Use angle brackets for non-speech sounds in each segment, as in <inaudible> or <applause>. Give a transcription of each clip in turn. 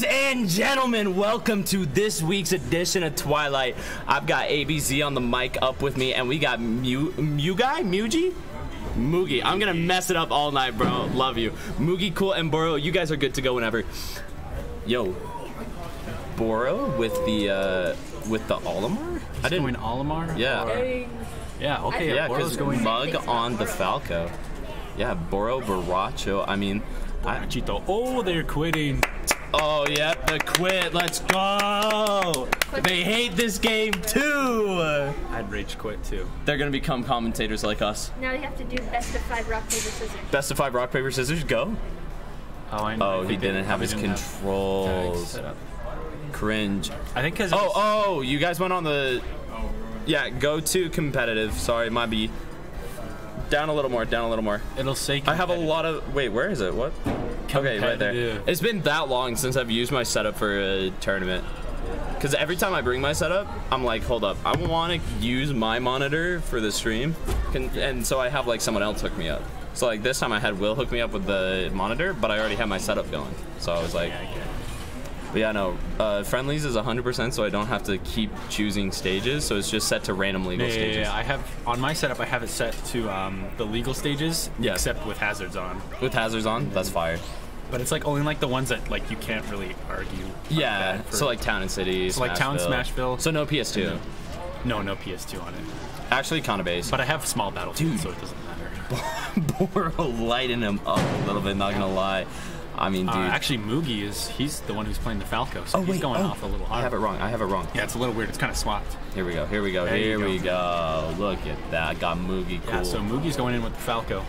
Ladies and gentlemen, welcome to this week's edition of Twilight. I've got ABZ on the mic up with me, and we got Mew, Mew guy, Muji, Moogie. I'm gonna mess it up all night, bro. Love you, Moogie, cool, and Boro. You guys are good to go whenever. Yo, Boro with the uh, with the Olimar. I didn't win Olimar. Yeah. or- Yeah. Okay. Yeah, Boro's because going. Mug on the Falco. Yeah, Boro Baracho. I mean, I, Oh, they're quitting. Oh, yep, the quit. Let's go. They hate this game too. I'd rage quit too. They're gonna become commentators like us. Now you have to do best of five rock paper scissors. Best of five, rock paper scissors. Go. Oh, I know. Oh, he didn't have his Tags controls. set up. Cringe. I think because Oh, oh, you guys went on the. Yeah, go to competitive. Sorry, my B. Down a little more. Down a little more. it'll say. I have a lot of. Wait, where is it? What? Okay, right there. It's been that long since I've used my setup for a tournament. Because every time I bring my setup, I'm like, hold up, I want to use my monitor for the stream. Can, and so I have like someone else hook me up. So like this time I had Will hook me up with the monitor, but I already had my setup going. So I was like, but yeah, no, uh, friendlies is 100%, so I don't have to keep choosing stages. So it's just set to random legal Yeah, yeah, stages. yeah, I have on my setup. I have it set to um, the legal stages, Yeah. except with hazards on. With hazards on, that's fire. But it's like only like the ones that like you can't really argue. Yeah, for- so like Town and City, So, like, Town, Smashville. So no PS2. no, no PS2 on it. Actually, kind of base. But I have small battlefield, so it doesn't matter. <laughs> Boro lighting him up a little bit, not gonna lie. I mean, dude. Uh, actually, Moogie is he's the one who's playing the Falco, so oh, he's wait, going oh, off a little hard. I have it wrong. I have it wrong. Yeah, it's a little weird. It's kind of swapped. Here we go. Here we go. There Here go. we go. Look at that. Got Moogie cool. Yeah, so Moogie's going in with the Falco.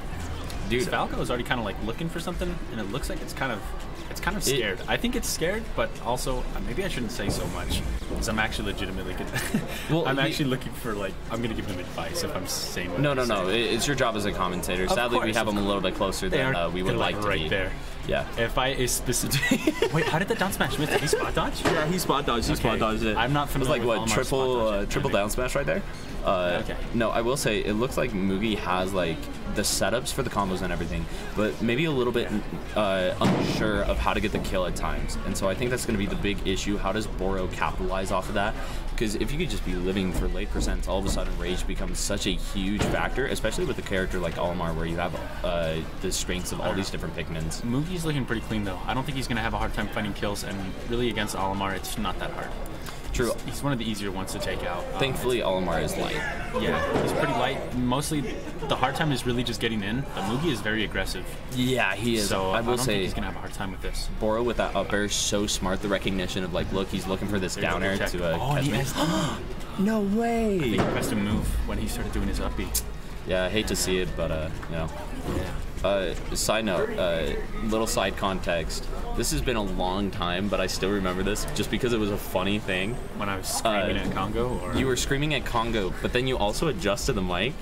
Dude, Falco is already kind of like looking for something, and it looks like it's kind of, it's kind of It- scared. I think it's scared, but also uh, maybe I shouldn't say so much, because I'm actually legitimately good. <laughs> Well, I'm he- actually looking for like I'm gonna give them advice if I'm saying. What no, I'm no, no. saying. It- It's your job as a commentator. Sadly, we have him a little bit closer than uh, we would like to right be. there. Yeah. If I is specific. <laughs> Wait, how did the down smash miss? Did he spot dodge? Yeah, he spot dodged. He spot dodged it. I'm not It was familiar like with what Olimar's triple uh, triple down smash right there. Uh, Okay. No, I will say it looks like Mugi has like the setups for the combos and everything, but maybe a little bit uh, unsure of how to get the kill at times. And so I think that's going to be the big issue. How does Boro capitalize off of that? Because if you could just be living for late percents, all of a sudden rage becomes such a huge factor, especially with a character like Olimar, where you have uh, the strengths of all these different Pikmins. Moogie's looking pretty clean though. I don't think he's gonna have a hard time finding kills, and really against Olimar, it's not that hard. True. He's, he's one of the easier ones to take out. Um, Thankfully, Olimar is light. Yeah, he's pretty light. Mostly, the hard time is really just getting in. But Moogie is very aggressive, Yeah, he is. so I I will don't say think he's gonna have a hard time with this. Boro with that up air so smart. The recognition of like, look, he's looking for this There down air check. to uh, oh, catch he me. has <gasps> <gasps> No I way. think he pressed a move when he started doing his uppy. Yeah, I hate to see it, but uh, you know. Yeah. Uh, side note, uh, little side context. This has been a long time, but I still remember this just because it was a funny thing. When I was screaming Uh, at Congo, or You were screaming at Congo, but then you also adjusted the mic.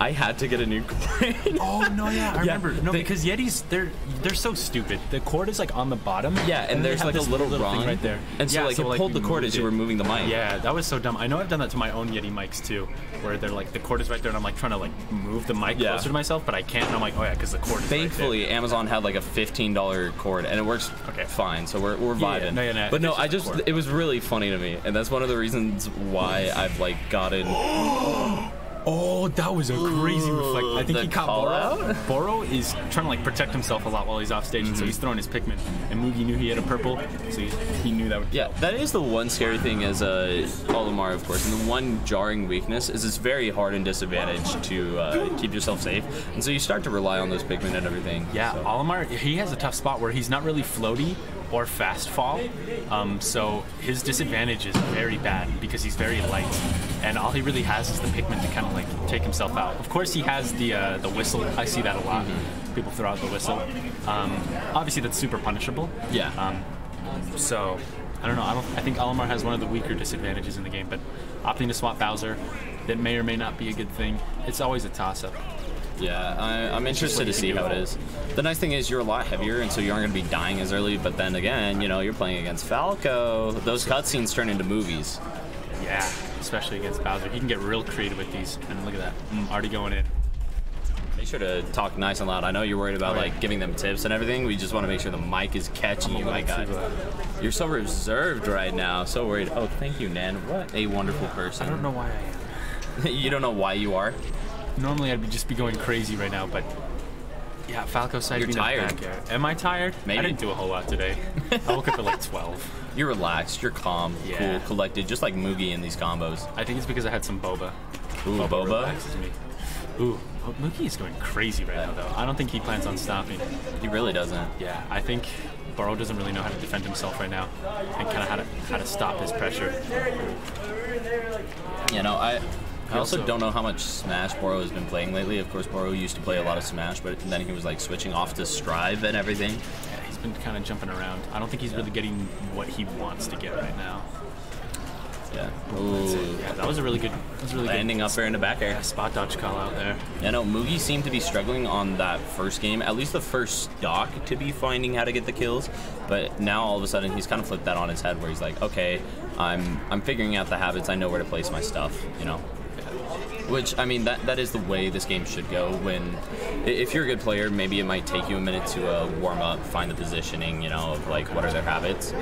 I had to get a new cord. <laughs> Oh no, yeah, I Yeah, remember. No, they- because Yetis, they're they're so stupid. The cord is like on the bottom. yeah, and, they there's like a this little, thing rung right there. And so Yeah, like it pulled the cord as you were moving the mic. Yeah, that was so dumb. I know I've done that to my own Yeti mics too, where they're like the cord is right there, and I'm like trying to like move the mic Yeah. closer to myself, but I can't. And I'm like, oh yeah, because the cord is Thankfully, right. Amazon had like a fifteen dollar cord, and it works Okay. fine. So we're, we're Yeah, yeah, vibing. no, yeah, no, but no, I just it was really funny to me, and that's one of the reasons why I've like gotten. <gasps> <gasps> <gasps> Oh, that was a crazy reflect. I think he caught Boro. out? <laughs> Boro is trying to like protect himself a lot while he's off stage, and so Mm-hmm. he's throwing his Pikmin. And Moogie knew he had a purple, so he, he knew that would. Yeah, that is the one scary thing as a Olimar, of course, and the one jarring weakness is it's very hard and disadvantage to uh, keep yourself safe, and so you start to rely on those Pikmin and everything. Yeah, so. Olimar, he has a tough spot where he's not really floaty or fast fall. Um, so his disadvantage is very bad because he's very light. And all he really has is the Pikmin to kind of like take himself out. Of course, he has the uh, the whistle. I see that a lot. People throw out the whistle. Um, obviously, that's super punishable. Yeah. Um, so I don't know. I don't. I think Olimar has one of the weaker disadvantages in the game. But opting to swap Bowser, that may or may not be a good thing. It's always a toss-up. Yeah, I, I'm interested to see how it is. The nice thing is you're a lot heavier, and so you aren't going to be dying as early. But then again, you know, you're playing against Falco. Those cutscenes turn into movies. Yeah, especially against Bowser. He can get real creative with these. And look at that. Mm, already going in. Make sure to talk nice and loud. I know you're worried about Oh, yeah. like giving them tips and everything. We just want to make sure the mic is catching you, my guy. You're so reserved right now. So worried. Oh, thank you, Nan. What a wonderful person. I don't know why I am. <laughs> you don't know why you are. Normally I'd be just be going crazy right now, but yeah, Falco side You're tired. back. Am I tired? Maybe. I didn't do a whole lot today. I woke up at like <laughs> 12. You're relaxed. You're calm, Yeah. cool, collected, just like Moogie in these combos. I think it's because I had some boba. Ooh, boba. relaxes me. Ooh, oh, Mookie is going crazy right now though. I don't think he plans on stopping. He really doesn't. Yeah, I think Boro doesn't really know how to defend himself right now, and kind of how to how to stop his pressure. You know, I. I also don't know how much Smash Boro has been playing lately. Of course, Boro used to play a lot of Smash, but then he was like switching off to Strive and everything. Yeah, he's been kind of jumping around. I don't think he's really getting what he wants to get right now. Yeah. Ooh. Yeah, that was a really good, that was really Landing good up there in the back air. spot dodge call out there. Yeah, no, Moogie seemed to be struggling on that first game, at least the first stock, to be finding how to get the kills. But now all of a sudden he's kind of flipped that on his head, where he's like, okay, I'm I'm figuring out the habits. I know where to place my stuff. You know. Which I mean, that that is the way this game should go. When if you're a good player, maybe it might take you a minute to uh, warm up, find the positioning, you know, of like what are their habits.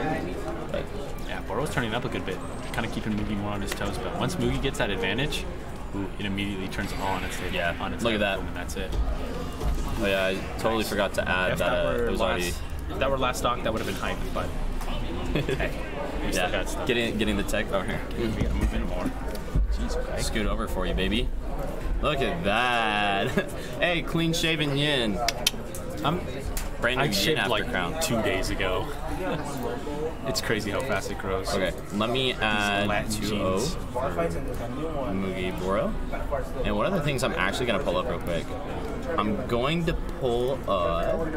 But Yeah, Boro's turning up a good bit, kind of keeping Moogie more on his toes. But once Moogie gets that advantage, ooh, it immediately turns all on its head. Yeah, on its look at that. and that's it. oh yeah, I totally forgot to add If that, that, uh, were it was last, already if that were last stock, that would have been hype. But <laughs> hey, we still yeah got stuff. getting getting the tech over here. We gotta move in more. Jeez, okay. Scoot over for you, baby. Look at that. <laughs> hey, clean shaven yin. I'm brand new I yin shaved after like crown. two days ago. it's crazy how fast it grows. Okay, let me add Latin 2 jeans. Mugi Boro. And one of the things I'm actually going to pull up real quick, I'm going to pull up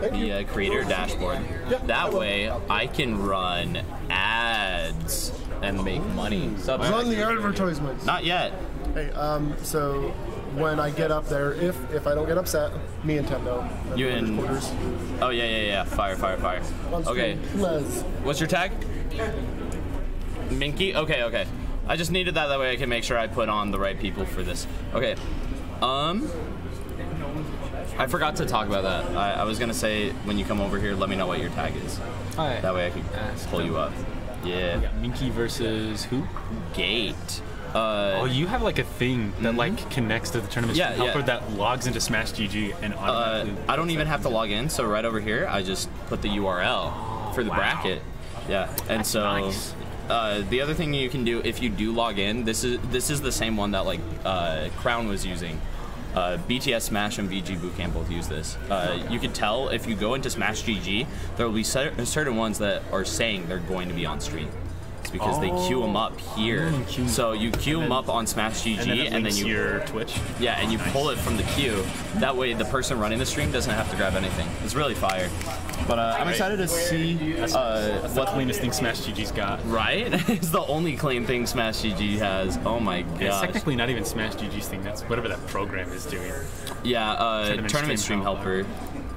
the uh, creator dashboard. That way I can run ads and make money. Sup, Run the advertisements. Not yet. Hey, um, so when I get up there, if if I don't get upset, me and Tendo. You the and- quarters. Oh, yeah, yeah, yeah. Fire, fire, fire. On Okay, Les. what's your tag? Minky? Okay, okay. I just needed that that way I can make sure I put on the right people for this. Okay. Um I forgot to talk about that. I, I was gonna say when you come over here, let me know what your tag is. Alright. That way I can Ask pull you up. Yeah. Yeah, Minky versus who? Gate. Uh, Oh, you have like a thing that like connects to the tournament Yeah, helper yeah. that logs into Smash GG and uh. I don't even have to log in, so right over here, I just put the URL for the wow. bracket. Yeah, and That's so nice. uh, the other thing you can do if you do log in, this is this is the same one that like uh, Crown was using. Uh, BTS Smash and VG Bootcamp both use this. Uh, you can tell if you go into Smash GG, there will be cer- certain ones that are saying they're going to be on stream. Because they queue them up here. Mm, so you queue them up on Smash GG, and then, and then you your Twitch. yeah, and you pull it from the queue. That way, the person running the stream doesn't have to grab anything. It's really fire. But uh, I'm excited to see uh, That's the what. cleanest thing Smash GG's got. Right? <laughs> it's the only clean thing Smash GG has. Oh my god. It's technically not even Smash GG's thing. That's whatever that program is doing. Yeah, uh, Tournament tournament, Stream stream helper,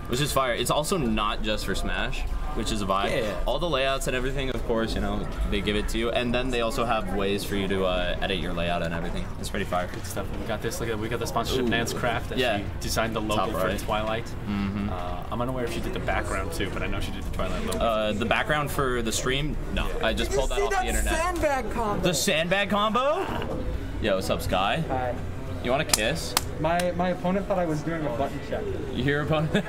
which is fire. It's also not just for Smash, which is a vibe. Yeah. All the layouts and everything, of course, you know, they give it to you, and then they also have ways for you to uh, edit your layout and everything. It's pretty fire. Good stuff. We got this. Look at we got the sponsorship. Ooh. Nan's Craft. That Yeah. She designed the logo Top for. Twilight. Mm-hmm. Uh, I'm unaware if she did the background too, but I know she did the Twilight logo. Uh, the background for the stream, no, I just pulled that off the internet. sandbag combo? The sandbag combo? Yo, what's up, Sky? Hi. You want a kiss? My my opponent thought I was doing a button check. You hear opponent?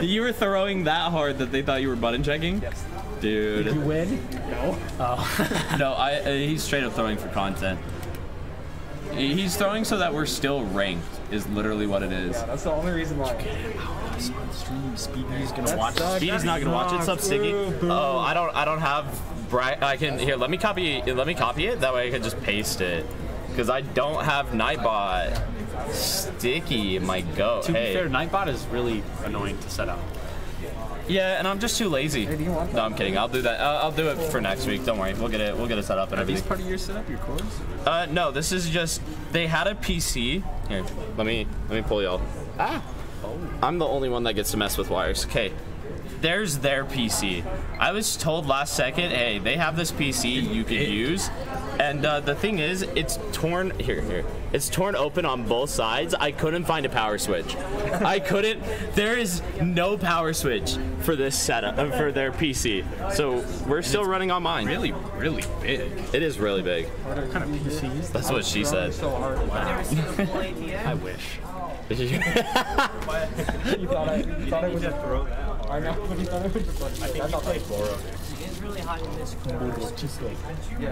<laughs> you were throwing that hard that they thought you were button checking? Yes. Dude. You win? No. Oh. <laughs> no, I, uh, he's straight up throwing for content. He's throwing so that we're still ranked, is literally what it is. Yeah, that's the only reason why. stream Speedy's gonna That watch. sucks. Speedy's not gonna watch it. Sup, Sticky? Oh, I don't. I don't have. Bri- I can here. Let me copy. Let me copy it. That way I can just paste it. Because I don't have Nightbot. Sticky, my go. To hey. be fair, Nightbot is really annoying to set up. Yeah, and I'm just too lazy. do you want No, I'm kidding. I'll do that. I'll, I'll do it for next week. Don't worry. We'll get it. We'll get it set up and Are these everything. part of your setup, your chords? Uh, no, this is just they had a PC. Here, let me let me pull y'all. Ah. I'm the only one that gets to mess with wires. Okay. There's their PC. I was told last second, hey, they have this PC you could use, and uh, the thing is, it's torn. Here, here. It's torn open on both sides. I couldn't find a power switch. <laughs> I couldn't. There is no power switch for this setup uh, for their PC. So we're still running on mine. Really, really big. It is really big. What kind of PC is That's what she said. So hard. I <laughs> wish. <laughs> You thought I, you thought I was just throw that. I know. You thought I was just like, I thought that was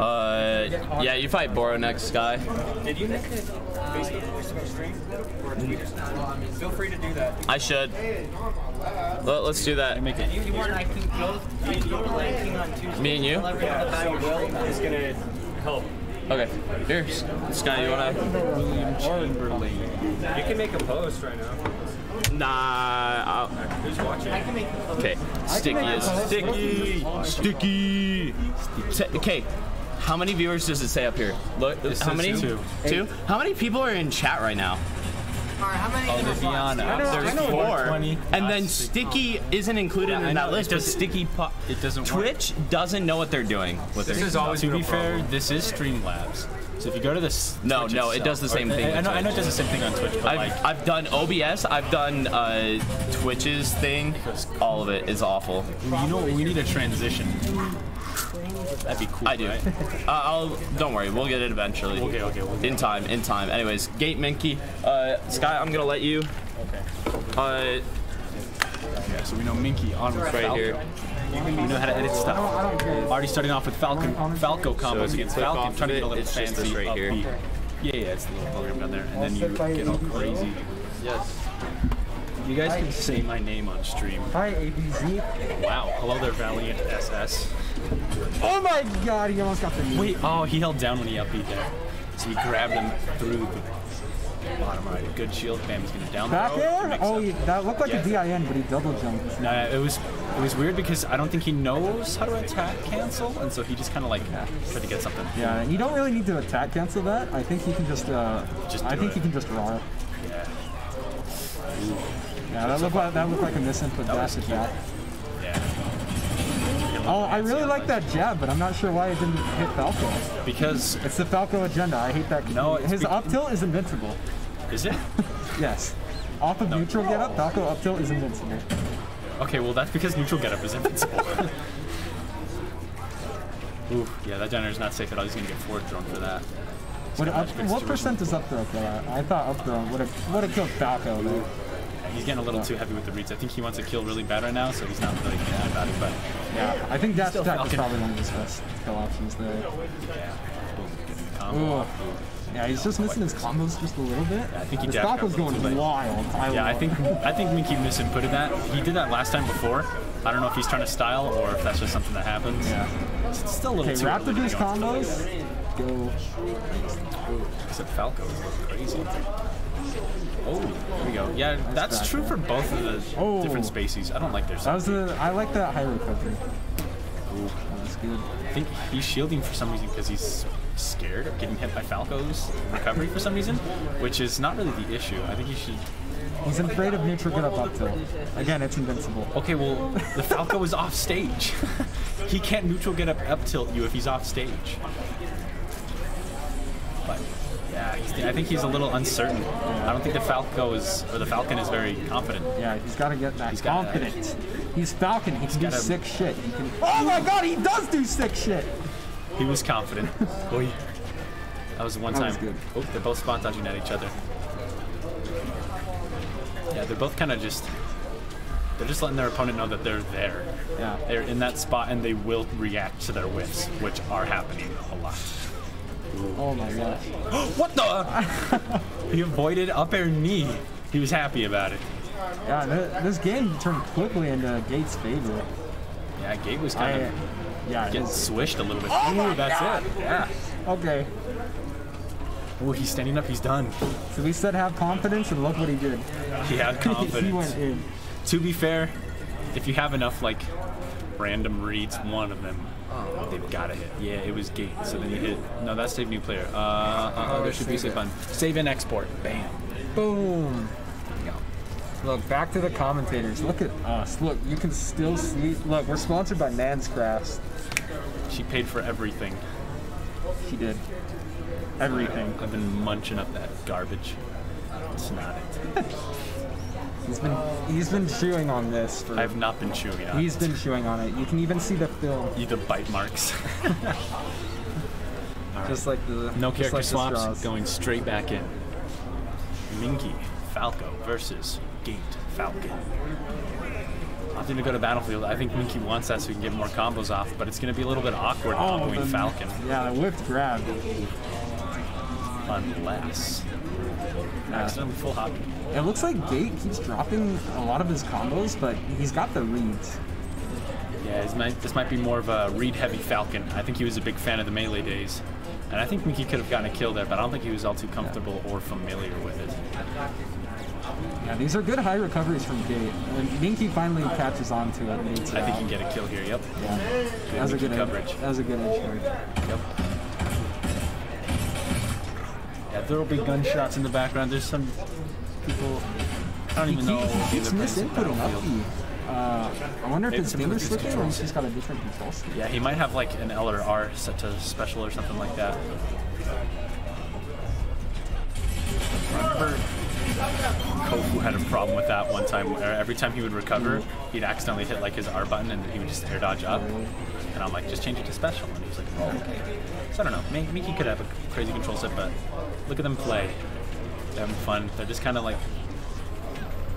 Uh, yeah, you fight Boro next, Sky. Did you make a Facebook voiceover stream or tweet it? Feel free to do that. I should. Let, us do that. Make it. You weren't, I think, both. You were liking on Tuesday. Me and you? Tell everyone about your stream. is gonna help. Okay. Here, Sky, you wanna? You can make a post right now. Nah. I'll, Who's watching? okay. Sticky is sticky. Sticky. T- Okay. How many viewers does it say up here? Look. how says many? two. Two. How many people are in chat right now? Alright, how many people watched? There's know four. 120. And then That's Sticky isn't included in that list. It But does sticky pop. It doesn't work. Twitch doesn't know what they're doing with This their is always to be fair. This is Streamlabs. So if you go to this, No, Twitch no, it does the same or- thing I, I know, I know it does the same thing on Twitch, but I've, I've done OBS, I've done uh, Twitch's thing. All of it is awful. you know, we need a transition. That'd be cool. I do. right? <laughs> Uh, I'll don't worry, we'll get it eventually. Okay, okay, we'll get in time, in time. Anyways, Gate Minky, uh, Sky, I'm gonna let you. Okay. Uh, Yeah, so we know Minky on right Falco. here. We know how to edit stuff. Already starting off with Falcon, Falco combos if you against Falcon, trying to get a little it's fancy this right here. upbeat. Yeah, yeah, it's the little program down there, and then you get all crazy. Yes. You guys can say my name on stream. Hi, ABZ. Wow. Hello there, Valiant SS. Oh my god, he almost got the knee. Wait, oh, he held down when he upbeat there. So he grabbed him through the bottom right. Good shield. Bam, he's gonna down Back mix Oh, he, that looked like Yeah. a DIN, but he double jumped. No, it was it was weird because I don't think he knows how to attack cancel, and so he just kind of like yeah. tried to get something. Yeah, and you don't really need to attack cancel that. I think you can just, uh, Just I think it. you can just raw. Yeah. Yeah, that looked like that looked like a misinput dash attack. Yeah. Oh, I really like that jab, but I'm not sure why it didn't hit Falco. Because It's the Falco agenda. I hate that. No, his up tilt is invincible. is it? <laughs> Yes. Off of neutral get up, Falco up tilt is invincible. Okay, well that's because neutral get up is invincible. <laughs> Ooh, yeah, that generator's not safe at all. He's gonna get forward thrown for that. What, up, what percent is up throw kill at? I thought up throw would have would have killed Falco there. He's getting a little too heavy with the reads. I think he wants to kill really bad right now, so he's not really thinking about it. But Yeah, I think that's Still attack probably one of his best kill options there. yeah, boom, getting the combo. Ooh. Yeah, he's just missing his combos just a little bit. Yeah, I think he His dash Falco's got a little going too late. wild. I Yeah, I think it. I think Minky misinputted that. He did that last time before. I don't know if he's trying to style or if that's just something that happens. Yeah. It's still a little Okay, too early Raptor to be boost going for combos. Go. Except Falco is a crazy. Oh, there we go. Yeah, that's back true there. for both of the Oh. different species. I don't like their That was a. I like that high recovery. Ooh. That's good. I think he's shielding for some reason because he's scared of getting hit by Falco's recovery for some reason, which is not really the issue. I think he should. He's afraid of neutral get up up tilt. Again, it's invincible. Okay, well, the Falco is off stage. <laughs> he can't neutral get up up tilt you if he's off stage. But yeah, I think he's a little uncertain. I don't think the Falco is or the Falcon is very confident. Yeah, he's got to get that He's gotta- He's Falcon. He can do gotta- sick shit. He can. Oh my God, he does do sick shit. He was confident. <laughs> Boy. That was one That time. was good. Oh, they're both spot dodging at each other. Yeah, they're both kind of just. They're just letting their opponent know that they're there. Yeah. They're in that spot and they will react to their whiffs, which are happening a lot. Oh my gosh. <gasps> What the? <laughs> he avoided up air knee. He was happy about it. Yeah, th- this game turned quickly into Gates' favor. Yeah, Gate was I, kind of yeah, getting is. swished a little bit. Oh Ooh, that's it. Yeah. Okay. Ooh, he's standing up. He's done. So we said have confidence, and look what he did. He had confidence. he went in. To be fair, if you have enough like random reads, one of them they've got to hit. Yeah, it was gate. So then you hit. No, that's save new player. Uh, uh, uh, there should be save button. Save and export. Bam. Boom. Go. Look, back to the commentators. Look at us. Look, you can still see. Look, we're sponsored by Nan's Crafts. She paid for everything. She did. Everything. I've been munching up that garbage. It's not it. <laughs> He's been he's been chewing on this for. I've not been chewing on He's it. been chewing on it. You can even see the film, You the bite marks. <laughs> just like the No character like swaps, going straight back in. Minky Falco versus Gate Falcon. Opting to go to Battlefield. I think Minky wants that so he can get more combos off, but it's going to be a little bit awkward Oh, comboing Falcon. Yeah, the whipped grab. Unless. Accidentally full hop. It looks like Gate keeps dropping a lot of his combos, but he's got the reads. Yeah, this might, this might be more of a read heavy Falcon. I think he was a big fan of the melee days. And I think Minky could have gotten a kill there, but I don't think he was all too comfortable or familiar with it. Yeah, these are good high recoveries from Gate. When Minky finally catches on to it, and eats I think out. he can get a kill here, yep. Yeah, that was a good coverage. Edge. That was a good edge charge. Yep. Yeah, there will be gunshots in the background. There's some people. I don't He even know. if he keeps misinputting up Uh, I wonder if Maybe it's finger it's or controls. he's just got a different control scheme. Yeah, he might have like an L or R set to special or something like that. I remember Kofu had a problem with that one time. Where every time he would recover, he'd accidentally hit like his R button and he would just air dodge up. And I'm like, just change it to special. And he was like, oh, okay. So I don't know. May- Minky could have a crazy control set, but look at them play. They're having fun. They're just kind of like.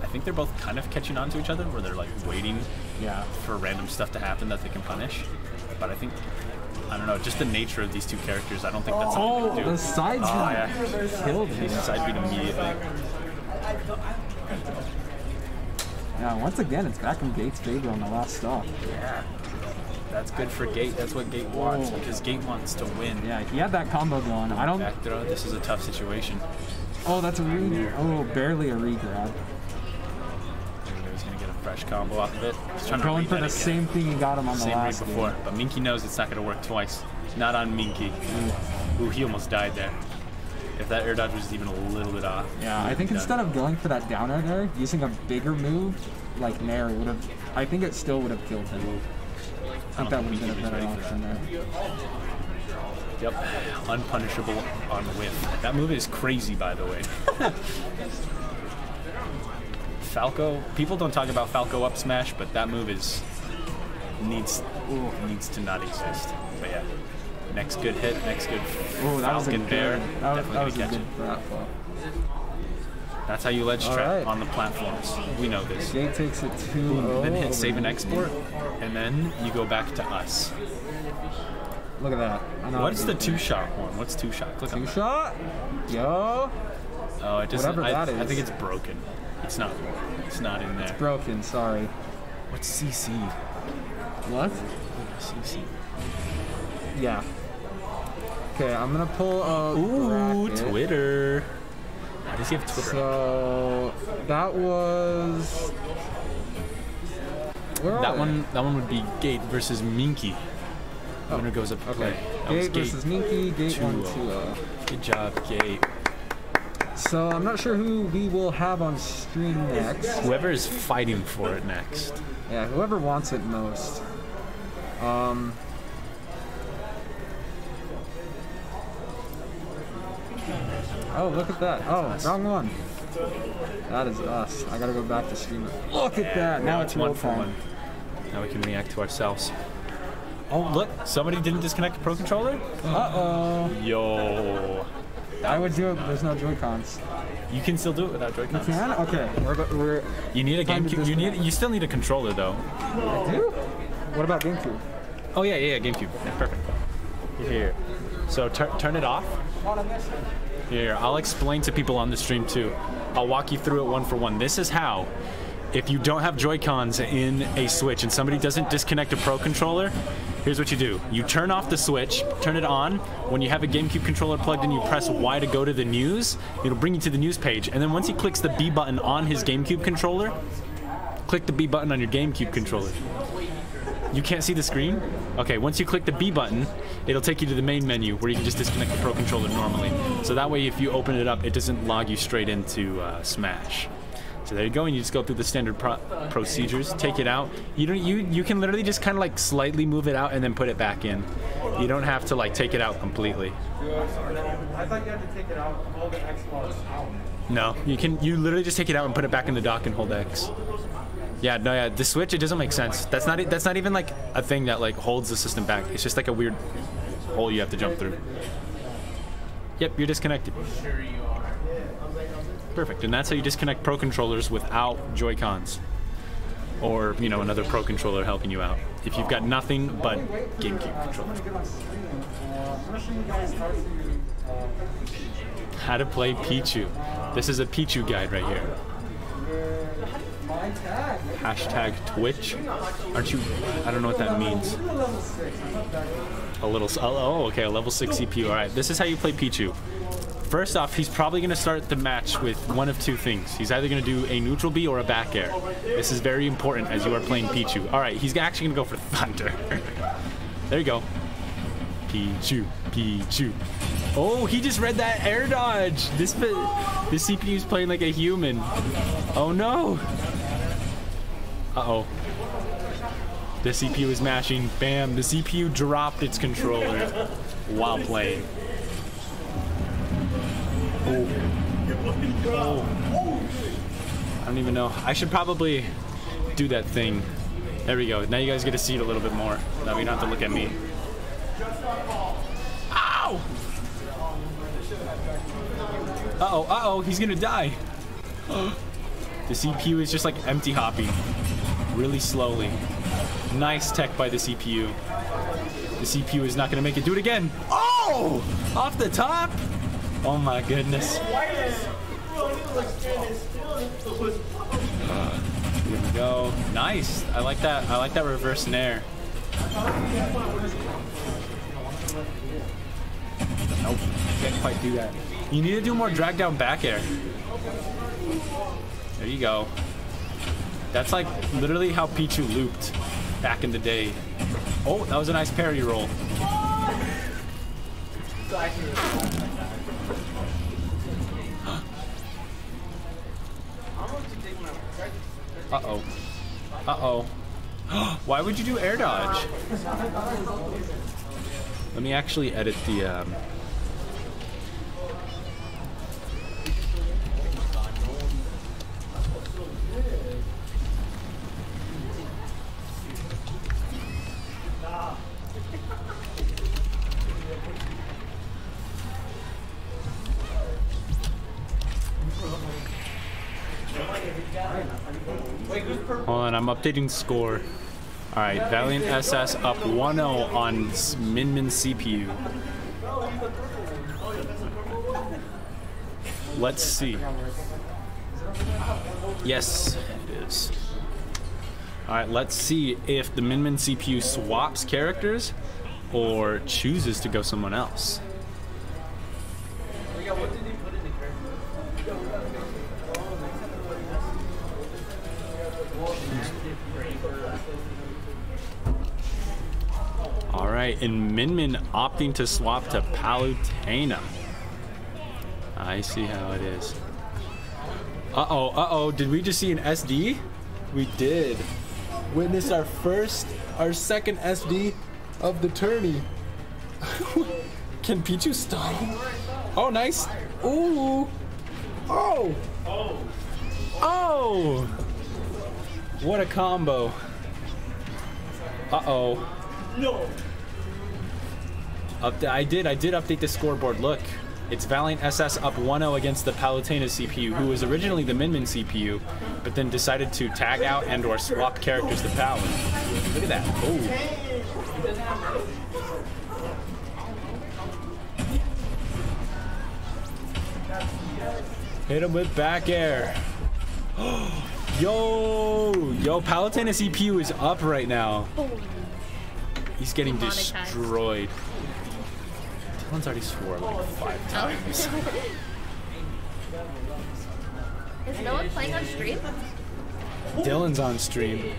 I think they're both kind of catching on to each other, where they're like waiting Yeah. for random stuff to happen that they can punish. But I think, I don't know, just the nature of these two characters, I don't think that's something Oh, to do. the side Oh, yeah. killed him. side B immediately. Yeah, once again, it's back in Gate's favor on the last stop. Yeah. That's good for Gate. That's what Gate wants Oh. because Gate wants to win. Yeah, he had that combo going. I don't. Back throw. This is a tough situation. Oh, that's a re. Oh, barely a re grab. He's gonna get a fresh combo off of it. He's trying Going for the again. same thing he got him on the Same read last before, game. but Minky knows it's not gonna work twice. Not on Minky. Mm. Ooh, he almost died there. If that air dodge was even a little bit off. Yeah, I think done. instead of going for that down air there, using a bigger move like Nair would have. I think it still would have killed him. I think that would have been a better option there. Yep, unpunishable on whiff. That move is crazy, by the way. <laughs> Falco. People don't talk about Falco up smash, but that move is needs ooh, needs to not exist. But yeah, next good hit, next good Oh, that was a Falcon good. bear. That was, definitely that was gonna a catch good it. flat. That's how you ledge All trap right. on the platforms. We know this. Gate takes it 2 Boom, then hit save and export, and then you go back to us. Look at that. What's the two shot one? What's two shot? Click it. on Two that. shot? Yo. Oh, it doesn't. Whatever I, that I think it's broken. It's not. It's not in there. It's broken, sorry. What's CC? What? CC. Yeah. Okay, I'm gonna pull a Ooh, bracket. Twitter. How does he have Twitter? So that was. Where are that one. That one would be Gate versus Minky. Winner goes up to play. Okay. Was Gate versus Minky. Gate two one oh. two oh. Good job, Gate. So I'm not sure who we will have on stream next. Whoever is fighting for it next. Yeah, whoever wants it most. Um. Oh, look at that. Oh, wrong one. That is us. I gotta go back to stream it. Look at that. Now it's one for time. one. Now we can react to ourselves. Oh, look! Somebody didn't disconnect the Pro Controller. Uh oh. Yo, I would do it, but there's no Joy-Cons. you can still do it without Joy-Cons. Can? Okay. We're, about- we're You need a GameCube. You need. You still need a controller though. I do? What about GameCube? Oh yeah, yeah, yeah GameCube. Yeah, perfect. Here. So turn it off. Here, I'll explain to people on the stream too. I'll walk you through it one for one. This is how, if you don't have Joy-Cons in a Switch and somebody doesn't disconnect a Pro controller, here's what you do. You turn off the Switch, turn it on. When you have a GameCube controller plugged in, you press Y to go to the news. It'll bring you to the news page. And then once he clicks the B button on his GameCube controller, click the B button on your GameCube controller. You can't see the screen? Okay, once you click the B button, it'll take you to the main menu where you can just disconnect the Pro Controller normally. So that way, if you open it up, it doesn't log you straight into uh, Smash. So there you go, and you just go through the standard pro- procedures. Take it out. You don't. You you can literally just kind of like slightly move it out and then put it back in. You don't have to like take it out completely. I thought you had to take it out, hold the Xbox out. No, you can. You literally just take it out and put it back in the dock and hold X. Yeah, no, yeah. The switch, it doesn't make sense. That's not. That's not even like a thing that like holds the system back. It's just like a weird hole you have to jump through. Yep, you're disconnected. Perfect, and that's how you disconnect Pro controllers without Joy Cons, or you know another Pro controller helping you out. If you've got nothing but GameCube controller. How to play Pichu. This is a Pichu guide right here. Hashtag Twitch. Aren't you? I don't know what that means. A little. Oh, oh, okay. A level six CPU. All right. This is how you play Pichu. First off, he's probably going to start the match with one of two things. He's either going to do a neutral B or a back air. This is very important as you are playing Pichu. All right. He's actually going to go for Thunder. <laughs> there you go. Pichu, Pichu. Oh, he just read that air dodge. This this CPU is playing like a human. Oh no. Uh oh. The CPU is mashing. Bam. The CPU dropped its controller while playing. Oh. I don't even know. I should probably do that thing. There we go. Now you guys get to see it a little bit more. Now you don't have to look at me. Ow! Uh-oh, uh-oh, he's gonna die. the CPU is just like empty hopping. Really slowly. Nice tech by the CPU. The CPU is not gonna make it. Do it again. Oh! Off the top! Oh my goodness. Uh, here we go. Nice. I like that. I like that reverse nair. Nope. Can't quite do that. You need to do more drag down back air. There you go. That's like literally how Pichu looped back in the day. Oh, that was a nice parry roll. Uh-oh. Uh-oh. <gasps> Why would you do air dodge? Let me actually edit the um, I'm updating the score. Alright, Valiant SS up 1-0 on S- Min Min CPU. Let's see. Yes, it is. Alright, let's see if the Min Min CPU swaps characters or chooses to go someone else. Right, and Min Min opting to swap to Palutena. I see how it is. Uh oh, uh oh, did we just see an SD? We did. Witness our first, our second SD of the tourney. <laughs> Can Pichu stop? Oh, nice. Ooh. Oh. Oh. What a combo. Uh oh. Upda- I did. I did update the scoreboard. Look, it's Valiant SS up 1-0 against the Palutena CPU, who was originally the Min Min CPU, but then decided to tag out and/or swap characters to Pal. Look at that. Oh. Hit him with back air. <gasps> yo, yo, Palutena CPU is up right now. He's getting destroyed. Dylan's already swore like five times. <laughs> Is no one playing on stream? Dylan's on stream.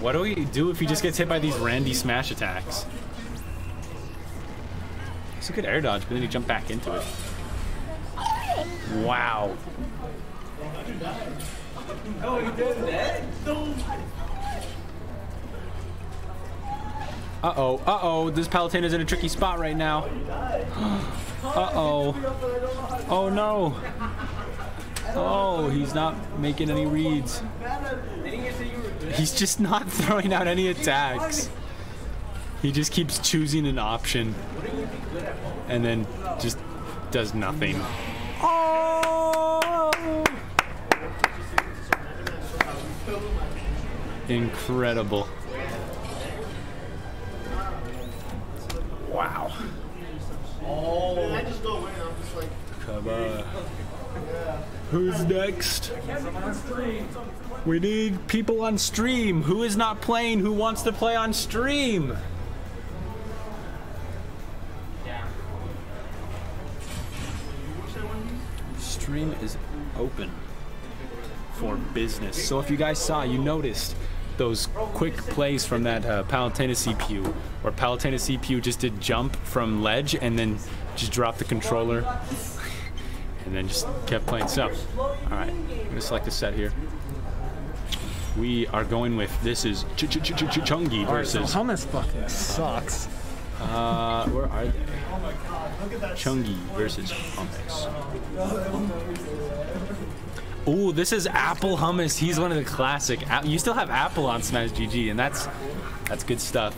What do we do if he just gets hit by these Randy smash attacks? It's a good air dodge, but then he jumped back into it. Wow. Uh-oh, uh-oh, this Palutena's in a tricky spot right now. <gasps> Uh-oh. Oh no. Oh, he's not making any reads. He's just not <laughs> throwing out any attacks. He just keeps choosing an option and then just does nothing. Oh! Incredible. Wow. I just go away and I'm just like, Come on. Who's next? We need people on stream. Who is not playing? Who wants to play on stream? Stream is open for business. So if you guys saw, you noticed those quick plays from that uh, Palutena CPU, where Palutena CPU just did jump from ledge and then just dropped the controller <laughs> and then just kept playing. So, all right, I'm gonna select a set here. We are going with this is Ch Ch Ch Ch Chungi versus hummus fucking sucks. uh, where are they? Chungi versus hummus. Ooh, this is Apple Hummus. He's one of the classic. You still have Apple on Smash GG, and that's that's good stuff.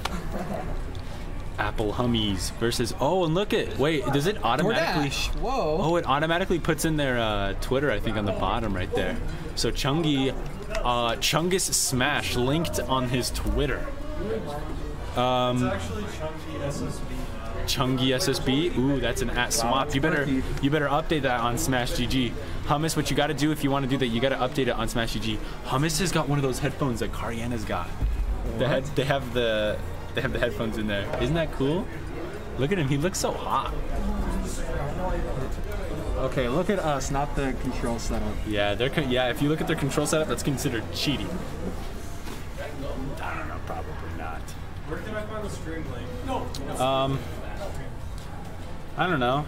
Apple Hummies versus. Oh, and look at. Wait, does it automatically? Whoa. Oh, it automatically puts in their uh, Twitter, I think, on the bottom right there. So Chungi, uh, Chungus Smash linked on his Twitter. Um, Chungi SSB. Ooh, that's an at swap. You better you better update that on Smash GG. Hummus, what you got to do if you want to do that, you got to update it on Smash GG. Hummus has got one of those headphones that Cariana's got. They, had, they have the they have the headphones in there. Isn't that cool? Look at him. He looks so hot. Okay, look at us, not the control setup. Yeah, they're con- yeah. If you look at their control setup, that's considered cheating. I don't know, probably not. Where can I find the stream link? No. Um, I don't know.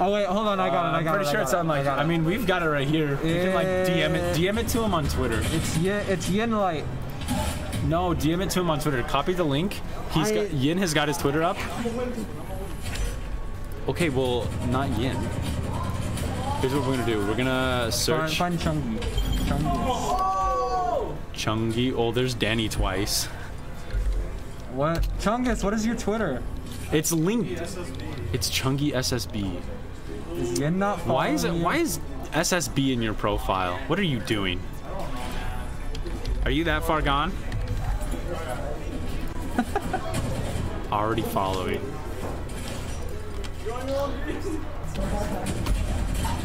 Oh wait, hold on, I got it, I got it. I'm got pretty it. sure it's on like. got I mean, we've got it right here. You can like DM it. DM it to him on Twitter. it's Yin, it's Yin Light. No, DM it to him on Twitter. Copy the link. He's I- got Yin has got his Twitter up. Okay, well, not Yin. Here's what we're gonna do. We're gonna Find, search find Chungi. Chungi. Chungi. Oh, there's Danny twice. What? Chungus, what is your Twitter? It's linked. It's Chungi SSB. Is Yin not Why is it? Why is SSB in your profile? What are you doing? Are you that far gone? <laughs> Already following.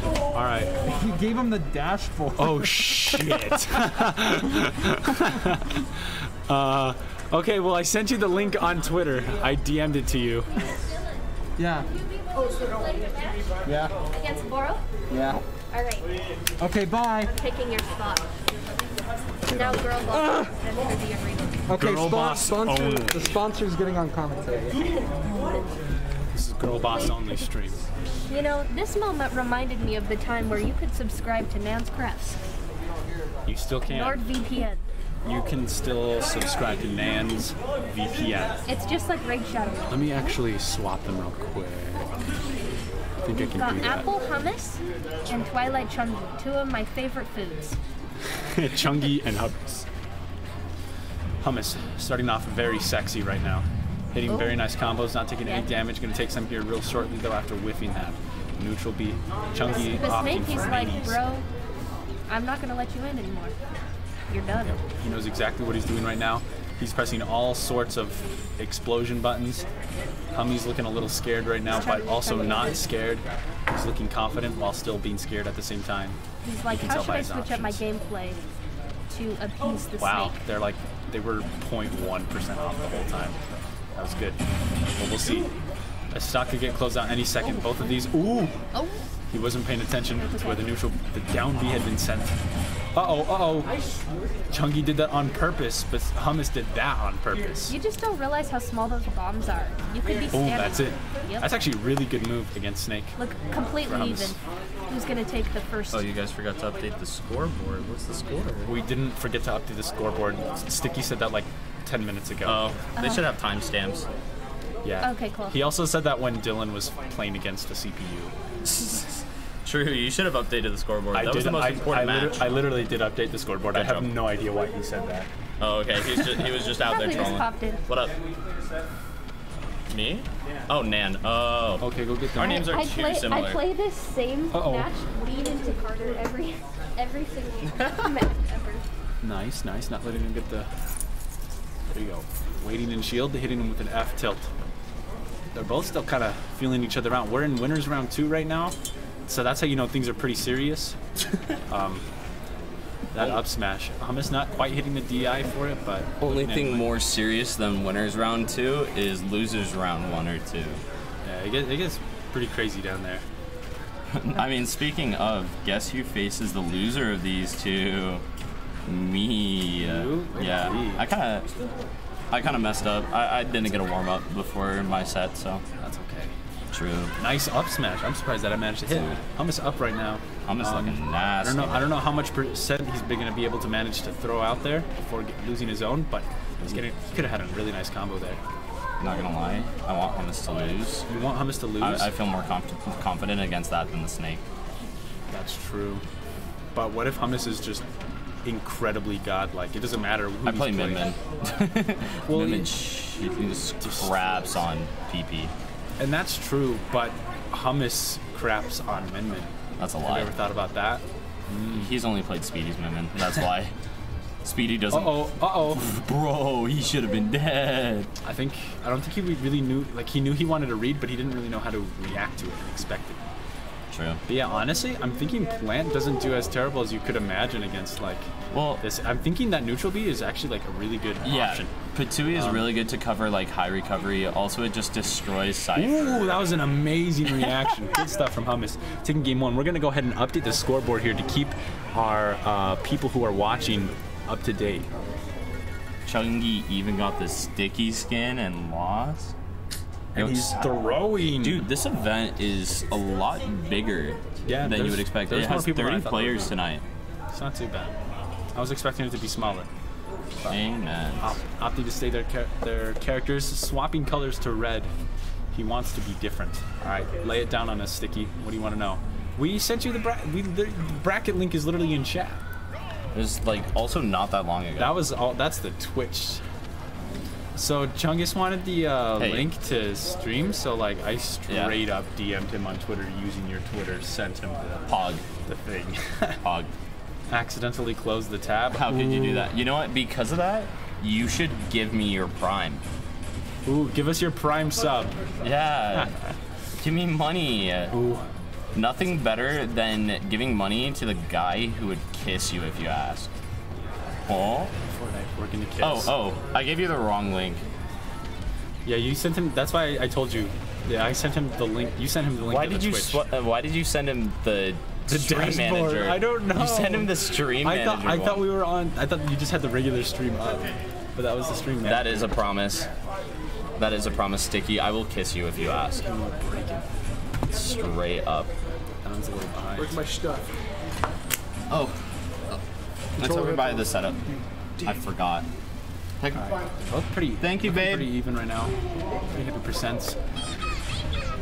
All right. You gave him the dashboard. Oh shit. <laughs> <laughs> uh, okay. Well, I sent you the link on Twitter. I DM'd it to you. Yeah. Yeah. Against Boro? Yeah. All right, Okay, bye. taking your spot. Now, girl boss and for the. Okay, Girl spon- boss sponsor. only. The sponsor's getting on commentary. This is girl boss only stream. You know, this moment reminded me of the time where you could subscribe to Nan's Crafts, You still can. NordVPN. You can still subscribe to Nan's VPN. It's just like Raid Shadow. Let me actually swap them real quick. I think I can Got do that. apple hummus and Twilight Chungi, two of my favorite foods. <laughs> Chungi and hummus. Hummus, starting off very sexy right now. Hitting Oh. very nice combos, not taking any damage. Gonna take some here real shortly though after whiffing that. Neutral B. Chungi The snake, he's like, bro, I'm not gonna let you in anymore. You're done. He knows exactly what he's doing right now. He's pressing all sorts of explosion buttons. Hummy's looking a little scared right now, but also not scared. He's looking confident while still being scared at the same time. He's like, how should I switch up my gameplay to appease the Wow, snake? they're like they were 0.1% off the whole time. That was good. But we'll see. A stock could get closed out any second. Oh. Both of these. Ooh! Oh, He wasn't paying attention to where the neutral, the down B had been sent. Uh oh, uh oh. Chungi did that on purpose, but Hummus did that on purpose. You just don't realize how small those bombs are. You could be Boom, standing. that's it. Yep. That's actually a really good move against Snake. Look, completely even. Who's gonna take the first? Oh, you guys forgot to update the scoreboard. What's the score? We didn't forget to update the scoreboard. Sticky said that like 10 minutes ago. Oh, they should have timestamps. yeah. Okay, cool. He also said that when Dylan was playing against the CPU. <laughs> True, you should have updated the scoreboard. I that did. was the most I, important I, match. I literally did update the scoreboard. I Good have job. no idea why he said that. oh, okay. He's just, he was just out there Probably just trolling. popped in. What up? Me? Oh, Nan. Oh. Okay, go get them. Our them. names are I too play, similar. I play this same Uh-oh. match lead into Carter every every single <laughs> match ever. Nice, nice. Not letting him get the. There you go. Waiting in shield, hitting him with an F tilt. They're both still kind of feeling each other out. We're in winners round two right now, so that's how you know things are pretty serious. <laughs> um, that up smash. Hummus not quite hitting the DI for it, but Only thing like- more serious than winners round two is losers round one or two. Yeah, it gets, it gets pretty crazy down there. <laughs> I mean, speaking of, guess who faces the loser of these two? Me. You? Yeah. I kind of, I kind of messed up. I, I didn't get a warm up before my set, so That's okay. True. Nice up smash. I'm surprised that I managed to hit. Dude. Hummus up right now. Just Um, looking I don't know. I don't know how much percent he's going to be able to manage to throw out there before get, losing his own, but he's getting. He could have had a really nice combo there. Not gonna lie, I want hummus to lose. You want Hummus to lose? I, I feel more conf- confident against that than the snake. That's true. But what if Hummus is just incredibly godlike? It doesn't matter who I he's play Min. Min. Well, <laughs> Min Min he- just craps on PP. And that's true. But Hummus craps on Min Min. That's a Have you lie. ever thought about that? He's only played Speedy's Min Min. That's <laughs> why. Speedy doesn't. Uh oh. Uh oh. <laughs> Bro, he should have been dead. I think I don't think he really knew. Like he knew he wanted to read, but he didn't really know how to react to it and expect it. True. But yeah, honestly, I'm thinking Plant doesn't do as terrible as you could imagine against like Well, this. I'm thinking that neutral B is actually like a really good yeah. option. Ptooie is Um, really good to cover like high recovery. Also, it just destroys Cypher. Ooh, that was an amazing reaction. Good stuff from Hummus. Taking game one, we're gonna go ahead and update the scoreboard here to keep our uh, people who are watching up to date. Chungi even got the sticky skin and lost. And he's throwing. Dude, this event is a lot bigger Yeah, than you would expect. there's It more has people than I 30 players tonight. it's not too bad. I was expecting it to be smaller. Amen. Op- opting to stay their char- their characters, swapping colors to red. He wants to be different. All right, lay it down on us, Sticky. What do you want to know? We sent you the, bra- we, the bracket link is literally in chat. It was like also not that long ago. That was all. That's the Twitch. So Chungus wanted the uh, Hey. link to stream, so like I straight up DM'd him on Twitter using your Twitter, sent him the, Pog. the thing. <laughs> Pog. Accidentally closed the tab. How could you do that? You know what? Because of that, you should give me your prime. Ooh, give us your prime sub. Yeah. <laughs> give me money. Ooh, Nothing better than giving money to the guy who would kiss you if you asked. Oh? Fortnite, we're gonna kiss. Oh, oh. I gave you the wrong link. Yeah, you sent him. That's why I told you. Yeah, I sent him the link. You sent him the link. Why to did the you sw- uh, why did you send him the, The stream dashboard. manager? I don't know. You sent him the stream I manager. thought I thought we were on. I thought you just had the regular stream up, but that was the stream. That is a promise. That is a promise, Sticky. I will kiss you if you ask. break it. Straight up. That one's a little behind. Where's my stuff? Oh. That's over by the setup. I forgot. Heck, Both pretty. Thank you, babe. Pretty even right now. Pretty happy percents.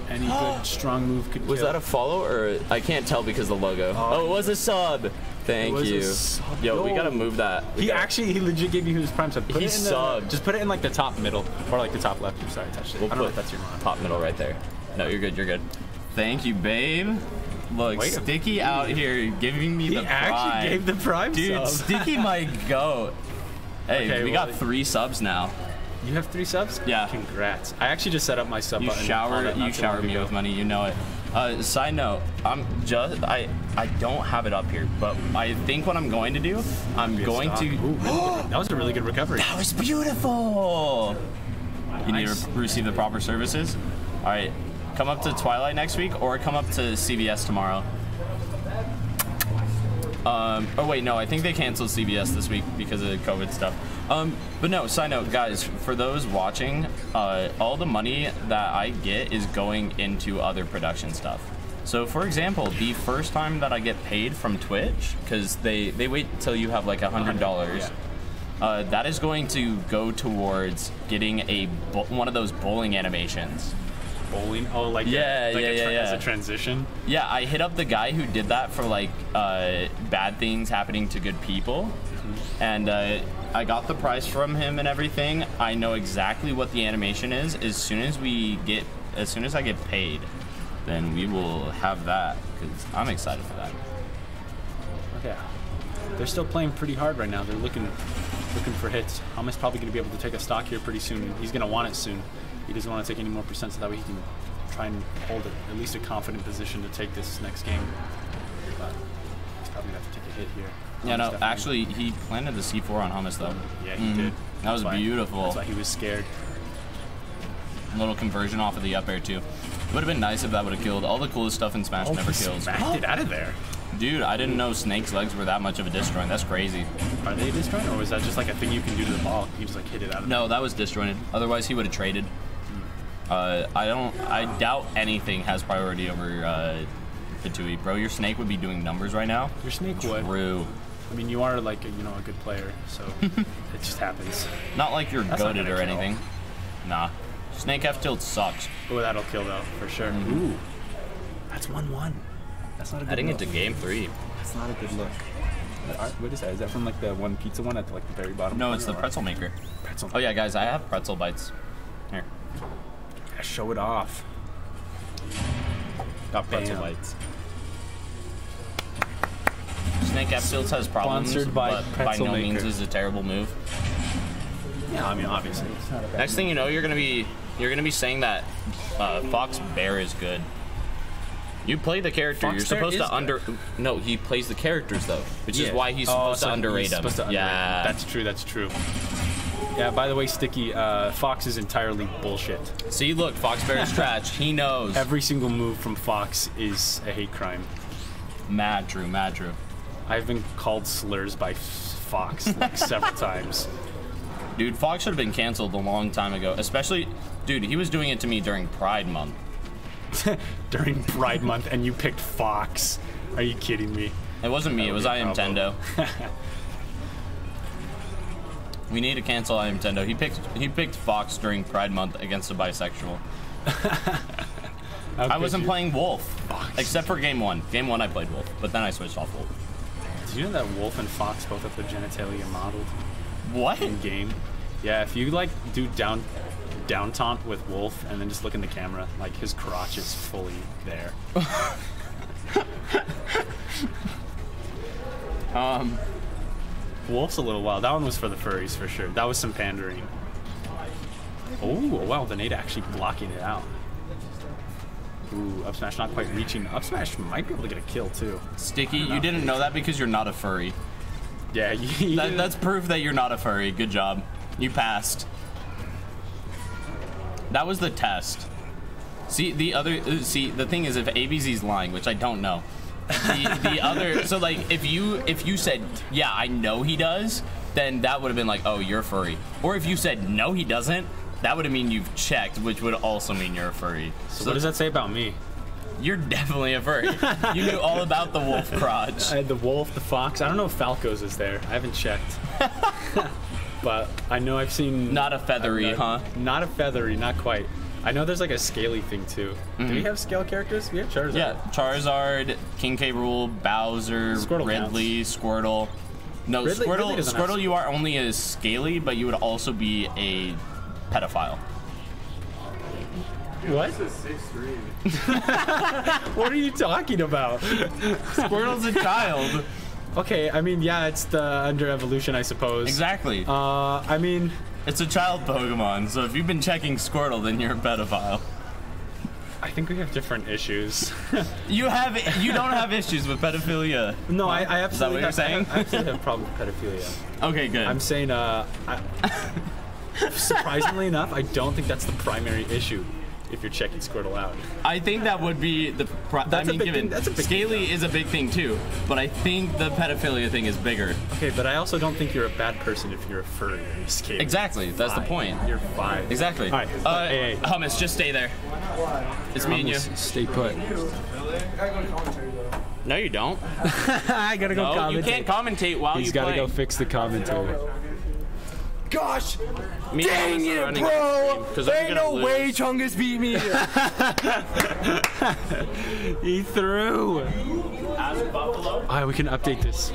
Any <gasps> good strong move could Was kill. that a follow or I can't tell because the logo? Oh, oh, it was a sub. Thank was a you. sub. Yo, we gotta move that. We He gotta- actually, he legit gave you his prime sub. Put He it in the. Just put it in like the top middle or like the top left. I'm sorry, I touched it. We'll I don't know if that's your mom. top middle right there. No, you're good. You're good. Thank you, babe. Look, Wait a- Sticky out here giving me the He actually prime. gave the prime Dude, sub. Sticky my goat. <laughs> Hey, Okay, we well- got three subs now. You have three subs? Yeah. Congrats. I actually just set up my sub You button. shower, you shower me with money. You know it. Uh, side note, I'm just I I don't have it up here, but I think what I'm going to do, I'm going Stop. to. Ooh, that was a really good recovery. That was beautiful. You need to receive the proper services. All right, come up to Twilight next week, or come up to CVS tomorrow. Um, oh wait, no, I think they canceled CBS this week because of the COVID stuff. Um, but no, side note, guys, for those watching, uh, all the money that I get is going into other production stuff. So, for example, the first time that I get paid from Twitch, because they they wait till you have like a hundred dollars. Uh, that is going to go towards getting a one of those bowling animations. Bowling. Oh, like Yeah, a, like yeah, a yeah, As a transition. Yeah, I hit up the guy who did that for like uh, bad things happening to good people, and uh, I got the price from him and everything. I know exactly what the animation is. As soon as we get, as soon as I get paid, then we will have that because I'm excited for that. Yeah. They're still playing pretty hard right now. They're looking looking for hits. Hummus probably going to be able to take a stock here pretty soon. He's going to want it soon. He doesn't want to take any more percent so that way he can try and hold it, at least a confident position to take this next game. But he's probably going to have to take a hit here. Yeah, no, actually, he planted the C4 on hummus though. Yeah, he Mhm. did. That was That's why- beautiful. That's why he was scared. A little conversion off of the up air too. It would have been nice if that would have killed. All the coolest stuff in Smash never <laughs> he kills. smacked it out of there. Dude, I didn't know Snake's legs were that much of a disjoint. That's crazy. Are they disjoint, or was that just like a thing you can do to the ball? You just like hit it out of No, that was disjointed. Otherwise, he would have traded. Uh, I don't. I doubt anything has priority over uh, Ptooie. Bro, your Snake would be doing numbers right now. Your snake would. True. I mean, you are like a, you know a good player, so <laughs> it just happens. Not like you're That's not goaded or kill. anything. Nah. Snake F tilt sucks. Oh, that'll kill though for sure. Ooh, that's one one. That's not a good Heading look. into game three. That's not a good look. What is that? Is that from like the one pizza one at like the very bottom? No, it's the pretzel maker. pretzel. Oh yeah, guys, I have pretzel bites. Here. Yeah, show it off. Got pretzel Bam. bites. Snake F tilts has problems, Sponsored by but by Pretzel no means is a terrible move. Yeah, I mean obviously. Next thing you know, you're gonna be you're gonna be saying that uh, Fox Bear is good. You play the character. Fox you're Bear supposed to under. No, he plays the characters though, which is why he's Oh, supposed so to underrate he's them. supposed to underrate yeah, them. That's true. That's true. Yeah. By the way, Sticky, uh, Fox is entirely bullshit. See, look, Fox Bear is trash. He knows. Every single move from Fox is a hate crime. mad true, mad true. I've been called slurs by Fox like <laughs> several times. Dude, Fox should have been canceled a long time ago. Especially, dude, he was doing it to me during Pride Month. <laughs> during Pride Month, and you picked Fox. Are you kidding me? It wasn't me. It was I. Nintendo. <laughs> we need to cancel Nintendo. He picked he picked Fox during Pride Month against a bisexual. <laughs> I wasn't you? playing Wolf, Fox. except for game one. Game one, I played Wolf, but then I switched off Wolf. Did you know that Wolf and Fox both have their genitalia modeled What? in game? Yeah, if you like do down down taunt with Wolf and then just look in the camera, like his crotch is fully there. <laughs> Um, Wolf's a little wild. That one was for the furries for sure. That was some pandering. Oh wow, the nade actually blocking it out. Ooh, up smash not quite reaching. Up smash might be able to get a kill too. Sticky, you didn't know that because you're not a furry. Yeah, <laughs> That, that's proof that you're not a furry. Good job. You passed. That was the test. See the other. uh, See the thing is, if ABZ's lying, which I don't know, the, the other. So like, if you if you said, yeah, I know he does, then that would have been like, oh, you're furry. Or if you said no, he doesn't, that would have mean you've checked, which would also mean you're a furry. So what does that say about me? You're definitely a furry. you knew all about the wolf crotch. I had the wolf, the fox. I don't know if Falco's is there. I haven't checked. <laughs> but I know I've seen. Not a feathery, I've huh? Not a feathery, not quite. I know there's like a scaly thing too. Do we have scale characters? We have Charizard. Mm-hmm. Yeah, Charizard, King K. Rool, Bowser, Squirtle Ridley, Squirtle. No, Ridley- Squirtle. Ridley doesn't have Squirtle, you are only a scaly, but you would also be a pedophile. What? <laughs> what are you talking about? Squirtle's a child. Okay, I mean, yeah, it's the under evolution, I suppose. Exactly. Uh, I mean, it's a child Pokemon, so if you've been checking Squirtle, then you're a pedophile. I think we have different issues. <laughs> You have you don't have issues with pedophilia. no, I, I absolutely Is that what you're have, saying? I, I absolutely have a problem with pedophilia. Okay, good. I'm saying, uh, I, <laughs> surprisingly enough, I don't think that's the primary issue. If you're checking Squirtle out. I think that would be the. Pro- That's a I mean, big given thing- that's a big Scaly is a big thing too, but I think the pedophilia thing is bigger. Okay, but I also don't think you're a bad person if you're a furry or a skater. Exactly. That's the point. You're fine. Exactly. All right. Uh, hey, hey. Hummus, just stay there. It's me and you. Stay put. No, you don't. <laughs> I gotta go No, commentate. you can't commentate while He's you gotta play. go fix the commentary. Gosh, Me dang it, bro! the stream, 'cause There ain't no lose. way Chungus beat me. <laughs> He threw. All right, we can update this.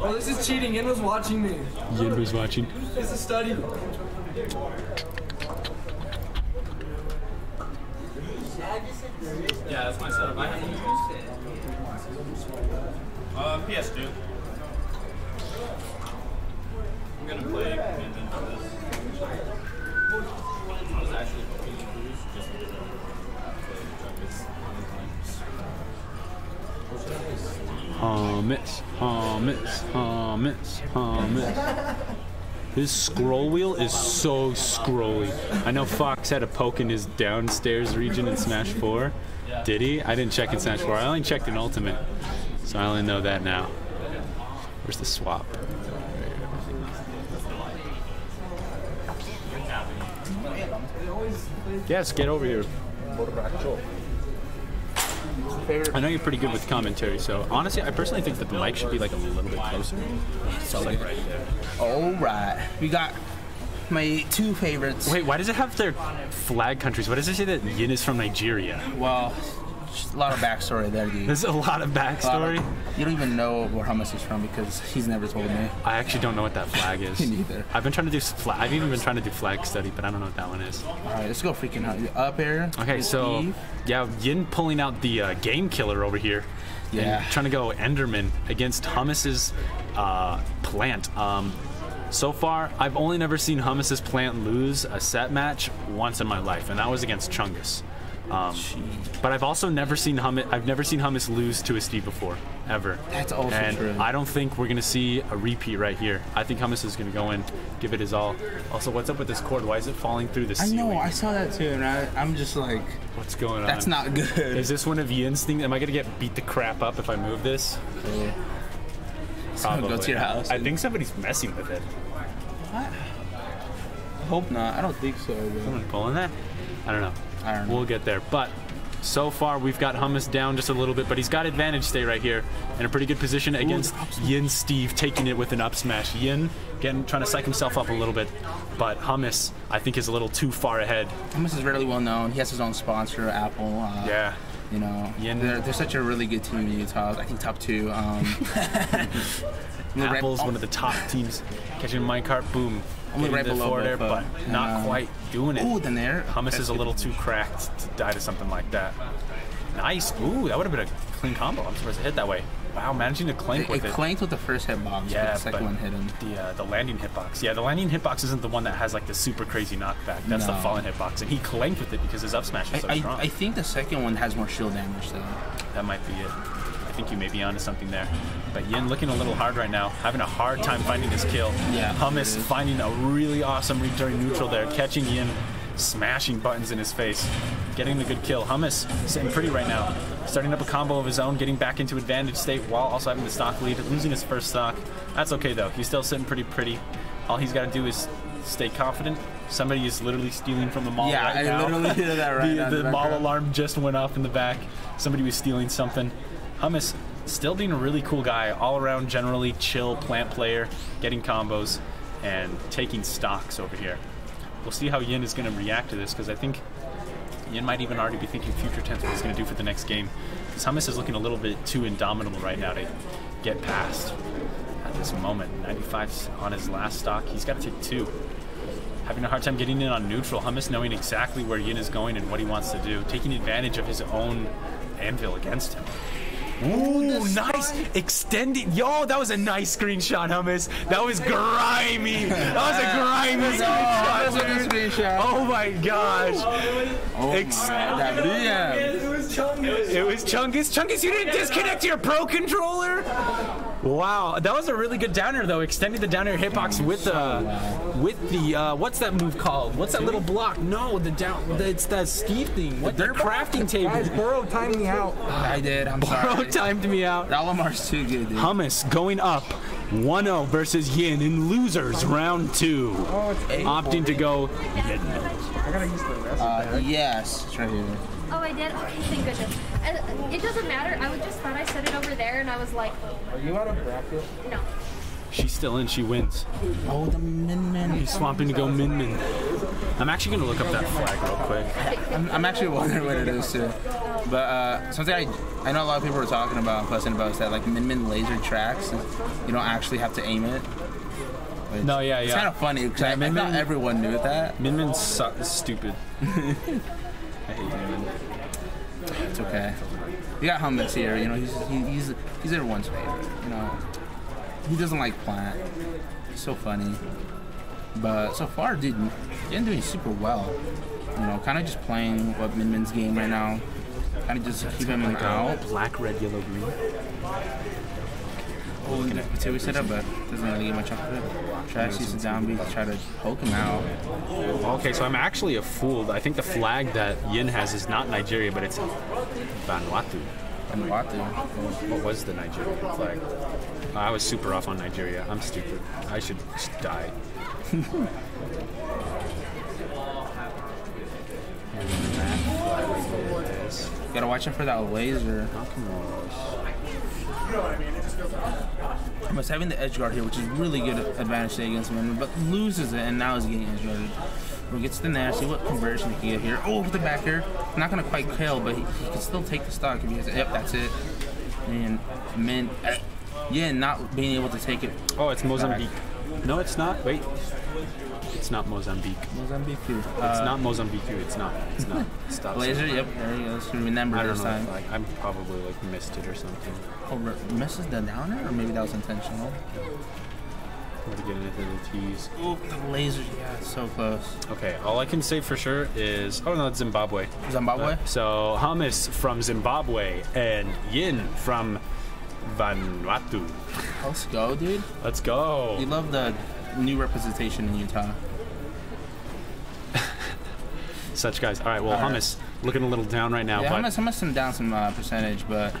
oh, this is cheating. Yin was watching me. Yin was watching. It's a study. Yeah, that's my setup. I have Uh, PS2. I'm gonna play Minden for this. I was actually hoping to just because Hummus, hummus, hummus, hummus. His scroll wheel is so scrolly. I know Fox had a poke in his downstairs region in Smash 4. Did he? I didn't check in Smash 4. I only checked in Ultimate. So I only know that now. Where's the swap? Yes, get over here. I know you're pretty good with commentary, so honestly, I personally think that the mic should be like a little bit closer. So like right there. All right, we got my two favorites. Wait, why does it have their flag countries? Why does it say that Yin is from Nigeria? Well, just a lot of backstory there, dude. There's a lot of A lot of- backstory. you don't even know where hummus is from because he's never told me. I actually don't know what that flag <laughs> is. Me neither. I've been trying to do flag. I've even been trying to do flag study, but I don't know what that one is. All right, let's go freaking out. Up air. Okay, so Eve. yeah, Yin pulling out the uh, game killer over here. Yeah. And trying to go Enderman against Hummus's uh, plant. Um, so far, I've only never seen Hummus's plant lose a set match once in my life, and that was against Chungus. Um, but I've also never seen Hummus. I've never seen Hummus lose to a Steve before, ever. That's also and true. I don't think we're gonna see a repeat right here. I think Hummus is gonna go in, give it his all. Also, what's up with this cord? Why is it falling through the ceiling? I know, I saw that too, and I, I'm just like, What's going on? that's not good. Is this one of Yin's things? Am I gonna get beat the crap up if I move this? Someone go to your house. I think somebody's messing with it. I hope not. I don't think so. Someone pulling that? I don't know. I don't know. We'll get there. But so far, we've got Hummus down just a little bit, but he's got advantage stay right here in a pretty good position against Yin Steve, taking it with an up smash. Yin again trying to psych himself up a little bit, but Hummus, I think, is a little too far ahead. Hummus is really well known. He has his own sponsor, Apple. Uh, Yeah. You know, Yin- they're, they're such a really good team in Utah. I think top two. Um, <laughs> Apple's one of the top teams. Catching minecart, boom. Only Getting right the below forward air, uh, but not and, quite doing it. Ooh, then there. Hummus is a little too cracked to die to something like that. Nice. Ooh, that would have been a clean combo. I'm surprised it hit that way. Wow, managing to clank It, with it it. clanked with the first hitbox, Yeah, but the second but one hit him. the uh, the landing hitbox. Yeah, the landing hitbox isn't the one that has like the super crazy knockback. That's the No. fallen hitbox, and he clanked with it because his up smash is so I, I, strong. I think the second one has more shield damage though. that might be it. I think you may be onto something there. But Yin looking a little hard right now, having a hard time finding his kill. Yeah, Hummus finding a really awesome read during neutral there, catching Yin, smashing buttons in his face, getting the good kill. Hummus sitting pretty right now, starting up a combo of his own, getting back into advantage state while also having the stock lead, losing his first stock. That's okay though. He's still sitting pretty pretty. All he's got to do is stay confident. Somebody is literally stealing from the mall Yeah, right I now. literally did that <laughs> right the, now the the mall alarm just went off in the back. Somebody was stealing something. Hummus still being a really cool guy, all around generally chill plant player, getting combos and taking stocks over here. We'll see how Yin is going to react to this because I think Yin might even already be thinking future tense what he's going to do for the next game. Because Hummus is looking a little bit too indomitable right now to get past at this moment. 95 on his last stock. He's got to take two. Having a hard time getting in on neutral. Hummus knowing exactly where Yin is going and what he wants to do. Taking advantage of his own anvil against him. Ooh, nice extending. Yo, that was a nice screenshot, Hummus. That was grimy. That was a <laughs> grimy screenshot. That's a good dude. screenshot. Oh my gosh. Oh Ex- my, that BM. Chungus. It was Chungus. Chungus, you didn't disconnect your Pro controller. Wow, that was a really good downer though. Extending the downer hitbox with the with the uh, what's that move called? What's that little block? No, the down. The, it's that ski thing. What the crafting table? Guys, Boro timed me out. I did. I'm Bro sorry. <laughs> timed me out. Olimar's too good, dude. Hummus going up 1-0 versus Yin in losers round two. Oh, it's Opting to go. I gotta use the rest. Uh, yes, it's right here. Oh, I did? Okay, thank goodness. Uh, it doesn't matter. I was just thought I set it over there, and I was like, Are you out of bracket? no. She's still in. She wins. Oh, the Min Min. He's swapping to go Min Min. I'm actually gonna look up that flag real quick. I'm, I'm actually wondering what it is too. But uh, something I, I know a lot of people are talking about, fussing about, is that like Min Min laser tracks, you don't actually have to aim it. Which- No, yeah, It's kind of funny because I, I Min thought Min- everyone knew that. Min Min su- is stupid. <laughs> It's okay. You got Hummus here. You know he's he, he's he's everyone's favorite. You know he doesn't like plant. He's so funny. But so far, dude, Yin doing super well. You know, kind of just playing what Min Min's game right now. Kind of just keeping him out. Black, red, yellow, green. Oh, that's how we set up, but doesn't really get much off of it. Try to see some zombie, try to poke him out. Okay, so I'm actually a fool. I think the flag that Yin has is not Nigeria, but it's Vanuatu. And Watu. What was the Nigerian flag? Oh, I was super off on Nigeria. I'm stupid. I should just die. and that flag is Gotta watch out for that laser. Almost having the edge guard here, which is really good advantage today against him, but loses it, and now he's getting edge guarded. We'll get to the nair, see what conversion he can get here. Oh, with the back air. Not gonna quite kill, but he, he can still take the stock if he has it. Yep, that's it. And Min, eh, yeah, not being able to take it. Oh, it's Mozambique. No, it's not. Wait. It's not Mozambique. Mozambique. too. It's Uh, not Mozambique. It's not. It's not. <laughs> Stop. Laser, yep, there he goes. Remember I don't this know. time. Like, I'm probably like missed it or something. Oh, misses the downer, or maybe that was intentional. Try to get anything to tease. Oh, the laser, yeah, so close. Okay, all I can say for sure is oh no, it's Zimbabwe. Zimbabwe? Uh, so Hummus from Zimbabwe and Yin from Vanuatu. Let's go, dude. Let's go. You love the new representation in Utah. <laughs> Such guys. All right, well, All right. Hummus looking a little down right now, yeah, but, I'm gonna slim down some uh, percentage, but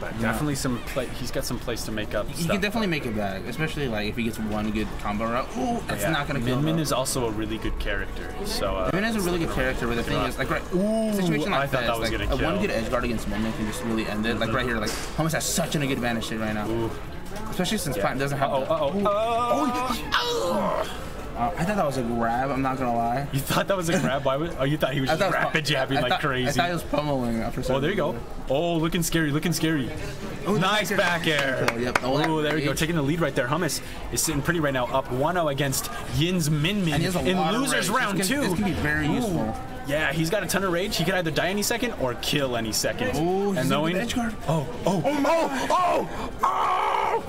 but definitely some. Play, he's got some place to make up. he stuff. can definitely make it back, especially like if he gets one good combo route. Ooh, that's Yeah. not gonna kill Min Min him. is also a really good character. So uh, is a really good character, but the thing is, like, right, a situation I like thought that, that was like, gonna a one good edge guard against Min Min can just really end it. Like right here, like Hummus has such an good advantage right now, Ooh. Especially since Plant doesn't have. Oh, the- oh, oh. Uh, I thought that was a grab. I'm not gonna lie. You thought that was a grab? Why would, oh, you thought he was just thought it was rapid jabbing like crazy. I thought he was pummeling. uh, for some Oh, there you go. Oh, looking scary, looking scary. nice back air. Oh, yep. Oh, there we go. Taking the lead right there. Hummus is sitting pretty right now, up 1-0 against Yin's Min Min And he has a in losers round two. this can be very useful. Yeah, he's got a ton of rage. He could either die any second or kill any second. Ooh, he's and knowing, edge guard. oh, oh, oh, oh, oh,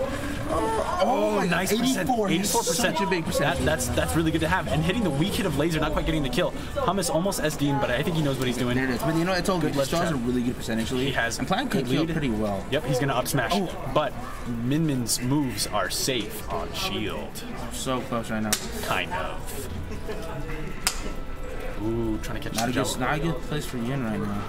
oh, oh, my nice God, percent, 84. 84 percent. such a big percentage. That, that's that's really good to have. And hitting the weak hit of laser, not quite getting the kill. Hummus almost SDing, but I think he knows what he's doing. There it is. But you know, it's all good. Left still has a really good percentage lead. He has And Plan can good lead. pretty well. Yep, he's gonna up smash. Oh. But Min Min's moves are safe on shield. Oh, so close right now. Kind of. Ooh, trying to catch Not the a good, jump. not a good place for Yin right now.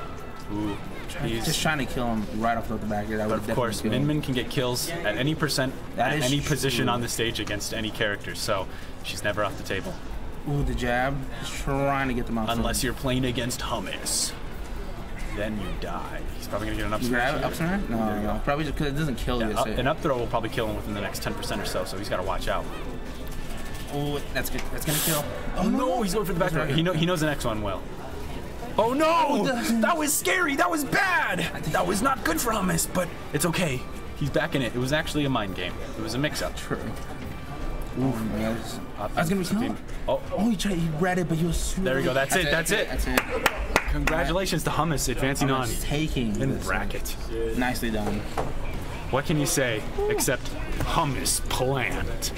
Ooh, he's Just trying to kill him right off the back here. That But would of course, definitely Min kill. Min can get kills at any percent, That at is any position true. on the stage against any character. So she's never off the table, Ooh, the jab. Just trying to get them off. unless you're playing against Hummus. Then you die. He's probably gonna get an up You smash. grab it up somewhere? No, no. Probably just because it doesn't kill Yeah, you. up, so- an up throw will probably kill him within the next 10% or so. So he's got to watch out. Oh, that's good. That's gonna kill. Oh no, oh, he's going for the back throw. He know he knows the next one well. Oh no! That was scary. That was bad. That was not good for Hummus, but it's okay. He's back in it. It was actually a mind game. It was a mix-up. True. Ooh, man. Up I was gonna be to killed. Oh, oh, Oh, he tried. He read it, but he was. Super There we go. That's it, that's it. That's it. congratulations to Hummus advancing on He's taking in this. bracket. Nicely done. What can you say except hummus plant?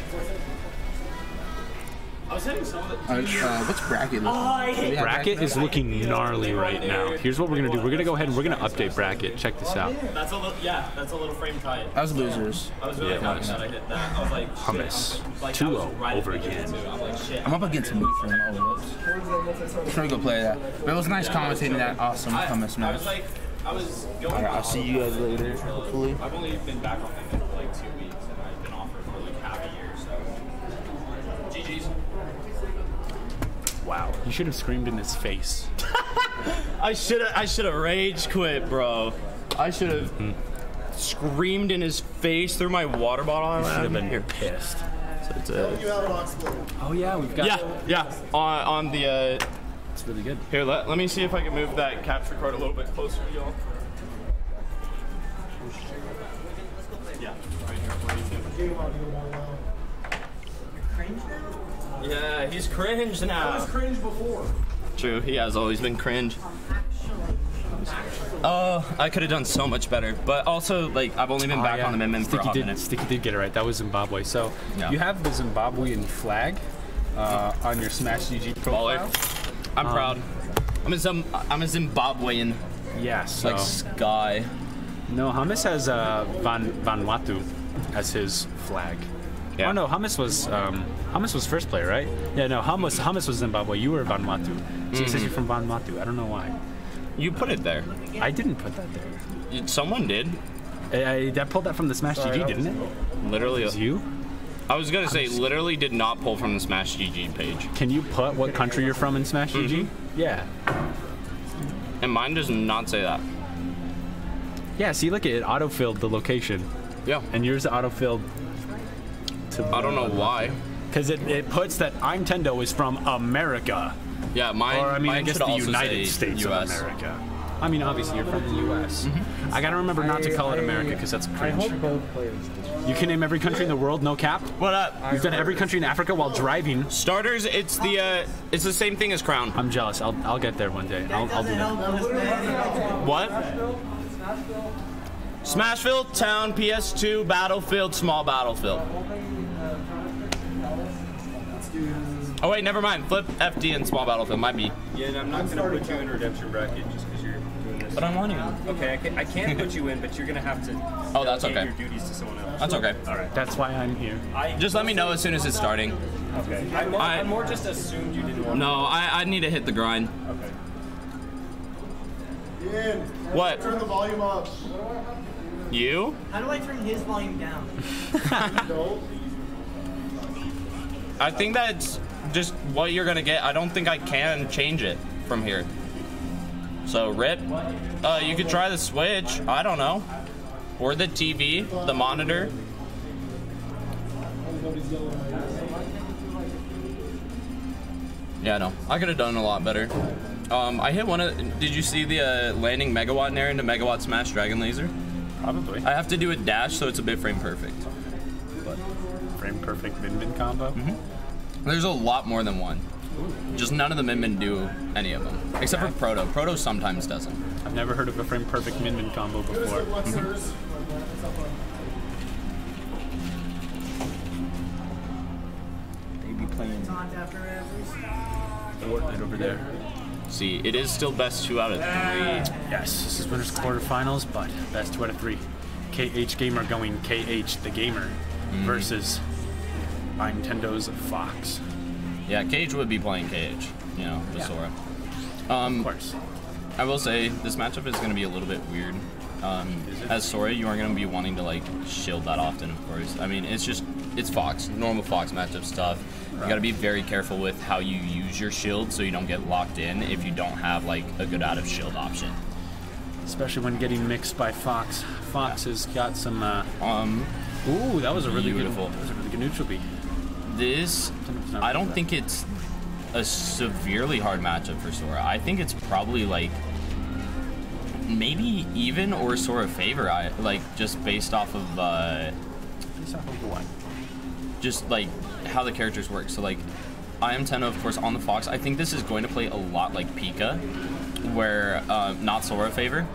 I was hitting some of it. Uh, uh, what's bracket? look like? Do we have Bracket is looking gnarly right now. Here's what we're gonna do. We're gonna go ahead and we're gonna update bracket. Check this out. That's a little, yeah, that's a little frame tight. That was losers. I was really Yeah, happy that I hit that. I was like, Hummus. like, that was 2-0 right over again. I'm like, shit. I'm up against me from all of us. Go play that. But it was nice commentating that awesome hummus I match. was like, I was going. Alright, I'll see you guys later, hopefully. I've only been back on LinkedIn for like two weeks, and I've been off for like half a year. So, GG's. Wow. You should have screamed in his face. <laughs> I should have. I should have rage quit, bro. I should have screamed in his face through my water bottle. I should have been here pissed. You have an oxford. Oh yeah, we've got. Yeah, yeah. On, on the uh, it's really good. here, let, let me see if I can move that capture card a little bit closer to y'all. Yeah, right here. Yeah, he's cringe now. He was cringe before. True, he has always been cringe. Oh, I could have done so much better, but also like I've only been Oh, back yeah. on the Min for a did, minute. Sticky did get it right. That was Zimbabwe. So Yeah. you have the Zimbabwean flag uh, on your Smash GG Baller. profile. I'm proud. I'm a Zim- I'm a Zimbabwean, Yeah. So like Sky. no, Hummus has uh, Van Vanuatu as his flag. Yeah. Oh no, Hummus was um, Hummus was first player, right? Yeah, no, Hummus Hummus was Zimbabwe. You were Vanuatu. So Mm-hmm. it says you're from Vanuatu. I don't know why. You put it there. I didn't put that there. Someone did. I, I pulled that from the Smash GG, didn't it? Literally. It was you. I was gonna say literally did not pull from the Smash GG page, Can you put what country you're from in Smash GG? Mm-hmm. Yeah. and mine does not say that. Yeah. See, look, at it autofilled the location, Yeah. and yours autofilled. To I don't know why. Because it, it puts that IMtendo is from America. Yeah, mine. Or, I mean, I guess the United States US. of America. I mean, obviously, you're from the U.S. Mm-hmm. I gotta remember not to call it America because that's I cringe. hope both. You can name every country in the world, no cap. What up? You've done every country in Africa while driving. Starters, it's the uh, it's the same thing as Crown. I'm jealous. I'll, I'll get there one day. I'll, I'll do that. What? Smashville, Town, PS2, Battlefield, Small Battlefield. Oh wait, never mind. Flip FD and Small Battlefield might be. Yeah, and I'm not gonna put you in redemption bracket just because you're doing this. But I want to. Okay, I can, I can put you in, but you're gonna have to. <laughs> Oh, that's okay. Your duties to someone else. That's okay. All right. That's why I'm here. I Just let me know as soon as it's starting. Okay. I, more, I- I, more just assumed you didn't want. No, I, I need to hit the grind. Okay. Ian, What? turn the volume up. You? How do I turn his volume down? <laughs> I think that's just what you're gonna get. I don't think I can change it from here. So rip. Uh, you could try the switch. I don't know. Or the TV, the monitor. Yeah, no. I could have done a lot better. Um, I hit one of. Did you see the uh, landing megawatt nair into megawatt smash dragon laser? Probably. I have to do a dash, so it's a bit frame perfect. But. Frame perfect min min combo. There's a lot more than one. Just none of the Min Min do any of them, except for Proto. Proto sometimes doesn't. I've never heard of a frame perfect min min combo before. What's yours? They be playing Fortnite over there. See, it is still best two out of three. Yes, this is winners quarterfinals, but best two out of three. KH Gamer going KH the Gamer mm-hmm. versus IMtendo's Fox. Yeah, Cage would be playing Cage, you know, with Yeah. Sora. Um, Of course. I will say this matchup is going to be a little bit weird. Um, as Sora, you aren't going to be wanting to like shield that often, of course. I mean, it's just it's Fox, normal Fox matchup stuff. You got to be very careful with how you use your shield so you don't get locked in if you don't have like a good out of shield option. Especially when getting mixed by Fox. Fox has got some. Uh, Um, ooh, that was a really Beautiful. good. That was a really good neutral beat. This I don't think it's a severely hard matchup for Sora. I think it's probably like maybe even or Sora favor. I like just based off of uh, Based off of what? just like how the characters work. So like IMtendo, of course, on the Fox. I think this is going to play a lot like Pika, where uh, not Sora favor.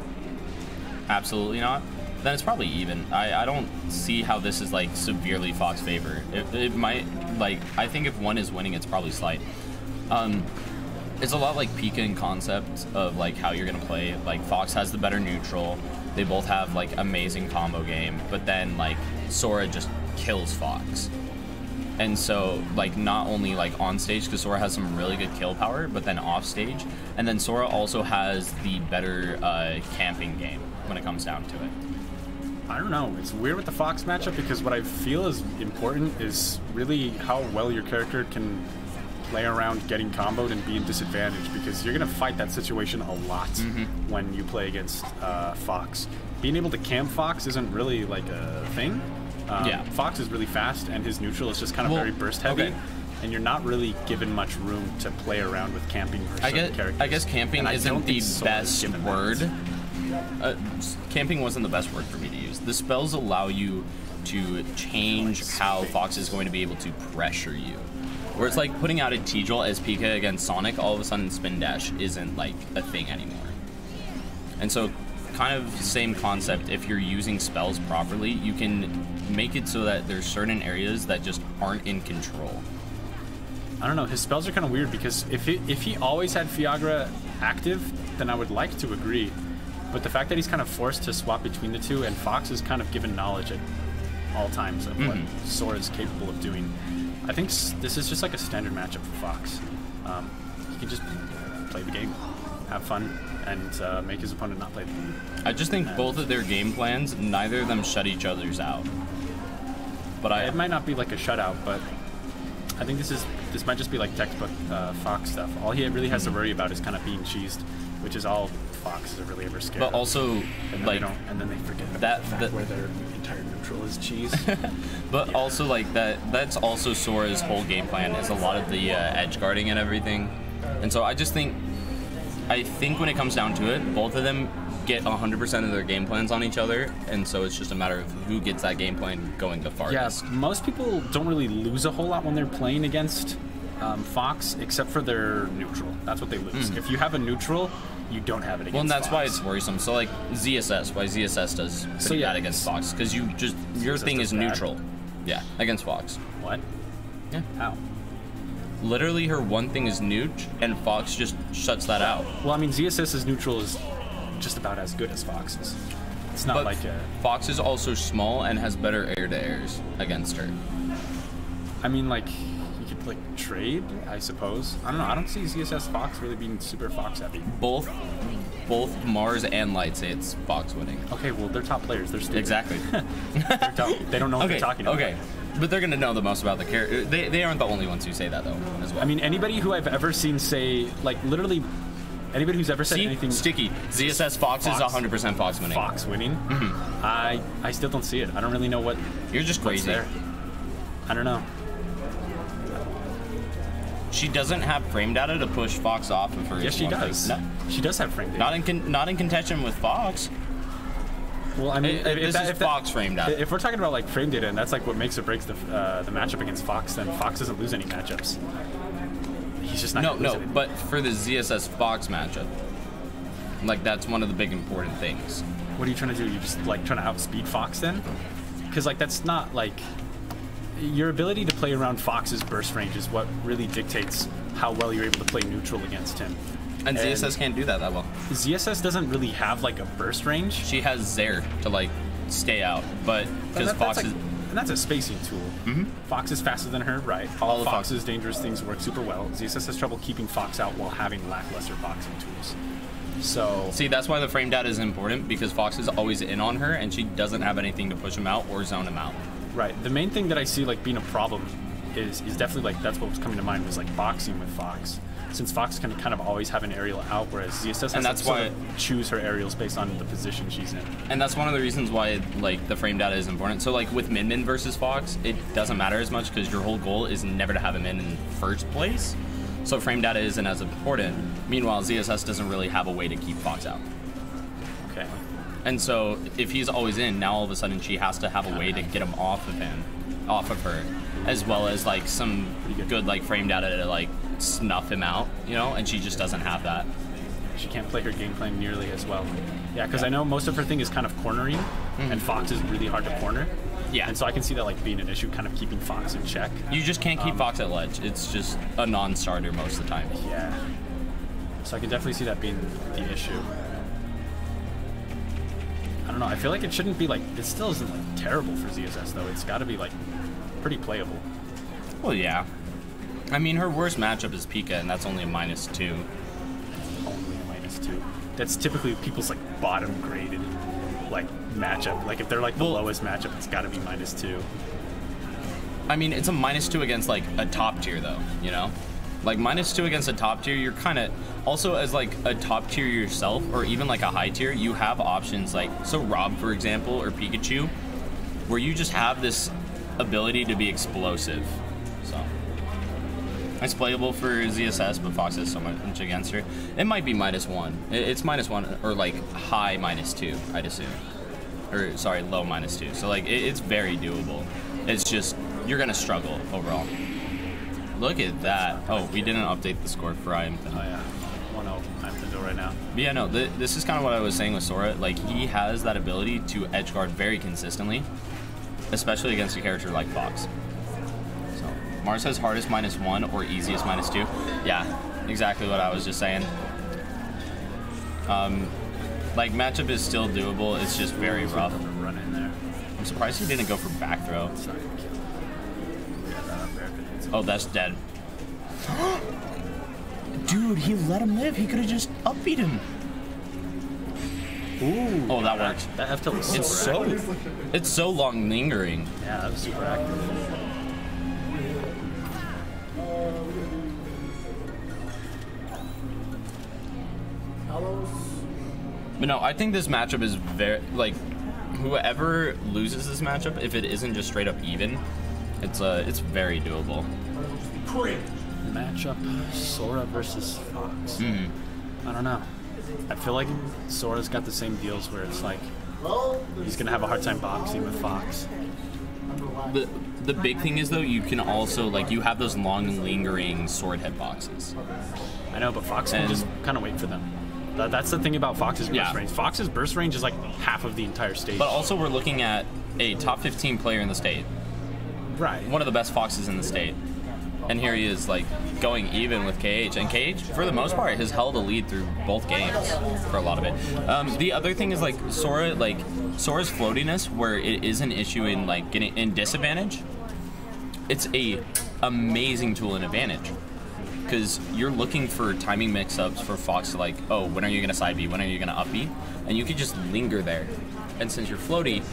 Absolutely not. Then it's probably even. I, I don't see how this is like severely Fox favor. It, it might like I think if one is winning, it's probably slight. Um, it's a lot like Pika in concept of like how you're gonna play. Like Fox has the better neutral. They both have like amazing combo game, but then like Sora just kills Fox. And so, like, not only like on stage, because Sora has some really good kill power, but then off stage, and then Sora also has the better uh, camping game when it comes down to it. I don't know. It's weird with the Fox matchup because what I feel is important is really how well your character can play around getting comboed and being disadvantaged because you're going to fight that situation a lot when you play against uh, Fox. Being able to camp Fox isn't really like a thing. Um, Yeah. Fox is really fast and his neutral is just kind of Well, very burst heavy. okay. And you're not really given much room to play around with camping I guess characters. I guess camping And isn't the think Sora is best word. Uh, camping wasn't the best word for me to use. The spells allow you to change how Fox is going to be able to pressure you. Where it's like putting out a T-Jolt as Pika against Sonic, all of a sudden Spin Dash isn't like a thing anymore. And so, kind of same concept. If you're using spells properly, you can make it so that there's certain areas that just aren't in control. I don't know. His spells are kind of weird because if he, if he always had Firaga active, then I would like to agree. But the fact that he's kind of forced to swap between the two, and Fox is kind of given knowledge at all times of what Sora is capable of doing, I think this is just like a standard matchup for Fox. Um, he can just play the game, have fun, and uh, make his opponent not play the game. I just think both of their game plans, neither of them shut each other's out. But I, It might not be like a shutout, but I think this is this might just be like textbook uh, Fox stuff. All he really has to worry about is kind of being cheesed, which is all Fox is really ever scared. but of. also and then like they don't, and then they forget that- the that- where their entire neutral is cheese. <laughs> But also like that that's also Sora's whole game plan is a lot of the uh, edge guarding and everything. And so I just think I think when it comes down to it, both of them get 100% of their game plans on each other, and so it's just a matter of who gets that game plan going the yeah, farthest. most people don't really lose a whole lot when they're playing against um, Fox, except for their neutral. That's what they lose. If you have a neutral, you don't have it against. Well, and that's why it's worrisome. So like ZSS, why ZSS does pretty So, yeah, bad against Fox because you just your ZSS thing is bad. neutral. Yeah, against Fox. what? Yeah. How? Literally, her one thing is neutral, and Fox just shuts that out. Well, I mean, ZSS is neutral is just about as good as Fox's. It's not But like a. Fox is also small and has better air to airs against her. I mean, like like trade, I suppose. I don't know. I don't see ZSS Fox really being super Fox heavy. Both, both Mars and Light say it's Fox winning. Okay, well they're top players. They're stupid. Exactly. <laughs> They're dumb. They don't know what okay. they're talking about. Okay. But they're gonna know the most about the character. They, they aren't the only ones who say that though, as well. I mean, anybody who I've ever seen say like literally anybody who's ever said see, anything sticky. ZSS Fox, Fox. is 100% Fox winning. Fox winning, mm-hmm. I I still don't see it. I don't really know what You're just crazy. there. I don't know. She doesn't have frame data to push Fox off of her. Yes, she does. No, She does have frame data. not in con- not in contention with Fox. well, I mean, It- it- this is Fox frame data. If we're talking about like frame data, and that's like what makes or breaks the uh, the matchup against Fox, then Fox doesn't lose any matchups. He's just not. No, lose no, but for the ZSS Fox matchup, like that's one of the big important things. What are you trying to do? You're just like trying to outspeed Fox then? Because like that's not like your ability to play around Fox's burst range is what really dictates how well you're able to play neutral against him. And ZSS can't do that that well. ZSS doesn't really have like a burst range. She has zair to like stay out, but because And that- Fox that's is like- and that's a spacing tool. Mm-hmm. Fox is faster than her, right? All, All of Fox- Fox's dangerous things work super well. ZSS has trouble keeping Fox out while having lackluster boxing tools. So see that's why the frame data is important because Fox is always in on her and she doesn't have anything to push him out or zone him out. Right. The main thing that I see like being a problem is is definitely like that's what was coming to mind was like boxing with Fox. Since Fox can kind of always have an aerial out, whereas ZSS has And that's why- choose her aerials based on the position she's in. And that's one of the reasons why like the frame data is important. So like with Min Min versus Fox, it doesn't matter as much because your whole goal is never to have him in in first place. So frame data isn't as important. Meanwhile, ZSS doesn't really have a way to keep Fox out. And so if he's always in, now all of a sudden she has to have a way to get him off of him, off of her, as well as like some good. like frame data to like snuff him out, you know. And she just doesn't have that. she can't play her game plan nearly as well. Yeah, because I know most of her thing is kind of cornering, and Fox is really hard to corner. Yeah. And so I can see that like being an issue, kind of keeping Fox in check. You just can't keep Um, Fox at ledge. It's just a non-starter most of the time. Yeah. So I can definitely see that being the issue. I don't know. I feel like it shouldn't be like it still isn't like terrible for ZSS though. It's got to be like pretty playable. Well, yeah. I mean, her worst matchup is Pika, and that's only a minus two. Only a minus two. That's typically people's like bottom graded like matchup. Like if they're like the lowest matchup, it's got to be minus two. I mean, it's a minus two against like a top tier, though. You know, like minus two against a top tier. You're kind of also as like a top tier yourself, or even like a high tier. You have options like so Rob, for example, or Pikachu, where you just have this ability to be explosive. So it's playable for ZSS, but Fox has so much against her. It might be minus one. It's minus one or like high minus two, I'd assume. Or sorry, low minus two. So like it, it's very doable. It's just you're gonna struggle overall. Look at that. Oh, we didn't update the score for IM. Oh yeah, 1-0 IMtendo right now. But yeah, no, th- this is kind of what I was saying with Sora. Like, he has that ability to edge guard very consistently, especially against a character like Fox. So, Mars has hardest minus one or easiest minus two. Yeah, exactly what I was just saying. Um, like, matchup is still doable, it's just very rough. Run in there. I'm surprised he didn't go for back throw. Oh, that's dead. <gasps> Dude, he let him live. He could have just upbeat him. Ooh. Oh, that worked. That F tilt was super It's so, active. it's so long lingering. Yeah, that was super active. But no, I think this matchup is very like whoever loses this matchup, if it isn't just straight up even, it's uh it's very doable. Matchup Sora versus Fox. Mhm. I don't know. I feel like Sora's got the same deals where it's like he's gonna have a hard time boxing with Fox. The the big thing is though, you can also like you have those long lingering sword hitboxes. I know, but Fox can just kind of wait for them. That, that's the thing about Fox's burst Yeah. range. Fox's burst range is like half of the entire stage. But also we're looking at a top 15 player in the state, right. one of the best foxes in the state. And here he is like going even with KH. And KH, for the most part, has held a lead through both games for a lot of it. Um, the other thing is like Sora, like Sora's floatiness, where it is an issue in like getting in disadvantage. It's a amazing tool in advantage because you're looking for timing mix-ups for Fox like, oh, when are you gonna side B? When are you gonna up B? And you could just linger there. And since you're floaty,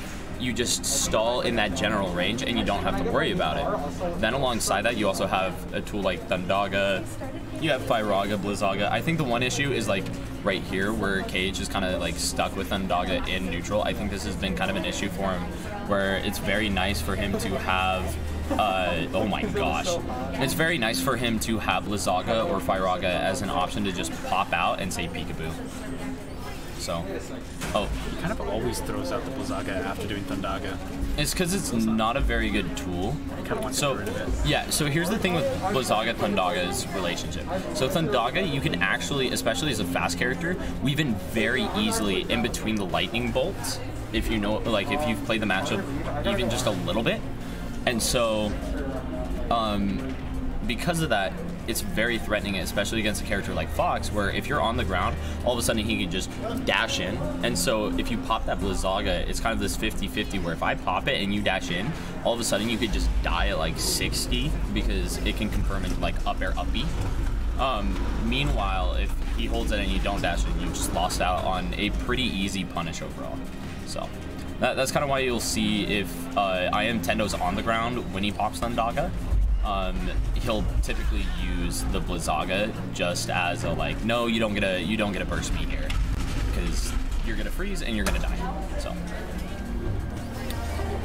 you just stall in that general range and you don't have to worry about it. Then alongside that, you also have a tool like Thundaga. You have Firaga, Blizzaga. I think the one issue is like right here where Cage is kind of like stuck with Thundaga in neutral. I think this has been kind of an issue for him where it's very nice for him to have uh, oh my gosh. It's very nice for him to have Blizzaga or Firaga as an option to just pop out and say peekaboo. So, oh, He kind of always throws out the Blizzaga after doing Thundaga. it's because it's not a very good tool. I kind of want to So get rid of it. yeah, so here's the thing with Blizzaga Thundaga's relationship. So Thundaga, you can actually, especially as a fast character, weave in very easily in between the lightning bolts. If you know, like if you've played the matchup even just a little bit, and so um, because of that, it's very threatening, especially against a character like Fox, where if you're on the ground, all of a sudden he can just dash in. And so if you pop that Blizzaga, it's kind of this 50-50 where if I pop it and you dash in, all of a sudden you could just die at like 60 because it can confirm into like up air up. Um, meanwhile, if he holds it and you don't dash it, you just lost out on a pretty easy punish overall. So that, that's kind of why you'll see if uh, IMtendo's on the ground when he pops Thundaga, um, he'll typically use the Blizzaga just as a like, no, you don't get a you don't get a burst speed here because you're gonna freeze and you're gonna die. So.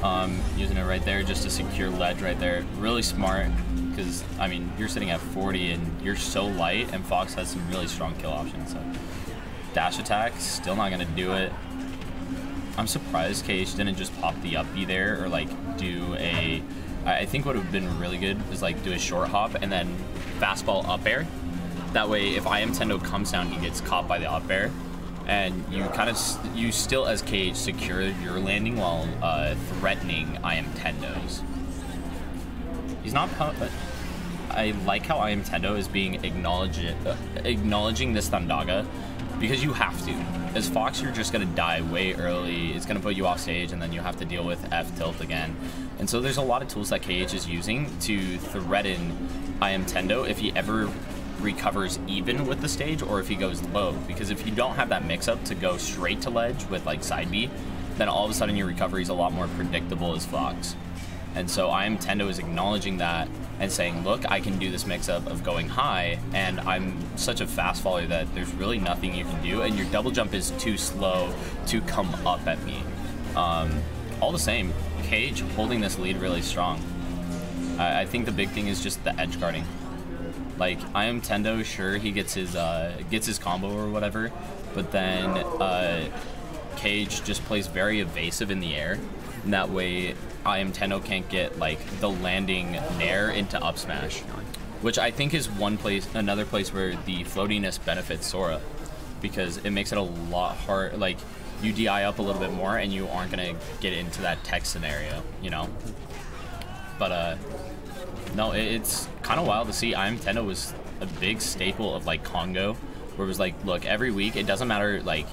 Um, using it right there just to secure ledge right there. Really smart because, I mean, you're sitting at 40 and you're so light, and Fox has some really strong kill options. So, dash attack, still not going to do it. I'm surprised KH didn't just pop the up B there or like do a. I think what would have been really good is like do a short hop and then fast fall up air That way, if IMtendo comes down, he gets caught by the up air, and you kind of you still as Cage secure your landing while uh, threatening IMtendo's. He's not. I like how IMtendo is being acknowledged, uh, acknowledging this Thundaga because you have to. As Fox, you're just gonna die way early. It's gonna put you off stage, and then you have to deal with F tilt again. And so there's a lot of tools that KH is using to threaten IMtendo if he ever recovers even with the stage or if he goes low. Because if you don't have that mix up to go straight to ledge with like side B, then all of a sudden your recovery is a lot more predictable as Fox. And so IMtendo is acknowledging that and saying, look, I can do this mix up of going high, and I'm such a fast faller that there's really nothing you can do, and your double jump is too slow to come up at me. Um, all the same, Cage holding this lead really strong. I, I think the big thing is just the edge guarding. Like IMtendo, sure he gets his uh, gets his combo or whatever, but then uh, Cage just plays very evasive in the air. And that way, IMtendo can't get like the landing nair into up smash, which I think is one place, another place where the floatiness benefits Sora, because it makes it a lot hard. Like you DI up a little bit more, and you aren't gonna get into that tech scenario, you know. But uh, no, it, it's kind of wild to see. IMtendo was a big staple of like Congo, where it was like, look, every week it doesn't matter like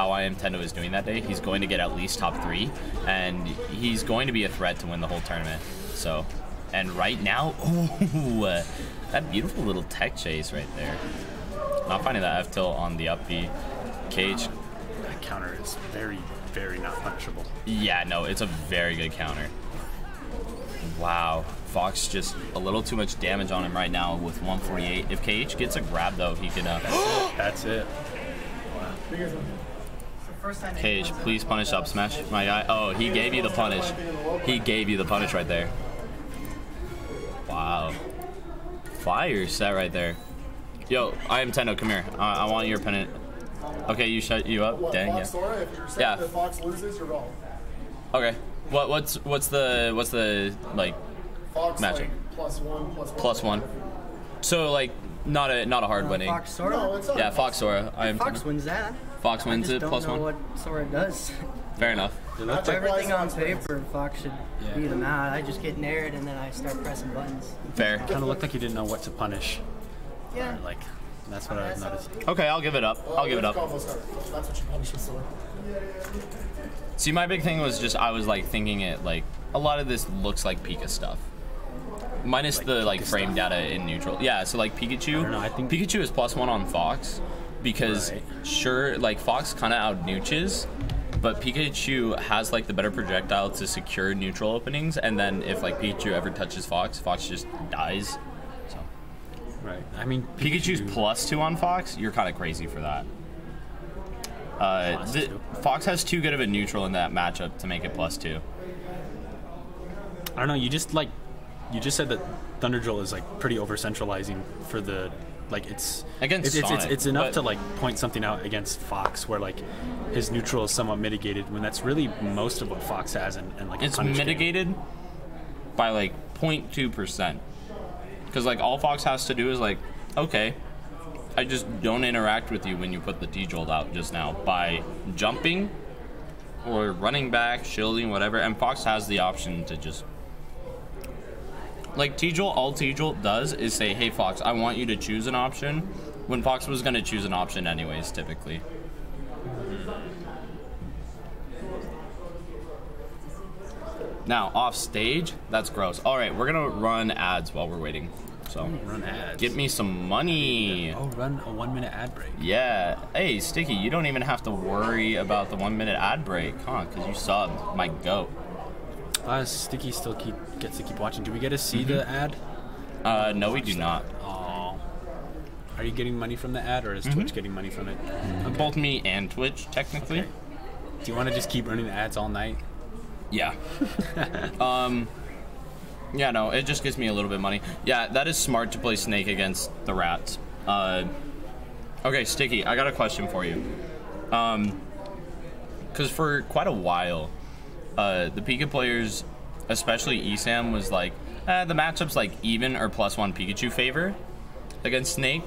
how IMtendo is doing that day. He's going to get at least top three, and he's going to be a threat to win the whole tournament. So, and right now, <laughs> ooh, uh, that beautiful little tech chase right there. Not finding that F tilt on the up B. Cage, That counter is very, very not punishable. yeah, no, it's a very good counter. Wow. Fox just a little too much damage on him right now with 148. If KH gets a grab though, he can. Uh, <gasps> That's it. First time KH, please punish up smash, my guy. Oh, he gave you the punish. He gave you the punish right there. Wow. Fire set right there. Yo, IMtendo. Come here. I, I want your pennant. Okay, you shut you up. What, Dang yeah. Fox Sora? If you're Yeah. that Fox loses, you're wrong. Okay. What what's what's the what's the like Fox Magic. like plus one, plus one. plus one? So like not a not a hard winning. Fox Sora. No, it's not. Yeah, Fox Sora. I am Fox wins that. Fox I wins just it don't know one. what Sora does. Fair enough. Magic Everything on Fox paper, Fox should beat him out. I just get nared and then I start pressing buttons. Fair. Kind of looked like you didn't know what to punish. Yeah. Like, that's what I noticed. Okay, I'll give it up. I'll give it up. That's what you punish with Sora. See, my big thing was just I was like thinking it like a lot of this looks like Pika stuff. Minus the like Pika frame stuff? data in neutral. Yeah, so like Pikachu. I don't know, I think- Pikachu is plus one on Fox because Right. sure, like Fox kind of out nooches, but Pikachu has like the better projectile to secure neutral openings, and then if like Pikachu ever touches Fox, Fox just dies. So Right. I mean, Pikachu's plus two on Fox, you're kind of crazy for that. Uh, two. Fox has too good of a neutral in that matchup to make it plus two. I don't know. You just like, you just said that Thunder Jolt is like pretty over centralizing for the, like it's Against it's, it's, it's, it's enough but- to like point something out against Fox where like his neutral is somewhat mitigated when that's really most of what Fox has and, and like It's punish game. mitigated by like 0.2 percent, because like all Fox has to do is like, okay, I just don't interact with you when you put the T jolt out just now by jumping or running back, shielding, whatever. And Fox has the option to just like T jolt. All T jolt does is say, "Hey Fox, I want you to choose an option." When Fox was gonna choose an option anyways, typically. Now off stage, that's gross. All right, we're gonna run ads while we're waiting. So Run ads. get me some money. Oh, run a one minute ad break. Yeah. Hey, Sticky, you don't even have to worry about the one minute ad break, huh? Because you subbed my goat. Uh, Sticky still keep gets to keep watching. Do we get to see the Mm-hmm. ad? Uh, no, we do not. Oh. Are you getting money from the ad, or is Mm-hmm. Twitch getting money from it? Both me and Twitch, technically. Okay. Do you want to just keep running the ads all night? Yeah. <laughs> um. Yeah, no, it just gives me a little bit of money. Yeah, that is smart to play Snake against the rats. Uh, okay, Sticky, I got a question for you. Um, because for quite a while, uh, the Pika players, especially Esam, was like, eh, the matchup's like even or plus one Pikachu favor against Snake.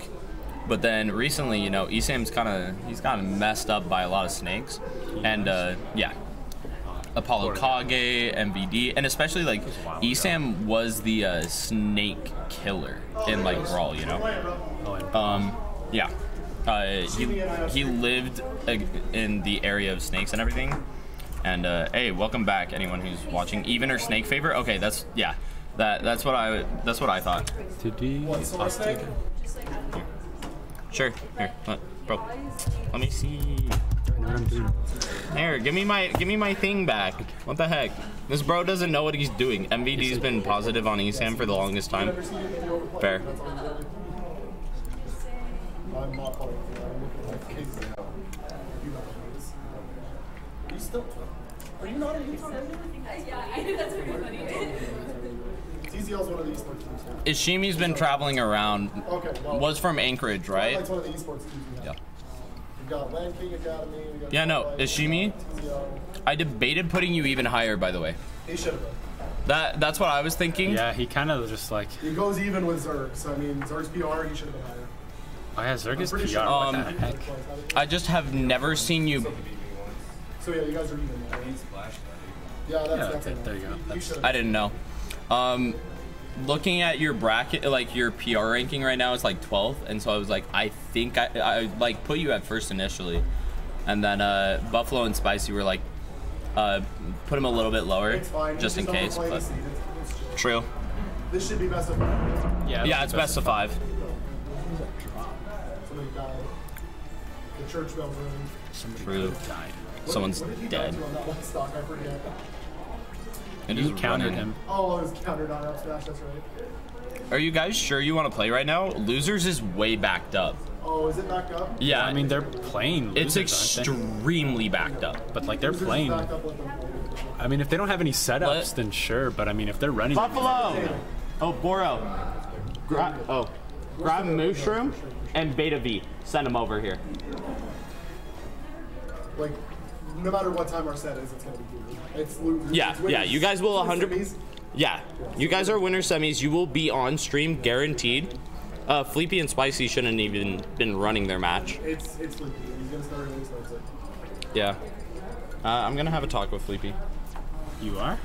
But then recently, you know, Esam's kind of he's kind of messed up by a lot of snakes, and uh, yeah, Apollo Kage, MVD, and especially like Esam was the uh, snake killer in like Brawl, you know. Um, yeah, uh, he he lived uh, in the area of snakes and everything. And uh, hey, welcome back, anyone who's watching. Even or snake favor? Okay, that's yeah, that that's what I that's what I thought. Sure, here, let, bro. Let me see. Here, give me my give me my thing back. What the heck? This bro doesn't know what he's doing. MVD's been positive on Esam for the longest time. Fair. I'm not following you. I'm Are you still? Are you not in Yeah, I think that's pretty funny. <laughs> TZL's one of the esports teams. Ishimi's been traveling around. Okay, well, Was from Anchorage, right? It's one of the esports teams we. Yeah. We've got Land King Academy. We got Yeah, no, Twilight, Ishimi? I debated putting you even higher, by the way. He should have been. That that's what I was thinking. Yeah, he kind of just like. He goes even with Zerg. So I mean, Zerg's PR. He should have been higher. Oh yeah, Zerg is pretty PR. sure- what Um, the heck? I just have never seen you. So yeah, you guys are even. Now. Yeah, that's Yeah, that's there, it. there you go. You should I didn't know. Um, looking at your bracket, like your PR ranking right now is like 12th, and so I was like, I think I, I like put you at first initially, and then uh, Buffalo and Spicy were like, uh, put them a little bit lower, It's fine. just in case. But. It's- it's true. This should be best of five. Yeah, Yeah, it's best of five. Somebody died. The church bell rang. True. died. Someone's What did he dead. die to on that one stock? I forget. It You countered running. him. Oh, it was counter dot up smash. That's right. Are you guys sure you want to play right now? Losers is way backed up. Oh, is it back up? Yeah, I mean, they're playing. it's losers, aren't extremely backed up. But like they're Losers playing. back up, let them play. I mean, if they don't have any setups, Let- then sure. But I mean, if they're running, Buffalo. Oh, Boro. Gra- oh, grab Mushroom and Beta V. Send them over here. Like, no matter what time our set is, it's gonna be good. It's losers. Yeah, it's yeah. You guys will It's 100. Yeah, you guys are winner semis. You will be on stream, guaranteed. Uh, Fleepy and Spicy shouldn't even been running their match. It's it's sleepy. He's gonna start early, so like. Yeah. Uh, I'm gonna have a talk with Fleepy. you are.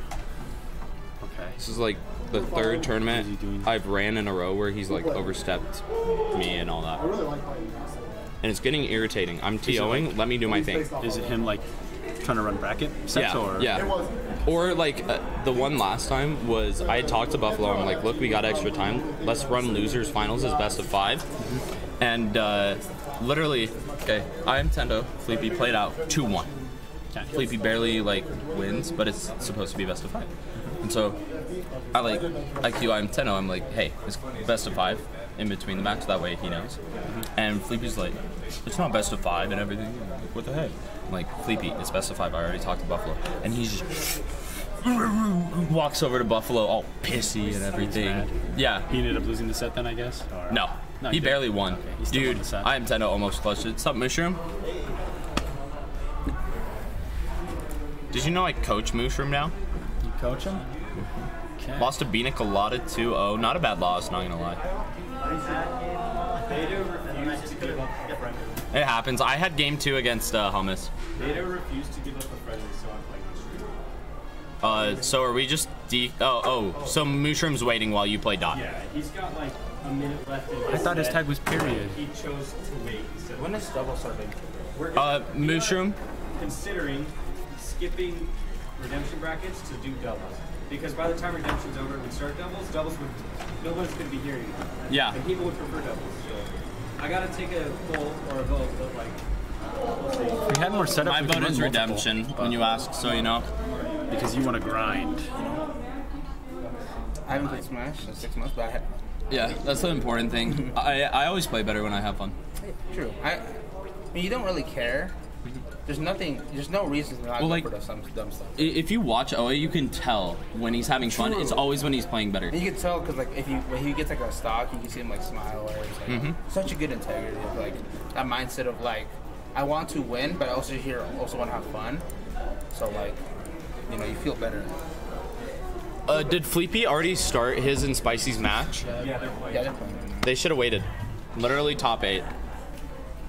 Okay. This is like the third tournament What is he doing? I've ran in a row where he's like overstepped me and all I that, really like playing and it's getting irritating. I'm TOing. Let me do my thing. Is it him like trying to run bracket sets Yeah, or? yeah. It was. Or like uh, the one last time was I had talked to Buffalo. I'm like, look, we got extra time. Let's run losers finals as best of five. And uh, literally, okay, IMtendo. Fleepy played out two one. Okay. Fleepy barely like wins, but it's supposed to be best of five. And so I like IQ IMtendo. I'm like, hey, it's best of five in between the match. That way he knows. And Fleepy's like, it's not best of five and everything. Like, what the heck? I'm like, Fleepy, it's best of five. I already talked to Buffalo. And he's just walks over to Buffalo all pissy and everything. Yeah. He ended up losing the set then, I guess. Or- No. No, he he barely won. Okay, he Dude. IMtendo oh, almost clutched it. Sup, Mushroom? Did you know I coach Mushroom now? You coach him. Okay. Lost to Bina Colada 2-0. Not a bad loss, not gonna lie. Beta refused to give up a friendly. It happens. I had game two against uh, Hummus. Beta refused to give up a friendly, so I'm playing on stream. Uh, so are we just de- Oh, oh. So Mushroom's waiting while you play Dot. Yeah, he's got like a minute left in I thought his tag was period. He chose to wait instead of When is double serving? We're Uh, we are Mushroom? considering skipping redemption brackets to do doubles. Because by the time redemption's over, we start doubles. Doubles would no one's gonna be here anymore. Yeah. And people would prefer doubles. So I gotta take a poll or a vote, but like we'll we had more setup. My we vote is redemption but- when you ask, so you know. because you want to grind. I haven't played Smash in six months, but I had. Yeah, that's the important thing. <laughs> I, I always play better when I have fun. True. I, I mean, you don't really care. There's nothing. There's no reason to not Well, like- for some dumb stuff. If you watch Oa, you can tell when he's having fun. It's always when he's playing better. And you can tell because like if you when he gets like a stock, you can see him like smile or it's like Mm-hmm. such a good integrity of like that mindset of like I want to win, but I also here also want to have fun. So like you know you feel better. Uh, did Fleepy already start his and Spicy's match? Yeah. Yeah, they're playing. They should have waited. Literally top eight.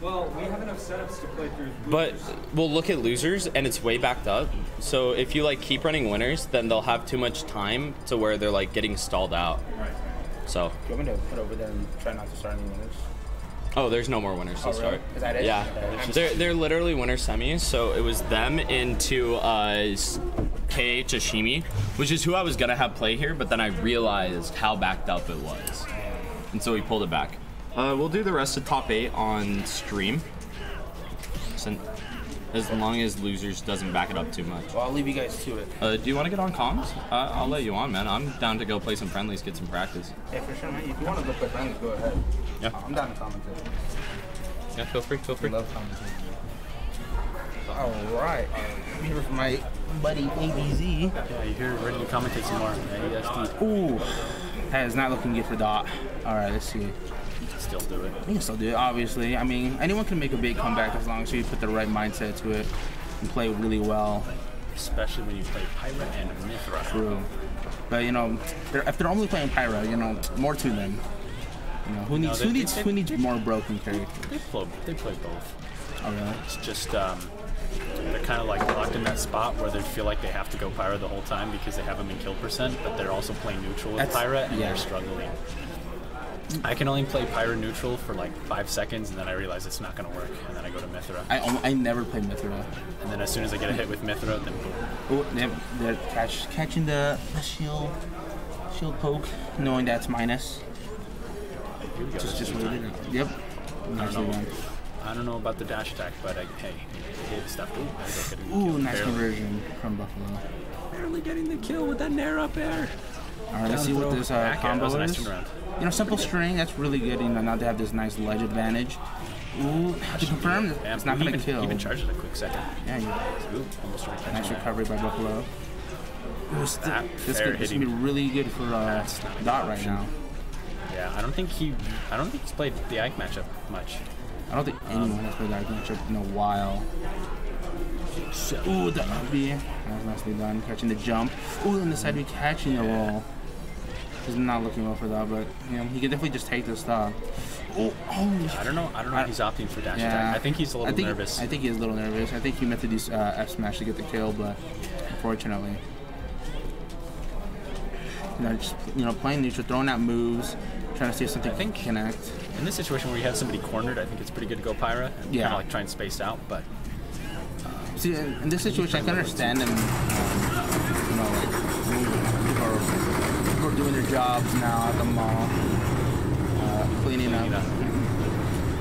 Well, we have enough setups to play through. But we'll look at losers and it's way backed up. So if you like keep running winners, then they'll have too much time to where they're like getting stalled out. Right. So Do you want me to put over there and try not to start any winners? oh, there's no more winners to Oh, really? start. Is that it? Yeah, Okay. they're they're literally winner semis. So it was them into uh, s- KH Ishimi, which is who I was gonna have play here, but then I realized how backed up it was, and so we pulled it back. Uh, we'll do the rest of top eight on stream. As long as losers doesn't back it up too much. Well, I'll leave you guys to it. Uh, do you want to get on comms? Uh, I'll let you on, man. I'm down to go play some friendlies, get some practice. Yeah, for sure, man. If you want to go play friendly, go ahead. Yeah. I'm down to commentate. Yeah, feel free, feel I free. love commentating. All right. I'm here with my buddy ABZ. Yeah, you hear ready to commentate some more. ASD. Ooh, that is not looking good for Dot. All right, let's see. You can still do it. We can still do it, obviously. I mean, anyone can make a big comeback as long as you put the right mindset to it and play really well. Especially when you play Pyra and Mythra. True. But you know, they're, if they're only playing Pyra, you know, more to them. You know, who needs they- who needs they- who needs more broken characters? They play, they play both. Oh really? It's just um, they're kind of like locked in that spot where they feel like they have to go Pyra the whole time because they have them in kill percent, but they're also playing neutral with That's- Pyra and yeah. they're struggling. I can only play Pyra neutral for like five seconds, and then I realize it's not going to work, and then I go to Mythra. I I never play Mythra. And then as soon as I get a hit with Mythra, then boom. Oh, they're, they're catch, catching the, the shield shield poke, knowing that's minus. Here we go. Just just is waited. time. Yep. I don't know. I don't know about the dash attack, but I, hey, it hit stuff. Ooh, there you go, getting the Ooh, nice barely, conversion from Buffalo. barely getting the kill with that nair up air. All right, let's see what this uh, back air. That combo was a nice is. turnaround. You know, simple string, that's really good. You know, now they have this nice ledge advantage. Ooh, to confirm, Yeah, it's not going to kill. Even charged it a quick second. Yeah, yeah. Ooh, almost right Nice recovery by Buffalo. Ooh, st- That this could be really good for uh, Dot right now. Yeah, I don't think he. I don't think he's played the Ike matchup much. I don't think anyone has played the Ike matchup in a while. Ooh, the RB. That was nicely done. Catching the jump. Ooh, on the side, we catching the roll. He's not looking well for that, but you know, he can definitely just take this stock. Oh, oh, I don't know. I don't know I- if he's opting for dash yeah. attack. I think he's a little I think, nervous. I think he's a little nervous. I think he meant to do uh, F smash to get the kill, but unfortunately, you know, just you know, playing neutral, throwing out moves, trying to see if something I think- can connect. In this situation where you have somebody cornered, I think it's pretty good to go Pyra and Yeah. kind of like try and space out. But See, in this situation, I can understand. Um, you know, like people are, people are doing their jobs now at the mall, uh, cleaning up. Cleaning up.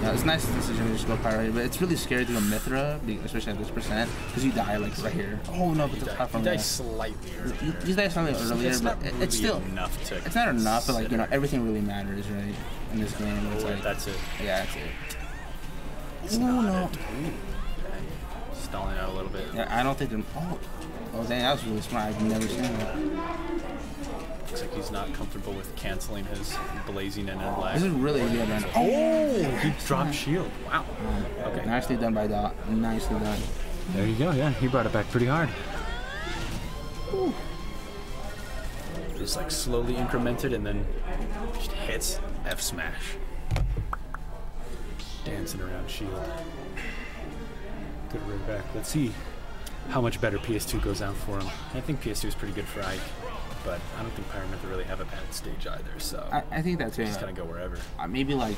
Yeah, it's a nice decision to just go pirate, but it's really scary to go Mythra, especially at this percent, because you die like right here. Oh no, but the he platform. died yeah. slightly early. You, you died slightly earlier, it's but really it's still enough to. it's not enough. But like you know, everything really matters, right? In this game, it's like that's it. yeah, that's it. Ooh, not no. it. Stalling out a little bit. Yeah, I don't think. they're- Oh, oh, dang, that was really smart. I've never seen that. Looks like he's not comfortable with canceling his blazing and then This is lag. really good, man. Oh, he dropped shield. Wow. Okay. Nicely done by Dot. Nicely done. There you go. Yeah, he brought it back pretty hard. Just like slowly incremented and then just hits F smash. Dancing around shield. Good right back. Let's see how much better PS2 goes out for him. I think PS2 is pretty good for Ike, but I don't think Pyramid really have a bad stage either, so I, I think that's it. he's gonna go wherever. Uh, maybe like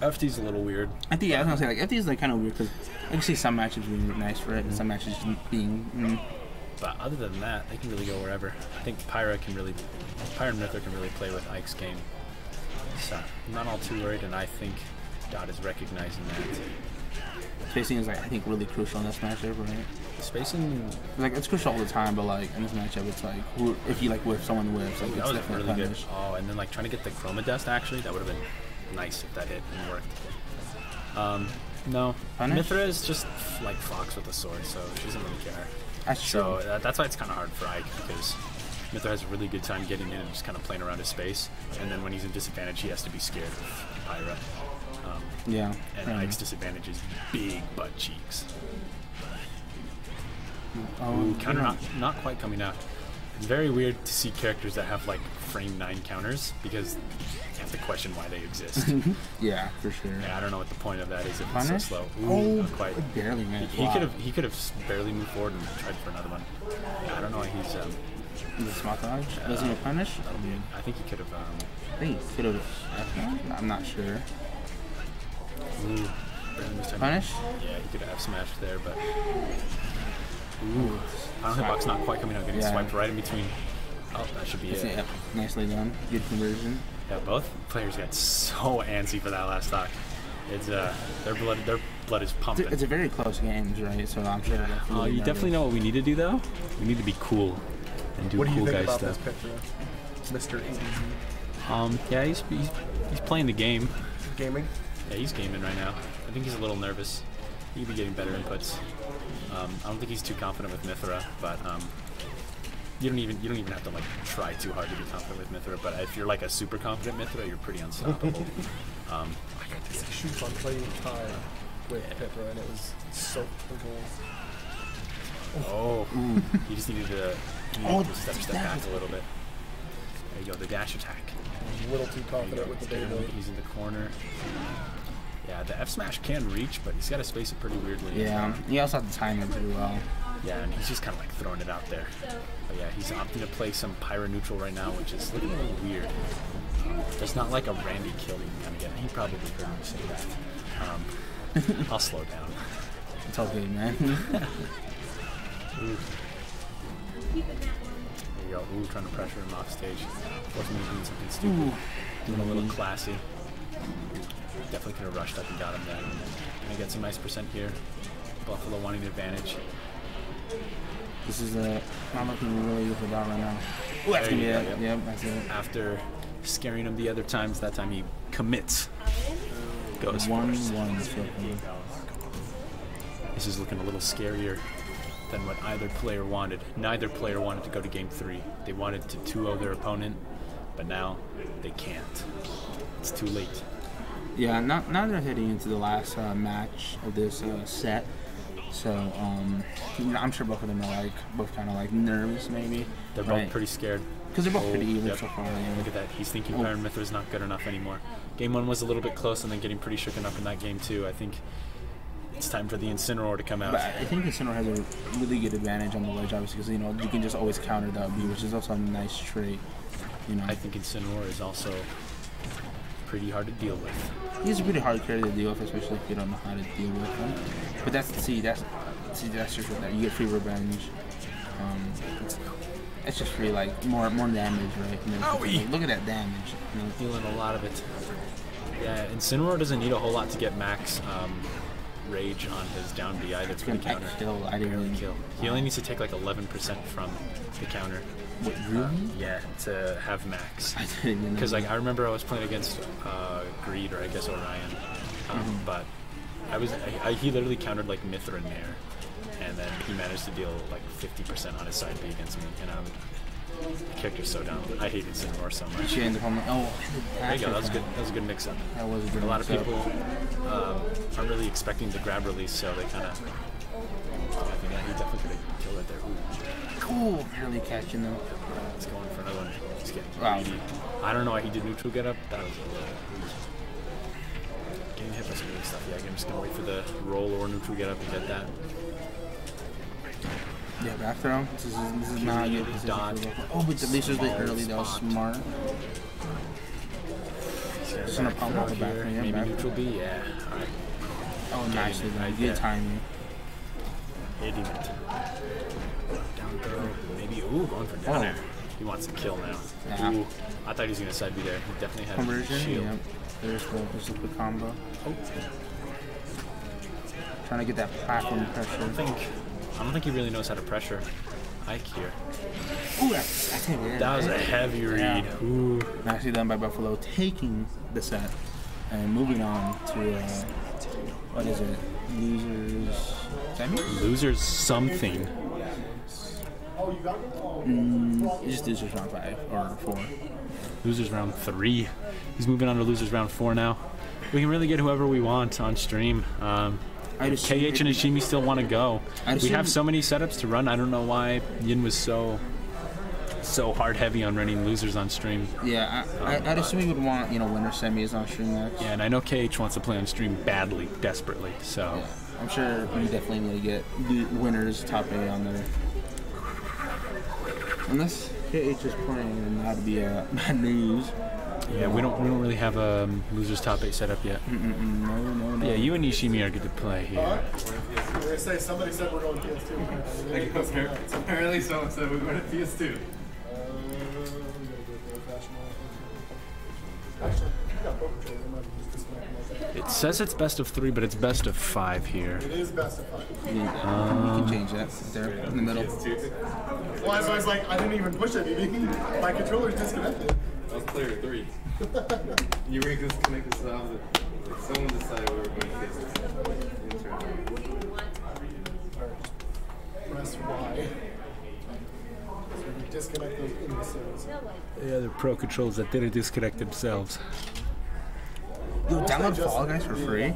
FD's a little weird. I think yeah, I was gonna say like FD is like kind of weird because I can see some matches being nice for it and some matches being. Mm, But other than that, they can really go wherever. I think Pyra can really, Pyra and can really play with Ike's game. So I'm not all too worried, and I think Dot is recognizing that. Spacing is like I think really crucial in this matchup, right? Spacing, Like it's crucial all the time, but like in this matchup, it's like who, if you like whiff someone whiffs, like that it's was definitely really a good. Oh, and then like trying to get the Chroma Dust actually, that would have been nice if that hit and worked. Um, no, Punish? Mythra is just like Fox with a sword, so she doesn't really care. That's So true. that's why it's kind of hard for Ike because Mythra has a really good time getting in and just kind of playing around his space. And then when he's in disadvantage, he has to be scared of Pyra. Um, Yeah. and fair Ike's disadvantage is big butt cheeks. Oh, Counter yeah. not, not quite coming out. It's very weird to see characters that have like frame nine counters because you have to question why they exist. <laughs> Yeah, for sure. yeah, I don't know what the point of that is if it's so Punish? slow. Ooh, Oh, quite. Barely missed. He could have he could have barely moved forward and tried for another one. Yeah, I don't know why he's um, The smart dodge? Wasn't it punish? I think he could have um, I think he could have. I'm not sure. Ooh, barely missed him. Punish? Yeah, he could have smashed there, but ooh, Final Hitbox not think box not quite coming out, getting Yeah. swiped right in between. Oh, that should be That's it. it. Nicely done. Good conversion. Yeah, both players got so antsy for that last stock. It's uh, their blood, their blood is It's pumping. a, it's a very close game, right? So I'm sure. they're Oh, really you nervous. definitely know what we need to do though. We need to be cool and do What do cool you think guy about stuff. this picture, Mr. ADZ? Um, yeah, he's, he's he's playing the game. Gaming? Yeah, he's gaming right now. I think he's a little nervous. He could be getting better inputs. Um, I don't think he's too confident with Mythra, but um, you don't even you don't even have to like try too hard to be confident with Mythra. But if you're like a super confident Mythra, you're pretty unstoppable. <laughs> um, I got this shoot on playing time with Pippa, and it was so cool. oh, <laughs> he just needed to, he Oh, needed to step step back a little bit. There you go, the dash attack. A little too confident with the Beyblade. He's in the corner. Yeah, the F smash can reach, but he's got to space it pretty weirdly. Yeah. he also to time it pretty well. Yeah, and he's just kind of like throwing it out there. But yeah, he's opting to play some Pyra neutral right now, which is looking a little weird. There's not like a Randy kill you can kind of get. He probably heard me say that. Um, <laughs> I'll slow down. It's all good, man. <laughs> There you go. Ooh, trying to pressure him off stage. Forcing him to do something stupid. Doing a little classy. Definitely could have rushed up and got him there. Gonna get some nice percent here. Buffalo wanting the advantage. this is a. Not looking really good for that right now. Ooh, that's gonna be it. yep. Yep, that's it. After scaring him the other times, that time he commits. Goes One, first. one. This is looking a little scarier than what either player wanted. Neither player wanted to go to game three. They wanted to 2-0 their opponent, but now they can't. It's too late. Yeah, now, now they're heading into the last uh, match of this uh, set. So, um, I'm sure both of them are like, both kind of like nervous maybe. They're right? both pretty scared. Because they're both Oh, pretty even yep. so far. yeah. Look at that. He's thinking Oh. Iron Mythra is not good enough anymore. Game one was a little bit close and then getting pretty shooken up in that game too. I think it's time for the Incineroar to come out. But I think Incineroar has a really good advantage on the ledge, obviously, because you know you can just always counter that B, which is also a nice trait. You know, I think Incineroar is also pretty hard to deal with. he's a pretty hard character to deal with, especially if you don't know how to deal with him. But that's see, that's see, that's just what that you get free revenge. Um, it's, it's just free like more more damage, right? You know, Owie. look at that damage. You know, Feeling a lot of it. Yeah, Incineroar doesn't need a whole lot to get max um, rage on his down B either it's gonna counter. kill. I didn't really Kill. He only needs to take like 11% from the counter. What really? Yeah, to have max. <laughs> I didn't even know. Because like I remember I was playing against uh, Greed or I guess Orion, um, Mm-hmm. but I was I, I, he literally countered like Mythra in there, and then he managed to deal like 50% on his side B against me, and um, the character's so down. I hate Incineroar so much. she ended up on the, oh, There you go. That was good. That was a good mix-up. That was a good A lot of people um, aren't really expecting the grab release, so they kind of. I think yeah, he definitely could have killed it there. Ooh, Cool, barely catching them. he's going for another one. He's getting Wow. greedy. I don't know why he did neutral get up. That was a little. Getting hit by some good stuff. Yeah, I'm just gonna wait for the roll or neutral get up and get that. Yeah, back throw. This is, this is not good. This is Dot. oh, but at least it was a bit early. That was smart. Just gonna pump off the back throw, yeah, Maybe back neutral B. Yeah. All oh, right. Oh, nicely it Good there. timing. Hitting it. Down throw. Maybe. Ooh, going for down air. He wants to kill now. Yeah. Ooh, I thought he was gonna side B there. He definitely had Conversion. shield. Yeah. There's the there's the quick combo. Oh, Trying to get that platform I don't pressure. think. I don't think he really knows how to pressure Ike here. Ooh, that's, that's it. That was a heavy read. Yeah. Ooh. Nicely done by Buffalo, taking the set and moving on to uh, what is it? Losers. Semi? Losers something. Mm, just losers round five or four. Losers round three. He's moving on to losers round four now. We can really get whoever we want on stream. Um, I'd KH and it- Ishimi still want to go. I'd We have so many setups to run. I don't know why Yin was so so hard heavy on running losers on stream. Yeah, I, I, I'd assume you would want you know winner semis on stream next. Yeah, and I know KH wants to play on stream badly, desperately. So Yeah, I'm sure we definitely need to get the winners top A on there. Unless KH is playing, then that'd be uh, <laughs> bad news. yeah, we don't we don't really have a um, losers top eight set up yet. Mm-mm, no, no, no. Yeah, you and Nishimi are good to play here. They say somebody said we're going PS2. <laughs> Apparently, someone said we were at PS2. Actually, you got Pro Controller. I might just disconnect myself. It says it's best of three, but it's best of five here. It is best of five. You, Um, you can change that there in the middle. Well, I was like, I didn't even push anything. <laughs> My controller's disconnected. That was player three. <laughs> you were disconnected, so that was it. Someone decided we were going to face this. Press Y. So we disconnect those imbeciles. Yeah, they're pro controls that didn't disconnect themselves. Yo, download Fall Guys for free.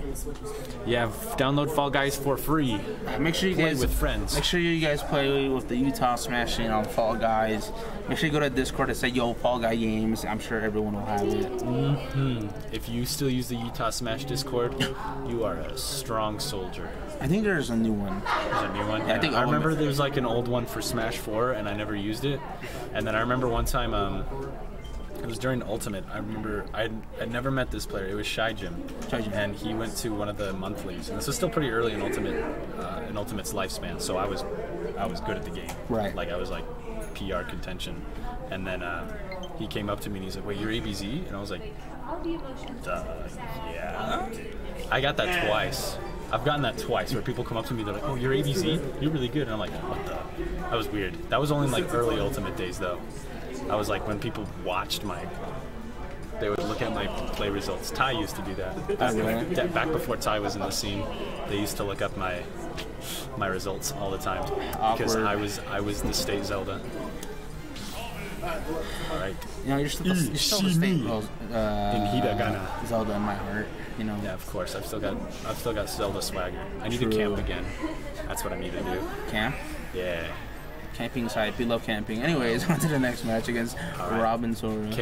Yeah, download Fall Guys for free. Make sure you Play guys with friends. Make sure you guys play with the Utah Smashing on Fall Guys. Make sure you go to Discord and say Yo Fall Guy Games. I'm sure everyone will have it. If you still use the Utah Smash Discord, you are a strong soldier. I think there's a new one. There's a new one. Yeah, I think I remember there's like an old one for Smash 4, and I never used it. And then I remember one time, um, it was during Ultimate. I remember I'd, I'd never met this player. It was Shy Jim, Shy Jim. and he went to one of the monthlies. And this was still pretty early in Ultimate, uh, in Ultimate's lifespan. So I was, I was good at the game. Right. Like I was like PR contention. And then uh, he came up to me and he's like, "Wait, you're ABZ?" And I was like, Duh, yeah. I got that twice. I've gotten that twice where people come up to me, they're like, "Oh, you're ABZ? You're really good." And I'm like, "What the?" That was weird. That was only in like early Ultimate days, though. I was like when people watched my, they would look at my play results. Ty used to do that. Back, really? back before Ty was in the scene, they used to look up my my results all the time because Awkward. I was I was the state Zelda. All right. You know, you're still, the, you're still the state well, uh, In Hiragana. Zelda in my heart. You know, Yeah, of course. I've still got I've still got Zelda swagger. I need True. to camp again. That's what I need to do. camp. Yeah. Camping site. We love camping. Anyways, <laughs> on to the next match against right. Robin Sora. KH.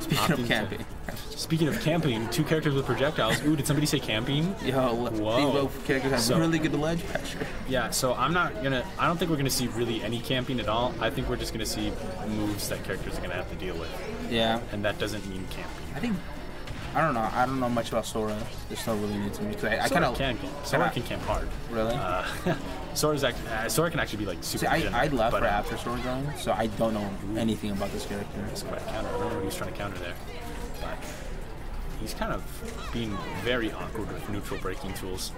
Speaking opting of to- camping. Speaking of camping, two characters with projectiles. Ooh, did somebody say camping? Yo, Whoa. both characters have So- really good ledge pressure. Yeah, so I'm not gonna I don't think we're gonna see really any camping at all. I think we're just gonna see moves that characters are gonna have to deal with. Yeah, And that doesn't mean camping. I think. I don't know. I don't know much about Sora. It's still really new to me because I, I Sora kind of can camp. Sora can camp hard. Really? Uh, <laughs> Sora's actually, uh, Sora can actually be like super See, I, I left but, for uh, after Sora Zone, so I don't know anything about this character. That's quite a counter. I don't know what he was trying to counter there. But he's kind of being very awkward with neutral breaking tools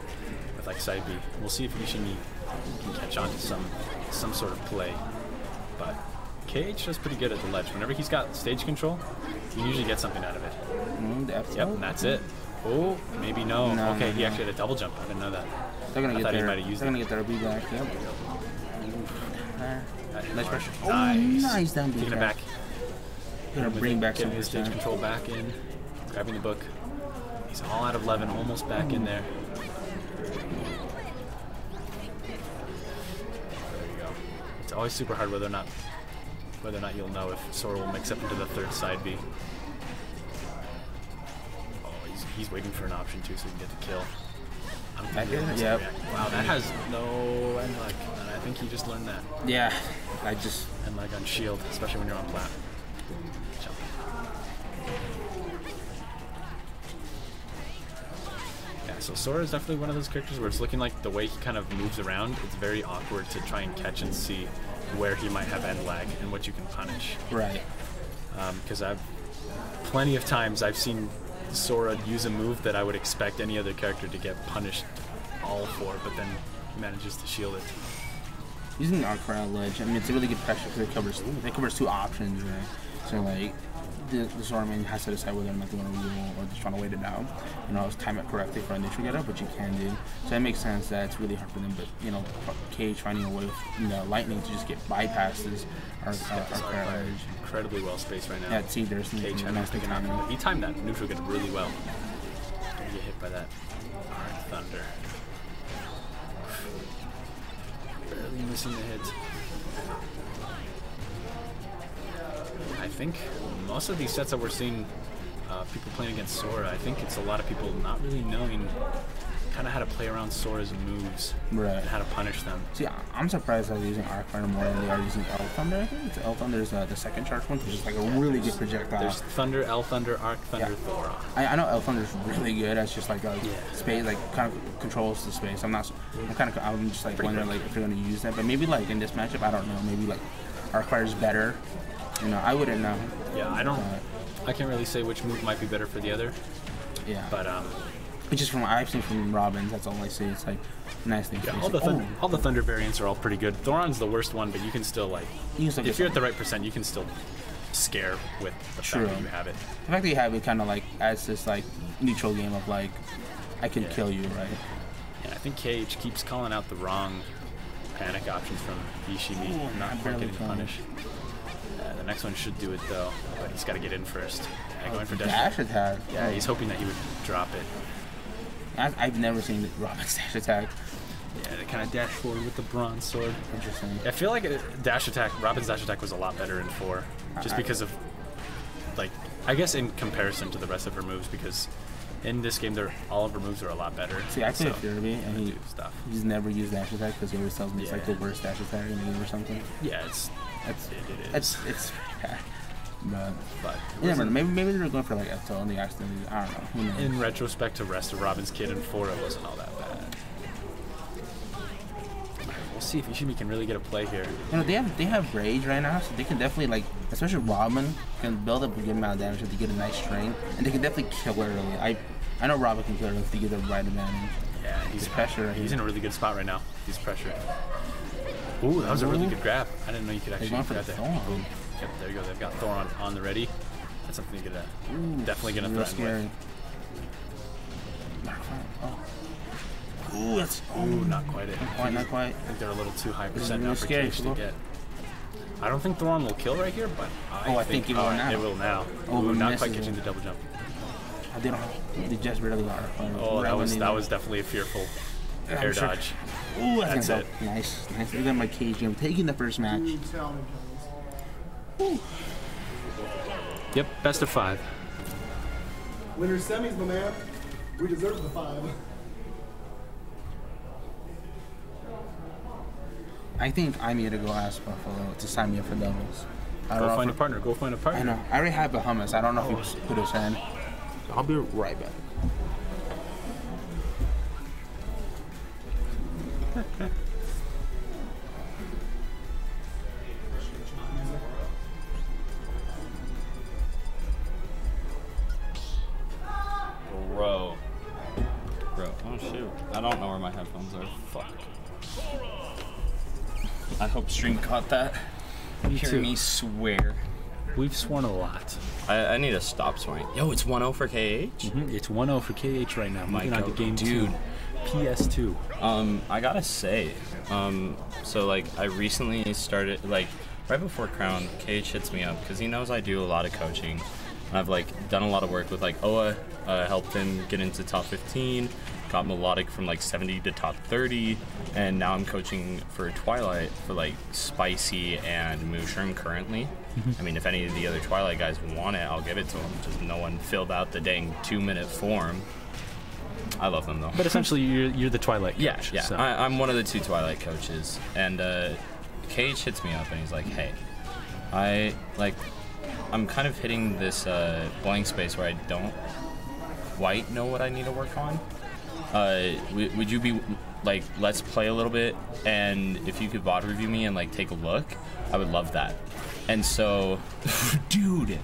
with like side B. We'll see if Nishimi can catch on to some some sort of play. But KH does pretty good at the ledge. Whenever he's got stage control, he usually gets something out of it. Mm, Yep, and that's it. Oh, maybe no. No, okay, no, he no. actually had a double jump. I didn't know that. They're gonna I get thought he their. might have used they're it. gonna get their B back. Yep. Uh, Ledge pressure. Nice. Oh, nice down B Taking it back. Gonna bring back Getting some his stage percent. control back in, grabbing the book. He's all out of 11, almost back in there. There you go. It's always super hard whether or not whether or not you'll know if Sora will mix up into the third side B. Oh, he's, he's waiting for an option too, so he can get the kill. I'm thinking in? Yep. react. Wow, that has no end and I think he just learned that. Yeah, I just And lag on shield, especially when you're on plat. Jump. Yeah, so Sora is definitely one of those characters where it's looking like the way he kind of moves around, it's very awkward to try and catch and see where he might have end lag and what you can punish. right. Um, because I've plenty of times I've seen Sora use a move that I would expect any other character to get punished all for, but then he manages to shield it. Using the arc ledge, I mean, it's a really good pressure because it covers it covers two options, right? So like, the, the has to decide whether or not they want to reroll or just trying to wait it out. You know, time it correctly for initial get up, which you can do. So that makes sense that it's really hard for them. But you know, Cage finding a way with you know, lightning to just get bypasses our our, our arc current fire ledge. incredibly well spaced right now. Yeah, see, there's Cage nice to get get He timed that neutral get really well. Didn't get hit by that. Hard thunder. Barely missing the hit. I think most of these sets that we're seeing uh, people playing against Sora, I think it's a lot of people not really knowing kind of how to play around Sora's moves Right. and how to punish them. See, I'm surprised they're using Arc Fighter more than they are using L Thunder. I think it's Elthunder's uh, the second charge one, which is like a really good projectile. There's Thunder, Elthunder, Arc Thunder, Yeah. Thoron. I, I know L is really good. That's just like a Yeah. space, like kind of controls the space. I'm not. I'm kind of. I'm just like Pretty wondering like if they're going to use that, but maybe like in this matchup, I don't know. Maybe like Arc is better. You know, I wouldn't know. Yeah, I don't. Uh, I can't really say which move might be better for the other, yeah, but um, but just from what I've seen from Robins, that's all I see. It's like nice things. yeah, all the thun- all the Thunder variants are all pretty good. Thoron's the worst one, but you can still like, You still if you're at the right percent, you can still scare with the True. fact that you have it. The fact that you have it kind of like adds this like neutral game of like, I can Yeah. kill you, right? And I think KH keeps calling out the wrong panic options from Ishimi, Ooh, not getting can. punish. Uh, next one should do it though, but he's got to get in first. Yeah, going for dash. Dash attack. Yeah, he's hoping that he would drop it. I, I've never seen the Robin's <laughs> dash attack. Yeah, they kind of dash forward with the bronze sword. Interesting. I feel like it, dash attack, Robin's dash attack was a lot better in four, just I- because of, like, I guess in comparison to the rest of her moves, because in this game, they're all of her moves are a lot better. See, I play so, Kirby, and he, stuff. he's never used dash attack because he always tells me it's like the worst dash attack in the game or something. Yeah, it's That's it, it is. it's it's. But but you never know. Maybe maybe they were going for like Eto and they accidentally. I don't know. Who knows? in retrospect to rest of Robin's kid in four, it wasn't all that bad. We'll see if Ishimi can really get a play here. You know they have they have rage right now, so they can definitely like, especially Robin can build up a good amount of damage if they get a nice train, and they can definitely kill her early. I I know Robin can kill her if they get the right advantage. Yeah, he's pressure. He's in a really good spot right now. He's pressured. Ooh, that was a really good grab. I didn't know you could actually grab that. Thoron. Yep, there you go. They've got Thoron on the ready. That's something to get at. Definitely gonna threaten scary. with. Oh. Ooh, that's Ooh, not quite it. quite not quite. I think they're a little too high percent now for Cage to get. I don't think Thoron will kill right here, but I Oh, I think it will oh, now. It will now. Oh, Ooh, not quite catching the double jump. They don't. They just barely are. Oh, that was that was definitely a fearful air sure. dodge. Ooh, I That's think it. so. Nice, nice. Look at my cage I'm taking the first match. Two talent codes. Yep, best of five. Winner semis, my man. We deserve the five. I think I need to go ask Buffalo to sign me up for doubles. I Go don't find a partner. Go find a partner. I know. I already have a hummus. I don't know if he oh. put his hand. I'll be right back. Bro. Bro. Oh shoot. I don't know where my headphones are. Fuck. I hope stream caught that. Me Hear too. me swear. We've sworn a lot. I, I need to stop swearing. Yo, it's 1-0 for KH? Mhm, It's 1-0 for KH right now. My Moving on to game dude. two. PS2. Um, I gotta say, um, so like I recently started like right before Crown, Cage hits me up because he knows I do a lot of coaching. And I've like done a lot of work with like Oa, uh, helped him get into top 15, got melodic from like 70 to top 30, and now I'm coaching for Twilight for like Spicy and Mushroom currently. I mean, if any of the other Twilight guys want it, I'll give it to them. Just no one filled out the dang two minute form. I love them though. But essentially, you're, you're the Twilight coach. Yeah, yeah. so- I, I'm one of the two Twilight coaches, and uh, Cage hits me up and he's like, "Hey, I like, I'm kind of hitting this uh, blank space where I don't quite know what I need to work on. Uh, w- would you be like, let's play a little bit, and if you could bot review me and like take a look, I would love that." And so, <laughs> dude,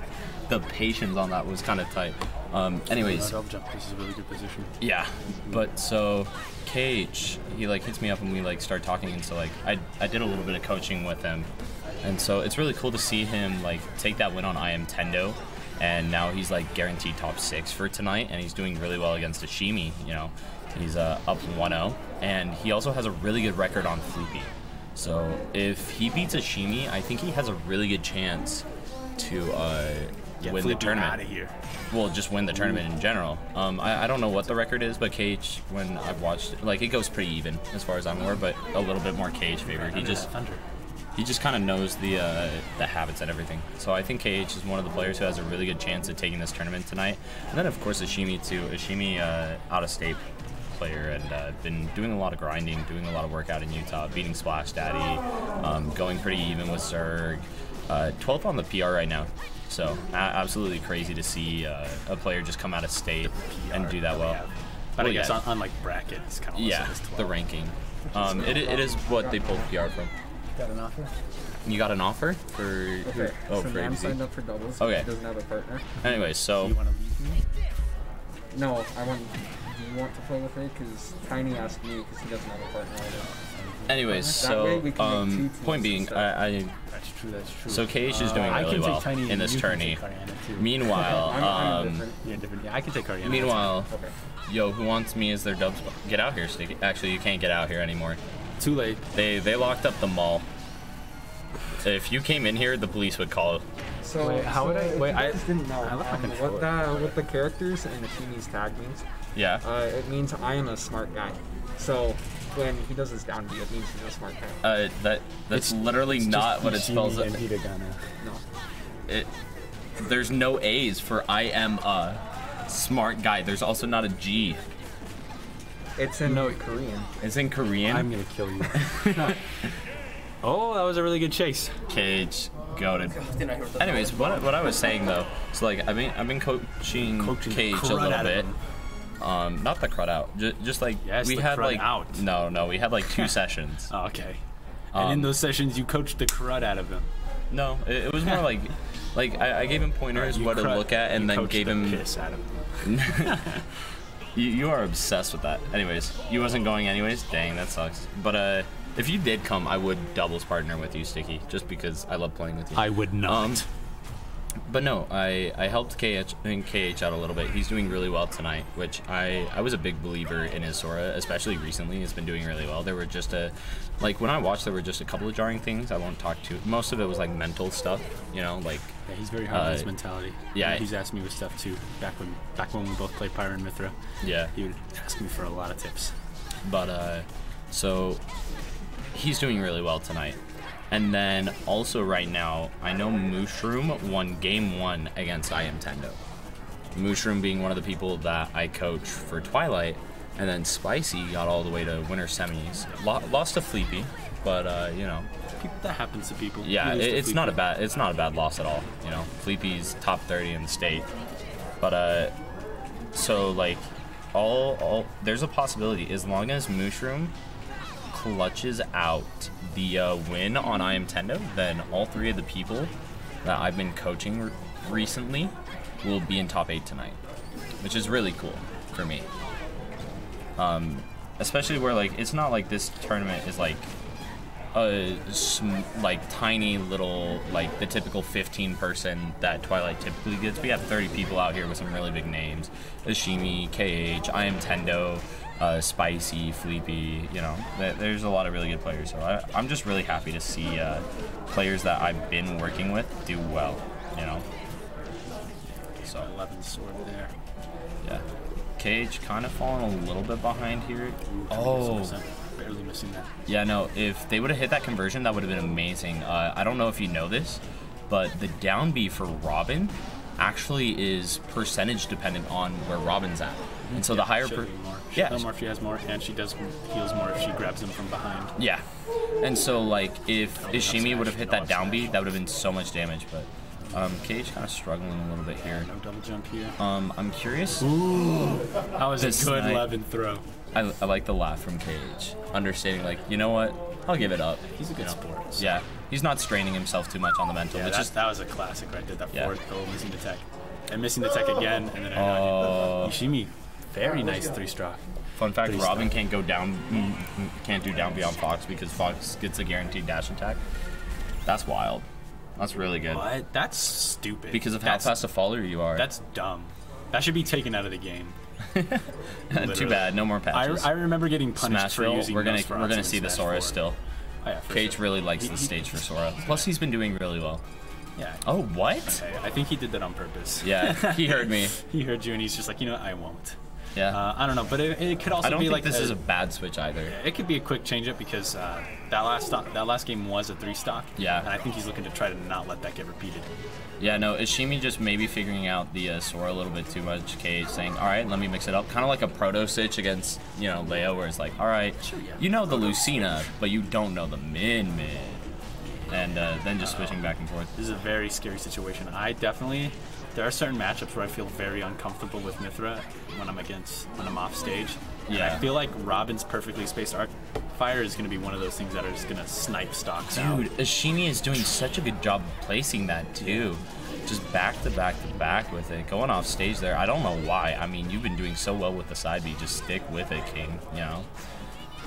the patience on that was kind of tight. Um, anyways, jump. This is a really good position. yeah, but so Cage, he like hits me up and we like start talking, and so like I I did a little bit of coaching with him, and so it's really cool to see him like take that win on IMtendo, and now he's like guaranteed top six for tonight, and he's doing really well against Ishimi. You know, he's uh, up 1-0, and he also has a really good record on Fleepy. So if he beats Ishimi, I think he has a really good chance to uh, win the tournament Out of here. well, just win the tournament in general. Um, I, I don't know what the record is, but Cage, when I've watched, it, like it goes pretty even as far as I'm aware, but a little bit more Cage favored. He just, he just kind of knows the uh, the habits and everything. So I think KH is one of the players who has a really good chance at taking this tournament tonight. And then of course Ishimi too. Ishimi uh, out of state player and uh, been doing a lot of grinding, doing a lot of workout in Utah, beating Splash Daddy, um, going pretty even with Zerg. Uh, 12th on the PR right now. So absolutely crazy to see uh, a player just come out of state and do that well. But Well, I guess yeah. on, on like bracket, it's kind of Yeah, the ranking. Um, it, it is what they pulled PR from. Got an offer? You got an offer for who? Okay. Oh, so for Nam ABC. signed up for doubles. Okay. He doesn't have a partner. Anyway, so You want to leave me? No, I want. Do you want to play with me? Because Tiny asked me because he doesn't have a partner either. Anyways, so we can make um, point being. I, I That's true. That's true. so KH is doing Uh, really well Tiny in this tourney. take Cariana, too. <laughs> Meanwhile, I'm, I'm um. Yeah, different. Yeah, I can take Cariana. meanwhile, Okay. yo, who wants me as their dubs? Get out here, Sticky. Actually, you can't get out here anymore. too late. They they locked up the mall. If you came in here, the police would call. So, Wait, how would I- if wait, I- guys didn't know I left my um, controller. what the what the characters in Ishimi's tag means. Yeah. Uh, it means I am a smart guy. So when he does his down B, it means he's a smart guy. Uh, that that's literally not what it spells. And Hiragana. No. It there's no A's for I am a smart guy. There's also not a G. It's in No. Korean. It's in Korean. I'm gonna kill you. <laughs> oh, that was a really good chase. Cage goaded. Anyways, what, what I was saying though, so like I've been I've been coaching, Coaching Cage a little bit. him. Um, not the crud out, just, just like Yes, we had crud like out. no no we had like two <laughs> sessions. Oh, okay. And in Um, those sessions, you coached the crud out of him. No, it, it was more like like I, I gave him pointers You what to look at and then gave the him. piss out of him. <laughs> You, you are obsessed with that. Anyways, you wasn't going anyways. Dang, that sucks. But uh, if you did come, I would doubles partner with you, Sticky, just because I love playing with you. I would not. Um, But no, I, I helped KH, and KH out a little bit. He's doing really well tonight, which I, I was a big believer in his Sora, especially recently. He's been doing really well. There were just a, like when I watched, there were just a couple of jarring things. I won't talk to. Most of it was like mental stuff, you know, like yeah, he's very hard on his uh, mentality. yeah. he's asked me with stuff too. Back when back when we both played Pyra and Mythra, yeah. he would ask me for a lot of tips. But uh, so he's doing really well tonight. And then also right now, I know Mushroom won game one against IMtendo. Mushroom being one of the people that I coach for Twilight, and then Spicy got all the way to winter semis. Lo- lost to Fleepy, but uh, you know, People, that happens to people. yeah, it, it's not a bad it's not a bad loss at all. You know, Fleepy's top 30 in the state, but uh, so like all all there's a possibility as long as Mushroom clutches out the uh, win on IMtendo, then all three of the people that I've been coaching re- recently will be in top eight tonight, which is really cool for me. Um, especially where like it's not like this tournament is like a like tiny little like the typical 15 person that Twilight typically gets. We have 30 people out here with some really big names: Ashimi, KH, IMtendo, uh, Spicy, Fleepy. You know, th- there's a lot of really good players. So I, I'm just really happy to see uh, players that I've been working with do well. You know, So 11 sword there. yeah. KH kind of falling a little bit behind here. Oh, barely missing that. Yeah, no, if they would have hit that conversion, that would have been amazing. Uh, I don't know if you know this, but the down B for Robin actually is percentage dependent on where Robin's at. And so the higher She'll more. She'll Yeah. heal more if she has more, and she does heals more if she grabs him from behind. Yeah. And so like if Ishimi would have hit that down B, that would have been so much damage, but um KH kind of struggling a little bit here. No double jump here. Um I'm curious. Ooh, That was This a good night- 11 throw. I, I like the laugh from Cage, Understanding like, you know what? I'll give it up. He's a good you know? sport. so- Yeah. He's not straining himself too much on the mental. Yeah, it's that, just that was a classic right there. That Yeah. forward throw, missing the tech. And missing the tech again, and then Oh. uh, Ishimi, very nice three stroke. Fun fact: Three Robin star. can't go down, can't do down beyond Fox because Fox gets a guaranteed dash attack. That's wild. That's really good What? That's stupid. because of that's, how fast a faller you are. That's dumb. That should be taken out of the game. <laughs> too bad. No more patches. I remember getting punished for Smashville. using We're gonna we're gonna see the Sora still. Oh, yeah, for Cage sure. really likes He- the he- stage for Sora. <laughs> Plus, he's been doing really well. Yeah. Oh, what? I, I think he did that on purpose. Yeah, he heard me. <laughs> he heard you, and he's just like, you know, what? I won't. Yeah. Uh, I don't know, but it, it could also I don't be think like this a- is a bad switch either. It could be a quick changeup because uh, that last stock, that last game was a three stock. Yeah. and I think he's looking to try to not let that get repeated. Yeah, no, Ishimi just maybe figuring out the uh, Sora a little bit too much. Cage saying, all right, let me mix it up. Kind of like a proto Sitch against, you know, Leo, where it's like, all right, you know the Lucina, but you don't know the Min Min. And uh, then just switching back and forth. This is a very scary situation. I definitely there are certain matchups where I feel very uncomfortable with Mythra when I'm against when I'm off stage. And I feel like Robin's perfectly spaced arc fire is going to be one of those things that are just going to snipe stocks out. Dude, Ishimi is doing such a good job placing that too. Just back to back to back with it. Going off stage there. I don't know why. I mean, you've been doing so well with the side B. Just stick with it, King. You know?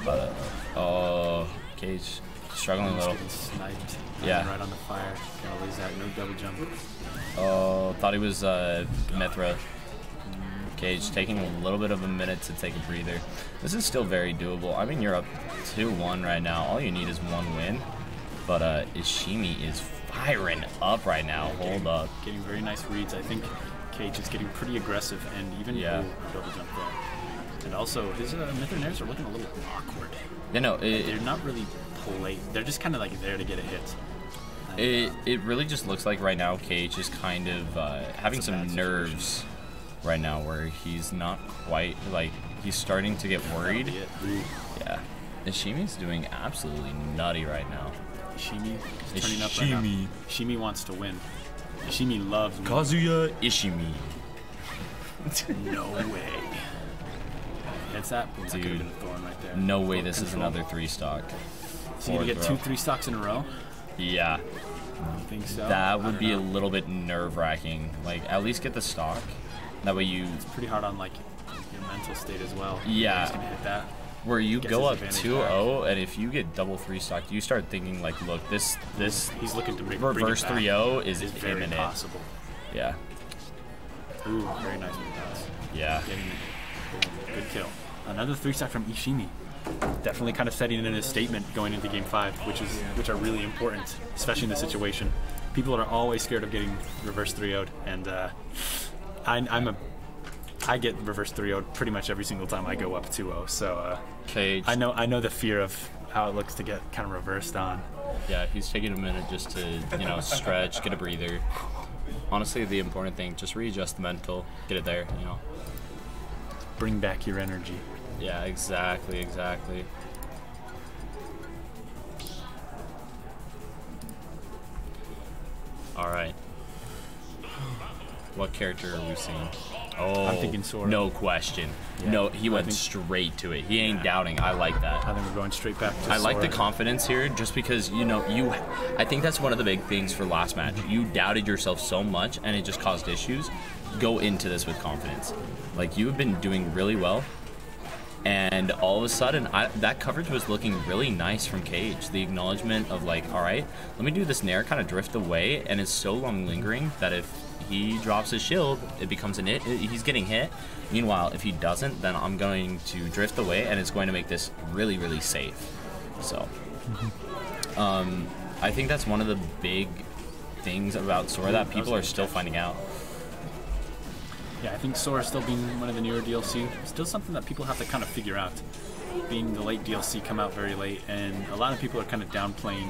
But, oh, Cage struggling a little. sniped. Yeah. Right on the fire. Gonna lose that. No double jump. Oh, thought he was uh, Mythra. Cage taking a little bit of a minute to take a breather. This is still very doable. I mean, you're up 2-1 right now. All you need is one win. But uh, Ishimi is firing up right now. Hold up. Getting very nice reads. I think Cage is getting pretty aggressive and even Yeah. double jump there. And also, his uh, Mithranaires are looking a little awkward. You know, They're not really play. They're just kind of like there to get a hit. It, it really just looks like right now Cage is kind of uh, having some nerves right now where he's not quite, like, he's starting to get worried. That'll be it. Ooh. Yeah. Ishimi's doing absolutely nutty right now. Ishimi is turning up right now. Ishimi. Wants to win. Ishimi loves me. Kazuya Ishimi. <laughs> No way. Hits that. That Dude. Thoron right there. No way this is another three stock. So you get two three stocks in a row? Yeah, think so? that would be a little bit nerve wracking. Like, at least get the stock. That way you, It's pretty hard on like your mental state as well. Yeah. Gonna hit that. where you go up advantage 2-0, and if you get double three stock, you start thinking like, look, this this He's looking to reverse back. 3-0 is Is very imminent. possible. Yeah, Ooh, very nice move pass. yeah. Getting good kill. Another three stock from Ishimi. Definitely kind of setting in a statement going into game five, which is which are really important, especially in this situation. People are always scared of getting reverse 3 0'd, and uh, I, I'm a I get reverse 3 0'd pretty much every single time I go up 2 0. So uh, Cage. I know I know the fear of how it looks to get kind of reversed on. Yeah, he's taking a minute just to, you know, stretch, get a breather. Honestly, the important thing, just readjust the mental, get it there, you know. Bring back your energy. Yeah, exactly, exactly. All right. What character are we seeing? Oh, I'm thinking Sora. No question. Yeah, no, he went straight to it. He ain't doubting. I like that. I think we're going straight back to I like the confidence here just because, you know, you. I think that's one of the big things for last match. You doubted yourself so much and it just caused issues. Go into this with confidence. Like, you have been doing really well. And all of a sudden, I, that coverage was looking really nice from Cage. The acknowledgement of, like, all right, let me do this Nair, kind of drift away. And it's so long lingering that if he drops his shield, it becomes an it. He's getting hit. Meanwhile, if he doesn't, then I'm going to drift away, and it's going to make this really, really safe. So, um, I think that's one of the big things about Sora that people are still finding out. Yeah, I think Sora still being one of the newer DLC, still something that people have to kind of figure out. Being the late DLC come out very late, and a lot of people are kind of downplaying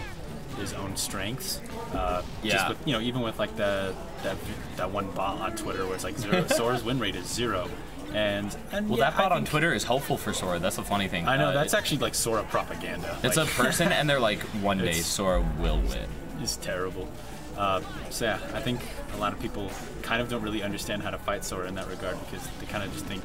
his own strengths. Uh, Yeah. Just with, you know, even with like the that that one bot on Twitter where it's like zero, <laughs> Sora's win rate is zero, and and Well, yeah, that bot on Twitter is helpful for Sora. That's the funny thing. I know Uh, that's actually like Sora propaganda. It's like, a person, <laughs> and they're like, one day Sora will win. It's terrible. Uh, so yeah, I think a lot of people kind of don't really understand how to fight Sora in that regard because they kind of just think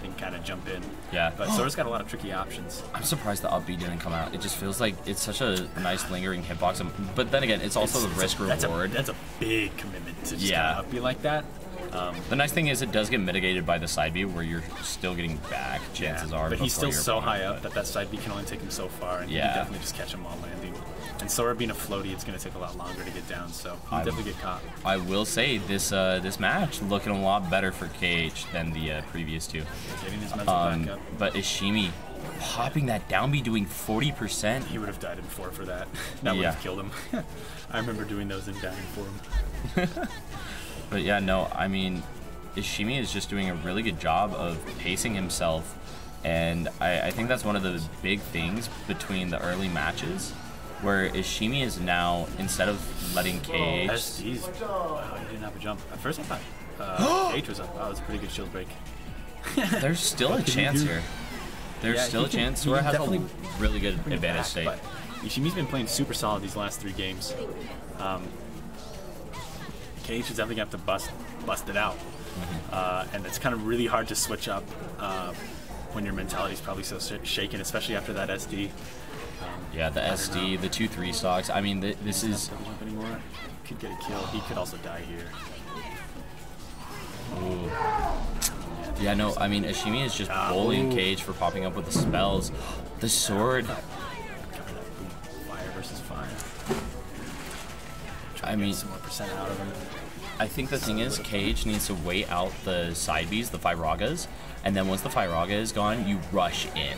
they can kind of jump in. Yeah. But Sora's got a lot of tricky options. I'm surprised the up B didn't come out. It just feels like it's such a nice lingering hitbox. But then again, it's also It's- the it's a- risk that's a- reward. That's a, big commitment to just Yeah. kind of be like that. Um, The nice thing is it does get mitigated by the side B where you're still getting back. Chances are, but he's still so opponent, high up that that side B can only take him so far, and Yeah. you can definitely just catch him while landing. And Sora being a floaty, it's going to take a lot longer to get down, so he'll definitely get caught. I will say this uh, this match looking a lot better for Cage than the uh, previous two. Getting his mental Um, back up. but Ishimi popping that down be doing 40%. He would have died in four for that. <laughs> That would Yeah. have killed him. <laughs> I remember doing those and dying for him. <laughs> But yeah, no, I mean, Ishimi is just doing a really good job of pacing himself, and I, I think that's one of the big things between the early matches, where Ishimi is now instead of letting Cage. SD's. Oh, he didn't have a jump. At first, I thought uh, <gasps> Cage was up. Oh, it's a pretty good shield break. <laughs> There's still a What can you chance do? here. There's Yeah, still he a can- chance. he Sora has a definitely really good advantage back, state. Ishimi's been playing super solid these last three games. Um, Cage is definitely gonna have to bust bust it out, Mm-hmm. uh, and it's kind of really hard to switch up uh, when your mentality is probably so sh- shaken, especially after that SD. Yeah, the SD, the two three stocks. I mean, th- this is. Double jump anymore. Could get a kill. He could also die here. Ooh. Yeah, no, I mean, Ishimi is just Ah, bullying ooh. Cage for popping up with the spells. The sword. Fire versus fire. I mean, some more percent out of him. I think the thing is, Cage needs to wait out the side Bs, the Firagas, and then once the Firaga is gone, you rush in.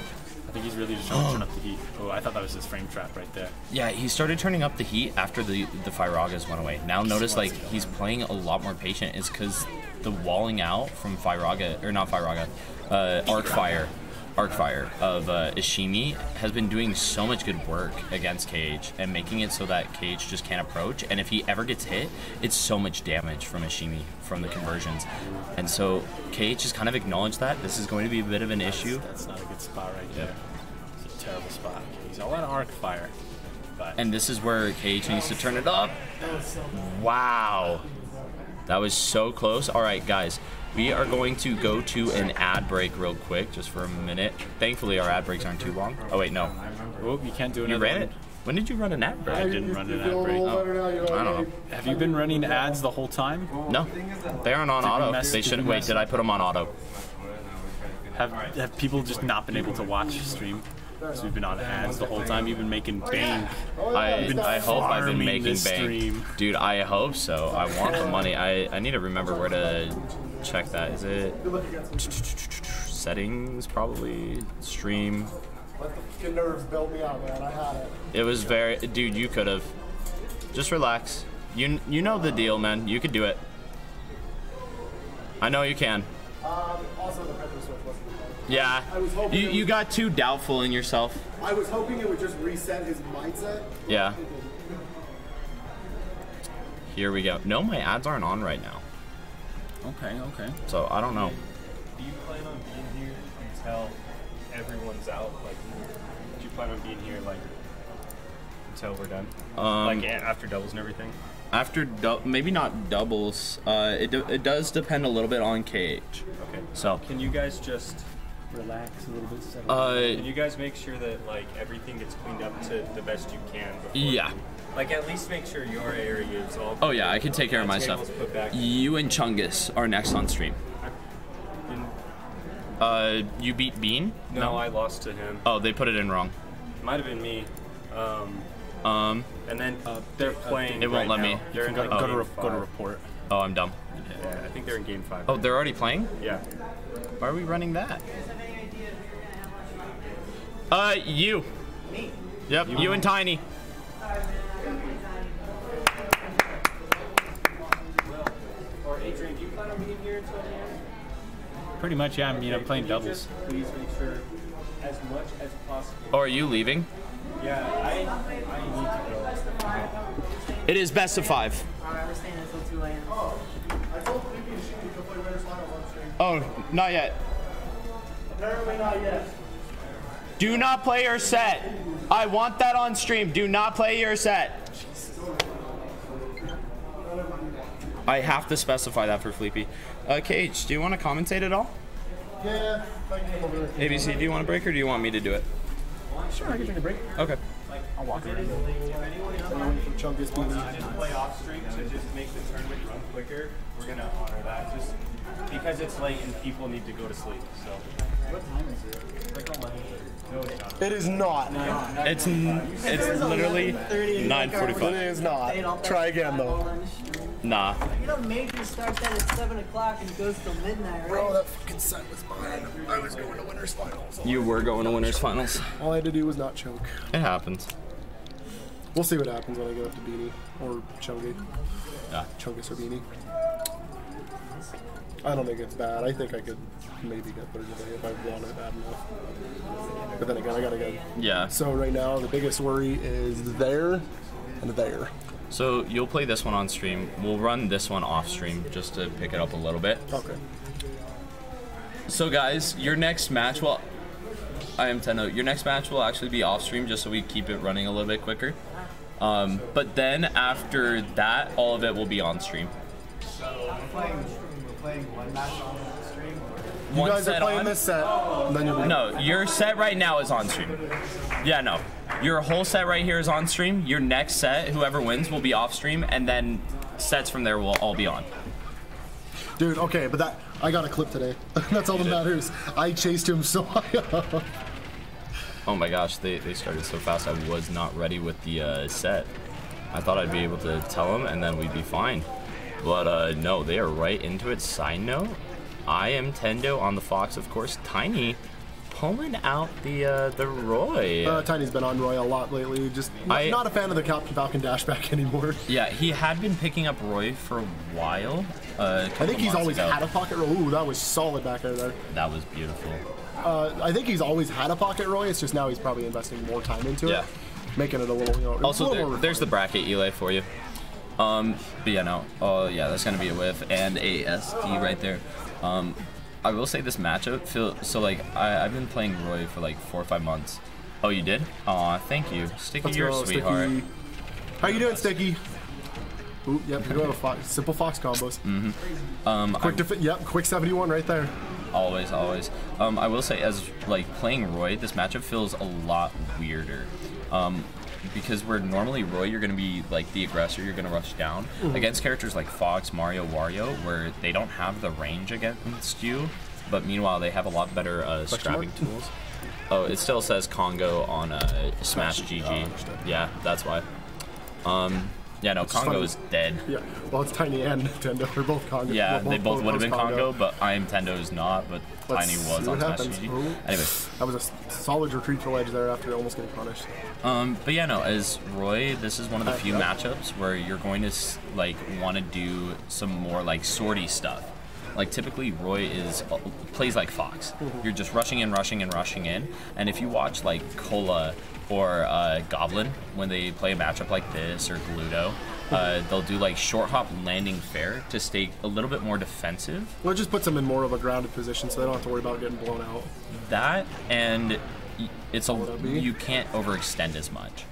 I think he's really just trying to turn up the heat. Oh, I thought that was his frame trap right there. Yeah, he started turning up the heat after the the Firagas went away. Now notice like he's playing a lot more patient. Is because the walling out from Firaga or not Firaga, uh, Arcfire, Arcfire of uh, Ishimi has been doing so much good work against Cage and making it so that Cage just can't approach. And if he ever gets hit, it's so much damage from Ishimi from the conversions. And so Cage has kind of acknowledged that this is going to be a bit of an issue. That's not a good spot right there. It's a terrible spot. He's all out of arc fire. But And this is where Cage needs to turn it up. Wow. That was so close. All right, guys, we are going to go to an ad break real quick, just for a minute. Thankfully, our ad breaks aren't too long. Oh, wait, no. Oh, you can't do You another ran one. it? When did you run an ad break? I didn't run an ad break. Oh, I don't know. Have you been running ads the whole time? No, they aren't on Did auto. mess- They shouldn't. Wait, did I put them on auto? Have have people just not been able to watch stream? So we've been on ads the whole time. You've been making oh, bank. Oh, I, been I hope I've been making bank. stream. Dude, I hope so. I want the money. I, I need to remember where to check that. Is it settings? Probably stream. Let the nerves bail me out, man. I had it. It was very, dude. You could have. Just relax. You you know the deal, man. You could do it. I know you can. Um, also, the pepper switch wasn't. Yeah. I was hoping You you got too doubtful in yourself. I was hoping it would just reset his mindset. Yeah. Here we go. No, my ads aren't on right now. Okay, okay. So I don't know. Do you plan on being here until everyone's out? Like, do you plan on being here like until we're done? Um, like after doubles and everything? After dou- maybe not doubles. Uh, it do- it does depend a little bit on cage. Okay. So Can you guys just relax a little bit? settle Uh, Can you guys make sure that like everything gets cleaned up to the best you can? Before Yeah. Like at least make sure your area is all. Oh yeah, I can take care of my stuff. table's put back. You and Chungus are next on stream. Uh, you beat Bean? No, I lost to him. Oh, they put it in wrong. Might have been me. Um, Um, and then they're playing. it won't right let me. now. They're in, like, Oh. game go to report. Oh, I'm dumb. Yeah, I think they're in game five. Oh, they're already playing? Yeah. Why are we running that? Uh, you. Me. Yep, you, and Tiny. Here until the end? Pretty much, yeah. I mean, I'm Okay, playing can you doubles. just Please make sure as much as possible. Oh, are you leaving? Yeah, I, I need to go. It is best of five. Alright, we're staying until 2 a.m. Oh, I told Creepy and Sheen to play Winners Finals on stream. Oh, not yet. Apparently not yet. Do not play your set. I want that on stream. Do not play your set. I have to specify that for Fleepy. Uh, Cage, do you want to commentate at all? Yeah, I can come over there. ABC, do you want a break or do you want me to do it? Sure, I can take a break. Okay. I'll walk around. I'm waiting Chungus to Just play off stream to just make the tournament run quicker. We're gonna honor that just because it's late and people need to go to sleep. So. What time is it? Like 11. No, it's not. It is not. It's n- it's literally 9:45. It is not. Try again though. Nah. You know, major starts at 7 o'clock and goes till midnight, right? Bro, that fucking set was mine. I was going to Winners Finals. You were going to winners finals. All I had to do was not choke. It happens. We'll see what happens when I get up to Beanie or Chungy. Yeah. Chungus or Beanie. I don't think it's bad. I think I could maybe get third today if I want it bad enough. But then again, I gotta go. Yeah. So right now, the biggest worry is there and there. So you'll play this one on stream. We'll run this one off stream just to pick it up a little bit. Okay. So guys, your next match, will IMtendo. Your next match will actually be off stream just so we keep it running a little bit quicker. Um, but then after that, all of it will be on stream. So we're playing, we're playing one match on stream. You One guys are set playing on? this set, then you'll be. No, your set right now is on stream. Yeah, no. Your whole set right here is on stream. Your next set, whoever wins, will be off stream, and then sets from there will all be on. Dude, okay, but that I got a clip today. <laughs> That's all that matters. I chased him so <laughs> high up. Oh my gosh, they, they started so fast. I was not ready with the uh, set. I thought I'd be able to tell them and then we'd be fine. But uh, no, they are right into it. Side note, IMtendo on the Fox, of course. Tiny pulling out the uh, the Roy. Uh, Tiny's been on Roy a lot lately. Just I- not a fan of the Captain Falcon dashback <laughs> anymore. yeah, he had been picking up Roy for a while. Uh, a I think he's always ago. had a pocket Roy. Ooh, that was solid back there. there. That was beautiful. Uh, I think he's always had a pocket Roy. It's just now he's probably investing more time into Yeah. it, making it a little. You know, Also, little there, there's the bracket Eli for you. Um, but yeah, no. Oh yeah, that's gonna be a whiff and a SD right there. Um, I will say this matchup feel so like I, I've been playing Roy for like four or five months. Oh, you did? Aw, thank you, Sticky. Let's you're sweetheart. Sticky. How you doing, Sticky? Ooh, yep, you have a fox, simple fox combos. Mm-hmm. Um, Quick I- defi- yep, quick 71 right there. Always, always. Um, I will say, as like playing Roy, this matchup feels a lot weirder. Um, because where normally Roy, you're gonna be like the aggressor, you're gonna rush down Mhm. against characters like Fox, Mario, Wario, where they don't have the range against you, but meanwhile they have a lot better uh, Question scrapping mark? tools. Oh, it still says Congo on uh, Smash GG. yeah, that's why. Um, yeah, no, It's Congo funny. is dead. Yeah, well, it's Tiny and <laughs> Nintendo. They're both Congo. Yeah, well, they both would have been post Congo, but IMtendo's not, but Let's Tiny was on Smash. Anyway, That was a solid retreat for Ledge there after almost getting punished. Um, but yeah, no. As Roy, this is one of the Uh, few yep. matchups where you're going to like want to do some more like sortie stuff. Like typically, Roy is uh, plays like Fox. Mhm. You're just rushing in, rushing in, rushing in. And if you watch like Cola or uh, Goblin when they play a matchup like this or Gluto, uh, they'll do like short hop landing fair to stay a little bit more defensive. Well, it just puts them in more of a grounded position, so they don't have to worry about getting blown out. that and it's a would that be? you can't overextend as much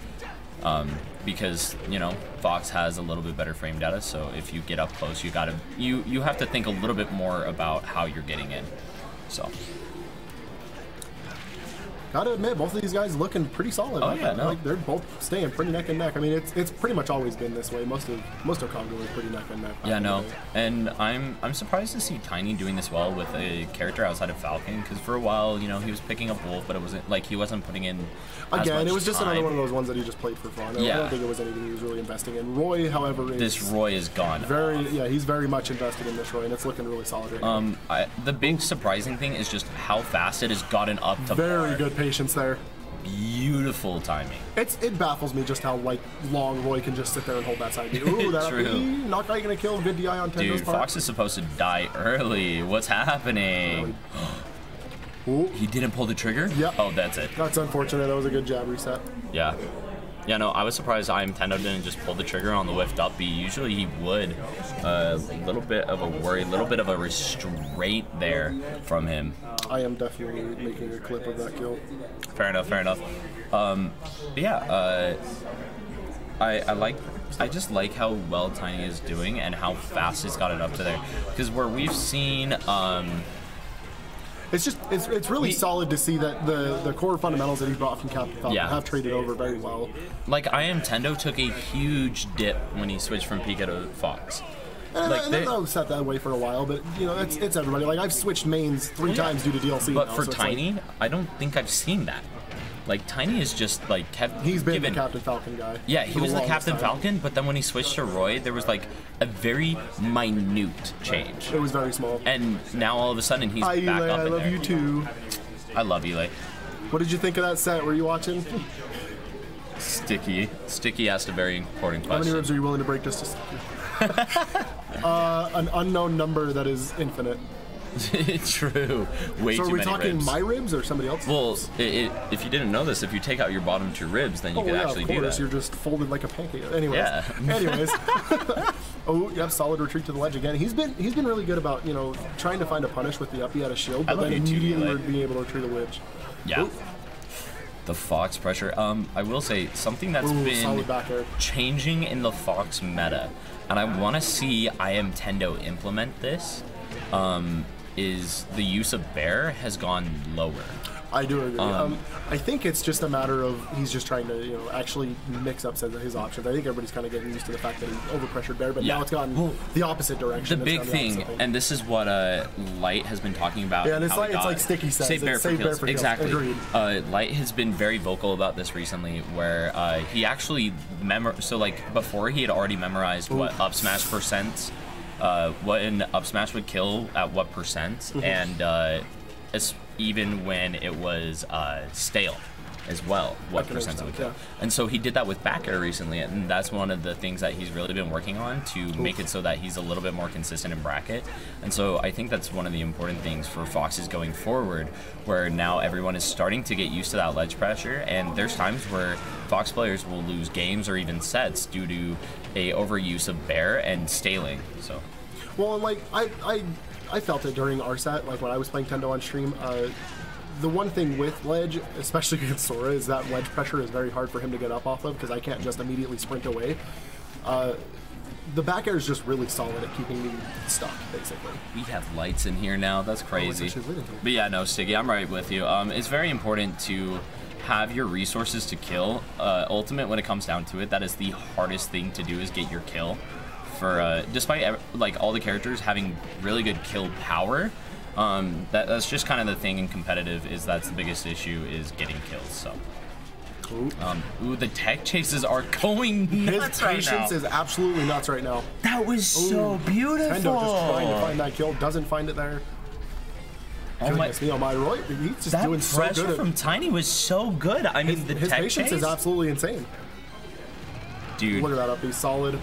um, because you know Fox has a little bit better frame data. So if you get up close, you gotta you you have to think a little bit more about how you're getting in. So Gotta admit, both of these guys looking pretty solid. Oh, yeah, no. like they're both staying pretty neck and neck. I mean, it's it's pretty much always been this way. Most of most of Congo is pretty neck and neck. yeah, no, day. and I'm I'm surprised to see Tiny doing this well with a character outside of Falcon because for a while you know he was picking up Wolf, but it wasn't like he wasn't putting in. Again, it was just another one of those ones that he just played for fun. I Yeah. don't think it was anything he was really investing in. Roy, however, is This Roy is gone. very yeah, he's very much invested in this Roy, and it's looking really solid right. Um, I, the big surprising thing is just how fast it has gotten up to Very bar. good patience there. Beautiful timing. It's it baffles me just how like long Roy can just sit there and hold that side. Ooh, <laughs> that True. Not quite gonna kill good DI on Tendo's Dude, part. Fox is supposed to die early. What's happening? <gasps> he didn't pull the trigger? Yep. Oh, that's it. That's unfortunate. That was a good jab reset. Yeah. Yeah, no, I was surprised IMtendo didn't just pull the trigger on the whiffed up B. Usually he would. A little bit of a worry, a little bit of a restraint there from him. I am definitely making a clip of that kill. Fair enough, fair enough. Um, yeah, uh, I, I like, I just like how well Tiny is doing and how fast he's got it up to there. Because where we've seen, um, It's just it's, it's really solid to see that the, the core fundamentals that he brought from Captain Falcon Yeah. have traded over very well. like IMtendo took a huge dip when he switched from Pika to Fox. And, Like and they- was set that way for a while, but you know it's it's everybody. Like I've switched mains three times due to DLC. But now, for so it's like- Tiny, I don't think I've seen that. Like Tiny is just like kept. he's been given, the Captain Falcon guy. Yeah, he was the Captain time. Falcon, but then when he switched to Roy, there was like a very minute change. It was very small. And now all of a sudden he's Hi, back Eli, up I love there. you too. I love Eli. What did you think of that set? Were you watching? Sticky. Sticky asked a very important How many ribs are you willing to break just to? <laughs> Uh, an unknown number that is infinite. <laughs> True. Way so are we talking ribs. my ribs or somebody else's? well, it, it, if you didn't know this, if you take out your bottom two ribs, then you oh could yeah, actually of do course. that. You're just folded like a pancake. Anyways. Yeah. <laughs> Anyways. <laughs> oh, yep. Solid retreat to the ledge again. He's been he's been really good about you know trying to find a punish with the uppy out of shield, I but then immediately Eli. being able to retreat the wedge. Yeah. The Fox pressure. Um, I will say something that's Ooh, been solid back air. changing in the Fox meta, and I want to see IMtendo implement this. Um, is the use of bair has gone lower. I do agree. Um, Um, I think it's just a matter of he's just trying to, you know, actually mix up some of his options. I think everybody's kind of getting used to the fact that he overpressured bair, but Yeah. now it's gone the opposite direction. The big gone thing, opposite and this is what uh, Light has been talking about. Yeah, and it's like- it's like Sticky says, Save it's bair, save for bair for kills. Exactly. Agreed. Uh, Light has been very vocal about this recently, where uh, he actually memor. So like before, he had already memorized what up smash percent, uh, what an up smash would kill at what percent, Mhm. and uh, even when it was uh, stale as well, what percent it would understand, kill. And so he did that with back air recently, and that's one of the things that he's really been working on to make it so that he's a little bit more consistent in bracket. And so I think that's one of the important things for Foxes going forward, where now everyone is starting to get used to that ledge pressure, and there's times where Fox players will lose games or even sets due to a overuse of bair and staling. So Well, and like I, I, I felt it during our set, like when I was playing Tendo on stream. Uh, the one thing with ledge, especially <laughs> against Sora, is that ledge pressure is very hard for him to get up off of because I can't just immediately sprint away. Uh, the back air is just really solid at keeping me stuck, basically. we have lights in here now. That's crazy. lit in here. but yeah, no, Sticky, I'm right with you. Um, it's very important to have your resources to kill. Uh, ultimate, when it comes down to it, that is the hardest thing to do is get your kill. For uh, despite like all the characters having really good kill power, um, that, that's just kind of the thing in competitive is that's the biggest issue is getting kills. So. Um, ooh, the tech chases are going <laughs> His nuts right patience now. is absolutely nuts right now. That was so beautiful. Tendo just trying to find that kill, doesn't find it there. Oh my- me, oh my Roy, he's just that doing so pressure good. at- from Tiny was so good. I mean, the his tech patience chase, is absolutely insane. dude. Look at that up, he's solid.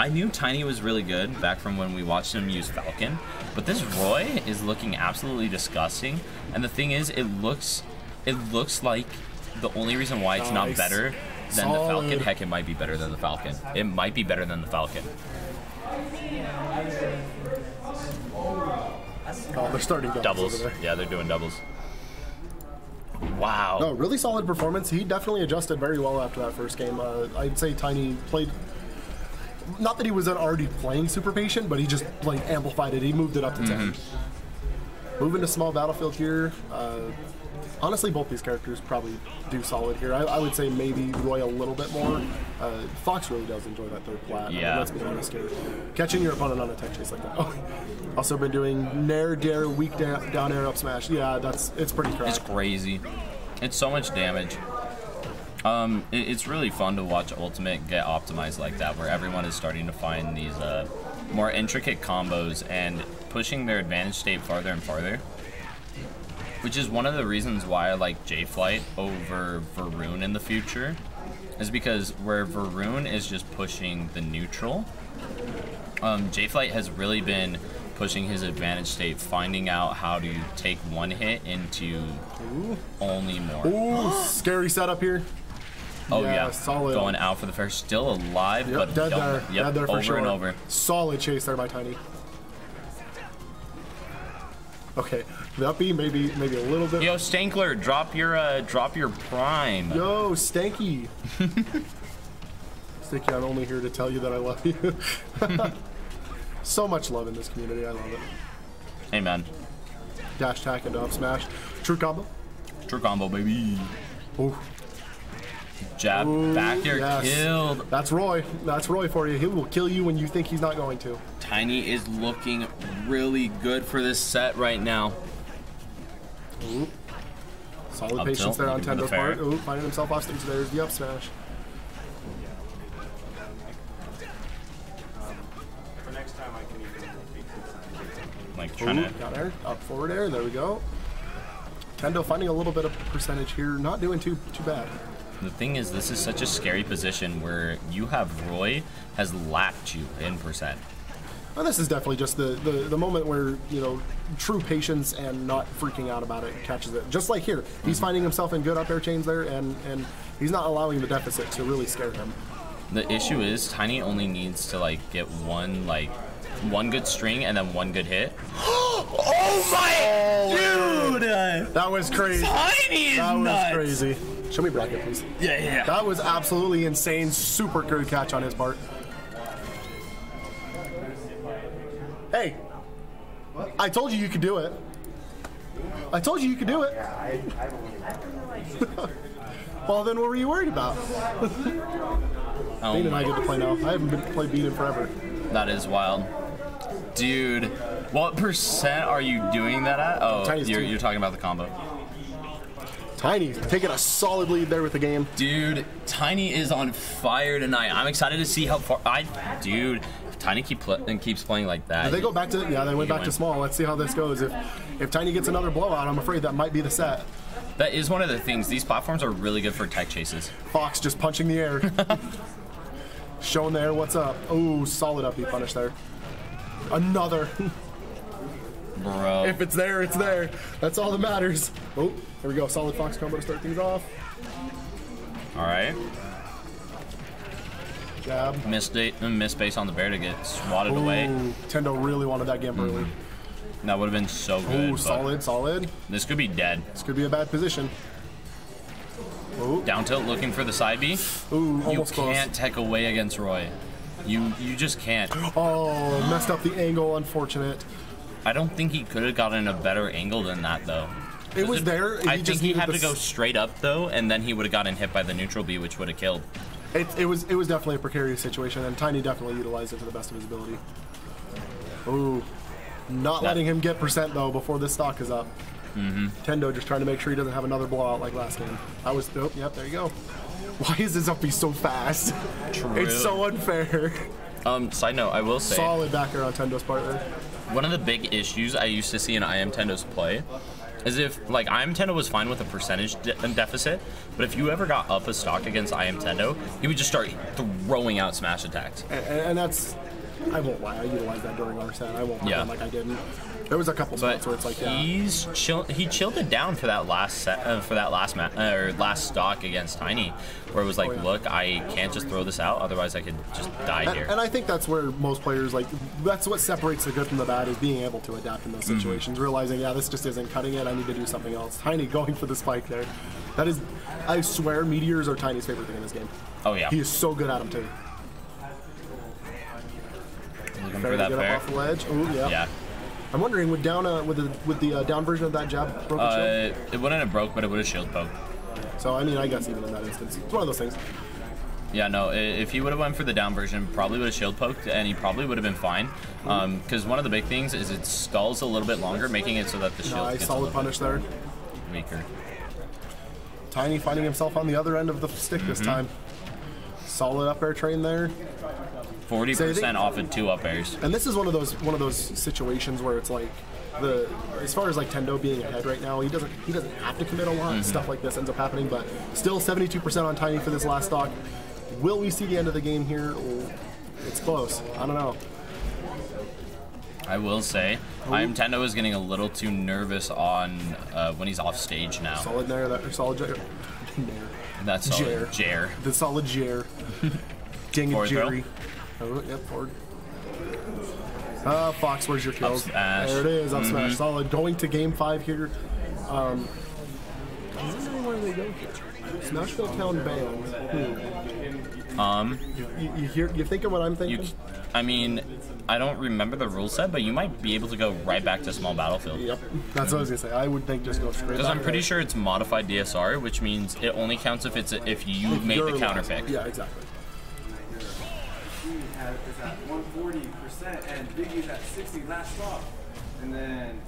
I knew Tiny was really good back from when we watched him use Falcon, but this Roy is looking absolutely disgusting. And the thing is, it looks, it looks like the only reason why it's not better than the Falcon. Heck, it might be better than the Falcon. It might be better than the Falcon. Oh, they're starting doubles. Doubles. Yeah, they're doing doubles. Wow. No, really solid performance. He definitely adjusted very well after that first game. Uh, I'd say Tiny played. Not that he was already playing super patient, but he just like amplified it. He moved it up to 10 Moving to small battlefield here. Uh, honestly, both these characters probably do solid here. I, I would say maybe Roy a little bit more. Uh, Fox really does enjoy that third plat. I mean, Yeah. let's be honest here. Catching your opponent on a tech chase like that. Oh, also been doing nair, dair, weak da- down air, up smash. Yeah, that's it's pretty cracked. It's crazy. It's so much damage. Um, it- it's really fun to watch Ultimate get optimized like that, where everyone is starting to find these uh, more intricate combos and pushing their advantage state farther and farther. Which is one of the reasons why I like J Flight over Varun in the future, is because where Varun is just pushing the neutral, um, J Flight has really been pushing his advantage state, finding out how to take one hit into only more. Ooh, <gasps> scary setup here. Oh Yeah, yeah, solid. Going out for the first, still alive, Yep, but dead there. Yep, dead there for over sure. and over. Solid chase there by Tiny. Okay, the uppy maybe maybe a little bit. Yo, Stankler, drop your uh, drop your prime. Yo, Stanky. <laughs> Stanky, I'm only here to tell you that I love you. <laughs> so much love in this community. I love it. Amen. Dash attack into up smash. True combo. True combo, baby. Ooh. Jab Ooh, back there, yes. killed. That's Roy. That's Roy for you. He will kill you when you think he's not going to. Tiny is looking really good for this set right now. Ooh. Solid Up patience tilt, there on looking the Tendo's part. Ooh, finding himself off stage. There's the up smash. For next time, I can even. Like trying Ooh, to. got air. Up forward air. There we go. Tendo finding a little bit of percentage here. Not doing too too bad. The thing is, this is such a scary position where you have Roy has lapped you in percent. And this is definitely just the, the, the moment where, you know, true patience and not freaking out about it catches it. Just like here, he's mm-hmm. finding himself in good up air chains there, and, and he's not allowing the deficit to really scare him. The issue is Tiny only needs to like get one like one good string and then one good hit. <gasps> oh my dude! That was crazy. Tiny is That was nuts. crazy. Show me bracket, please. Yeah, yeah, yeah. That was absolutely insane. Super good catch on his part. Hey, I told you you could do it. I told you you could do it. <laughs> well, then what were you worried about? <laughs> Oh Bean and I get to play now. I haven't been played Bean in forever. That is wild. Dude, what percent are you doing that at? Oh, Tiny's you're, you're talking about the combo. Tiny taking a solid lead there with the game. Dude, Tiny is on fire tonight. I'm excited to see how far. I, dude, if Tiny keep pl- and keeps playing like that. Did they go back to yeah? They went back to small. Let's see how this goes. If if Tiny gets another blowout, I'm afraid that might be the set. That is one of the things. These platforms are really good for tech chases. Fox just punching the air. <laughs> Showing there, what's up? Oh, solid up B punish there. Another. Bro. if it's there, it's there. That's all that matters. Oh, here we go. Solid Fox combo to start things off. All right. Jab. Missed, miss base on the bair to get swatted away. Ooh, Tendo really wanted that game early. Mm-hmm. That would have been so good. Ooh, solid, solid. This could be dead. This could be a bad position. Ooh. Down tilt looking for the side B. Ooh, you almost close. can't tech away against Roy. You you just can't. Oh, messed up the angle. Unfortunate. I don't think he could have gotten a better angle than that though. It was there. I he think he had to go straight up though, and then he would have gotten hit by the neutral B, which would have killed. It, it was it was definitely a precarious situation, and Tiny definitely utilized it to the best of his ability. Ooh, not That- letting him get percent though before this stock is up. Mm-hmm. Tendo just trying to make sure he doesn't have another blowout like last game. That was oh, yep, there you go. Why is this up B so fast? It's so unfair. Um, side note, I will say Solid back air on Tendo's part there. one of the big issues I used to see in IMtendo's play is if like IMtendo was fine with a percentage de- deficit, but if you ever got up a stock against IMtendo, he would just start throwing out smash attacks. And, and that's I won't lie, I utilized that during our set. I won't Yeah. pretend like I didn't. There was a couple spots where it's like, yeah. he's chill. He chilled it down for that last set, uh, for that last ma- uh, or last stock against Tiny, where it was like, Oh, yeah. look, I can't just throw this out, otherwise I could just die And, here. and I think that's where most players like that's what separates the good from the bad is being able to adapt in those Mhm. situations, realizing yeah this just isn't cutting it. I need to do something else. Tiny going for the spike there. That is, I swear, meteors are Tiny's favorite thing in this game. Oh yeah, He is so good at them too. Looking Fair for that off the ledge. Oh yeah. Yeah. I'm wondering would down uh, with the with the uh, down version of that jab broken Uh, shield. it wouldn't have broke, but it would have shield poked. So I mean I guess even in that instance, it's one of those things. Yeah, no. If he would have went for the down version, probably would have shield poked, and he probably would have been fine. Because one of the big things is it stalls a little bit longer, making it so that the shield Nice gets a solid punish there. weaker. Tiny finding himself on the other end of the stick this Mhm. time. Solid up air train there. Forty So I think- percent off of two up airs. And this is one of those one of those situations where it's like the as far as like Tendo being ahead right now, he doesn't he doesn't have to commit a lot. Mhm. Stuff like this ends up happening, but still 72% on Tiny for this last stock. Will we see the end of the game here? It's close. I don't know. I will say, IMtendo is getting a little too nervous on uh, when he's off stage now. Solid nair that or solid nair. That's solid. Jair. Jair. The solid Jair. <laughs> Dang it, Forward throw. Oh, yep, forward. Uh, Fox, where's your kills? smash. There it is, up smash. Mhm. Solid. Going to game five here. Um, wondering where they go here. Smashville Town Band. Hmm. Um, You, you, hear, you think of what I'm you, thinking? c- I mean, I don't remember the rule set, but you might be able to go right back to small battlefield. Yep. That's what I was gonna say. I would think just go straight. Because I'm pretty there. sure it's modified DSR, which means it only counts if it's a, if you If made the counter pick. Yeah, exactly. Is at 140% and Biggie's at 60 last stop. And then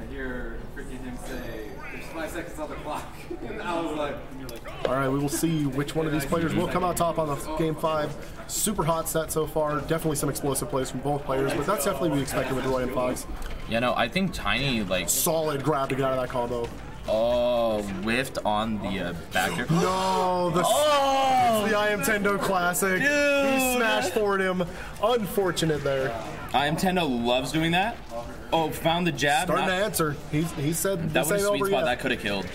I hear freaking him say, there's five seconds on the clock. <laughs> and I was like, oh. All right, we will see which one of these players will come out top on the game five. Super hot set so far. Definitely some explosive plays from both players, but that's definitely what we expected with Roy and Fox. Yeah, no, I think Tiny like Solid grab to get out of that combo. Oh, whiffed on the uh, back air. No, the, Oh! it's the IMtendo Classic. He smashed forward him. Unfortunate there. IMtendo loves doing that. Oh, found the jab. Starting not- to answer. He, he said That was a sweet spot. yet. That could have killed.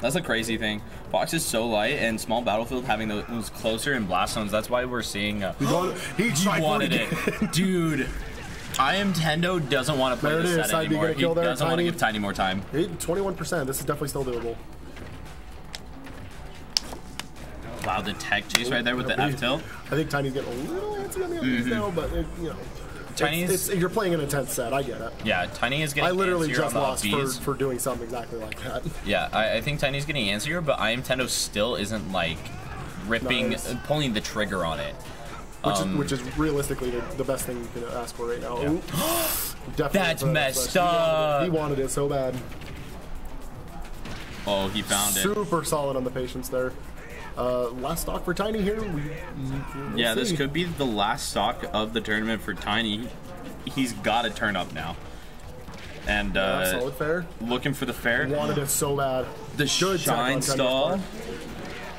That's a crazy thing. Fox is so light, and small battlefield having those closer and blast zones. That's why we're seeing. Uh, He he tried for it wanted it, dude. IMtendo doesn't want to play There this set anymore. He doesn't want to Tiny. give Tiny more time. Hey, 21%. This is definitely still doable. Wow, the tech chase right there with the F tilt. I think Tiny's getting a little antsy on the Mhm. Fs now, but it, you know, Tiny's- it's, it's, you're playing an intense set. I get it. Yeah, Tiny is getting. I literally just lost for, for doing something exactly like that. <laughs> Yeah, I, I think Tiny's getting antsier, but IMtendo still isn't like ripping, Nice. pulling the trigger on it. Which, Um, is, which is realistically the, the best thing you can ask for right now. <gasps> Definitely That's messed up. He wanted it. He wanted it so bad. oh, he found it. Super solid on the patience there. Uh, last stock for Tiny here. We, Yeah, this could be the last stock of the tournament for Tiny. He's got to turn up now. And Yeah, uh, solid fair. looking for the fair. Wanted it so bad. The Good shine stall.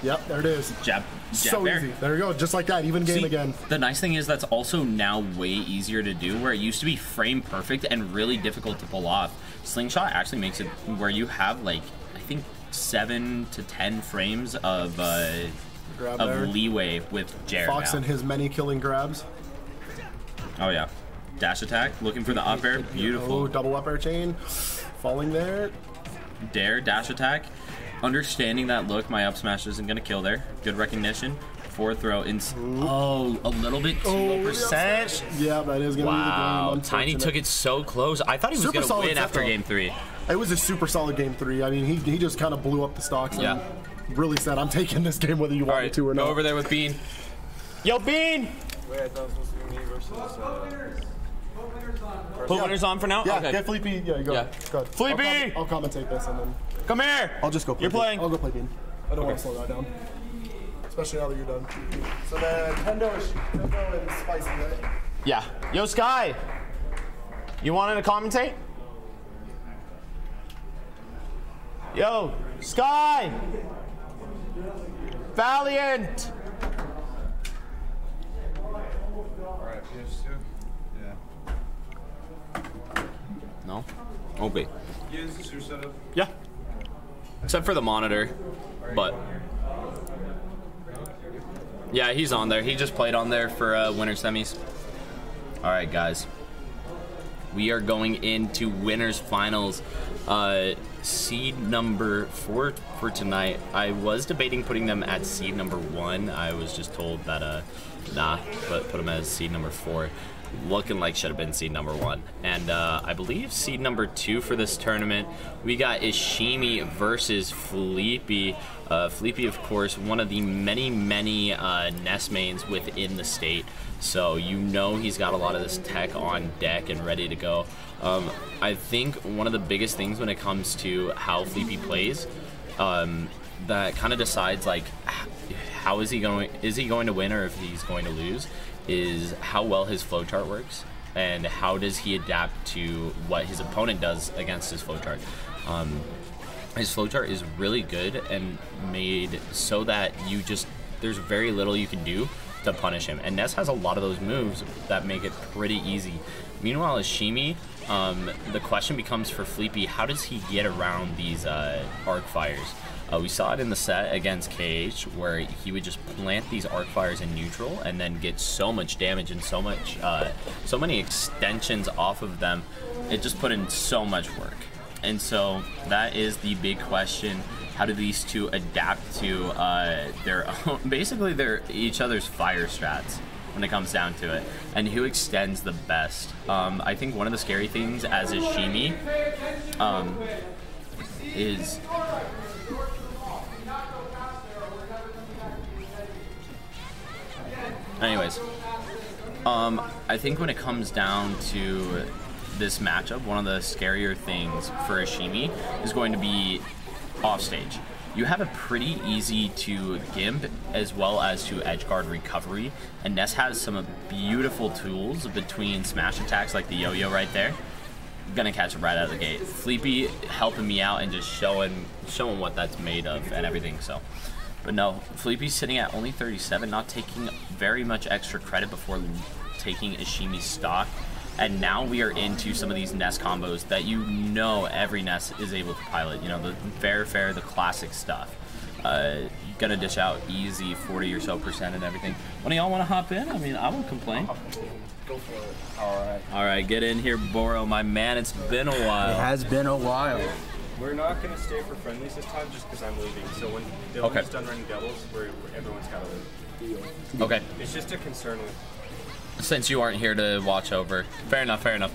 Yep, there it is. Jab, So easy. There you go. Just like that. Even game See, again. The nice thing is that's also now way easier to do, where it used to be frame perfect and really difficult to pull off. Slingshot actually makes it where you have like I think seven to ten frames of uh, Grab of there. leeway with Jared. Fox now. and his many killing grabs. Oh yeah, dash attack, looking for the up air, beautiful. Oh, double up air chain. Falling there. Dare, dash attack. Understanding that look, my up smash isn't gonna kill there. Good recognition. Forward throw in. Oh, a little bit too Oh, low the up percent. Yeah, that is going to Wow, be the game. Tiny took it so close. I thought he was gonna solid win after though. game three. It was a super solid game three. I mean, he, he just kind of blew up the stocks. and Yeah. Really said, I'm taking this game whether you want me to or Go not. over there with Bean. Yo, Bean. Wait, I thought it was supposed to be me versus. Uh, Put winners on for now. Yeah, okay. get Felipe. Yeah, you go. Yeah. Go ahead. Felipe! I'll, com- I'll commentate this and then Come here. I'll just go play You're playing. I'll go play Bean. I don't want to slow that down. Especially now that you're done. So then Tendo, is- Tendo and Spicy, right? Yeah. Yo, Sky. You wanted to commentate? Yo, Sky. Valiant. Alright, PS2? Yeah. No. Okay. Yeah, is this your setup? Yeah. Except for the monitor, but yeah, he's on there. He just played on there for uh, winter semis. All right, guys. We are going into winners finals. Uh, seed number four for tonight. I was debating putting them at seed number one. I was just told that uh, nah, but put them as seed number four. Looking like should have been seed number one. And uh, I believe seed number two for this tournament, we got Ishimi versus Felipe. Uh, of course, one of the many, many uh, Ness mains within the state. So you know he's got a lot of this tech on deck and ready to go. Um, I think one of the biggest things when it comes to how Felipe plays, um, that kind of decides like how is he going is he going to win or if he's going to lose is how well his flowchart works and how does he adapt to what his opponent does against his flowchart. Um, his flowchart is really good and made so that you just there's very little you can do to punish him. And Ness has a lot of those moves that make it pretty easy. Meanwhile, as um, the question becomes for Fleepy, how does he get around these uh, arc fires? Uh, we saw it in the set against KH where he would just plant these arc fires in neutral and then get so much damage and so much, uh, so many extensions off of them. It just put in so much work. And so that is the big question. How do these two adapt to uh, their <laughs> own, basically their each other's fire strats when it comes down to it, and who extends the best? Um, I think one of the scary things as Ishimi um, is Anyways, um, I think when it comes down to this matchup, one of the scarier things for Ishimi is going to be offstage. You have a pretty easy to gimp as well as to edge guard recovery, and Ness has some beautiful tools between smash attacks like the yo-yo right there, gonna catch him right out of the gate. Fleepy helping me out and just showing showing what that's made of and everything. So, but no, Fleepy's sitting at only 37, not taking very much extra credit before taking Ishimi's stock. And now we are into some of these Ness combos that you know every Ness is able to pilot. You know, the fair, fair, the classic stuff. Uh, gonna dish out easy 40 or so percent and everything. One of y'all want to hop in? I mean, I won't complain. Go for it. All right. All right, get in here, Boro, my man. It's been a while. It has been a while. We're not gonna stay for friendlies this time just because I'm leaving. So when Dylan's Okay. done running doubles, we're, we're- everyone's got to leave. Okay. It's just a concern with Since you aren't here to watch over. Fair enough, fair enough.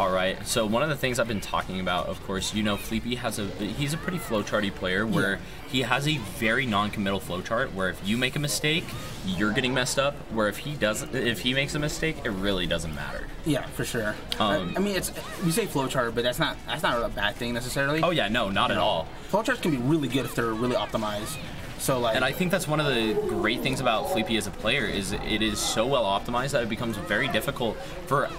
All right. So one of the things I've been talking about, of course, you know, Fleepy has a he's a pretty flowcharty player where he has a very non-committal flowchart where if you make a mistake, you're getting messed up. Where if he doesn't, if he makes a mistake, it really doesn't matter. Yeah, for sure. Um, I, I mean, it's we say flowchart, but that's not that's not a bad thing necessarily. Oh yeah, no, not at all. Flowcharts can be really good if they're really optimized. So like, And I think that's one of the great things about Fleepy as a player is it is so well optimized that it becomes very difficult for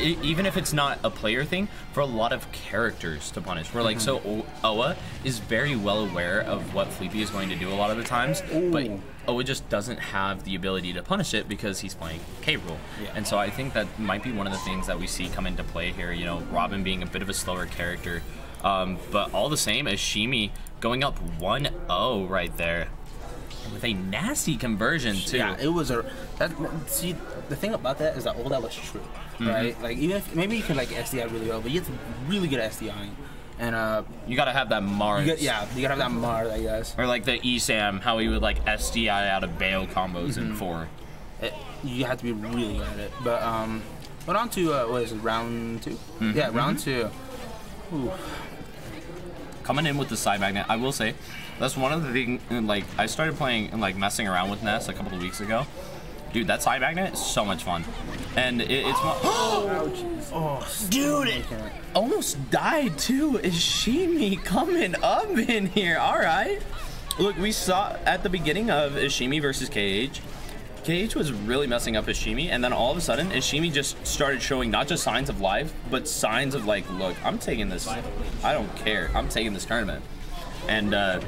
even if it's not a player thing for a lot of characters to punish. We're like so Mm-hmm. o- Oa is very well aware of what Fleepy is going to do a lot of the times, but Oa just doesn't have the ability to punish it because he's playing K. Rool. Yeah. And so I think that might be one of the things that we see come into play here. You know, Robin being a bit of a slower character. Um, but all the same, Ishimi going up 1-0 right there with a nasty conversion too. yeah, it was a that. See, the thing about that is that all that was true, Mhm. right? Like even if maybe you can like SDI really well, but you have to really good SDI, and uh, you gotta have that Mars. You got, yeah, you gotta have that Mars, I guess. Or like the ESAM, how he would like SDI out of bail combos in Mhm. four. It, you have to be really good at it. But um, went on to uh, what is it, round 2 Mhm. Yeah, round Mhm. two. Ooh. Coming in with the side magnet, I will say, that's one of the things. Like I started playing and like messing around with Ness a couple of weeks ago. Dude, that side magnet is so much fun, and it, it's. oh, <gasps> Dude, it almost died too. Ishimi <laughs> coming up in here. All right. Look, we saw at the beginning of Ishimi versus KH. KH was really messing up Ishimi, and then all of a sudden, Ishimi just started showing not just signs of life, but signs of like, look, I'm taking this. I don't care. I'm taking this tournament. And uh,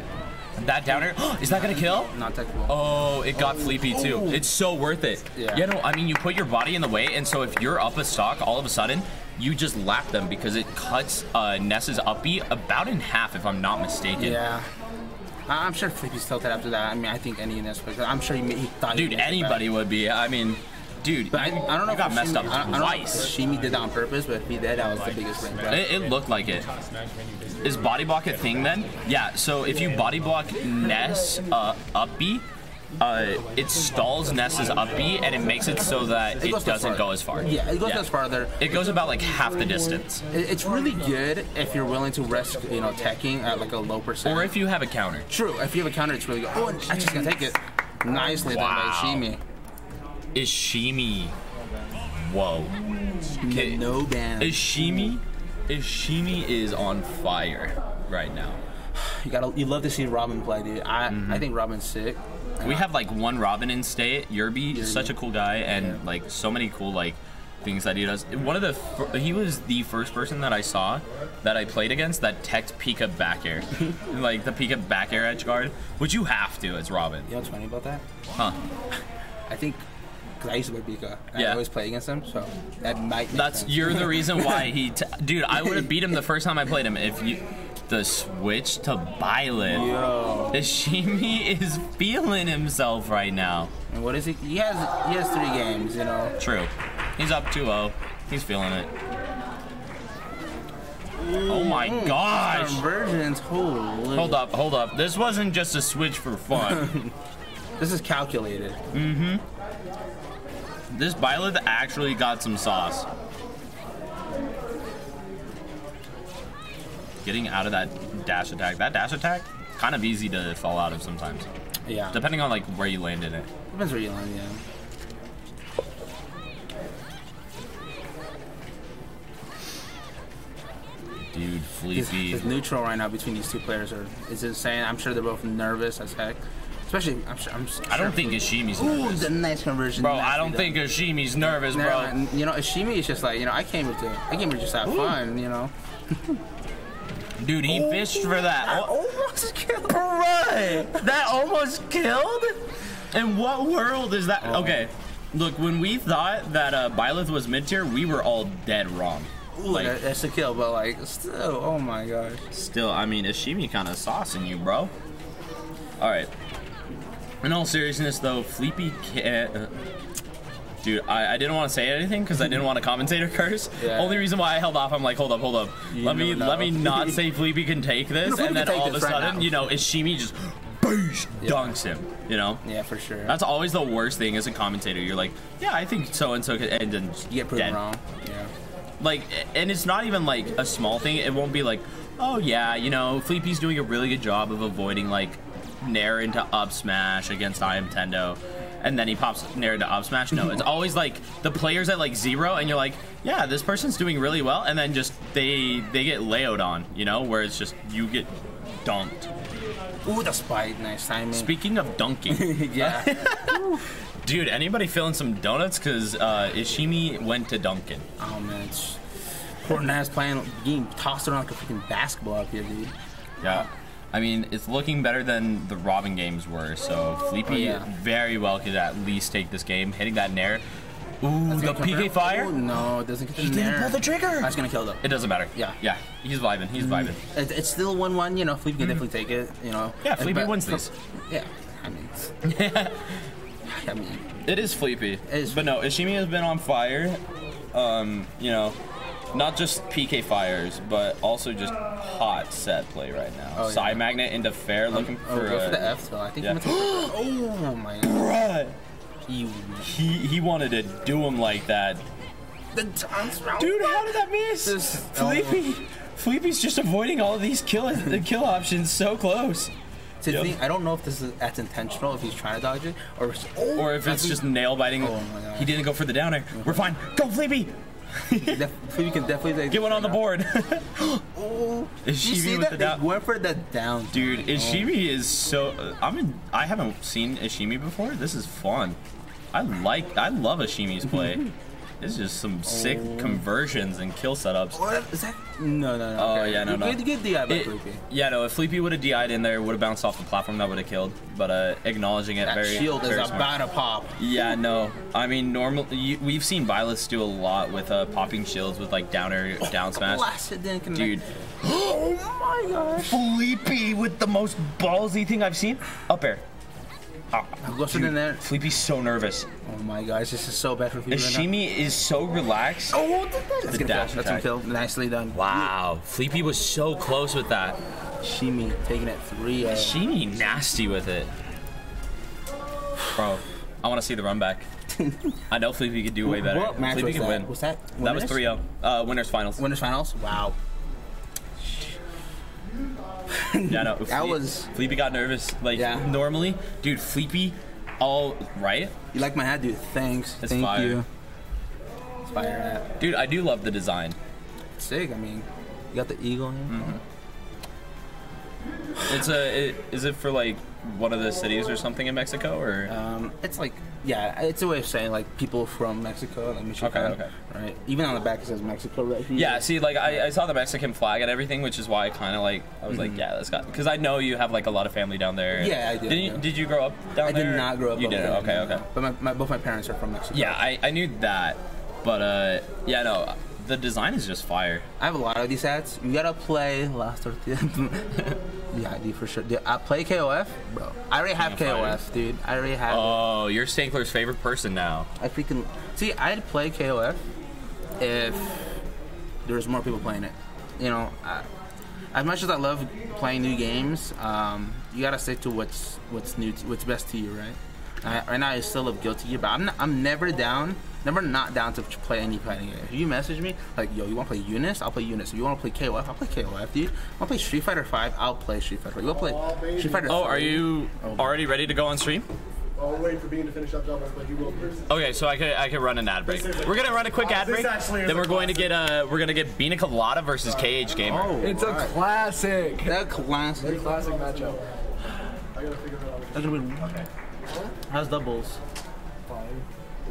that downer, <gasps> is that gonna kill? Not technical. Oh, it got Fleepy too. It's so worth it. Yeah. Yeah, no, I mean, you put your body in the way, and so if you're up a stock, all of a sudden, you just lap them because it cuts uh, Ness's up B about in half, if I'm not mistaken. Yeah. I- I'm sure Fleepy's tilted after that. I mean, I think any in this, I'm sure he, he thought. Dude, would anybody would be. I mean, dude, But I, I don't know if messed up I, I don't know if twice. Shimi did that on purpose, but if he did, that was the biggest drop. It, it looked like it. Is body block a thing then? Yeah, so if you body block Ness uh, up B, uh, it stalls Ness's up B and it makes it so that It it, doesn't go as far. Yeah, it goes as farther. It goes about like half the distance. It's really good if you're willing to risk, you know, teching at like a low percent. Or if you have a counter. True, if you have a counter, it's really good. Oh, I'm just gonna take it nicely Wow. done by Shimi. Ishimi. Whoa. Okay. No ban. Ishimi. Ishimi is on fire right now. You gotta, you love to see Robin play, dude. I, Mm-hmm. I think Robin's sick. We have like one Robin in state. Yerby is such a cool guy, and like so many cool like things that he does. One of the he was the first person that I saw that I played against that teched Pika back air, <laughs> like the Pika back air edge guard, which you have to as Robin. You know what's funny about that? Huh? I think because I used to play and I Yeah. always play against him, so that might. That's sense. you're the <laughs> reason why he, t- dude. I would have beat him the first time I played him if you. The switch to Byleth. Yo. Ishimi is feeling himself right now. And what is he? He has he has three games, you know. True. He's up 2-0. He's feeling it. Oh my Mm, gosh. Conversions, holy. Hold up, hold up. This wasn't just a switch for fun. <laughs> This is calculated. mm-hmm. This Byleth actually got some sauce. Getting out of that dash attack. That dash attack, kind of easy to fall out of sometimes. Yeah. Depending on like where you land in it. Depends where you land, yeah. Dude, Fleepy. his neutral right now between these two players are is insane. I'm sure they're both nervous as heck, Especially, I'm sure. I'm I don't think Ishimi's Ooh, nervous. the nice conversion. Bro, I don't think Ishimi's nervous, Never bro. You know, Ishimi is just like, you know, I came here to, I came here just to have fun, you know. Dude, he fished for that. Oh, almost killed. Bruh, <laughs> that almost killed? In what world is that? Okay, look, when we thought that uh, Byleth was mid tier, we were all dead wrong. Ooh, Like, that, that's a kill, but like, still, oh my gosh. still, I mean, Ishimi kind of saucing you, bro. All right. In all seriousness, though, Fleepy can't. Uh, dude, I, I didn't want to say anything because I didn't want to commentator curse. Yeah. Only reason why I held off, I'm like, hold up, hold up. You let me know. let me not <laughs> say Fleepy can take this, No, and then all of a right sudden, now. you know, Ishimi just boosh, dunks him. You know. Yeah, for sure. That's always the worst thing as a commentator. You're like, yeah, I think so and so could end and you get proven dead. wrong. Yeah. Like, and it's not even like a small thing. It won't be like, oh yeah, you know, Fleepy's doing a really good job of avoiding like Nair into up smash against IMtendo. And then he pops Nair into up smash. No, it's <laughs> always like the players at like zero, and you're like, yeah, this person's doing really well, and then just they they get layoed on, you know, where it's just you get dunked. Ooh, the spike, nice timing. Speaking of dunking, <laughs> yeah. <laughs> dude, anybody feeling some donuts? Cause uh, Ishimi went to Dunkin'. oh man, it's Cortez playing, getting tossed around like a freaking basketball up here, dude. Yeah. I mean, it's looking better than the Robin games were, so Fleepy Oh, yeah. very well could at least take this game. Hitting that Nair. Ooh, That's the PK fire? No, it doesn't get the He didn't pull the trigger. That's gonna kill though. It doesn't matter. Yeah. Yeah, he's vibing. He's vibing. It, it's still one-one. You know, Fleepy can definitely take it. You know. Yeah, Fleepy wins these. Yeah, I mean, it's- <laughs> I mean, It is Fleepy. It is But no, Ishimi has been on fire. Um, you know, not just PK fires, but also just hot set play right now. Oh, yeah. Side magnet into fair, looking oh, for, go uh, for the F though. I think yeah. he <gasps> Oh my god. He, He he wanted to do him like that. the. Dude, how did that miss? This- Fleepy, Fleepy's just avoiding all of these kill the kill options so close. To Yep. think, I don't know if this is that's intentional, if he's trying to dodge it, or if, oh, Or if it's just nail biting. Oh my God. He didn't go for the downer. We're fine. Go Fleepy. <laughs> Fleepy can definitely take Get one on the board. <laughs> Oh, <gasps> Is you Ishimi see that? the went for the down. Dude, Ishimi oh. is so. Uh, I'm in. I haven't seen Ishimi before. This is fun. I like. I love Ishimi's play. <laughs> It's just some sick Oh. conversions and kill setups. What is that? No, no, no. Oh okay. yeah, no, no. Good, good DI by It- Fleepy. yeah, no. If Fleepy would have DI'd in there, would have bounced off the platform, that would have killed. But uh, acknowledging it That very. shield is smart. about to pop. Yeah, no. I mean, normally we've seen Byleth do a lot with uh, popping shields with like downer, down smash. Blasted didn't connect. Dude, <gasps> Oh my gosh. Fleepy with the most ballsy thing I've seen. Up air. Straight in there. Fleepy's so nervous. Oh my gosh, this is so bad for Fleepy right now. Is so relaxed. Oh, that's The gonna dash kill. That's gonna kill. Nicely done. Wow, Fleepy was so close with that. Shimi taking it three. Uh, Ishimi nasty with it. Bro, I want to see the run back. <laughs> I know Fleepy could do way better. What match Fleepy was that? win. Was that That was winners? 3-0. Uh, winners finals. Winners finals. Wow. <laughs> Yeah, no. That Fle- was- Fleepy got nervous. Like Yeah. normally, dude. Fleepy, all right. You like my hat, dude? Thanks. Thank fire. you. It's fire hat. Dude, I do love the design. It's Sick. I mean, you got the eagle here. Mm-hmm. Mm-hmm. It's a. It, is it for like one of the cities or something in Mexico or? Um, it's like, yeah, it's a way of saying like people from Mexico, like Michoacan. Okay, okay. Right. Even on the back it says Mexico right here. Yeah, see, like I, I saw the Mexican flag and everything, which is why I kind of like I was like, yeah, that's got because I know you have like a lot of family down there. Mm-hmm. Yeah, I do, Did you, yeah. did you grow up down I there? I did not grow up. You didn't. Okay, okay. But my, my, both my parents are from Mexico. Yeah, I, I knew that, but uh, yeah, no, the design is just fire. I have a lot of these hats. You gotta play Last Tortilla. <laughs> yeah, dude, for sure. Dude, I play KOF, bro. I already have King of KOF, dude. I already have. it. Oh, you're Stankler's favorite person now. I freaking see. I'd play KOF if there was more people playing it. You know, I, as much as I love playing new games, um, you gotta stick to what's what's new, to, what's best to you, right? I, right now, I still look Guilty but I'm not, I'm never down, never not down to play any fighting game. If you message me like, yo, you want to play Eunice? I'll play Eunice. If you want to play KOF, I'll play KOF, dude. Want to play Street Fighter Five? I'll play Street Fighter. You want to play Street Fighter? Oh, are 3? you already ready to go on stream? I'll wait for Bean to finish up doubles, but he will first. Okay, so I could I could run an ad break. We're gonna run a quick ad break. Then we're going to get uh we're gonna get Bina Colada versus KH Gamer. Oh, It's a classic. that classic. classic matchup. That's gonna be. How's doubles? Fine.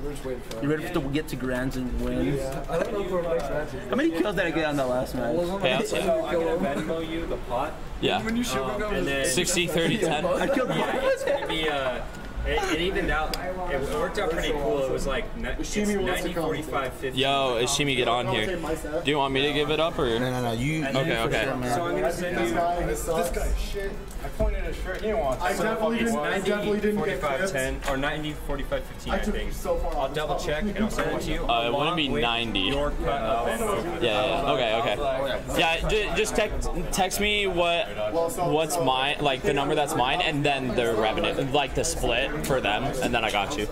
We're just waiting for You ready to get to grands and win? Yeah, I don't know if we're like that. How many kills did I get on that last match? Payouts? So I'm gonna Venmo you the pot. Yeah. When you shoot, we're and then 60, 30, <laughs> 10. I killed Yeah, it's gonna be uh, it, it evened out. It worked out pretty cool. It was like it's Ishimi wants to 90, 45, 50. Yo, Ishimi, get on here. Do you want me to give it up or? No, no, no. You. Okay, okay. So I'm gonna send you. guy, he sucks. This guy, shit. I pointed at shirt. He didn't want I definitely didn't, I 90, definitely didn't get 45, clips. 10, or 90, 45, 15, I I, took think. you so far I'll double check and I'll send it to you. Uh, it wouldn't be 90. Your cut of Venmo. Yeah, yeah. Okay, okay. Yeah, just text text me what what's mine, like the number that's mine, and then the revenue, like the split for them, and then I got you.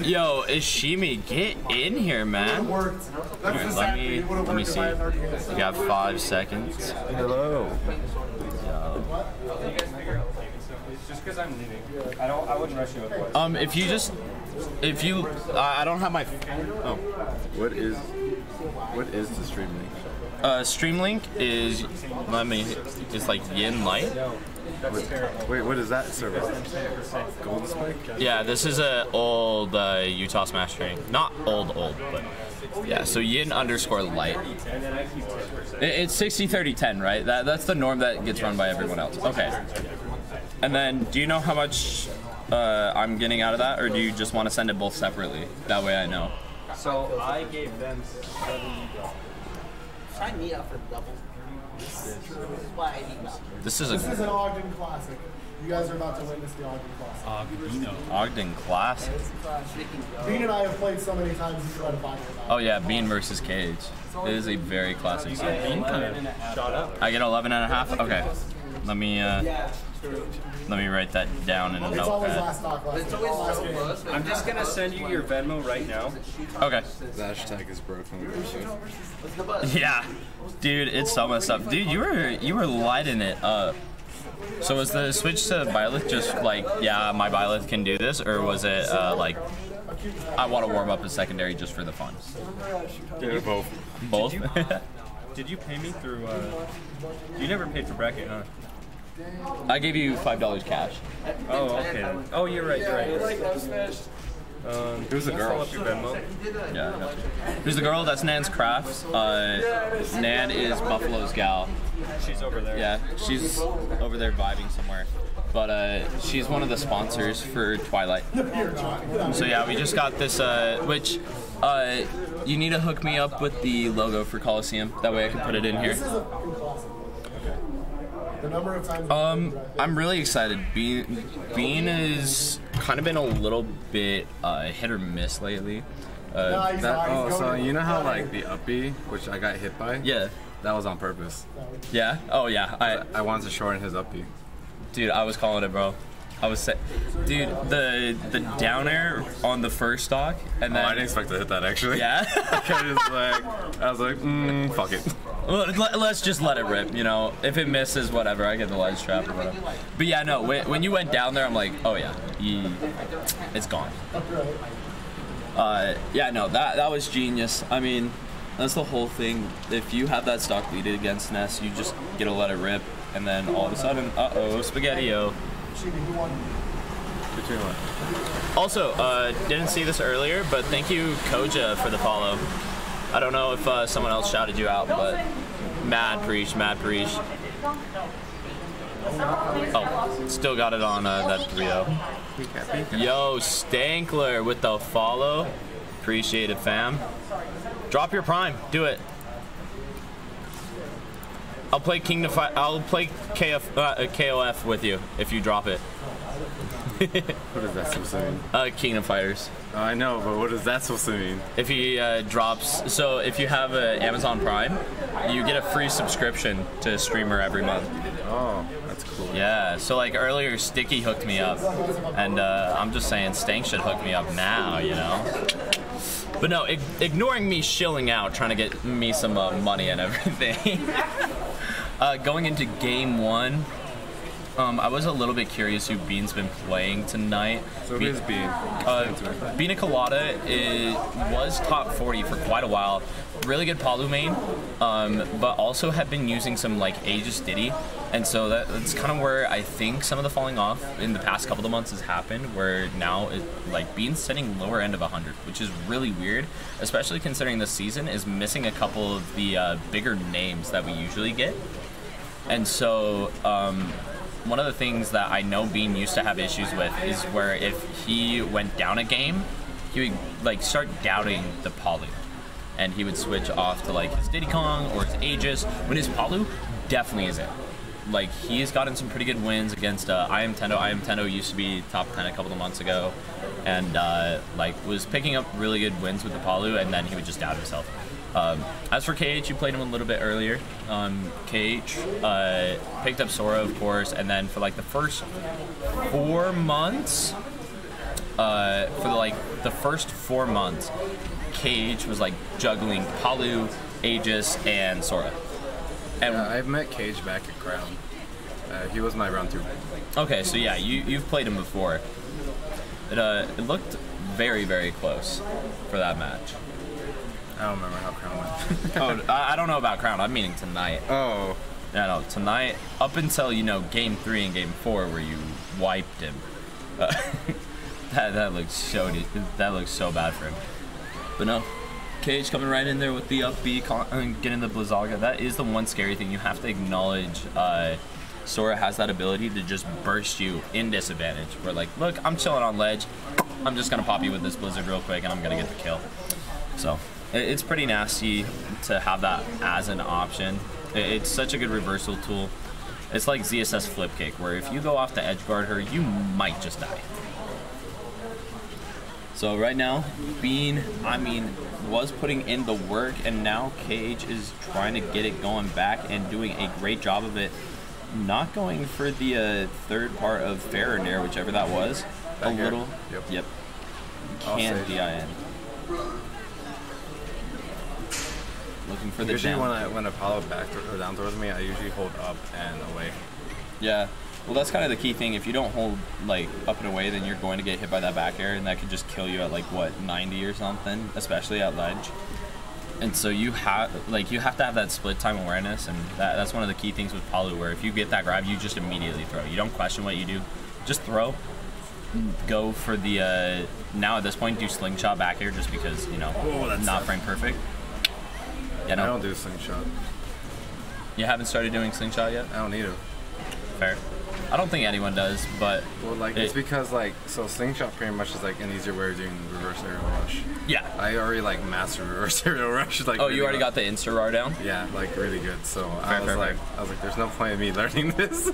Yo, Ishimi, get in here, man. Worked. That's Alright, the let sad me thing. It let me see. I had already guessed. You got five seconds. Hello. Just because I'm leaving. I don't. I wouldn't rush you with. Um, if you just, if you, I I don't have my. Oh. What is what is the stream link? Uh, Streamlink is let me. It's like Yin Light. Wait, what is that server? Golden Spike? Yeah, this is a old uh, Utah Smash train. Not old, old, but yeah. So Yin underscore Light. It- It's 60, 30, 10, right? That that's the norm that gets run by everyone else. Okay. And then, do you know how much uh, I'm getting out of that, or do you just want to send it both separately? That way I know. So I gave them seventy dollars. Sign me up for double. Why I need This is This is an Ogden classic. You guys are about to witness the Ogden classic. Ogden Classic. Bean and I have played so many times, you try to find it about. Oh yeah, Bean versus Cage. It is a very classic game. Shot up. I get 11 and a half. Okay. Let me uh, let me write that down in a It's notepad. last last. It's always last. I'm just gonna send you your Venmo right now. Okay. The hashtag is broken. Yeah, dude, it's so messed up. Dude, you were you were lighting it up. So was the switch to Byleth just like, yeah, my Byleth can do this, or was it uh, like, I want to warm up a secondary just for the fun? Yeah, both. Both. <laughs> Did you pay me through? Uh, you never paid for bracket, huh? I gave you five dollars cash. Oh, okay. Oh, you're right. You're right. Um, Who's the girl? pull up your Venmo? Yeah. I. Who's the girl? That's Nan's Crafts. Uh, Nan is Buffalo's gal. She's over there. Yeah, she's over there vibing somewhere. But uh, she's one of the sponsors for Twilight. So yeah, we just got this. Uh, which uh, you need to hook me up with the logo for Coliseum. That way I can put it in here. The number of times. Um, I'm really excited. Bean, Bean has kind of been a little bit uh, hit or miss lately. Uh, Nah, he's That, not. oh, He's so you know how like the up B, which I got hit by? yeah, That was on purpose. yeah. Oh yeah. I, I wanted to shorten his up B. dude, I was calling it, bro. I was say, dude, the the down air on the first stock, and Oh, then I didn't expect to hit that actually. yeah. <laughs> I was like, I was like, mm, fuck it. Well, Let's just let it rip, you know. If it misses, whatever, I get the ledge trap or whatever. But yeah, no. When, when you went down there, I'm like, oh yeah, ye- it's gone. Uh, yeah, no, that that was genius. I mean, that's the whole thing. If you have that stock lead against Ness, you just get to let it rip, and then all of a sudden, uh oh, spaghetti-o. Also, uh, didn't see this earlier, but thank you, Koja, for the follow. I don't know if uh, someone else shouted you out, but mad preach, mad preach. Oh, still got it on uh, that 3 Yo, Stankler with the follow. Appreciate it, fam. Drop your prime. Do it. I'll play King of Fi- I'll play KF, uh, KOF with you if you drop it. <laughs> What is that supposed to mean? Uh, King of Fighters. Oh, I know, but what is that supposed to mean? If he uh, drops, so if you have uh, Amazon Prime, you get a free subscription to Streamer every month. Oh, that's cool. Yeah, so like earlier, Sticky hooked me up, and uh, I'm just saying Stank should hook me up now, you know. But no, ig- ignoring me shilling out, trying to get me some uh, money and everything. <laughs> uh, going into game one, Um, I was a little bit curious who Bean's been playing tonight. So Be- who's Bean? Uh, Bina Colada is, was top 40 for quite a while. Really good Palu main, um, but also had been using some like Aegis Diddy. And so that, that's kind of where I think some of the falling off in the past couple of months has happened, where now it, like Bean's sitting lower end of 100, which is really weird, especially considering the season is missing a couple of the uh, bigger names that we usually get. And so, um, one of the things that I know Bean used to have issues with is where if he went down a game, he would like start doubting the Palu. And he would switch off to like his Diddy Kong or his Aegis, when his Palu definitely is it. Like he has gotten some pretty good wins against uh, IMtendo. I Am Tendo used to be top 10 a couple of months ago, and uh, like was picking up really good wins with the Palu, and then he would just doubt himself. Um, as for KH, you played him a little bit earlier. Um, KH uh, picked up Sora, of course, and then for like the first four months, uh, for the, like the first four months, KH was like juggling Palu, Aegis, and Sora. And Yeah, I've met Cage back at Crown. Uh, he was my round two. Okay, so yeah, you you've played him before. It uh it looked very very close for that match. I don't remember how Crown went. <laughs> oh, I, I don't know about Crown. I'm meaning tonight. Oh. Yeah, no, tonight up until you know game three and game four where you wiped him. Uh, <laughs> that that looks so that looks so bad for him. But no, Cage coming right in there with the up B, con- uh, getting the Blizzaga. That is the one scary thing. You have to acknowledge uh, Sora has that ability to just burst you in disadvantage. Where like, look, I'm chilling on ledge. I'm just gonna pop you with this Blizzard real quick, and I'm gonna get the kill. So it- it's pretty nasty to have that as an option. It's such a good reversal tool. It's like ZSS flip kick, where if you go off the edge guard her, you might just die. So right now, Bean, I mean, was putting in the work, and now Cage is trying to get it going back and doing a great job of it. Not going for the uh, third part of Fair whichever that was. A Back air. little. Yep. Yep. I'll Can say. DIN. Looking for the usually down. when I when Apollo back or down towards me, I usually hold up and away. Yeah. Well, that's kind of the key thing. If you don't hold like up and away, then you're going to get hit by that back air, and that could just kill you at like what 90 or something, especially at ledge. And so you have like you have to have that split time awareness, and that, that's one of the key things with Palu. Where if you get that grab, you just immediately throw. You don't question what you do, just throw. Go for the uh, now at this point do slingshot back air just because you know Oh, that's not tough. frame perfect. Yeah, I don't do slingshot. you haven't started doing slingshot yet. I don't need to. Fair. I don't think anyone does, but Well, like it- it's because like so slingshot pretty much is like an easier way of doing reverse aerial rush. Yeah. I already like master <laughs> reverse aerial rush. Like oh, really you already well. got the insta rar down. Yeah, like really good. So I was fair, like, fair. I was like, there's no point in me <laughs> learning this.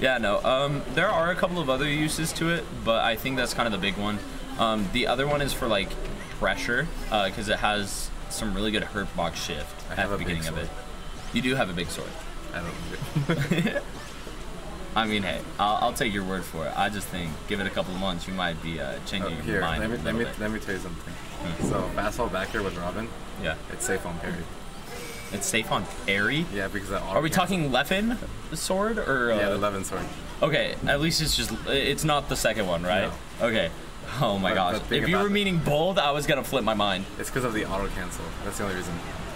Yeah, no. Um, there are a couple of other uses to it, but I think that's kind of the big one. Um, the other one is for like pressure, uh, because it has some really good hurt box shift I at have the a big beginning of it. You do have a big sword. I <laughs> don't. I mean, hey, I'll, I'll take your word for it. I just think give it a couple of months, you might be uh, Oh, changing your here, mind. let me let me let me tell you something. So fast fall back here with Robin. Yeah. It's safe on parry. It's safe on parry. Yeah, because. Are we talking Levin sword or? Uh, Yeah, the eleven sword. Okay, at least it's just it's not the second one, right? Okay. <laughs> Oh my But- gosh. but if you were it. meaning bold, I was gonna flip my mind. It's because of the auto cancel. That's the only reason.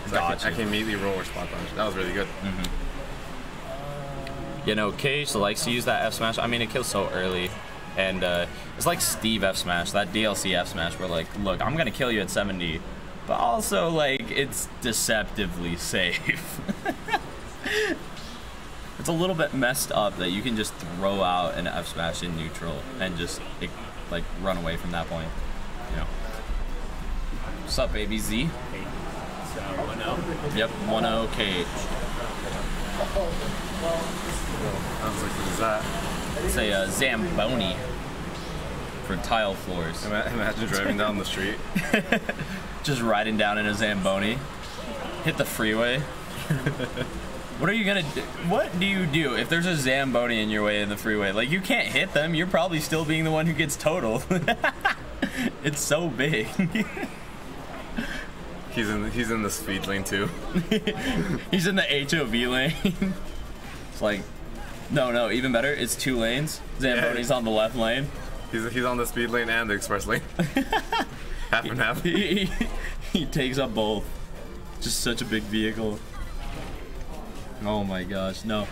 So I, can, I can immediately roll or spot dodge. That was really good. You know, Cage likes to use that F smash. I mean, it kills so early. And uh, it's like Steve F smash, that DLC F smash, where like, look, I'm gonna kill you at 70, but also like it's deceptively <laughs> safe. it's a little bit messed up that you can just throw out an F smash in neutral and just like, like run away from that point. You know. What's up, baby Z? So, 1 Yep, 1-0 Cage. I was like, what is that? It's a uh, Zamboni for tile floors. Imagine driving down the street. <laughs> Just riding down in a Zamboni. Hit the freeway. <laughs> what are you gonna do? What do you do if there's a Zamboni in your way in the freeway? Like, you can't hit them. You're probably still being the one who gets totaled. <laughs> it's so big. <laughs> He's in he's in the speed lane too. <laughs> He's in the HOV lane. it's like, No, no, even better. It's two lanes. Zamboni's on the left lane. He's, he's on the speed lane and the express lane. half and half. he, he takes up both. Just such a big vehicle. Oh my gosh, no.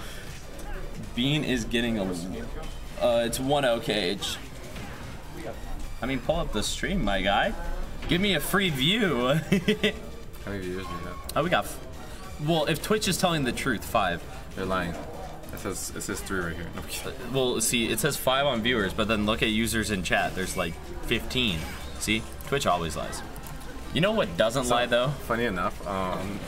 Bean is getting a. Uh, it's 1 0 cage. I mean, pull up the stream, my guy. Give me a free view. <laughs> How many viewers do you have? oh, we got. f- Well, if Twitch is telling the truth, five. They're lying. It says it says three right here. No, Well, see, it says five on viewers, but then look at users in chat. There's like 15. See? Twitch always lies. You know what doesn't So, lie, though? Funny enough, um,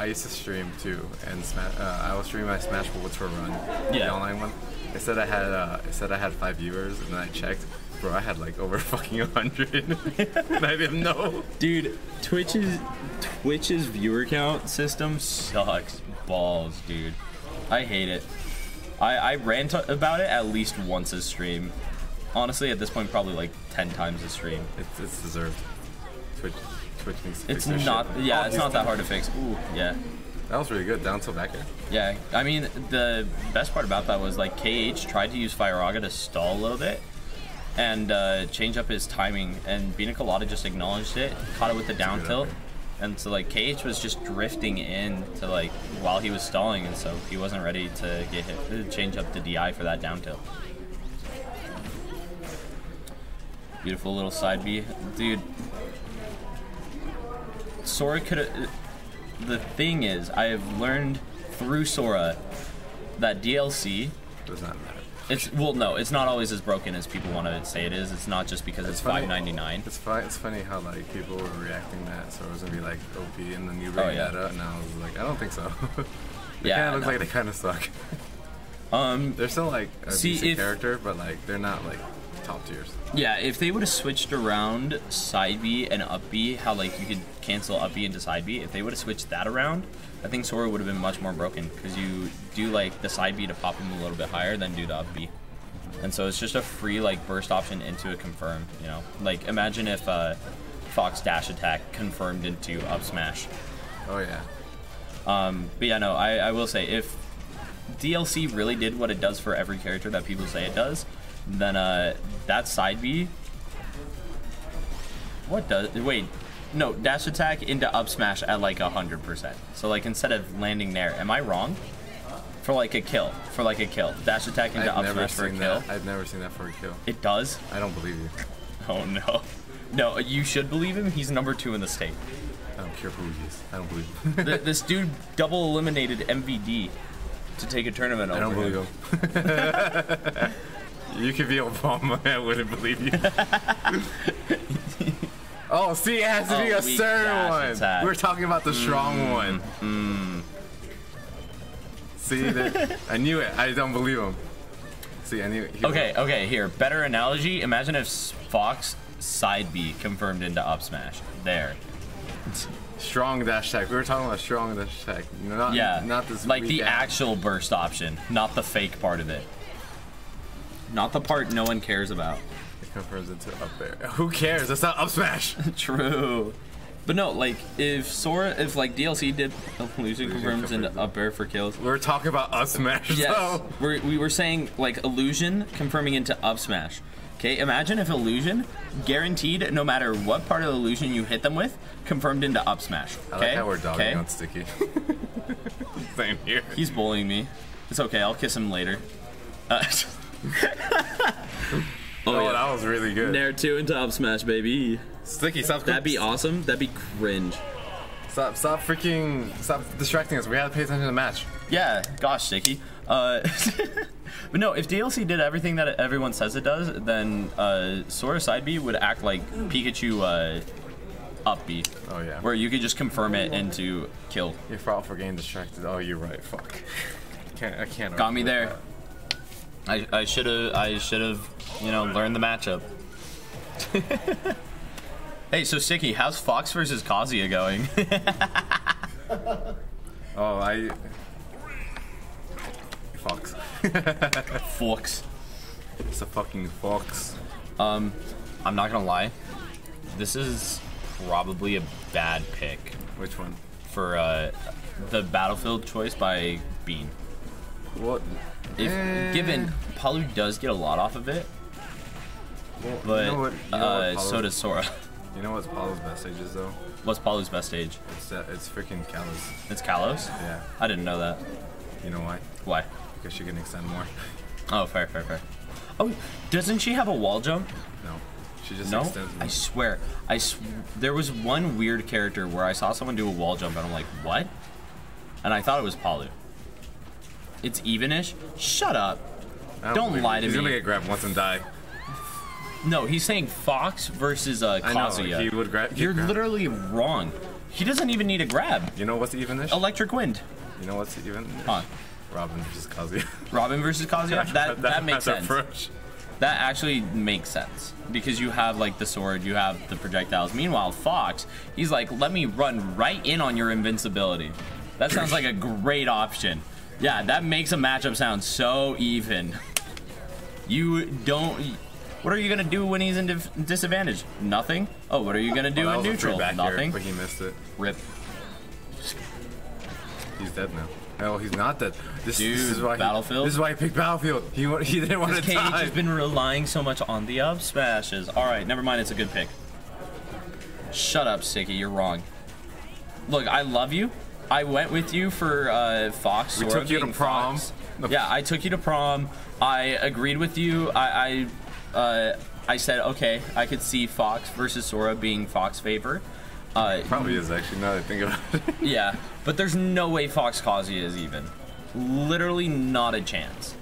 I used to stream too, and uh, I was streaming my Smash Bullets for Run, yeah. the online one. It said I had uh, it said I had five viewers, and then I checked, bro, I had like over <laughs> fucking a hundred, and <laughs> I didn't know. Dude, Twitch's Twitch's viewer count system sucks balls, dude. I hate it. I, I rant about it at least once a stream. Honestly, at this point, probably like ten times a stream. It's, it's deserved. Twitch, Twitch needs to fix It's their not. shit. Yeah, Oh, it's not that hard to fix. Ooh, yeah. That was really good. Down tilt back air. Yeah, I mean, the best part about that was like KH tried to use Firaga to stall a little bit and uh, change up his timing, and Bina Colada just acknowledged it, caught it with the down tilt, and so like KH was just drifting in to like while he was stalling, and so he wasn't ready to get hit, to change up the DI for that down tilt. Beautiful little side B, dude. Sora could have. The thing is, I have learned through Sora that DLC does not matter. It's well, no, it's not always as broken as people want to say it is. It's not just because it's, funny- five ninety nine. It's funny. It's funny how like people were reacting that, so it was gonna be like OP in the new Oh, raid yeah. meta, and I was like, I don't think so. <laughs> they Yeah, kind of I look like they kind of suck. Um, they're still like a see, decent if- character, but like they're not like top tiers. Yeah, if they would have switched around side B and up B, how like you could cancel up B into side B, if they would have switched that around, I think Sora would have been much more broken because you do like the side B to pop him a little bit higher, than do the up B. And so it's just a free like burst option into a confirm, you know. Like imagine if uh, Fox dash attack confirmed into up smash. Oh yeah. Um, but yeah, no, I, I will say if DLC really did what it does for every character that people say it does, then uh, that side B. What does wait? No, dash attack into up smash at like hundred percent. So like instead of landing there, am I wrong? For like a kill, for like a kill, dash attack into I've up smash for a seen kill. that. I've never seen that for a kill. It does. I don't believe you. Oh no, no, you should believe him. He's number two in the state. I don't care who he is. I don't believe. him. Th- <laughs> this dude double eliminated MVD to take a tournament I don't believe him. him. <laughs> you could be Obama. <laughs> I wouldn't believe you. Oh, see, it has to be Oh, a weak certain one. attack. We're talking about the strong Mm, one. mm. See, that, I knew it. I don't believe him. See, I knew it. He Okay, okay, here. Better analogy. Imagine if Fox side B confirmed into up smash. There. <laughs> Strong dash attack. We were talking about strong dash know, not, yeah. not this like the actual burst option, not the fake part of it. Not the part no one cares about. Confirms into up there. Who cares? That's not up smash. <laughs> True. But no, like if Sora, if like DLC did <laughs> illusion confirms into up air for kills. We are talking about up smash. Yes, though. we're, we were saying like illusion confirming into up smash. Okay, imagine if illusion guaranteed no matter what part of the illusion you hit them with confirmed into up smash. I Okay, like how we're dogging okay? on Sticky. <laughs> Same here. He's bullying me. It's okay. I'll kiss him later. Uh, Oh, yeah that was really good. Nair two into Top smash, baby. Sticky, stop. That'd be awesome. That'd be cringe. Stop, stop freaking, stop distracting us. We gotta pay attention to the match. Yeah, gosh, Sticky. Uh, <laughs> but no, if DLC did everything that everyone says it does, then uh, Sora Side B would act like Pikachu uh, Up B. Oh yeah. Where you could just confirm it into kill. Your fault for getting distracted. Oh, you're right. Fuck. I can't. I can't. Got me there. that. I, I should have I should have you know learned the matchup. <laughs> hey, so Sticky, how's Fox versus Kazuya going? <laughs> Oh, I. Fox. <laughs> Fox. It's a fucking fox. Um, I'm not gonna lie. This is probably a bad pick. Which one? For uh, the battlefield choice by Bean. What? If Eh. given Palu does get a lot off of it, Well, but you know what? You know uh, so does Sora. <laughs> You know what's Palu's best age is, though? What's Palu's best stage? It's uh, it's freaking Kalos. It's Kalos. Yeah. I didn't know that. You know why? Why? Because she can extend more. <laughs> Oh, fair, fair, fair. Oh, doesn't she have a wall jump? No. She just no. extends more. I swear, I sw- there was one weird character where I saw someone do a wall jump and I'm like, what? And I thought it was Palu. It's evenish. Shut up. I Don't lie to He's me. gonna get grabbed once and die. No, he's saying Fox versus uh, I know, Kazuya. he would gra- get You're grabbed. literally wrong. He doesn't even need a grab. You know what's evenish? Electric Wind. You know what's even? Huh. Robin versus Kazuya. <laughs> Robin versus Kazuya. That <laughs> that, makes that sense. approach. That actually makes sense because you have like the sword, you have the projectiles. Meanwhile, Fox, he's like, let me run right in on your invincibility. That sounds like a great option. Yeah, that makes a matchup sound so even. You don't. What are you gonna do when he's in disadvantage? Nothing. Oh, what are you gonna do Well, in was a free neutral? back air, Nothing. but he missed it. Rip. He's dead now. No, he's not dead. This, Dude, this is why Battlefield? He, this is why he picked Battlefield. He wa- he didn't want to Because Cage die. has been relying so much on the up smashes. All right, never mind. It's a good pick. Shut up, Sticky. You're wrong. Look, I love you. I went with you for uh, Fox. We Sora took you to prom. Fox. Yeah, I took you to prom. I agreed with you. I I, uh, I said okay. I could see Fox versus Sora being Fox favor. Uh, Probably is actually. Now that I think about it. <laughs> yeah, but there's no way Fox Kazuya is even. Literally not a chance.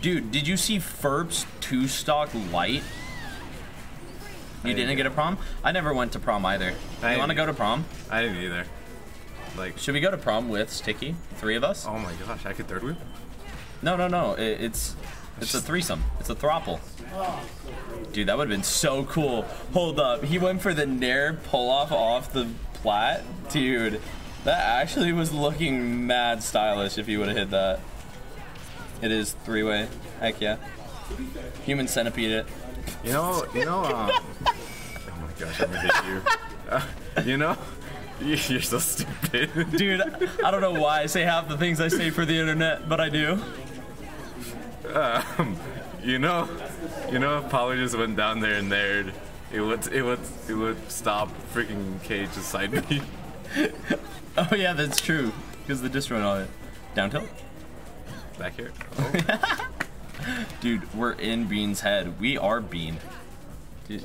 Dude, did you see Ferb's two stock light? You didn't didn't get a prom? I never went to prom either. I You want to go to prom? I didn't either. Like, Should we go to prom with Sticky? Three of us? oh my gosh, I could third wheel. No, no, no. It, it's it's a threesome. It's a throuple. Dude, that would have been so cool. Hold up. He went for the Nair pull off off the plat. Dude, that actually was looking mad stylish if he would have hit that. It is three way. Heck yeah. Human centipede it. You know, you know. Um, <laughs> oh my gosh, I'm gonna hit you. Uh, <laughs> you know, <laughs> you're so stupid, <laughs> Dude, I don't know why I say half the things I say for the internet, but I do. Um, you know, you know, if Polly just went down there and there, it would, it would, it would stop freaking Cage side me. <laughs> Oh yeah, that's true. Because the distro on it. Down tilt? Back here. Dude, we're in Bean's head. We are Bean. Dude,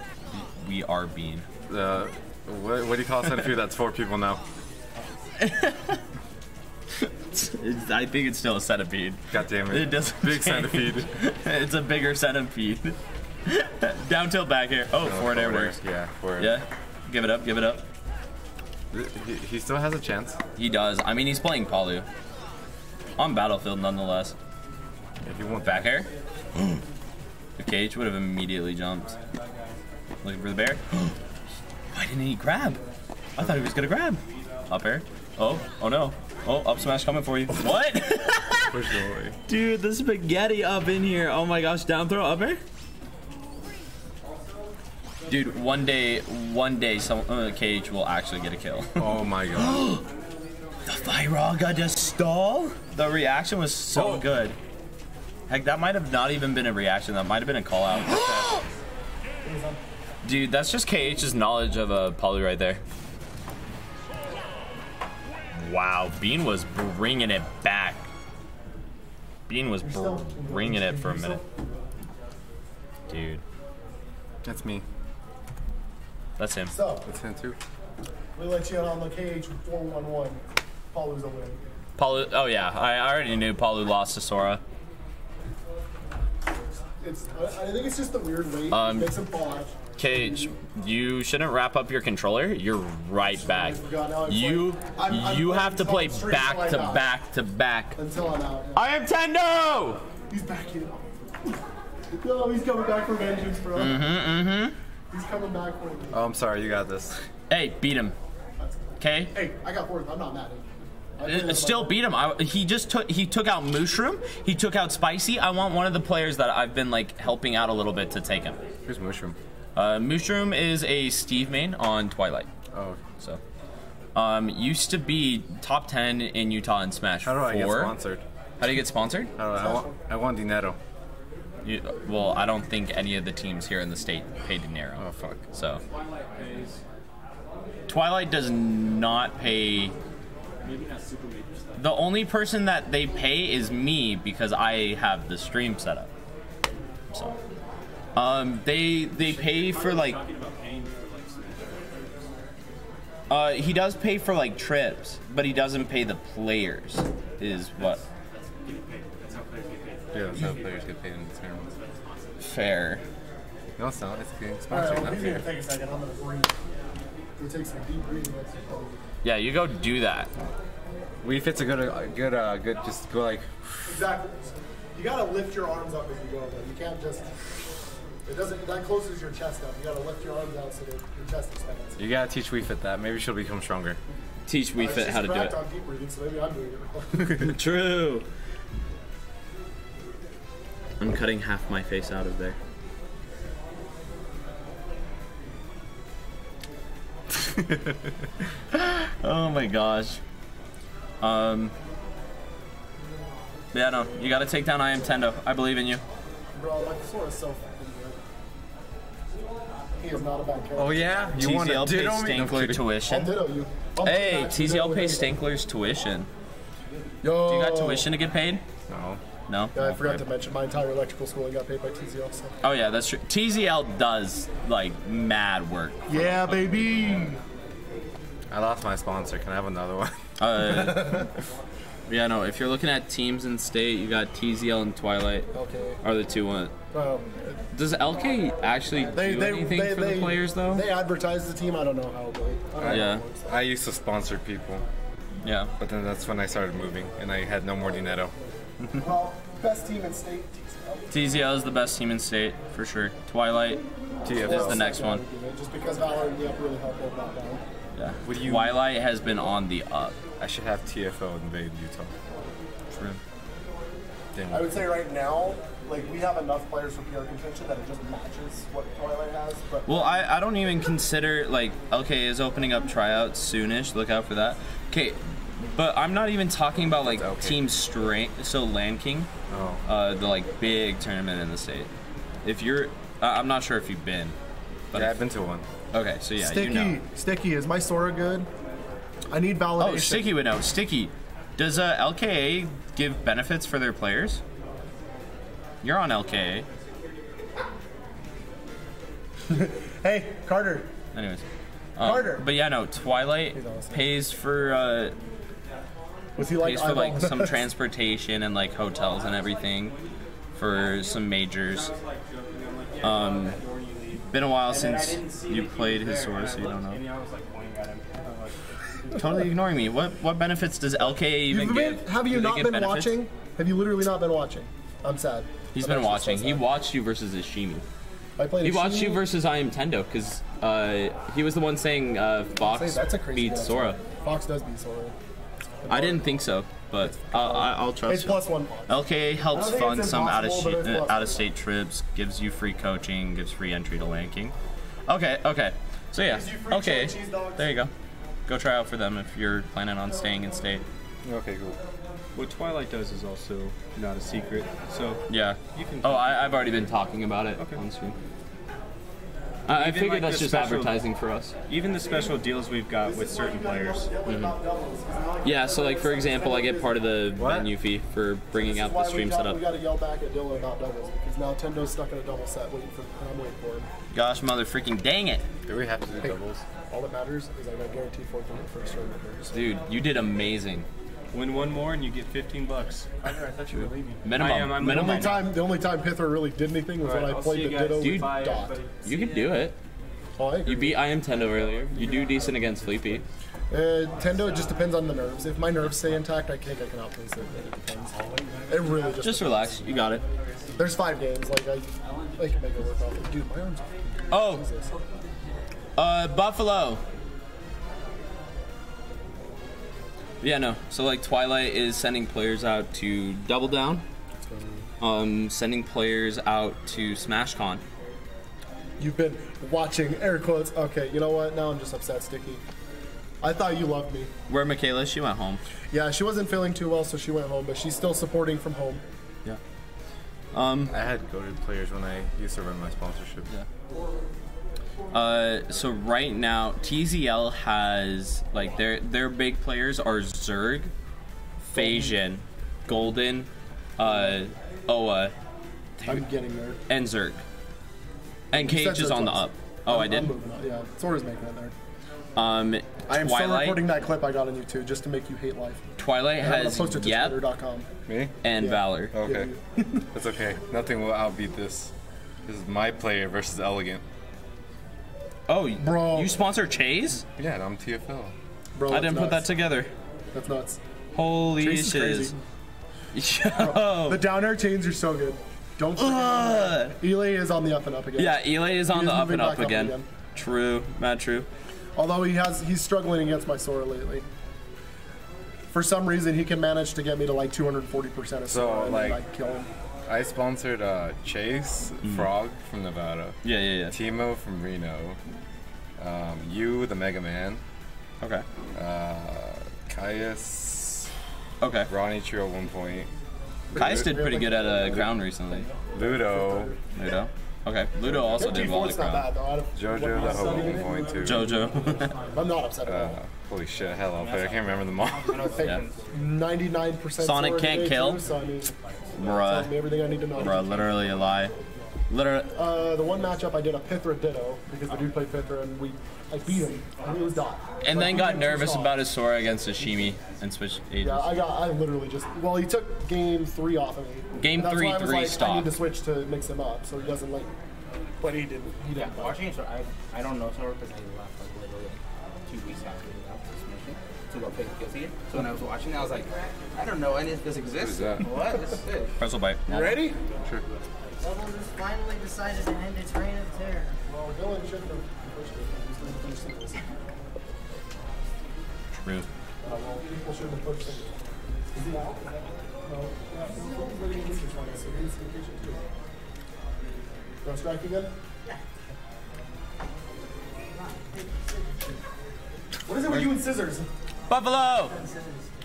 we are Bean. Uh, what, what do you call a centipede? That's four people now. It's, I think it's still a centipede. God damn it. It doesn't Big change. centipede. <laughs> it's a bigger centipede. <laughs> Down tilt back here. Oh, No, forward air forward air. works. Yeah, forward. Yeah. Give it up, give it up. He, he still has a chance. He does. I mean, he's playing Palu. On Battlefield, nonetheless. If he won't Back air. <gasps> the cage would have immediately jumped. Looking for the bear. <gasps> Why didn't he grab? I thought he was gonna grab. Up air. Oh, oh no. Oh, up smash coming for you. What? <laughs> Dude, the spaghetti up in here. Oh my gosh, down throw up air. Dude, one day, one day, some uh, cage will actually get a kill. <laughs> Oh my <gasps> god. the Firaga to stall. The reaction was so Oh. good. Heck, that might have not even been a reaction. That might have been a call out. <gasps> Dude, that's just KH's knowledge of a poly right there. Wow, Bean was bringing it back. Bean was br- bringing it for a minute. Dude, That's me. that's him. So, That's him too. we let you in on the cage 411. Palu's a win. Palu, oh yeah, I I already knew Palu lost to Sora. It's, I, I think it's just the weird weight. Um, makes him fall out. Cage, you shouldn't wrap up your controller. You're right back. forgot, now I'm You playing- I'm- I'm you have to play back to back to back. Until I'm out. IMtendo. He's back in. <laughs> No, he's coming back for vengeance, bro. Mm-hmm, mm-hmm. He's coming back for me. Oh, I'm sorry. You got this. Hey, beat him. Okay. Hey, I got fourth. I'm not mad at you. I played Uh, with Still beat him. I, he just took he took out Mushroom. He took out Spicy. I want one of the players that I've been like helping out a little bit to take him. Who's Mushroom? Uh, Mushroom is a Steve main on Twilight. Oh, So, um, used to be top ten in Utah in Smash how do I get sponsored? How do you get sponsored? I, I want I want dinero. You, well, I don't think any of the teams here in the state pay dinero. Oh fuck. So Twilight does not pay. Maybe not super major stuff. The only person that they pay is me because I have the stream set up. So, um, they they pay for like. Talking about paying for like Smash Uh, he does pay for like trips, but he doesn't pay the players. Is what getting paid. That's how players get paid. Yeah, that's how players get paid in the tournaments. fair? No, it's not. It's getting All right, sponsored. well, not fair. take a second. I'm gonna breathe. We'll take some deep breathing exercises. Yeah, you go do that. We if it's a good, a good, uh, good. Just go like. Exactly. You gotta lift your arms up as you go. Though. You can't just. It doesn't. That closes your chest up. You gotta lift your arms out so that your chest expands. You gotta teach Wii Fit that. Maybe she'll become stronger. Teach Wii Uh, Fit how to do it. on deep breathing, so maybe I'm doing it wrong. <laughs> <laughs> True. I'm cutting half my face out of there. <laughs> oh my gosh. Um. Yeah, no, you gotta take down IMtendo. I believe in you. Bro, my sword is so fucking good. He is not a bad character. Oh yeah, you want to TZL pays ditto me? No Stankler. I'll tuition. ditto you. I'll Hey, that. TZL pays Stankler's tuition. Yo. Do you got tuition to get paid? No. No? Yeah, I forgot to mention my entire electrical schooling got paid by TZL. So. Oh yeah, that's true. TZL does like mad work. Yeah, baby. I lost my sponsor. Can I have another one? Uh, <laughs> <laughs> yeah, no. If you're looking at teams in state, you got TZL and Twilight Okay. are the two one. Um, Does LK actually they, do they, anything they, for they, the players though? They advertise the team. I don't know how. But I don't Yeah. Know I used to sponsor people, yeah. but then that's when I started moving, and I had no more dinero. <laughs> well, best team in state. TZL. TZL is the best team in state for sure. Twilight TFL. is the next one. Just because Valorant yeah, really helped hold that down. Yeah. Would you- Twilight has been on the up. I should have TFO invade Utah. True. Dang. I would say right now, like we have enough players for PR contention that it just matches what Twilight has. But Well, I, I don't even consider like LK is opening up tryouts soonish. Look out for that. Okay, but I'm not even talking about like okay. team strength. So Land King, Oh. uh, the like big tournament in the state. If you're, I- I'm not sure if you've been. But Yeah, if- I've been to one. okay, so yeah, Sticky, you know. Sticky, is my Sora good? I need validation. Oh, Sticky would know. Sticky, does uh, LKA give benefits for their players? You're on LKA. <laughs> Hey, Carter. Anyways. Um, Carter. But yeah, no. Twilight pays for uh, Was he like pays for like some <laughs> transportation and like hotels and everything for some majors. Um, been a while since you played his Sora, so you don't know. I was like pointing at him. I'm like, Totally ignoring me. What what benefits does LKA even You've been, give? have Do you they not give been benefits? watching? Have you literally not been watching? I'm sad. He's I'm been actually so watching. He sad. watched you versus Ishimi. I played He watched you versus IMtendo because uh, he was the one saying uh, Say, Fox that's a crazy beats. Sora. Fox does beat Sora. I didn't think so, but uh, I, I'll trust It's you. plus one. LKA helps don't think fund it's some out of impossible, but it's plus out of state trips, gives you free coaching, gives free entry to ranking. Okay, okay. So yeah, Gives you free okay. cheese dogs. There you go. Go try out for them if you're planning on staying in state. Okay, cool. what Twilight does is also not a secret. So Yeah. You can- Oh, I, I've already been talking about it Okay. on stream. I, I Even, figured like, that's just special- advertising for us. even the special deals we've got with certain players. Mm-hmm. Yeah. So like for example, I get part of the What? venue fee for bringing out the stream setup. We got to yell back at Dylan about doubles because now Tendo's stuck in a double set waiting for. I'm waiting for him. Gosh, mother freaking dang it, Do we have to do doubles? All that matters is I got guaranteed four for the first tournament. first. dude! You did amazing. Win one more and you get 15 bucks. I thought you were leaving. Minimum. I am, I'm The minimum. only time, the only time Pythra really did anything was Alright, when I I'll played the you guys. Ditto Dude, with Dot. You can do it. Oh, I. You beat IMtendo earlier. You do decent against Fleepy. Uh, Tendo it just depends on the nerves. If my nerves stay intact, I think I can outpace it. It depends. It really just. Just depends. relax. You got it. There's five games. Like I, I can make it work off. Dude, my arms. Oh, Jesus. uh, Buffalo. Yeah, no. So like Twilight is sending players out to Double Down. Um, sending players out to SmashCon. You've been watching air quotes. Okay, you know what? Now I'm just upset, Sticky. I thought you loved me. Where Michaela? She went home. Yeah, she wasn't feeling too well, so she went home, but she's still supporting from home. Yeah. Um. I had goaded players when I used to run my sponsorship. Yeah. Uh, so right now TZL has like their their big players are Zerg, Phasian, Golden, uh, Oa, I'm getting there. and Zerg. And You Cage is Zerg on the up. Oh, I'm- I did. I'm moving Yeah, Sora's making it there. Um, I am still recording that clip I got on YouTube just to make you hate life. Twilight And I'm gonna has post it to Yep twitter.com. Me? and Yeah. Valor. Okay. That's okay. Nothing will outbeat this. This is my player versus Elegant. Oh, bro, you sponsor Chase? Yeah, and I'm TFL. Bro, I didn't that's put that together. That's nuts. Holy Chase is shiz. <laughs> Bro, the down air chains are so good. Don't forget. Ugh. Elay is on the up and up again. Yeah, Elay is He on the up and up back again. True, not true. Although he has, he's struggling against my Sora lately. For some reason, he can manage to get me to like 240% of So, Sora, and then like- I kill him. I sponsored uh, Chase, Frog from Nevada. Yeah, yeah, yeah. Timo from Reno. Um, you, the Mega Man. Okay. Uh, Caius. Okay. Ronnie Trio at one point. Kais did pretty good at a ground recently. Ludo. Ludo. Okay. Ludo also did well at G4's not bad ground. though. Out of Jojo what the Hope studying at one point too. Jojo. <laughs> I'm not upset at Uh, all. holy shit, hell, I'll. I can't remember them all. I think 99% Sonic can't today, kill? Too, so I mean, Bruh. tells me everything I need to know. Bruh, literally a lie. Literally. Uh, the one matchup I did a Pythra Ditto because the dude played Pythra and we I beat him and it was dot. And But then got nervous about his Sora against Ishimi and switched ages. Yeah, I got I literally just well he took game three off of me. Game three, why I was three like, I need to switch to mix him up so he doesn't like. But he didn't. He Yeah, didn't. watching it, so I, I don't know Sora because I left like literally two weeks after after this mission to go pick Guilty. So when I was watching, I was like, I don't know any of this exists. Who's that? What? This is it. Pretzel bite. You ready? Sure. Double has finally decided to end its reign of terror. Well, Dylan should have pushed it. He's gonna finish singles. Uh, well, people should have pushed singles. Is he out? No. Yeah, he's ready to this one, so he's patient too. Go strike again? Yeah. What is it with you and scissors? Buffalo!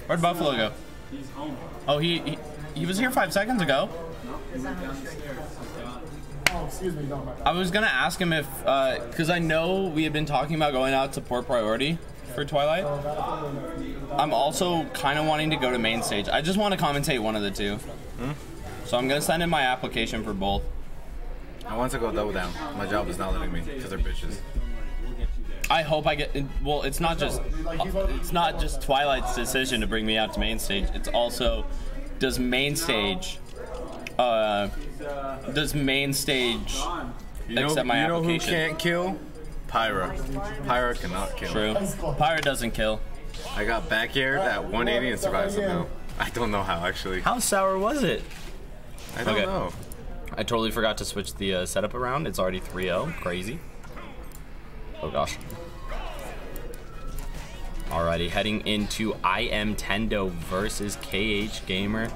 Where'd Buffalo go? He's home. Oh, he, he he was here five seconds ago. Oh, excuse me, no, my bad. I was gonna ask him if, because I know we had been talking about going out to Port Priority for Twilight. I'm also kind of wanting to go to main stage. I just want to commentate one of the two. Hmm? So I'm gonna send in my application for both. I want to go double down. My job is not letting me because they're bitches. I hope I get. Well, it's not just it's not just Twilight's decision to bring me out to main stage. It's also does main stage uh does main stage You know, accept my you know who can't kill? Pyra. Pyra cannot kill. True. Pyra doesn't kill. I got back air at 180 and survived somehow. I don't know how actually. How sour was it? I don't Okay. know. I totally forgot to switch the uh, setup around. It's already 3-0. Crazy. Oh gosh. Alrighty, heading into IMtendo versus KH Gamer.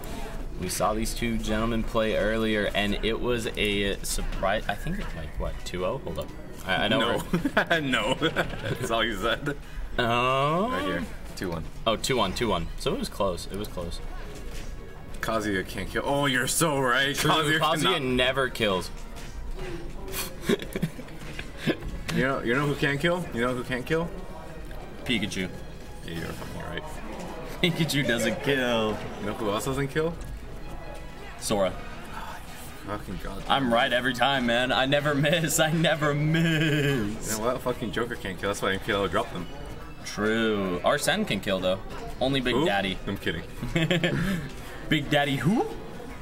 We saw these two gentlemen play earlier, and it was a surprise. I think it's like what 2-0. Hold up. I, I know. No. <laughs> no. <laughs> That's all you said. Oh. Right here. 2 1. Oh, 2-1, 2-1. So it was close. It was close. Kazuya can't kill. Oh, you're so right. True, Kazuya Kazuya never kills. <laughs> You know, you know who can't kill? You know who can't kill? Pikachu. Yeah, you're fucking right. <laughs> Pikachu doesn't kill. You know who else doesn't kill? Sora. Oh, fucking god. I'm right every time, man. I never miss. I never miss. You know what? Fucking Joker can't kill. That's why MkLeo dropped them. True. Arsene can kill though. Only Big Who? Daddy. I'm kidding. <laughs> Big Daddy who?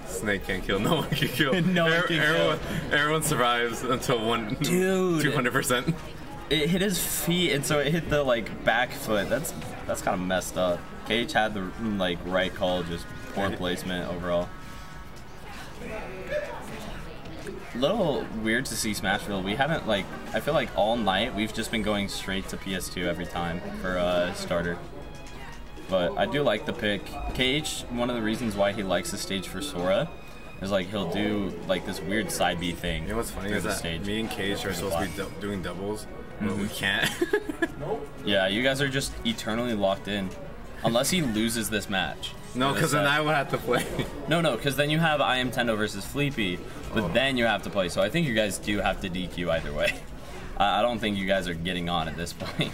Snake can't kill. <laughs> No one can kill. <laughs> No one can kill. everyone, Everyone survives until one. <laughs> Dude. 200%. It hit his feet, and so it hit the like back foot. That's that's kind of messed up. Cage had the like right call, just poor placement overall. Little weird to see Smashville. We haven't like I feel like all night we've just been going straight to PS2 every time for uh, starter. But I do like the pick. Cage, one of the reasons why he likes the stage for Sora is like he'll do like this weird side B thing. You know what's funny through is the that stage. me and Cage are supposed to be du- doing doubles, but we mm-hmm. can't. <laughs> Nope. Yeah, you guys are just eternally locked in. Unless he loses this match. No, because then set. I would have to play. <laughs> No, no, because then you have IMtendo versus Fleepy, but Oh. then you have to play. So I think you guys do have to DQ either way. <laughs> I I don't think you guys are getting on at this point.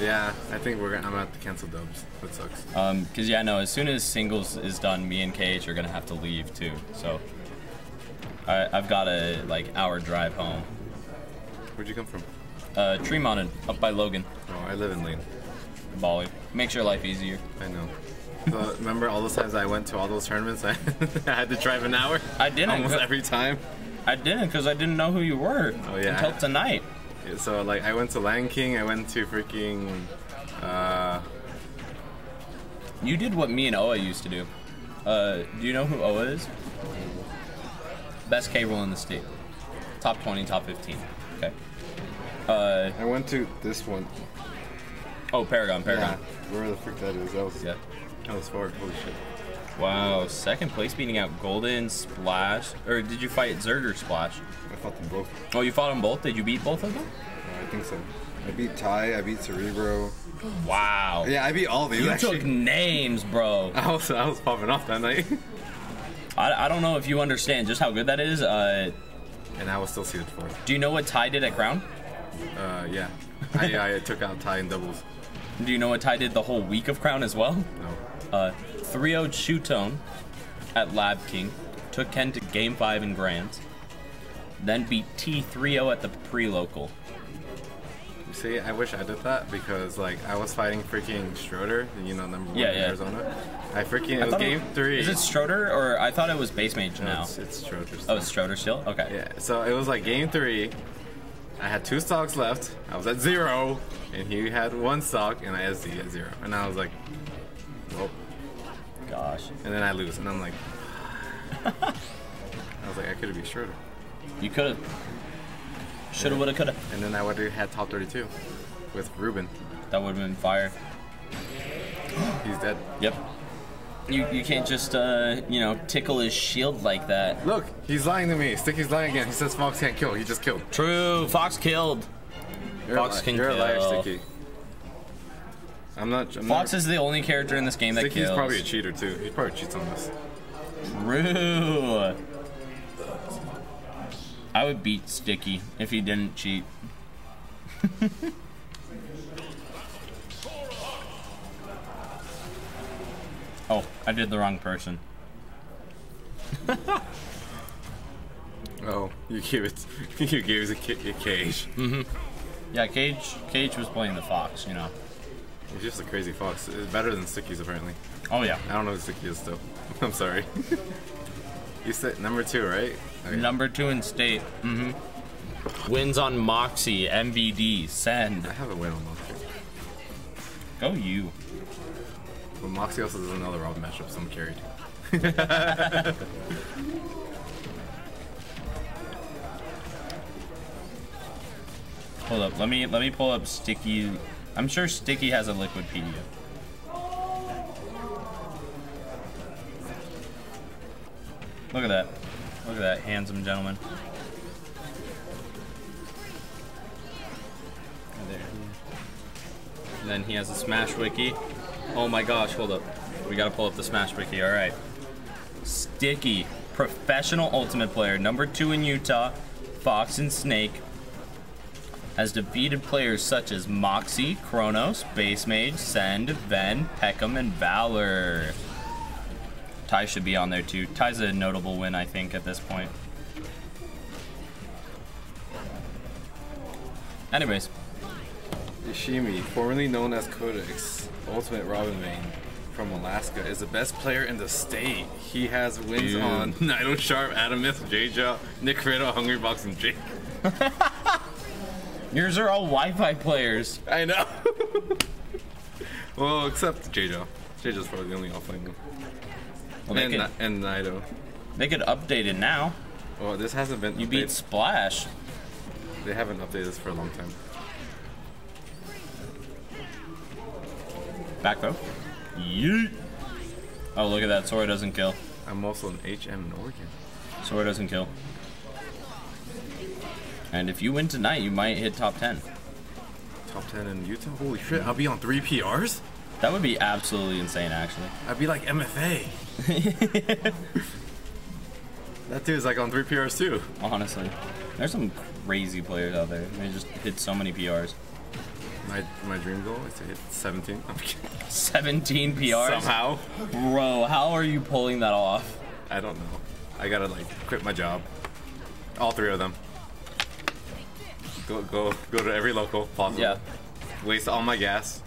Yeah, I think we're gonna. I'm gonna have to cancel dubs. That sucks. Um, cause yeah, no. As soon as singles is done, me and Cage are gonna have to leave too. So I, I've got a like hour drive home. Where'd you come from? Uh, Tremont, up by Logan. Oh, I live in Lane. Bali. Makes your life easier. I know. So <laughs> remember all those times I went to all those tournaments? I, <laughs> I had to drive an hour. I didn't. Almost every time. I didn't because I didn't know who you were Oh yeah. until tonight. Yeah, So like I went to Lion King. I went to freaking. Uh, You did what me and Oa used to do. Uh, do you know who Oa is? Best cable in the state. Top 20, top 15. Okay. Uh, I went to this one. Oh, Paragon, Paragon. Yeah, where the frick that is? That was. Yeah. That was far. Holy shit. Wow, second place beating out Golden, Splash. Or did you fight Zerg or Splash? I fought them both. Oh, you fought them both? Did you beat both of them? I think so. I beat Ty. I beat Cerebro. Wow. Yeah, I beat all these. You actually. took names, bro. <laughs> I was I was popping off that night. I, I don't know if you understand just how good that is. Uh, and I was still seated fourth. do you know what Ty did at Crown? Uh, yeah. <laughs> I, I took out Ty in doubles. Do you know what Ty did the whole week of Crown as well? No. Uh, 3 0 Shootone at Lab King. Took Ken to Game 5 in Grands. Then beat T 3 0 at the pre local. You see, I wish I did that because like I was fighting freaking Schroeder, you know, number one Yeah, in yeah. Arizona. I freaking it I was thought game three. Is it Schroeder or I thought it was BassMage No, now? It's, it's Schroeder. Oh, it's Stroder still? Okay. Yeah. So it was like game three. I had two stocks left. I was at zero, and he had one stock, and I SD at zero. And I was like, well, gosh. And then I lose, and I'm like, <laughs> I was like, I could have beat Schroeder. You could have. Shoulda, woulda, coulda. And then I would have had top 32 with Ruben. That would have been fire. He's dead. Yep. You, you can't just, uh, you know, tickle his shield like that. Look, he's lying to me. Sticky's lying again. He says Fox can't kill. He just killed. True. Fox killed. You're Fox a, li- can You're a liar, kill. Sticky. I'm not. I'm Fox not, is the only character in this game that Sticky's kills. probably a cheater too. He probably cheats on this. True. I would beat Sticky if he didn't cheat. <laughs> oh, I did the wrong person. <laughs> Oh, you gave it. <laughs> You gave it a, a cage. Mm-hmm. Yeah, Cage. Cage was playing the fox. You know. He's just a crazy fox. It's better than Sticky's apparently. Oh yeah. I don't know who Sticky is still. <laughs> I'm sorry. <laughs> you said number two, right? Okay. Number two in state. Mm-hmm. Wins on Moxie, MVD, send. I have a win on Moxie. Go you. But Moxie also does another Rob matchup, so I'm carried. <laughs> Hold up. Let me let me pull up Sticky. I'm sure Sticky has a Liquipedia. Look at that. Look at that handsome gentleman. There. And then he has a Smash Wiki. Oh my gosh, hold up. We gotta pull up the Smash Wiki, alright. Sticky, professional ultimate player, number two in Utah, Fox and Snake, has defeated players such as Moxie, Kronos, BassMage, Send, Ven, Peckham, and Valor. Ty should be on there too. Ty's a notable win, I think, at this point. Anyways, Ishimi, formerly known as Codex, Ultimate Robin Main from Alaska, is the best player in the state. He has wins Dude. on <laughs> Nido Sharp, Adamus, J-Jaw, Nick Riddle, Hungrybox, and Jake. <laughs> yours are all Wi-Fi players. I know. <laughs> well, except J-Jaw. J-Jaw's probably the only offline one. Well, and, could- and Nido. They could update it now. Well, this hasn't been. You beat Splash. They haven't updated this for a long time. Back though. Yeet. Oh, look at that. Sora doesn't kill. I'm also an HM in Oregon. Sora doesn't kill. And if you win tonight, you might hit top 10. top 10 in Utah. Holy shit, I'll be on three PRs? That would be absolutely insane, actually. I'd be like MFA. <laughs> that dude's like on three PRs too. Honestly, there's some crazy players out there. They just hit so many PRs. My my dream goal is to hit 17. I'm kidding. 17 PRs Somehow. Bro, how are you pulling that off? I don't know. I gotta like quit my job. All three of them. Go go go to every local possible. Yeah. Waste all my gas.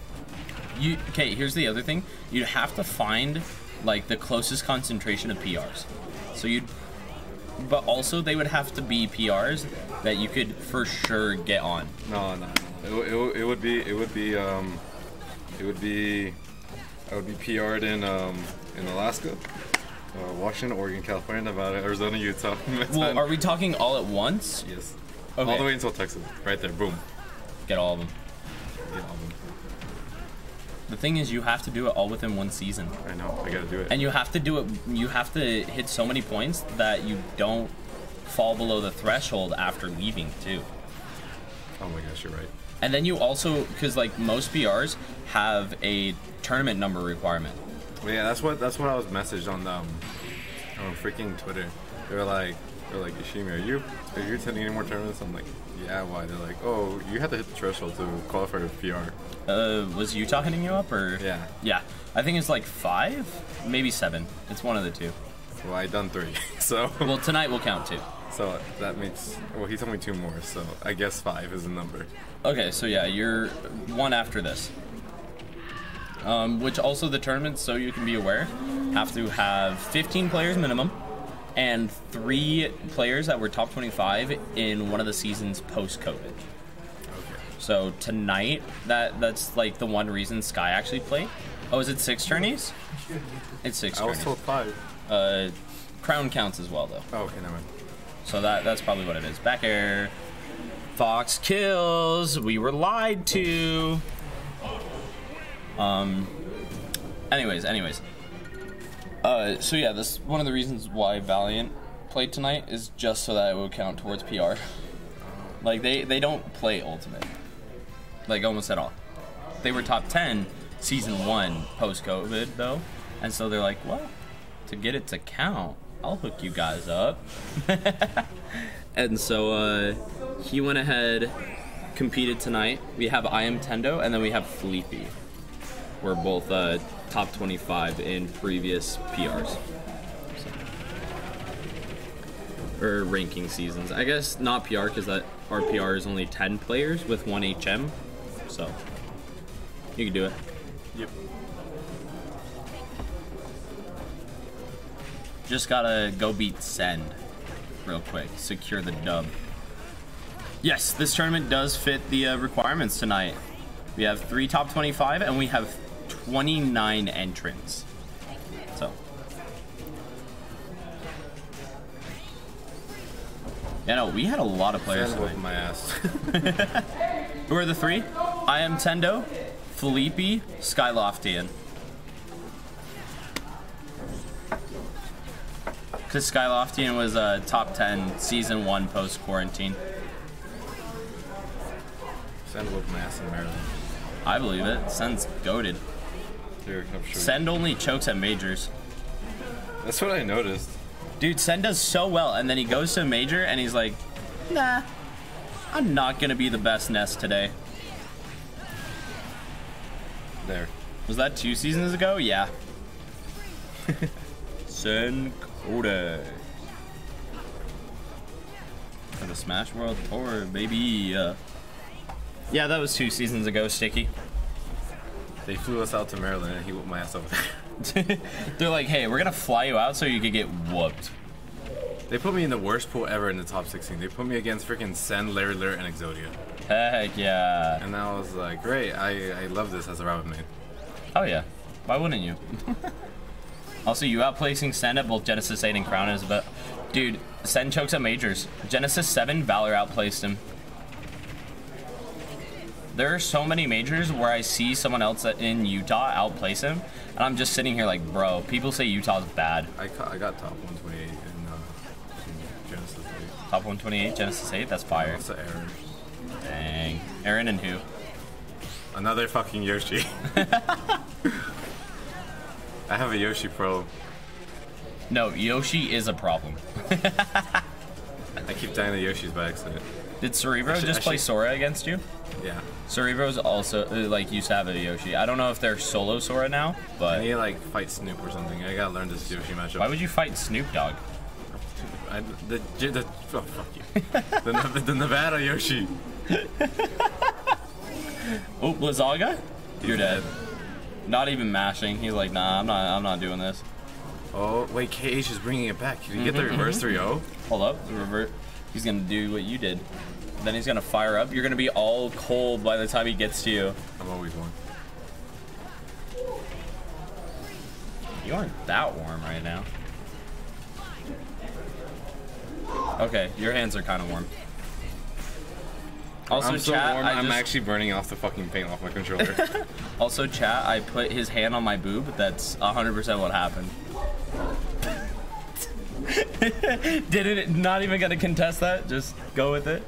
You okay? Here's the other thing. You'd have to find like the closest concentration of PRs. So you'd, but also they would have to be PRs that you could for sure get on. No, no. It, it, it would be it would be um it would be I would be PR'd in um in Alaska, uh, Washington, Oregon, California, Nevada, Arizona, Utah. <laughs> Well, are we talking all at once? Yes. Okay. All the way until Texas. Right there. Boom. Get all of them. Get all of them. The thing is, you have to do it all within one season. I know. I gotta do it. And you have to do it. You have to hit so many points that you don't fall below the threshold after leaving too. Oh my gosh, you're right. And then you also, because like most PRs have a tournament number requirement. Well, yeah, that's what that's what I was messaged on um on freaking Twitter. They were like they were like Ishimi, are you are you attending any more tournaments? I'm like, yeah. Why? They're like, oh, you had to hit the threshold to qualify for PR. Uh, was Utah hitting you up or? Yeah. Yeah, I think it's like five, maybe seven. It's one of the two. Well, I done three, <laughs> so. Well, tonight will count two. So that makes well, he told me two more, so I guess five is the number. Okay, so yeah, you're one after this. Um, which also the tournaments, so you can be aware, have to have 15 players minimum and three players that were top 25 in one of the seasons post COVID. Okay. So tonight, that that's like the one reason Sky actually played. Oh, is it six tourneys? It's six. I was told five. Uh, crown counts as well though. Oh, okay, never mind. So that that's probably what it is. Back air. Fox kills. We were lied to. Um. Anyways, anyways. Uh, so yeah, this one of the reasons why Valiant played tonight is just so that it would count towards PR. Like they they don't play Ultimate, like almost at all. They were top ten season one post COVID though, and so they're like, well, to get it to count, I'll hook you guys up. <laughs> and so uh, he went ahead, competed tonight. We have IMtendo, and then we have Fleepy. We're both uh, top 25 in previous PRs. So. Or ranking seasons. I guess not PR because that our PR is only 10 players with one HM. So you can do it. Yep. Just gotta go beat Send real quick. Secure the dub. Yes, this tournament does fit the uh, requirements tonight. We have three top 25 and we have 29 entrants. So. Yeah, no, we had a lot of players tonight. my ass. <laughs> <laughs> Who are the three? I am Tendo, Fleepy, Skyloftian. Because Skyloftian was uh, top 10 season one post quarantine. Send whooped my ass in Maryland. I believe it. Send's goaded. I'm sure. Send only chokes at majors. That's what I noticed. Dude, Send does so well, and then he goes to a major and he's like, nah, I'm not gonna be the best nest today. There. Was that two seasons ago? Yeah. <laughs> Sen Koda. For the Smash World Tour, baby. Uh, yeah, that was two seasons ago, Sticky. They flew us out to Maryland and he whooped my ass over there. <laughs> They're like, hey, we're gonna fly you out so you could get whooped. They put me in the worst pool ever in the top 16. They put me against freaking Sen, Larry Lurr, and Exodia. Heck yeah. And I was like, great, I, I love this as a Robin main. Oh yeah. Why wouldn't you? <laughs> also, you outplacing Sen at both Genesis 8 and Crown is but dude, Sen chokes at majors. Genesis 7, Valor outplaced him. There are so many majors where I see someone else in Utah outplace him, and I'm just sitting here like, bro, people say Utah's bad. I, ca- I got top 128 in, uh, in Genesis 8. Top 128, Genesis 8, that's fire. The error? Dang. Aaron and who? Another fucking Yoshi. <laughs> I have a Yoshi Pro. No, Yoshi is a problem. <laughs> I keep dying to Yoshi's by accident. Did Cerebro should- just I play should- Sora against you? Yeah. Cerebro's also uh, like used to have a Yoshi. I don't know if they're solo Sora now, I but need to like fight Snoop or something. I gotta learn this Yoshi matchup. why would you fight Snoop Dogg? I, the, the, the, oh, fuck you. <laughs> the, Nev- the Nevada Yoshi. <laughs> Oh, Blizzaga? You're dead. Not even mashing. He's like, nah, I'm not. I'm not doing this. Oh, wait, KH is bringing it back. Can you get the Mhm, reverse mhm. 3-0? Hold up, the revert. He's gonna do what you did. Then he's gonna fire up. You're gonna be all cold by the time he gets to you. I'm always warm. You aren't that warm right now. Okay, your hands are kind of warm. Also, I'm so chat. warm, I I'm just- actually burning off the fucking paint off my controller. <laughs> Also, chat. I put his hand on my boob. That's 100% what happened. <laughs> Didn't it? Not even gonna contest that. Just go with it.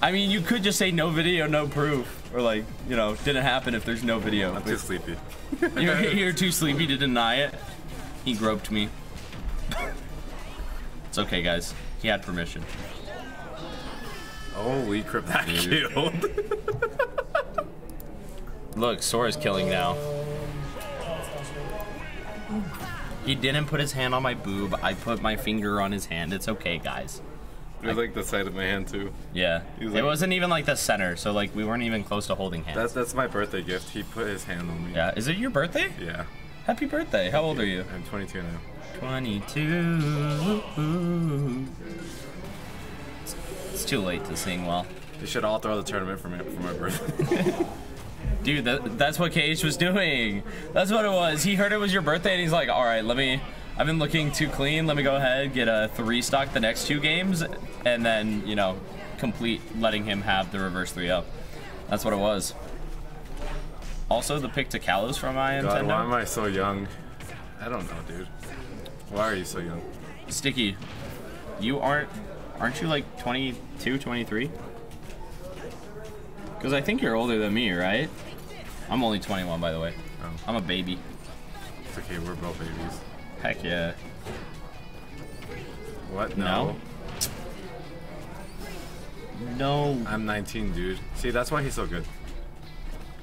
I mean, you could just say no video, no proof, or like, you know, didn't happen if there's no video. I'm too sleepy. <laughs> You're, you're too sleepy to deny it. He groped me. <laughs> it's okay, guys. He had permission. Oh, Holy crap, that killed. <laughs> Look, Sora's killing now. He didn't put his hand on my boob. I put my finger on his hand. It's okay, guys. It was like the side of my hand too. Yeah. Was it wasn't even like the center, so like we weren't even close to holding hands. That's that's my birthday gift. He put his hand on me. yeah. Is it your birthday? Yeah. Happy birthday. How old are you? I'm 22 now. 22. It's, it's too late to sing well. They should all throw the tournament for my for my birthday. <laughs> <laughs> Dude, that, that's what KH was doing. That's what it was. He heard it was your birthday and he's like, all right, let me. I've been looking too clean. Let me go ahead, get a three stock the next two games, and then, you know, complete letting him have the reverse 3 up. That's what it was. Also, the pick to Kalos from my God, why am I so young? I don't know, dude. Why are you so young? Sticky, you aren't. Aren't you like 22, 23? Because I think you're older than me, right? I'm only 21, by the way. Oh. I'm a baby. It's okay, we're both babies. Heck yeah. What? No. No. I'm 19, dude. See, that's why he's so good.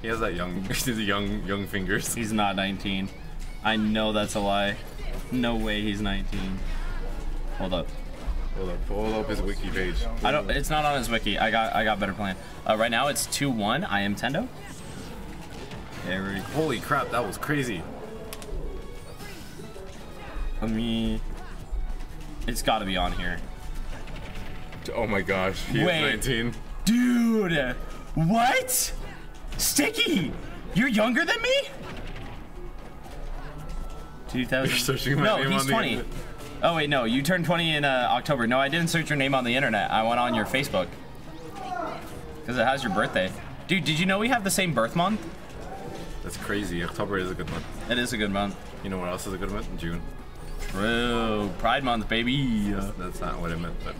He has that young, <laughs> he's young, young fingers. He's not 19. I know that's a lie. No way he's 19. Hold up. Hold up, pull up his wiki page. I don't. It's not on his wiki. I got. I got better plan. Uh, right now it's two one. IMtendo. There we. Holy crap, that was crazy. I mean, it's got to be on here. Oh my gosh, he Wait. is 19. Dude, what? Sticky, you're younger than me. 2000. You're searching my no, name he's on 20. internet. Oh wait, no, you turned 20 in uh, October. No, I didn't search your name on the internet. I went on your Facebook because it has your birthday. Dude, did you know we have the same birth month? That's crazy. October is a good month. It is a good month. You know what else is a good month? June. True. Pride month, baby. That's not what I meant, but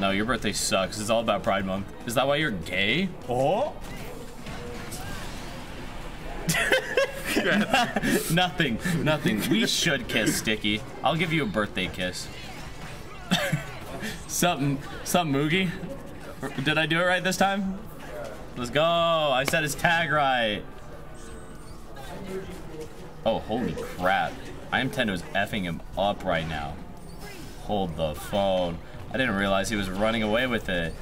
No, your birthday sucks. It's all about Pride month. Is that why you're gay? Oh. <laughs> nothing. Nothing. We should kiss, Sticky. I'll give you a birthday kiss. <laughs> something. Something, Moogie. Did I do it right this time? Let's go. I said his tag right. Oh, holy crap. IMtendo's effing him up right now. Hold the phone. I didn't realize he was running away with it.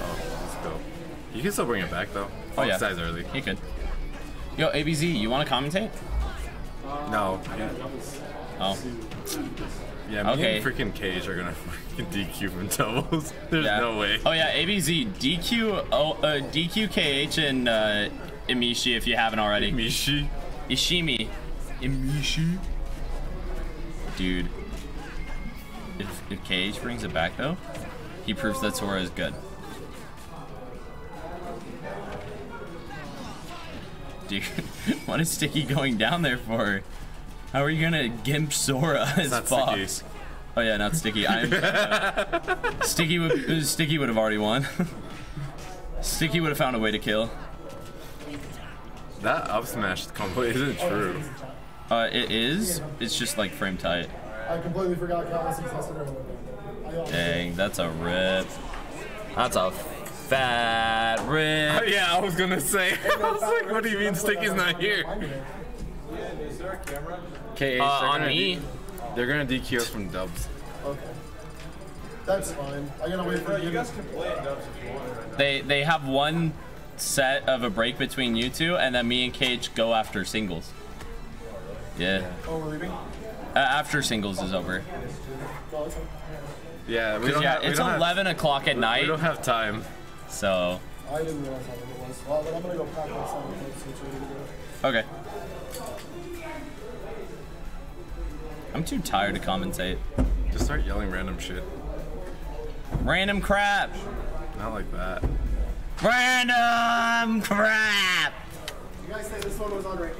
oh, let's go. You can still bring it back though. Oh, yeah. dies early. He could. Yo, ABZ, you want to commentate? No. Oh. Yeah, me Okay. and freaking Cage are gonna <laughs> freaking DQ from doubles. <laughs> There's Yeah. no way. Oh yeah, ABZ, DQ, oh, uh, DQ, KH, and uh, Imishi if you haven't already. Mishi. Ishimi. Imishi. Dude. If, if KH brings it back though, he proves that Sora is good. Dude, <laughs> what is Sticky going down there for? How are you gonna gimp Sora as not Fox? Sticky. Oh yeah, not Sticky. I'm uh, <laughs> Sticky would Sticky would have already won. <laughs> Sticky would have found a way to kill. That up smash complete isn't true. Uh, it is. It's just like frame tight. I completely forgot Callus existed earlier. Dang, that's a rip. That's a fat rip. <laughs> yeah, I was gonna say. <laughs> I was like, what do you mean Sticky's not here? Is there a camera? Uh, they're on gonna me. D- they're gonna DQ us from dubs. Okay. That's fine. I gotta wait for You you. guys can play in dubs if you want right now. They they have one set of a break between you two, and then me and Cage go after singles. Yeah. Oh, we're leaving? Uh, after singles is over. No, it's fine. Yeah, we 'Cause, don't yeah, have. we it's don't have- 11 o'clock at we- night. We don't have time. So I didn't realize how late it was. Well, then I'm gonna go pack my son and switch over okay. I'm too tired to commentate. Just start yelling random shit. Random crap. Not like that. Random crap. You guys say this one was on rankings?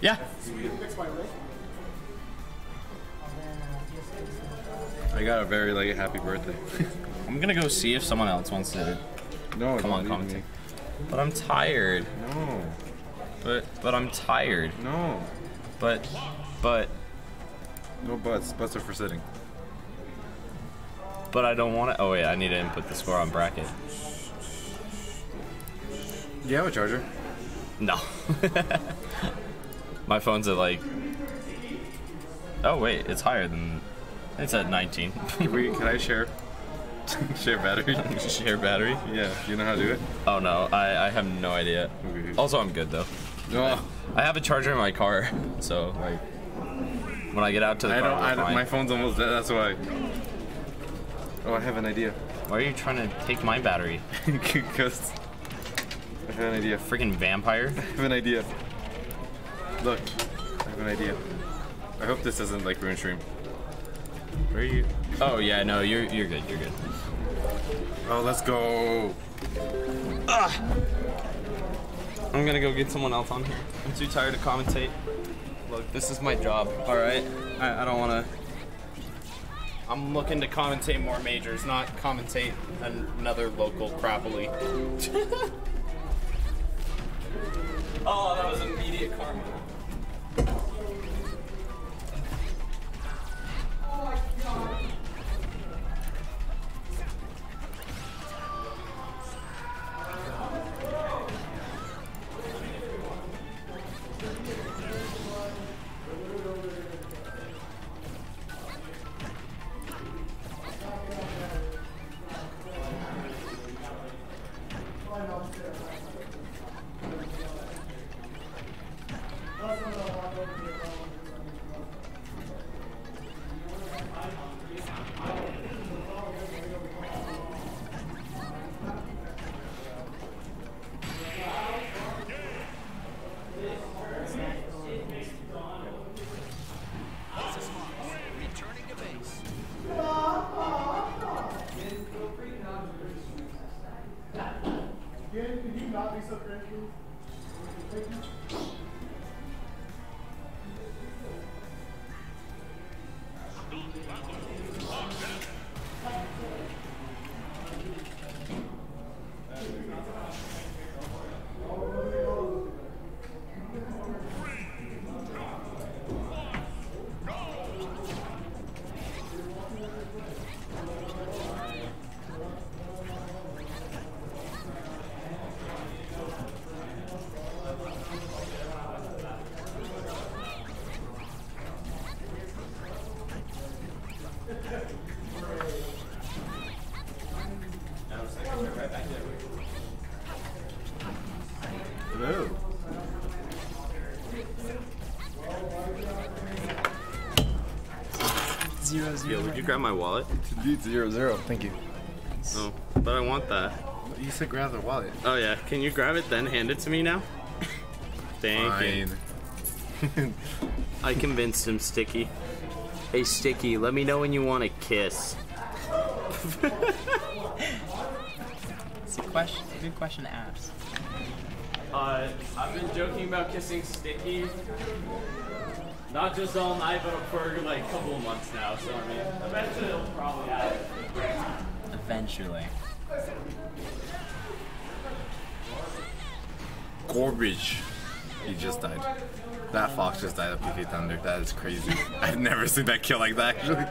Yeah. So we can fix my rank? I got a very like happy birthday. <laughs> I'm gonna go see if someone else wants to. No, come on, commentate. But I'm tired. No. But but I'm tired. No. But but No butts. Butts are for sitting. but I don't want to. Oh wait, I need to input the score on bracket. Do you have a charger? No. <laughs> My phone's at like. Oh wait, it's higher than. It's at 19. Can we? Can I share? <laughs> share battery? <laughs> Share battery? Yeah. You know how to do it? Oh no, I, I have no idea. Okay. Also, I'm good though. No. I have a charger in my car, so like when I get out to the I car, don't. I don't my phone's almost dead. That's why. Oh, I have an idea. Why are you trying to take my battery? <laughs> Because I have an idea. Freaking vampire! I have an idea. Look, I have an idea. I hope this doesn't like ruin stream. Where are you? Oh yeah, no, you're you're good. You're good. Oh, let's go. I'm gonna go get someone else on here. I'm too tired to commentate. Look, this is my job. All right, I, I don't want to. I'm looking to commentate more majors, not commentate an- another local crappily. <laughs> oh, that was immediate karma. Oh Again, Yo, would you grab my wallet? It's indeed, zero zero. Thank you. Oh, but I want that. You said grab the wallet. Oh yeah, can you grab it then hand it to me now? <laughs> Thank you. I convinced him, Sticky. Hey, Sticky, let me know when you want a kiss. <laughs> It's a question. A good question to ask. Uh, I've been joking about kissing Sticky, not just all night, but for like a couple of months now. So I mean, eventually it'll probably happen. Eventually. Garbage. He just died. That fox just died of PK Thunder. That is crazy. <laughs> I've never seen that kill like that actually.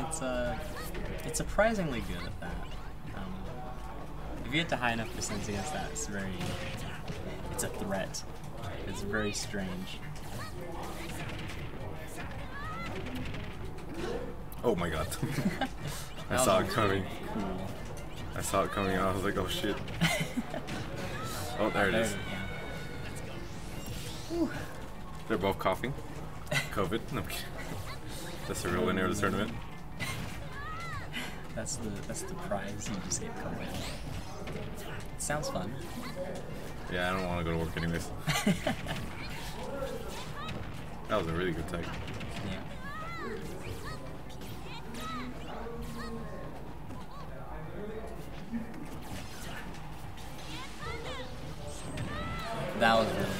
It's uh, it's surprisingly good at that. Um, if you get to high enough percents against that, it's very, it's a threat. It's very strange. Oh my god. <laughs> I saw it coming. Cool. I saw it coming. I was like, oh shit. <laughs> oh, there it There is. it- They're both coughing. COVID. No. I'm. That's the real winner of the tournament. <laughs> That's the that's the prize. You just get COVID. Sounds fun. Yeah, I don't want to go to work anyways. that was a really good tag. That was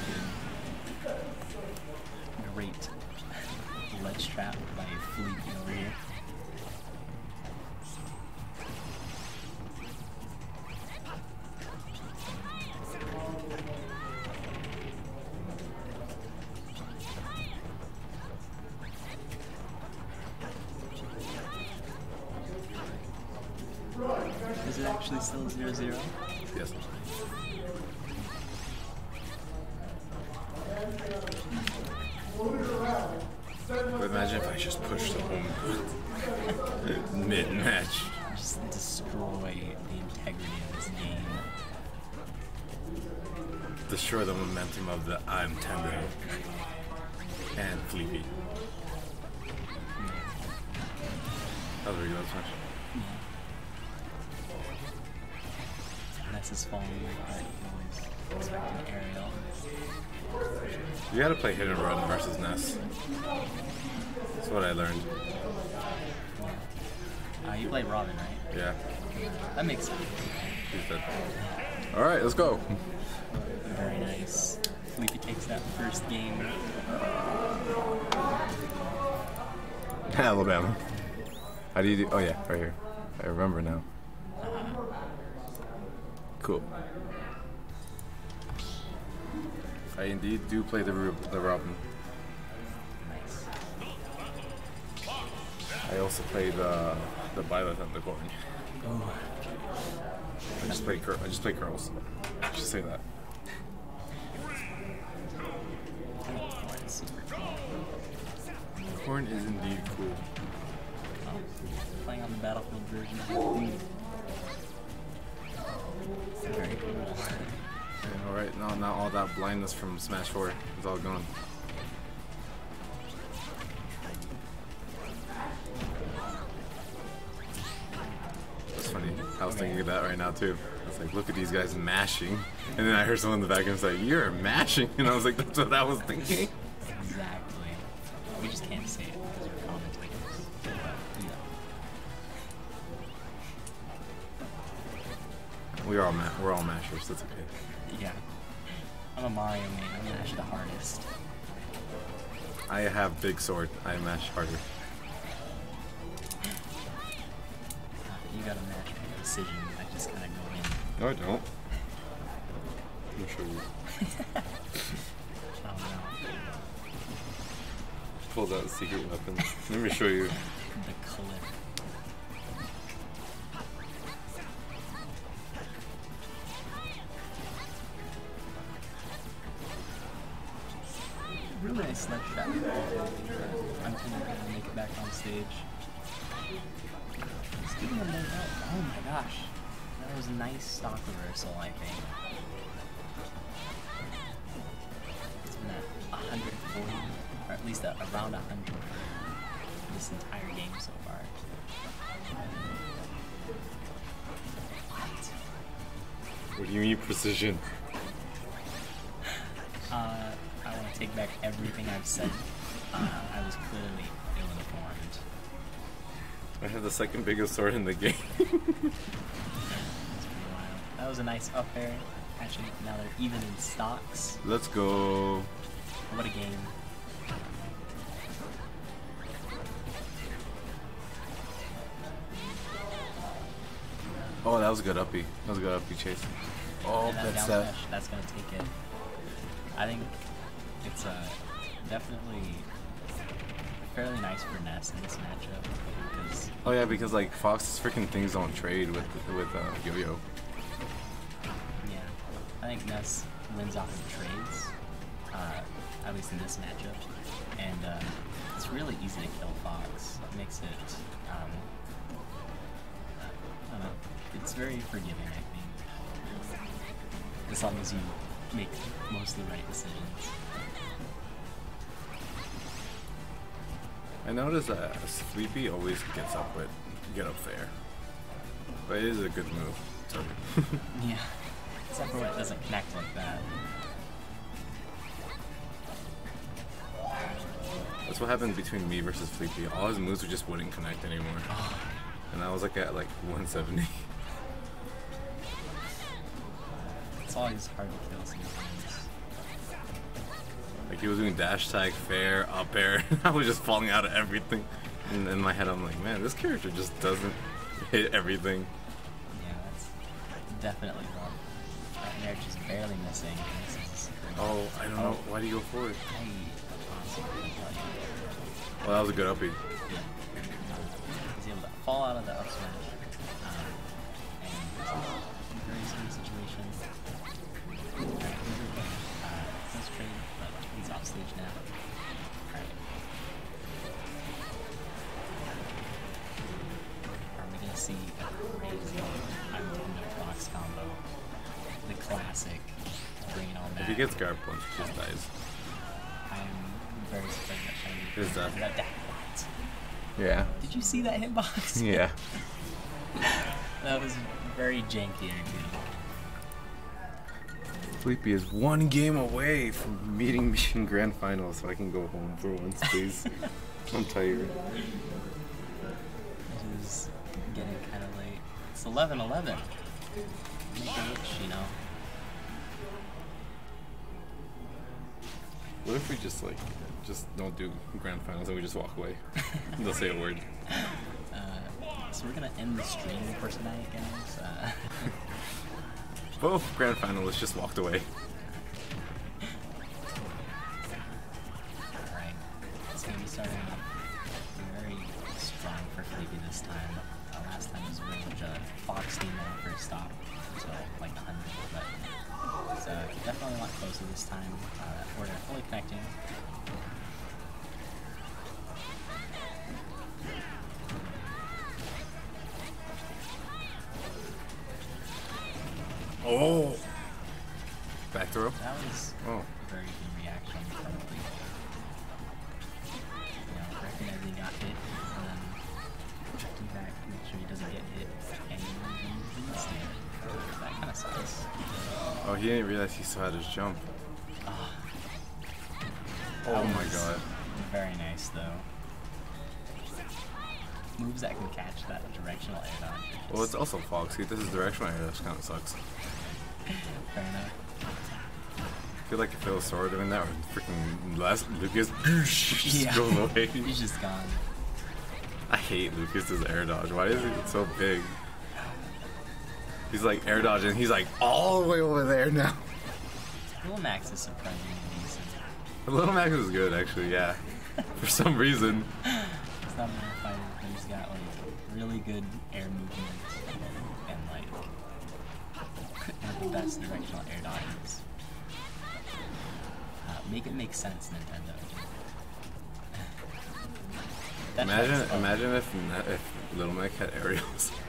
do you do? Oh yeah, right here. I remember now. Cool. I indeed do play the the Robin. I also play the the Violet and the Gorn. Oh. I just play I just play curls. I should say that. From Smash 4 It's all gone. That's funny. I was thinking of that right now too. It's like, look at these guys mashing, and then I heard someone in the back and say, "You're mashing," <laughs> and I was like, "That's what I was thinking." Exactly. We just can't say it because we're commentators. We are all ma- we're all mashers. That's okay. Yeah. I'm a Mario man. I'm Nash the hardest. I have big sword. I mash harder. You gotta match my decision. I just kind of go in. No, I don't. I'm gonna you. <laughs> Oh no. Pulled out a secret weapon. Let me show you. Really nice ledge trap. I'm gonna make it back on stage. Leg out, oh my gosh. That was a nice stock reversal, I think. It's been at 140, or at least at around 100 this entire game so far. What do you mean precision? <laughs> Uh, I want to take back everything I've said. Uh, I was clearly ill-informed. I have the second biggest sword in the game. <laughs> That's pretty wild. That was a nice up air. Actually, now they're even in stocks. Let's go. What a game. Oh, that was a good uppy. That was a good uppy chase. Oh, that that's that. that's gonna take it. I think it's uh, definitely fairly nice for Ness in this matchup because Oh yeah, because like Fox's freaking things don't trade with with uh, Yo-Yo. yeah, I think Ness wins off of trades, uh, at least in this matchup, and uh, it's really easy to kill Fox. It makes it, um, I don't know, it's very forgiving. I think, as long as you make most of the right decisions. I noticed that Fleepy always gets up with get up fair, but it is a good move. So. <laughs> Yeah, except for when it doesn't connect like that. That's what happened between me versus Fleepy. All his moves just wouldn't connect anymore, <sighs> and I was like at like 170. It's always hard to kill sometimes. Like he was doing dash attack, fair, up air. <laughs> I was just falling out of everything. And in my head, I'm like, man, this character just doesn't <laughs> hit everything. Yeah, that's definitely wrong. That marriage is barely missing. Oh, I don't know. Why do you go for it? I honestly couldn't tell you. Well, that was a good uppie. Yeah. He's able to fall out of the up smash. Um, he's stage now. Alright. Are we gonna see a crazy Nintendo Fox combo? The classic. Bring it back. If he gets guard punch, he just dies. I'm very surprised that Shiny. Is that- that, that Yeah. Did you see that hitbox? Yeah. <laughs> that was very janky. I feel. Fleepy is one game away from meeting me in grand finals, so I can go home for once, please. <laughs> I'm tired. It is getting kind of late. It's 11 11. Make a wish, you know. What if we just like just don't do grand finals and we just walk away? <laughs> They'll say a word. Uh, so we're gonna end the stream for tonight, guys. Uh, <laughs> Both grand finalists just walked away. It's gonna be starting very strong for this time. Last time was uh, Fox stopped, so like 100, but uh, definitely a lot closer this time. Uh, we're fully connecting. Oh! Back throw? That was Oh. a very good reaction Fleepy. You know, recognizing he got hit, and then checking back to make sure he doesn't get hit, and then he's there. That kind of sucks. Oh, he didn't realize he still had his jump. Ah. Oh my god. Very nice though. Moves that can catch that directional air dodge. Well, it's also Fox. This is directional air dash kind of sucks. Fair enough. I feel like if it was Sora doing that, or freaking last Lucas <laughs> just Yeah. goes away. <laughs> He's just gone. I hate Lucas's air dodge. Why is it so big? He's like air dodging. he's like all the way over there now. Little Mac is surprisingly <laughs> decent. Little Mac is good, actually. Yeah, for some reason. He's not a air fighter, he's got like really good air movement of the best directional air dodges. Uh, make it make sense, Nintendo. <laughs> Imagine, imagine if if Little Mac had aerials. <laughs>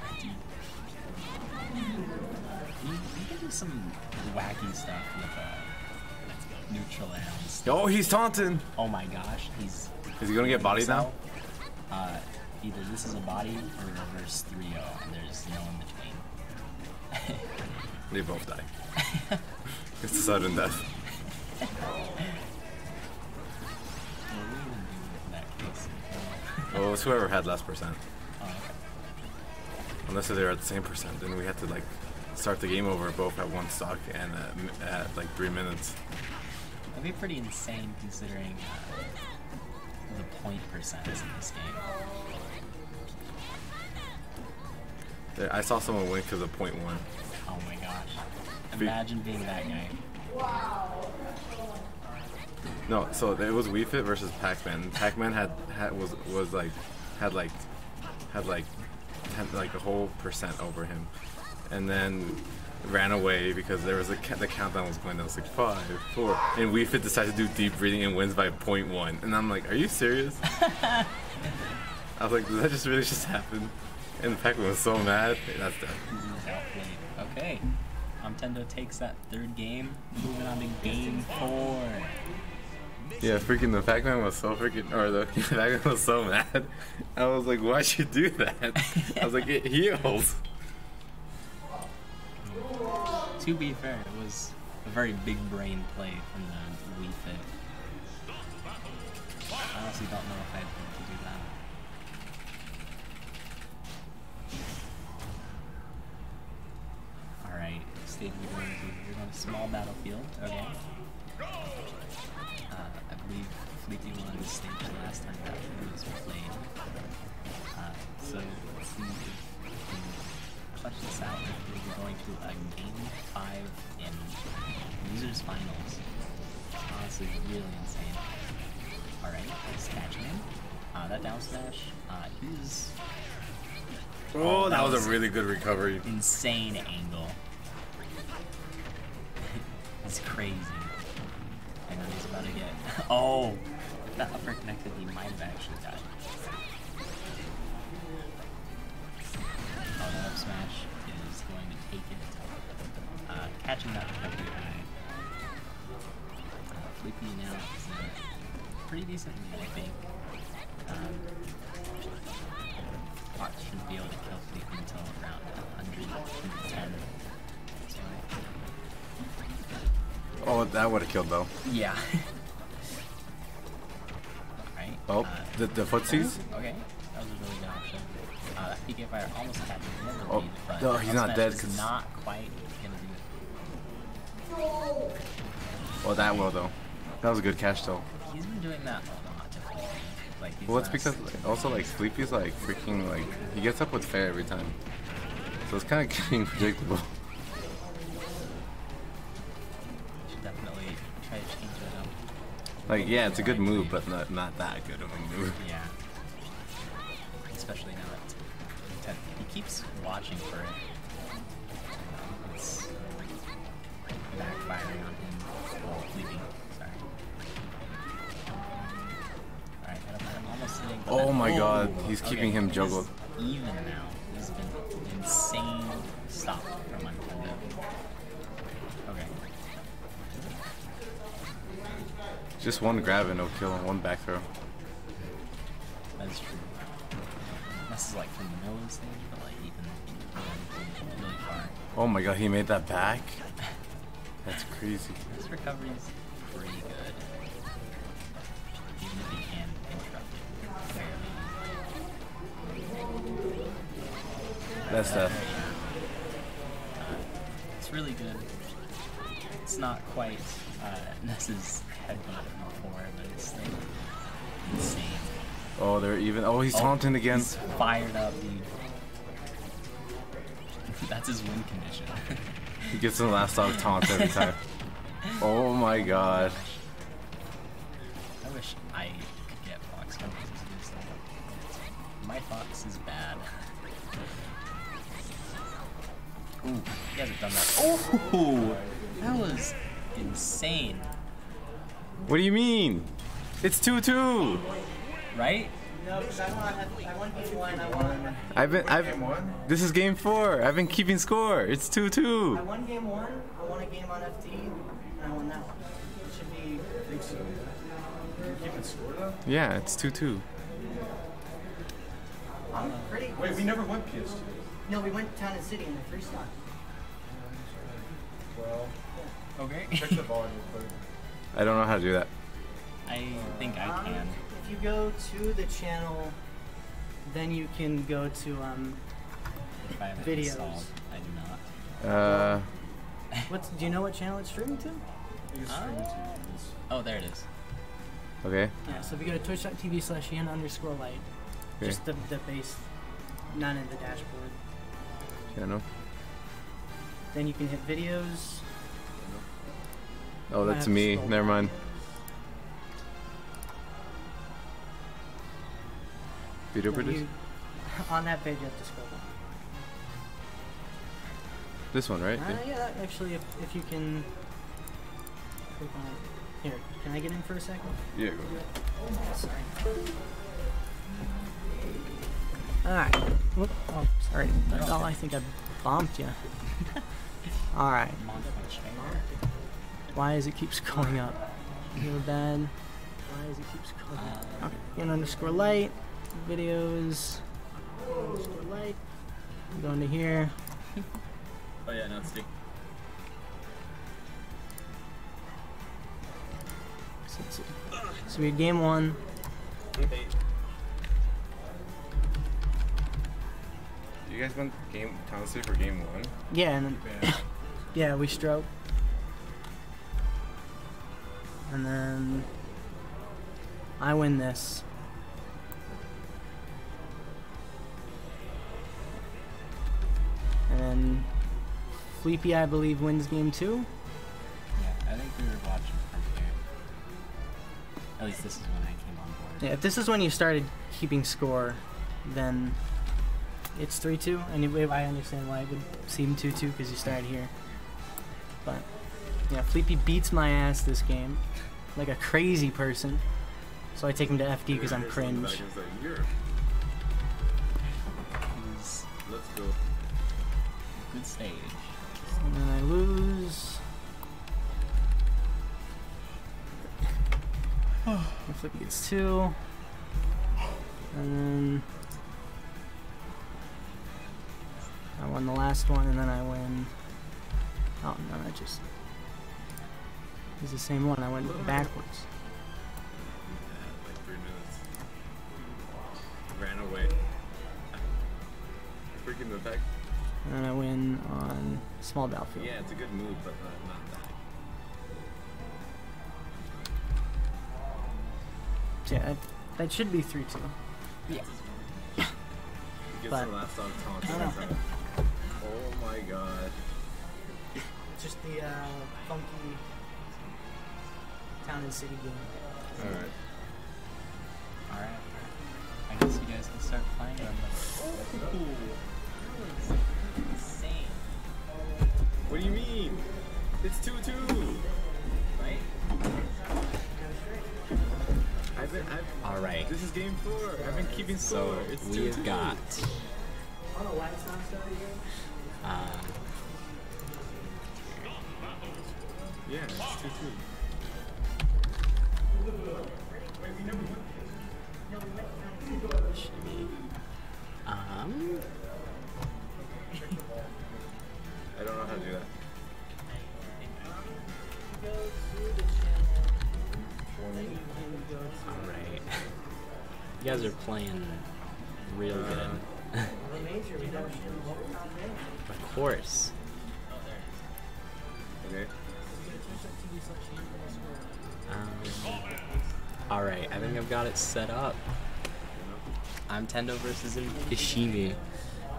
You, you can do some wacky stuff with uh, neutral and. Oh, he's taunting. Oh my gosh, he's. Is he gonna get bodied now? Uh, either this is a body or reverse 3 0, and there's no in between. <laughs> They both die. it's a sudden death. What are we gonna do in that case? Well, it's whoever had less percent. Oh, okay. Unless they're at the same percent, then we have to like start the game over both at one stock and at, at like three minutes. That'd be pretty insane considering uh, the point percents in this game. I saw someone win because of point one. Oh my gosh. Imagine being that guy. Wow. No, so it was Wii Fit versus Pac-Man. Pac-Man had, had was was like had like had like ten, like a whole percent over him, and then ran away because there was a the countdown was going down. It was like five, four, and Wii Fit decided to do deep breathing and wins by 0.1. And I'm like, are you serious? <laughs> I was like, did that just really just happen? And Pac-Man was so mad. That's that. Okay. Nintendo takes that third game. Moving on to game four. Yeah, freaking the Pac-Man was so freaking, or the <laughs> Pac-Man was so mad. I was like, why'd you do that? I was like, it heals. To be fair, it was a very big brain play from the Wii Fit. I honestly don't know if I'd want to do that. Alright, we're going to we're going to small battlefield, okay. Uh, I believe Fleepy won the stage the last time that was played. Uh, so let's see if we can clutch this out. We're going to a game five in losers finals. Honestly, really insane. Alright, him. Uh, that down smash, uh, he's Oh, that was a really good recovery. insane angle. It's crazy. I know he's about to get. <laughs> Oh! <laughs> That upper connected, he might have actually died. Oh, that up smash is going to take it. Uh, catching that recovery high. Uh, Fleepy now is a pretty decent lead, I think. Um, Oh, that would have killed though. yeah. <laughs> Alright. Oh, the the footsies. Okay, that was a really good option. Uh, that PK fire almost him in Oh, lead, but no, he's not dead is 'cause- not quite gonna do it. Oh, that will though. That was a good catch though. He's been doing that a lot. Like Well, it's because like, also like Fleepy's like freaking like he gets up with fair every time, so it's kind of <laughs> getting predictable. Like yeah, it's a good move, but not not that good of a move. <laughs> Yeah. Especially now that Ted- he keeps watching for it. It's backfiring on him. Oh, Fleepy. Sorry. Alright, him almost hitting. Oh my oh, God, Oh, he's okay, keeping him juggled. Even now. He's been insane stop from Nintendo. Just one grab and no kill, and one back throw. That is true. This is like from the middle of the stage, but like even really far. Oh my god, he made that back. That's crazy. This recovery is pretty good. Even if he can interrupt it. That's that. Uh, it's really good. It's not quite uh, <laughs> Ness's before, but it's like insane. Oh, they're even. Oh, he's oh, taunting again. He's fired up, dude. That's his win condition. <laughs> He gets the last dog taunt every time. <laughs> Oh my god. I wish I could get Fox Hunters to do something. My Fox is bad. Ooh, he hasn't done that. Oh, that was insane, What do you mean? It's 2 2. right? No, because I won, I won game one. I won. I've been. I've. This is game four. I've been keeping score. It's 2 I 2. won game one. I won a game on FT, and I won that one. It should be. I think so. You're keeping score though? Yeah, it's 2 2. I'm pretty. Wait, we never went PS2. No, we went town and city in the freestyle. Well, Okay. check the <laughs> volume, but I don't know how to do that. I think I Um, can. If you go to the channel, then you can go to um. If I have videos. installed, I do not. Uh. What's? Do you know what channel it's streaming to? Oh, there it is. Okay. Yeah. So if you go to twitch.tv slash yin underscore light, Okay. just the the base, not in the dashboard. Channel. Then you can hit videos. Oh, that's me. Never mind. Video no, on that page, you have to scroll down. This one, right? Uh, yeah. yeah, actually, if, if you can... Here, can I get in for a second? Yeah, go oh, sorry. Alright. Oh, sorry. That's all I think I bumped you. <laughs> Alright. Why is it keeps going up? Real bad. Why is it keeps going up? Okay. In underscore light. Videos. Underscore light. Go into here. <laughs> Oh yeah, no, it's Steve. So, let's so we had game one. You guys went game Town City for game one? Yeah, and then, yeah, <coughs> we stroke. And then I win this. And then Fleepy, I believe, wins game two. Yeah, I think we were watching from here. At least this is when I came on board. Yeah, if this is when you started keeping score, then it's 3 2. Anyway, I understand why it would seem 2 2 because you started here. But yeah, Fleepy beats my ass this game like a crazy person. So I take him to FD because I'm cringe. Let's go. Good stage. And then I lose. <sighs> And Fleepy gets two. And then I won the last one, and then I win. Oh no, I just is the same one. I went backwards. Like three minutes. Ran away. Freaking the tech. And then I win on small battlefield. Yeah, it's a good move, but uh, not that. So yeah, that, that should be three two. Yeah. He gets But- the last on taunt. Oh my god. Just the uh, funky town and city game. Alright. Alright. I guess you guys can start playing on the. Insane. What do you mean? It's 2 2! Right? I've been. I've, Alright. This is game four. I've been keeping So score. It's we've got. Um, Yeah, it's 2 um, I don't know how to do that. alright. You guys are playing real good. <laughs> of course. Okay. Alright, I think I've got it set up. IMtendo versus Ishimi.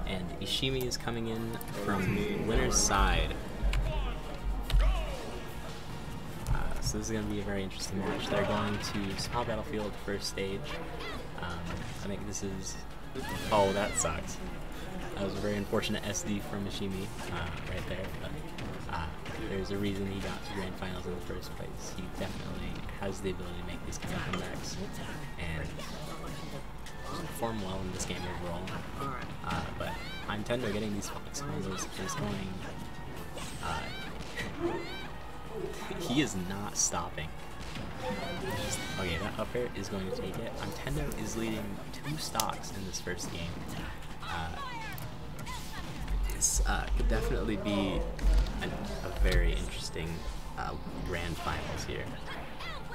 And Ishimi is coming in from the winner's side. Uh, so this is going to be a very interesting match. They're going to Small Battlefield first stage. Um, I think this is... Oh, that sucks. That was a very unfortunate SD from Ishimi uh, right there. But uh, there's a reason he got to grand finals in the first place. He definitely has the ability to make these kind of comebacks. And perform well in this game overall. Uh, but IMtendo getting these Fox combos is going. Uh, he is not stopping. Okay, that up air is going to take it. Nintendo is leading two stocks in this first game. Uh, this uh, could definitely be an, a very interesting uh, grand finals here.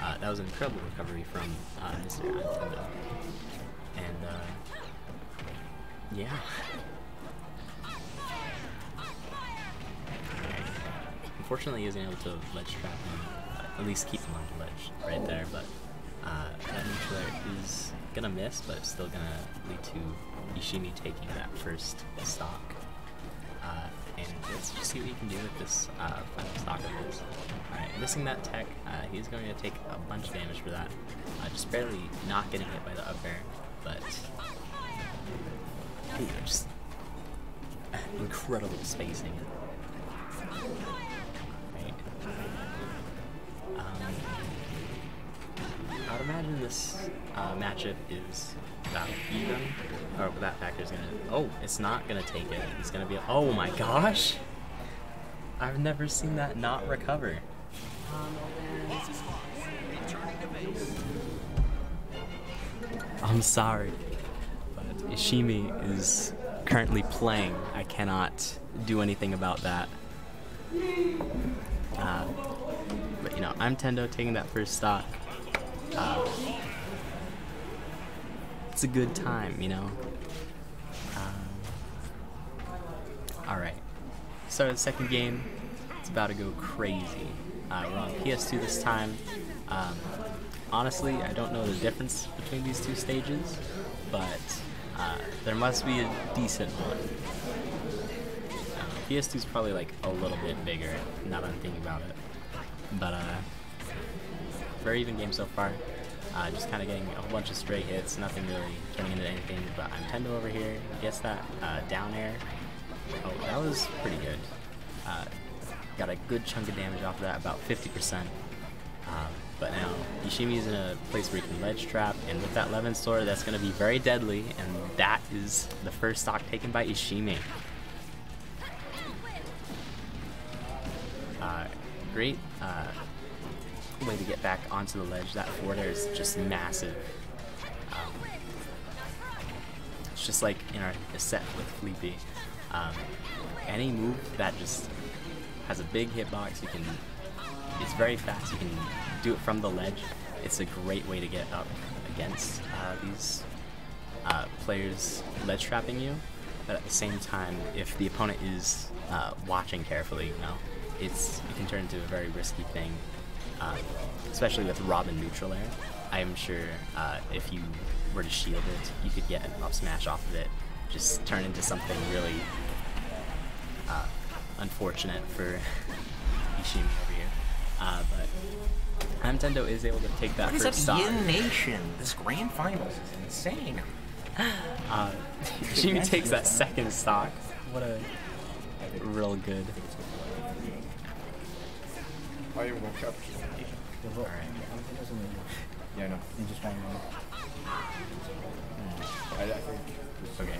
Uh, that was an incredible recovery from uh, Mr. Nintendo. And uh, yeah. Unfortunately, he isn't able to ledge trap him, uh, at least keep him on the ledge right there. But uh, that neutral is gonna miss, but still gonna lead to Ishimi taking that first stock. And let's just see what he can do with this uh, stock of his. Alright, missing that tech, uh, he's going to take a bunch of damage for that. Uh, just barely not getting hit by the up air, but Ooh, just incredible spacing. Um, I would imagine this uh, matchup is even. Or that gonna. Oh, it's not gonna take it. He's gonna be. Oh my gosh! I've never seen that not recover. I'm sorry, but Ishimi is currently playing. I cannot do anything about that. Uh, but you know, IMtendo taking that first stock. Uh, it's a good time, you know. Um, all right, start the second game. It's about to go crazy. Uh, we're on PS2 this time. Um, honestly, I don't know the difference between these two stages, but uh, there must be a decent one. Uh, PS2 is probably like a little bit bigger, now that I'm thinking about it. But uh, very even game so far. Uh, just kind of getting a whole bunch of straight hits, nothing really turning into anything. But IMtendo over here. Gets that uh, down air. Oh, that was pretty good. Uh, got a good chunk of damage off of that, about 50%. Um, but now Ishimi's in a place where he can ledge trap, and with that Levin sword, that's going to be very deadly, and that is the first stock taken by Ishimi. Uh, great way to get back onto the ledge. That forward air is just massive. Um, it's just like in our set with Fleepy. Um, any move that just has a big hitbox, you can. It's very fast. You can do it from the ledge. It's a great way to get up against uh, these uh, players ledge trapping you. But at the same time, if the opponent is uh, watching carefully, you know, it's it can turn into a very risky thing. Uh, especially with Robin neutral air. I am sure uh, if you were to shield it, you could get an up smash off of it. Just turn into something really uh, unfortunate for <laughs> Ishimi over here. Uh, but Nintendo is able to take that What is first up, stock. Yin Nation? This grand finals is insane. Uh, <laughs> Ishimi takes that second stock. What a real good. I even won't capture Alright. Yeah, no. You just want I, I think it's Okay.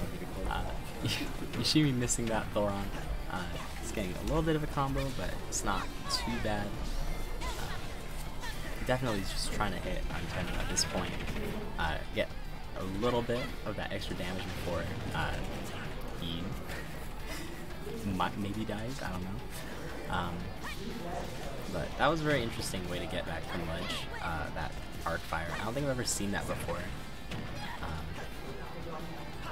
Uh, <laughs> Ishimi missing that Thoron. Uh, it's getting a little bit of a combo, but it's not too bad. Uh, definitely just trying to hit IMtendo at this point. Uh, get a little bit of that extra damage before uh, he <laughs> might, maybe dies. I don't know. Um, but that was a very interesting way to get back from ledge. Uh, that arc fire. I don't think I've ever seen that before. Um,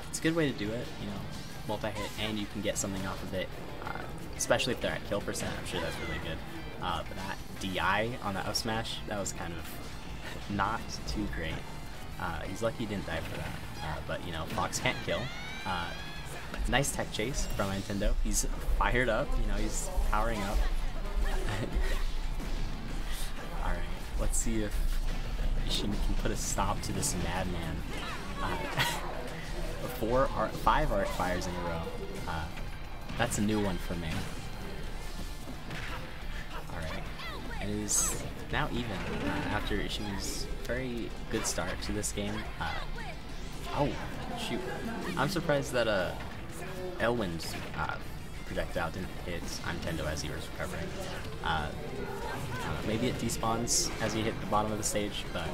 it's a good way to do it, you know, multi-hit, and you can get something off of it, uh, especially if they're at kill percent. I'm sure that's really good. Uh, but that DI on that up smash, that was kind of <laughs> not too great. Uh, he's lucky he didn't die for that. Uh, but you know, Fox can't kill. Uh, nice tech chase from IMtendo. He's fired up. You know, he's powering up. <laughs> Let's see if Ishimi can put a stop to this madman. Uh, <laughs> four, arc, five arc fires in a row. Uh, that's a new one for me. All right, it is now even uh, after Ishimi's very good start to this game. Uh, oh, shoot! I'm surprised that uh, uh, projectile didn't hit IMtendo as he was recovering. Uh, I know, maybe it despawns as he hit the bottom of the stage, but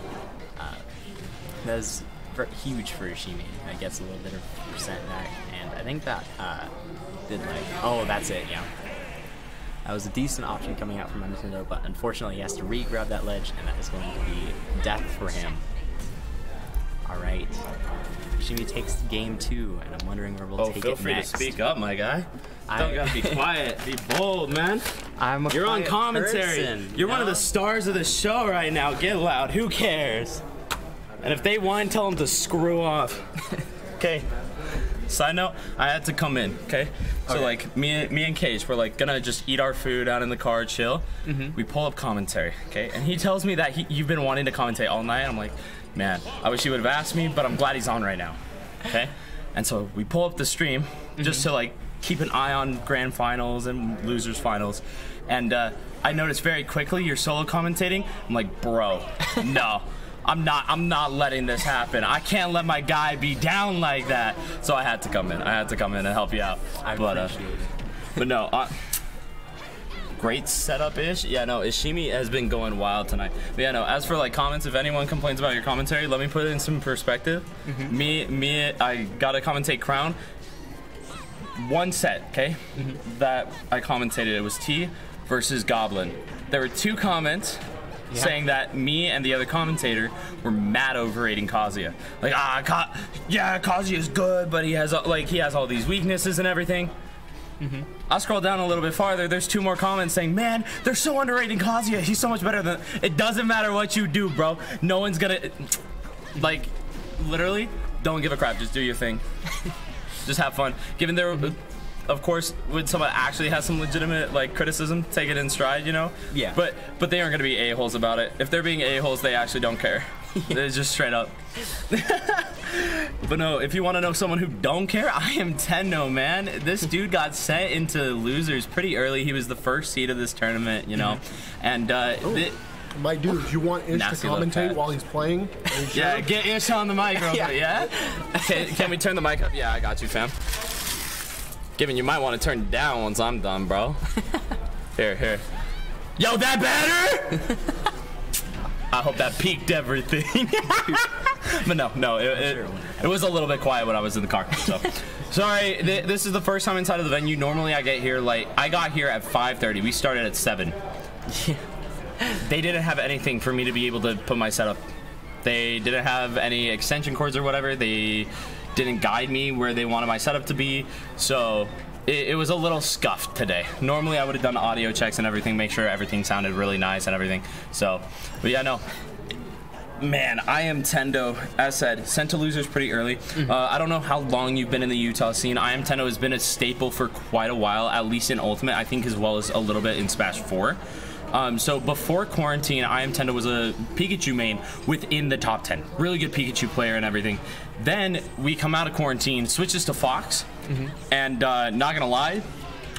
uh, that is huge for Ishimi. It gets a little bit of percent back, and I think that uh, did like, oh, that's it, yeah. That was a decent option coming out from IMtendo, but unfortunately he has to re-grab that ledge, and that is going to be death for him. All right, Ishimi takes game two, and I'm wondering where we'll Oh, take feel it free next. to speak up, my guy. I- Don't gotta be <laughs> quiet. Be bold, man. I'm a You're on commentary. person, You're you one of the stars of the show right now. Get loud. Who cares? And if they whine, tell them to screw off. <laughs> okay. Side note, I had to come in. Okay. So like me, and me and Cage, we're like gonna just eat our food out in the car, chill. Mm-hmm. We pull up commentary. Okay. And he tells me that he, you've been wanting to commentate all night. I'm like, man, I wish he would have asked me, but I'm glad he's on right now. Okay. And so we pull up the stream just to like keep an eye on grand finals and losers finals. And uh, I noticed very quickly you're solo commentating. I'm like, bro, no. <laughs> I'm not. I'm not letting this happen. I can't let my guy be down like that. So I had to come in. I had to come in and help you out. I but, uh, it. but no, uh, great setup ish. Yeah, no, Ishimi has been going wild tonight. But yeah, no. As for like comments, if anyone complains about your commentary, let me put it in some perspective. Me, me, I gotta commentate Crown. One set, okay, that I commentated. It was T versus Goblin. There were two comments. Yeah. Saying that me and the other commentator were mad overrating Kazuya. Like, ah, Ka- yeah, Kazuya's good, but he has like he has all these weaknesses and everything. Mm-hmm. I scroll down a little bit farther. There's two more comments saying, "Man, they're so underrating Kazuya. He's so much better than." It doesn't matter what you do, bro. No one's gonna, like, literally, don't give a crap. Just do your thing. <laughs> Just have fun. Given there, mm-hmm. of course, when someone actually has some legitimate like criticism, take it in stride, you know. Yeah. But but they aren't gonna be a holes about it. If they're being a holes, they actually don't care. <laughs> They're just straight up. <laughs> But no, if you want to know someone who don't care, IMtendo, man. This <laughs> dude got sent into losers pretty early. He was the first seed of this tournament, you know, and uh, thi- My dude, if you want Ish to Nasty little commentate while he's playing, yeah, sure? get Ish on the mic, real quick, yeah. Can, can we turn the mic up? Yeah, I got you, fam. Given you might want to turn it down once I'm done, bro. Here, here. Yo, that better? I hope that peaked everything. <laughs> but no, no, it, it, it was a little bit quiet when I was in the car. So, <laughs> sorry. Th- this is the first time inside of the venue. Normally, I get here like I got here at 5:30. We started at seven. Yeah. They didn't have anything for me to be able to put my setup. They didn't have any extension cords or whatever. They didn't guide me where they wanted my setup to be. So it, it was a little scuffed today. Normally, I would have done audio checks and everything, make sure everything sounded really nice and everything. So, but yeah, no. Man, IMtendo. As said, sent to losers pretty early. Uh, I don't know how long you've been in the Utah scene. IMtendo has been a staple for quite a while, at least in Ultimate, I think, as well as a little bit in Smash 4. Um, so before quarantine, IMtendo was a Pikachu main within the top 10. Really good Pikachu player and everything. Then we come out of quarantine, switches to Fox, and uh, not gonna lie,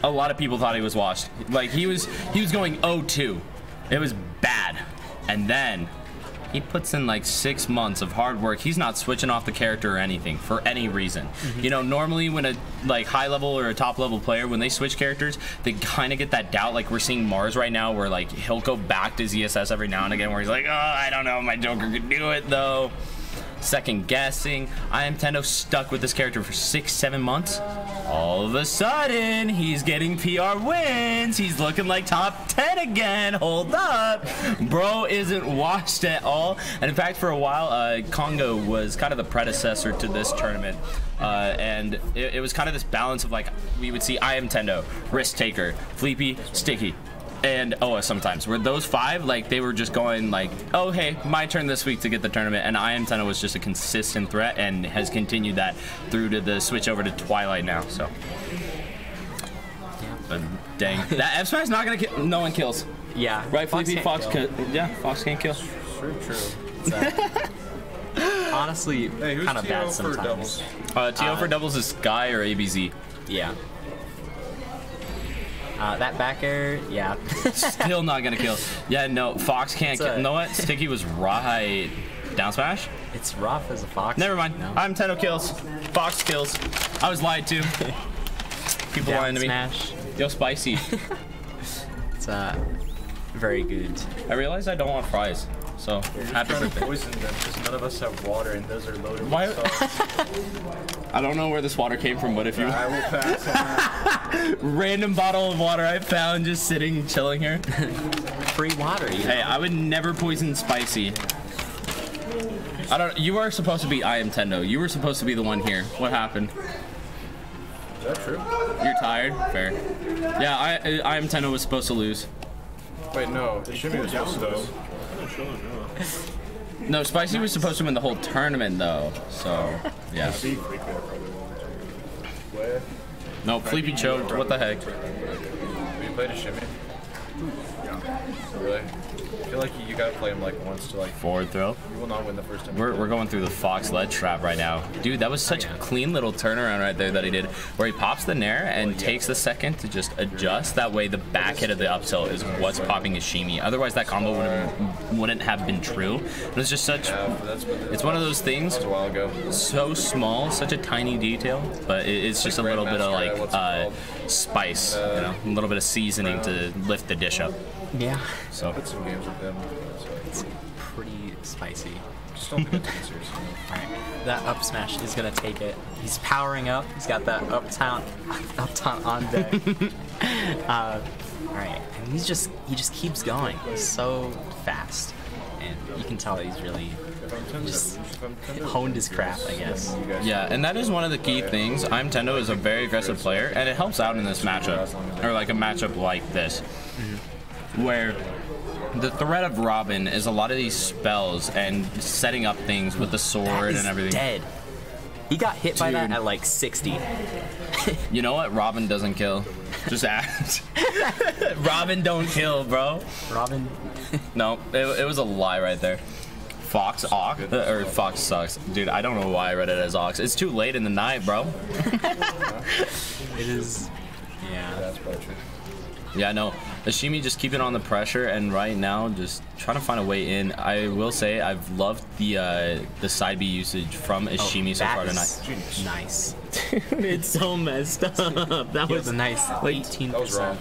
a lot of people thought he was washed. Like he was, he was going 0-2. It was bad. And then he puts in like six months of hard work. He's not switching off the character or anything for any reason. You know, normally when a like high level or a top level player, when they switch characters, they kind of get that doubt. Like we're seeing Mars right now, where like he'll go back to ZSS every now and again, where he's like, oh, I don't know, my Joker could do it though. Second guessing. IMtendo stuck with this character for six, seven months. All of a sudden, he's getting PR wins. He's looking like top 10 again. Hold up. Bro isn't washed at all. And in fact, for a while, uh, Congo was kind of the predecessor to this tournament. Uh, and it, it was kind of this balance of like, we would see IMtendo, Risk Taker, Fleepy, Sticky and Oa sometimes. Where those five, like they were just going like, oh hey, my turn this week to get the tournament, and IMtendo was just a consistent threat and has continued that through to the switch over to Twilight now. So, but dang, that F smash not gonna kill. No one kills. Yeah. Right, Fox Fleepy? can't Fox kill. ca- yeah, Fox can't kill. True, true. It's, uh, <laughs> honestly, Hey, kind of TO bad for sometimes. doubles? Uh, TO for doubles is Sky or ABZ. Yeah. Uh, that back air, yeah. <laughs> Still not gonna kill. Yeah, no, Fox can't kill. You know what? Sticky was right. Down smash? It's rough as a fox. Never mind. IMtendo kills. Fox kills. I was lied to. <laughs> People Down lying to me. smash. Yo, spicy. <laughs> It's uh, very good. I realize I don't want fries. So happy trying to poison them because none of us have water and those are loaded Why- with. <laughs> I don't know where this water came from, but if you I will pass <laughs> random bottle of water I found just sitting chilling here. <laughs> Free water. You Hey, I would never poison spicy. I don't. You are supposed to be IMtendo. You were supposed to be the one here. What happened? Is that true? You're tired. Fair. Yeah, I IMtendo was supposed to lose. Wait, no. Shimmy was supposed to lose. No, Spicy was supposed to win the whole tournament though. So yeah. No, Fleepy choked. What the heck? We played a shimmy. Really? Feel like you, you gotta play him like once to like. Forward throw. You will not win the first time. We're, we're going through the Fox lead trap right now. Dude, that was such a clean little turnaround right there that he did, where he pops the Nair and takes the second to just adjust. That way, the back hit of the up tilt is what's popping his Ishimi. Otherwise, that combo wouldn't, wouldn't have been true. It was just such. It's one of those things. a while ago. So small, such a tiny detail, but it, it's just a little bit of like uh, spice, you know, a little bit of seasoning to lift the dish up. Yeah. So. I Put some games with them. It's pretty spicy. Just don't too seriously. Alright, that up smash is gonna take it. He's powering up. He's got that up taunt, <laughs> up taunt on deck. <laughs> uh, Alright, and he's just he just keeps going He's so fast, and you can tell he's really just honed his craft, I guess. Yeah, and that is one of the key things. IMtendo is a very aggressive player, and it helps out in this matchup, or like a matchup like this, where the threat of Robin is a lot of these spells and setting up things with the sword That is and everything. dead. He got hit by that at like 60. <laughs> You know what? Robin doesn't kill. Just <laughs> act. Robin don't kill, bro. Robin. <laughs> no, it, it was a lie right there. Fox Ox or Fox sucks, dude. I don't know why I read it as Ox. It's too late in the night, bro. It is. Yeah. That's probably true. Yeah, no. Ishimi just keeping on the pressure, and right now just trying to find a way in. I will say I've loved the uh, the side B usage from Ishimi so Oh, that far is tonight. Nice. <laughs> it's so messed up. <laughs> That was a nice like 18%.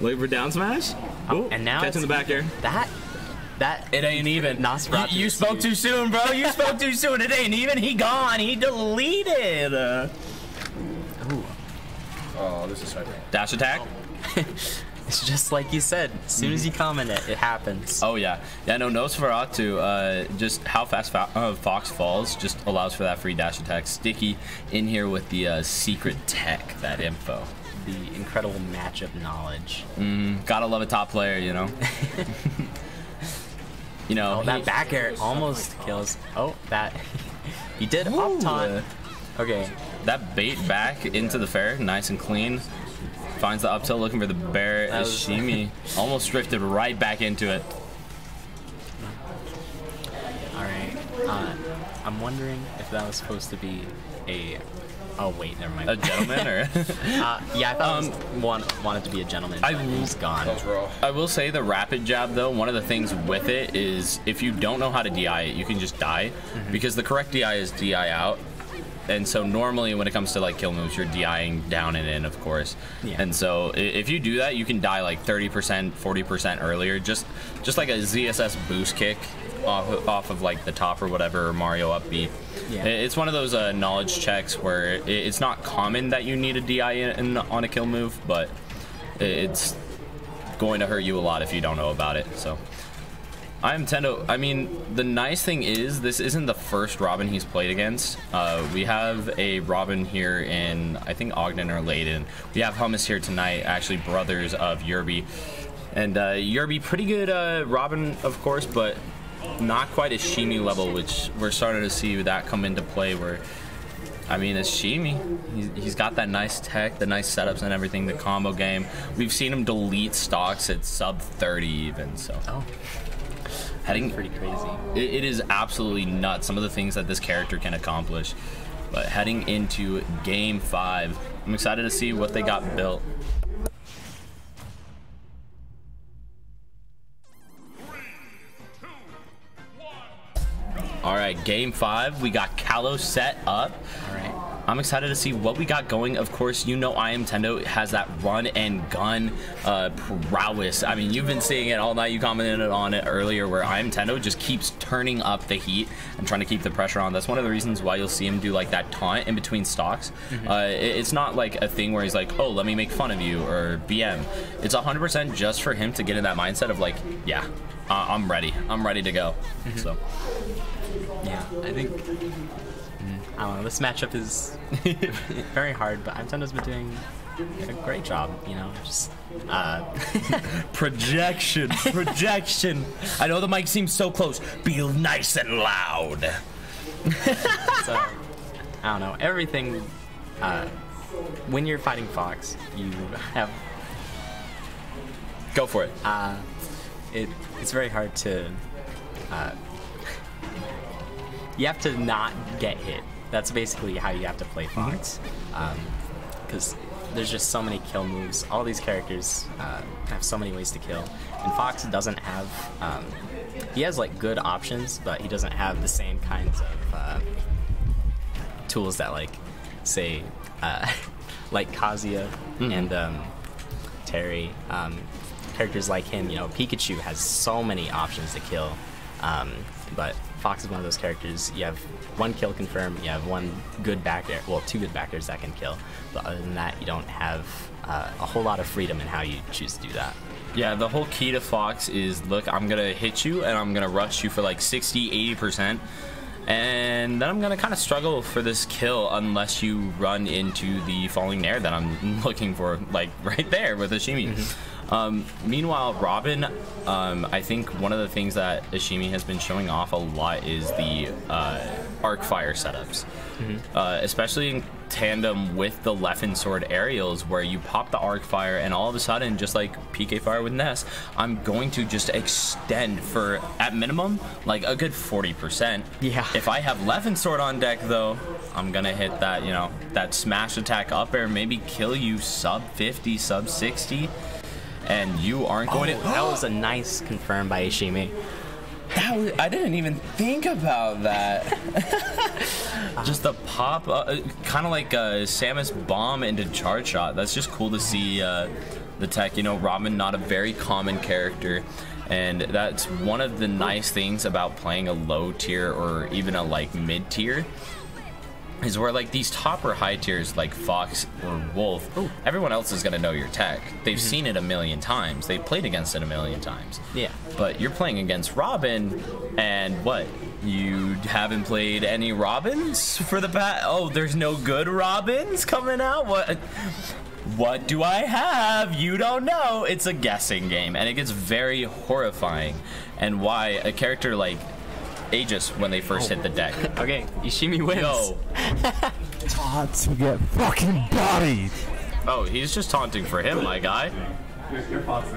Wait for down smash. Oh, and now catch it's in the back here. That that it ain't even. Nosferatu You, you spoke too soon, bro. You <laughs> spoke too soon. It ain't even. He gone. He deleted. Uh, Oh, this is hyper. dash attack. <laughs> It's just like you said. As soon as you comment it, it happens. Oh yeah, yeah. No, Nosferatu. Uh, just how fast Fa- uh, Fox falls just allows for that free dash attack. Sticky in here with the uh, secret tech, that info. The incredible matchup knowledge. Mm, gotta love a top player, you know. <laughs> you know Oh, that back air almost kills. Oh, that <laughs> he did up taunt. Okay, that bait back into the fair, nice and clean. Finds the up tilt, looking for the bair. That was- Ishimi almost drifted right back into it. all right. Uh, I'm wondering if that was supposed to be a. Oh wait, never mind. A gentleman, or? <laughs> uh, yeah, I thought it was one wanted to be a gentleman. I but he's gone. I will say the rapid jab though, one of the things with it is if you don't know how to DI it, you can just die because the correct DI is DI out. And so normally when it comes to like kill moves, you're DIing down and in, of course. Yeah. And so if you do that, you can die like 30%, 40% earlier, just just like a ZSS boost kick off, off of like the top or whatever or Mario up B. Yeah. It's one of those uh, knowledge checks where it's not common that you need a DI in, in, on a kill move, but it's going to hurt you a lot if you don't know about it. So IMtendo. I mean, the nice thing is this isn't the first Robin he's played against. Uh, we have a Robin here in I think Ogden or Layton. We have Hummus here tonight, actually brothers of Yerby. And uh, Yerby, pretty good uh, Robin, of course, but not quite as Shimi level, which we're starting to see that come into play. Where I mean, it's Shimi. He's, he's got that nice tech, the nice setups and everything, the combo game. We've seen him delete stocks at sub 30 even, so. Oh. Heading pretty crazy. It, it is absolutely nuts, some of the things that this character can accomplish. But heading into game five, I'm excited to see what they got built. All right, game five. We got Kalos set up. All right. I'm excited to see what we got going. Of course, you know IMtendo has that run and gun uh, prowess. I mean, you've been seeing it all night. You commented on it earlier, where IMtendo just keeps turning up the heat and trying to keep the pressure on. That's one of the reasons why you'll see him do like that taunt in between stocks. Mhm. Uh, it- it's not like a thing where he's like, "Oh, let me make fun of you" or BM. It's 100% just for him to get in that mindset of like, "Yeah, uh, I'm ready. I'm ready to go." Mhm. So. Yeah, I think. I don't know. This matchup is <laughs> very hard, but IMtendo's been doing a great job. You know, just uh, <laughs> projection, projection. I know the mic seems so close. Be nice and loud. <laughs> so I don't know. Everything. Uh, when you're fighting Fox, you have Go for it. Uh, it it's very hard to. Uh, you have to not get hit. That's basically how you have to play Fox, because there's just so many kill moves. All these characters uh, have so many ways to kill, and Fox doesn't have. Um, he has like good options, but he doesn't have the same kinds of uh, tools that like, say, uh, <laughs> like Kazuya and um, Terry. Um, characters like him, you know, Pikachu has so many options to kill, um, but Fox is one of those characters. You have one kill confirmed, you have one good backer, well, two good backers that can kill, but other than that, you don't have uh, a whole lot of freedom in how you choose to do that. Yeah, the whole key to Fox is look, I'm gonna hit you and I'm gonna rush you for like 60, 80%. And then I'm gonna kind of struggle for this kill unless you run into the falling nair that I'm <laughs> looking for, like right there with Ishimi. Um, meanwhile, Robin, um, I think one of the things that Ishimi has been showing off a lot is the uh, arc fire setups, uh, especially in tandem with the Levin Sword aerials, where you pop the arc fire and all of a sudden, just like PK Fire with Ness, I'm going to just extend for at minimum like a good 40%. Yeah. If I have Levin Sword on deck though, I'm gonna hit that you know that smash attack up air, maybe kill you sub 50, sub 60 and you aren't going Oh, to. that was a nice confirm by Ishimi. That was, I didn't even think about that. <laughs> just the pop, uh, kind of like uh, Samus bomb into charge shot. That's just cool to see uh, the tech. You know, Robin not a very common character, and that's one of the nice things about playing a low tier or even a like mid tier. Is where like these top or high tiers like Fox or Wolf, everyone else is gonna know your tech. They've mm-hmm. seen it a million times. They've played against it a million times. Yeah. But you're playing against Robin, and what? You haven't played any Robins for the past. Oh, there's no good Robins coming out. What? What do I have? You don't know. It's a guessing game, and it gets very horrifying. And why a character like Aegis when they first hit the deck. <laughs> Okay, Ishimi wins. Yo. Taunt to get fucking bodied. Oh, he's just taunting for him, my guy. Your <laughs> Fox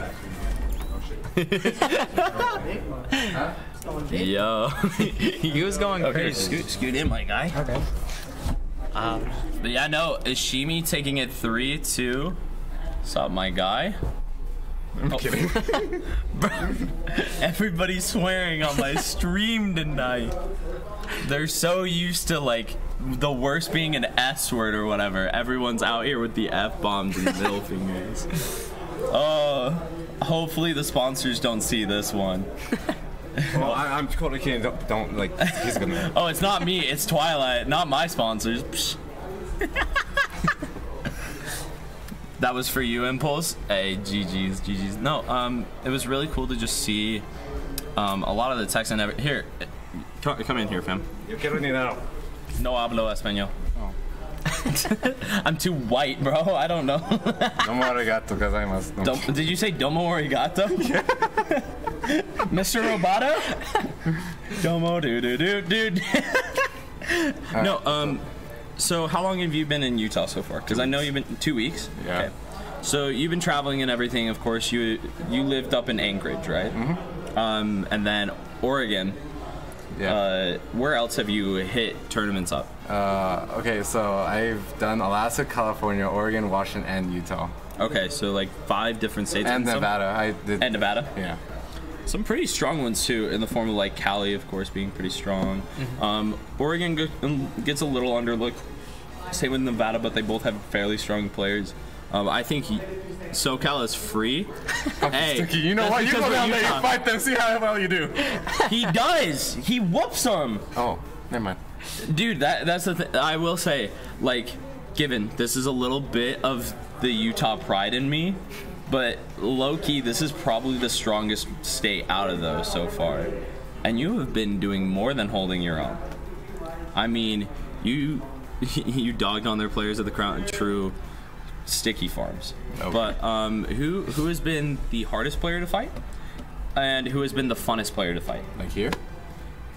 Yo. <laughs> he was going okay, crazy. Scoot, scoot in, my guy. Okay. Um, but yeah, no, Ishimi taking it 3 2. What's up, my guy? I'm oh. kidding. <laughs> Everybody's swearing on my stream tonight. They're so used to, like, the worst being an S word or whatever. Everyone's out here with the F bombs and middle <laughs> fingers. Oh, hopefully the sponsors don't see this one. Well, I, I'm totally kidding. Don't, don't like. He's gonna. <laughs> Oh, it's not me. It's Twilight. Not my sponsors. Psh. that was for you, Impulse. Hey, GG's, GG's. No, um, it was really cool to just see um, a lot of the text and every. Here, come, come in here, fam. Yo quiero dinero. No hablo español. <laughs> I'm too white, bro. I don't know. <laughs> Domo arigato gozaimasu. Dom- did you say domo arigato? <laughs> Mr. Roboto? domo doo doo doo doo. no, um, so how long have you been in Utah so far? Because I know you've been two weeks. Yeah. So you've been traveling and everything. Of course, you you lived up in Anchorage, right? Mm-hmm. Um, and then Oregon. Yeah. Uh, where else have you hit tournaments up? Uh, okay, so I've done Alaska, California, Oregon, Washington, and Utah. Okay, so like five different states And some- Nevada. I did. And Nevada. Yeah. Some pretty strong ones too, in the form of like Cali, of course, being pretty strong. Um, Oregon um, gets a little underlooked. Same with Nevada, but they both have fairly strong players. Um, I think he, SoCal is free. <laughs> hey, Sticky, you know what? You go down there, Utah. you fight them, see how well you do. <laughs> He does. He whoops them. Oh, never mind. Dude, that that's the thing. I will say, like, given this is a little bit of the Utah pride in me, but low key, this is probably the strongest state out of those so far. And you have been doing more than holding your own. I mean, you <laughs> you dogged on their players at the Crown True Sticky Farms. But um, who who has been the hardest player to fight, and who has been the funnest player to fight? Like here?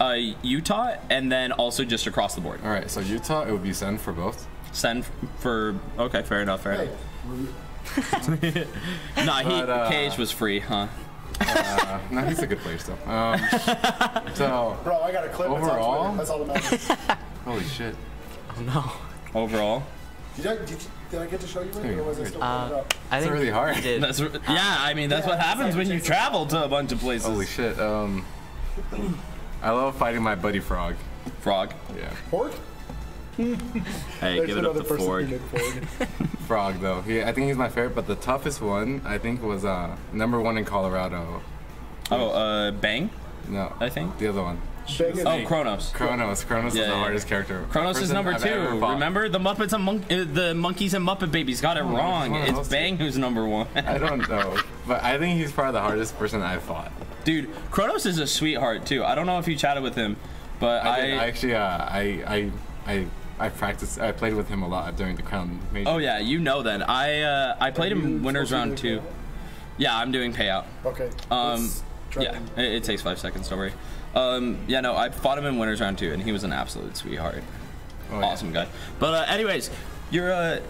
Uh, Utah, and then also just across the board. All right, so Utah, it would be send for both. Send for okay, fair enough, fair enough. <laughs> nah, he But, uh, Cage was free, huh? Uh, no, he's a good player still. Um, <laughs> so Bro, I got a clip. overall, It's on Twitter. That's all that matters. <laughs> holy shit. Oh no. Overall, Did I, did, did I get to show you it, or was I still Uh, it up? I It's think really hard. did. that's yeah. I mean, that's Yeah, what happens like when you travel to a bunch of places. Holy shit. Um, I love fighting my buddy Frog. Frog. Yeah. Fork? Hey, There's give it up to person Ford. who made Fork. <laughs> Frog though. He, I think he's my favorite, but the toughest one I think was uh number one in Colorado. Oh, uh, Bang. No, I think the other one. Bang is- Oh, Kronos. Kronos. Kronos Yeah, is the yeah. hardest character. Kronos is number I've two. Remember the Muppets and Mon- uh, the monkeys and Muppet Babies got it Oh, wrong. It's Bang who's number one. <laughs> I don't know, but I think he's probably the hardest person I've fought. Dude, Kronos is a sweetheart too. I don't know if you chatted with him, but I, I, I actually, uh, I, I, I, I practiced. I played with him a lot during the Crown Major. oh yeah, you know then. I uh, I played Are him winners round to do two. Yeah, I'm doing payout. Okay. Um, yeah, it, it takes five seconds. Don't worry. Um, yeah, no, I fought him in winners round two, and he was an absolute sweetheart. Oh, yeah. awesome guy. But uh, anyways, you're uh,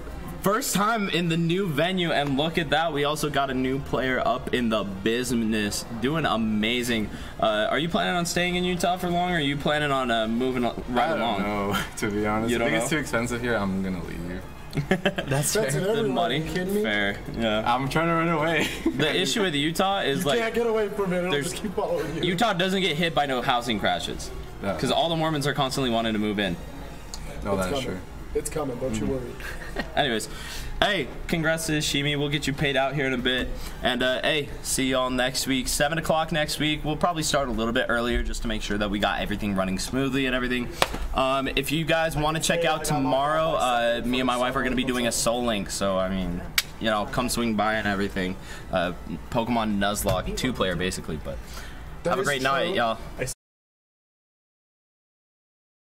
first time in the new venue, and look at that. We also got a new player up in the business, doing amazing. Uh, are you planning on staying in Utah for long, or are you planning on uh, moving al- right I don't along? know, <laughs> to be honest. You I don't think it's too expensive here. I'm gonna leave. <laughs> That's That's fair. it, The money, Are you kidding me? fair. Yeah. I'm trying to run away. The <laughs> issue with Utah is You like can't get away from it. It'll just keep following you. Utah doesn't get hit by no housing crashes No. because all the Mormons are constantly wanting to move in. no, it's that's true. It's coming. Don't you worry. <laughs> Anyways, hey, congrats to Shimi. We'll get you paid out here in a bit. And uh, hey, see y'all next week. 7 o'clock next week. We'll probably start a little bit earlier just to make sure that we got everything running smoothly and everything. Um, if you guys want to check out tomorrow, uh, me and my wife are going to be doing a Soul Link. So, I mean, you know, come swing by and everything. Uh, Pokemon Nuzlocke, two player basically. But have a great night, y'all.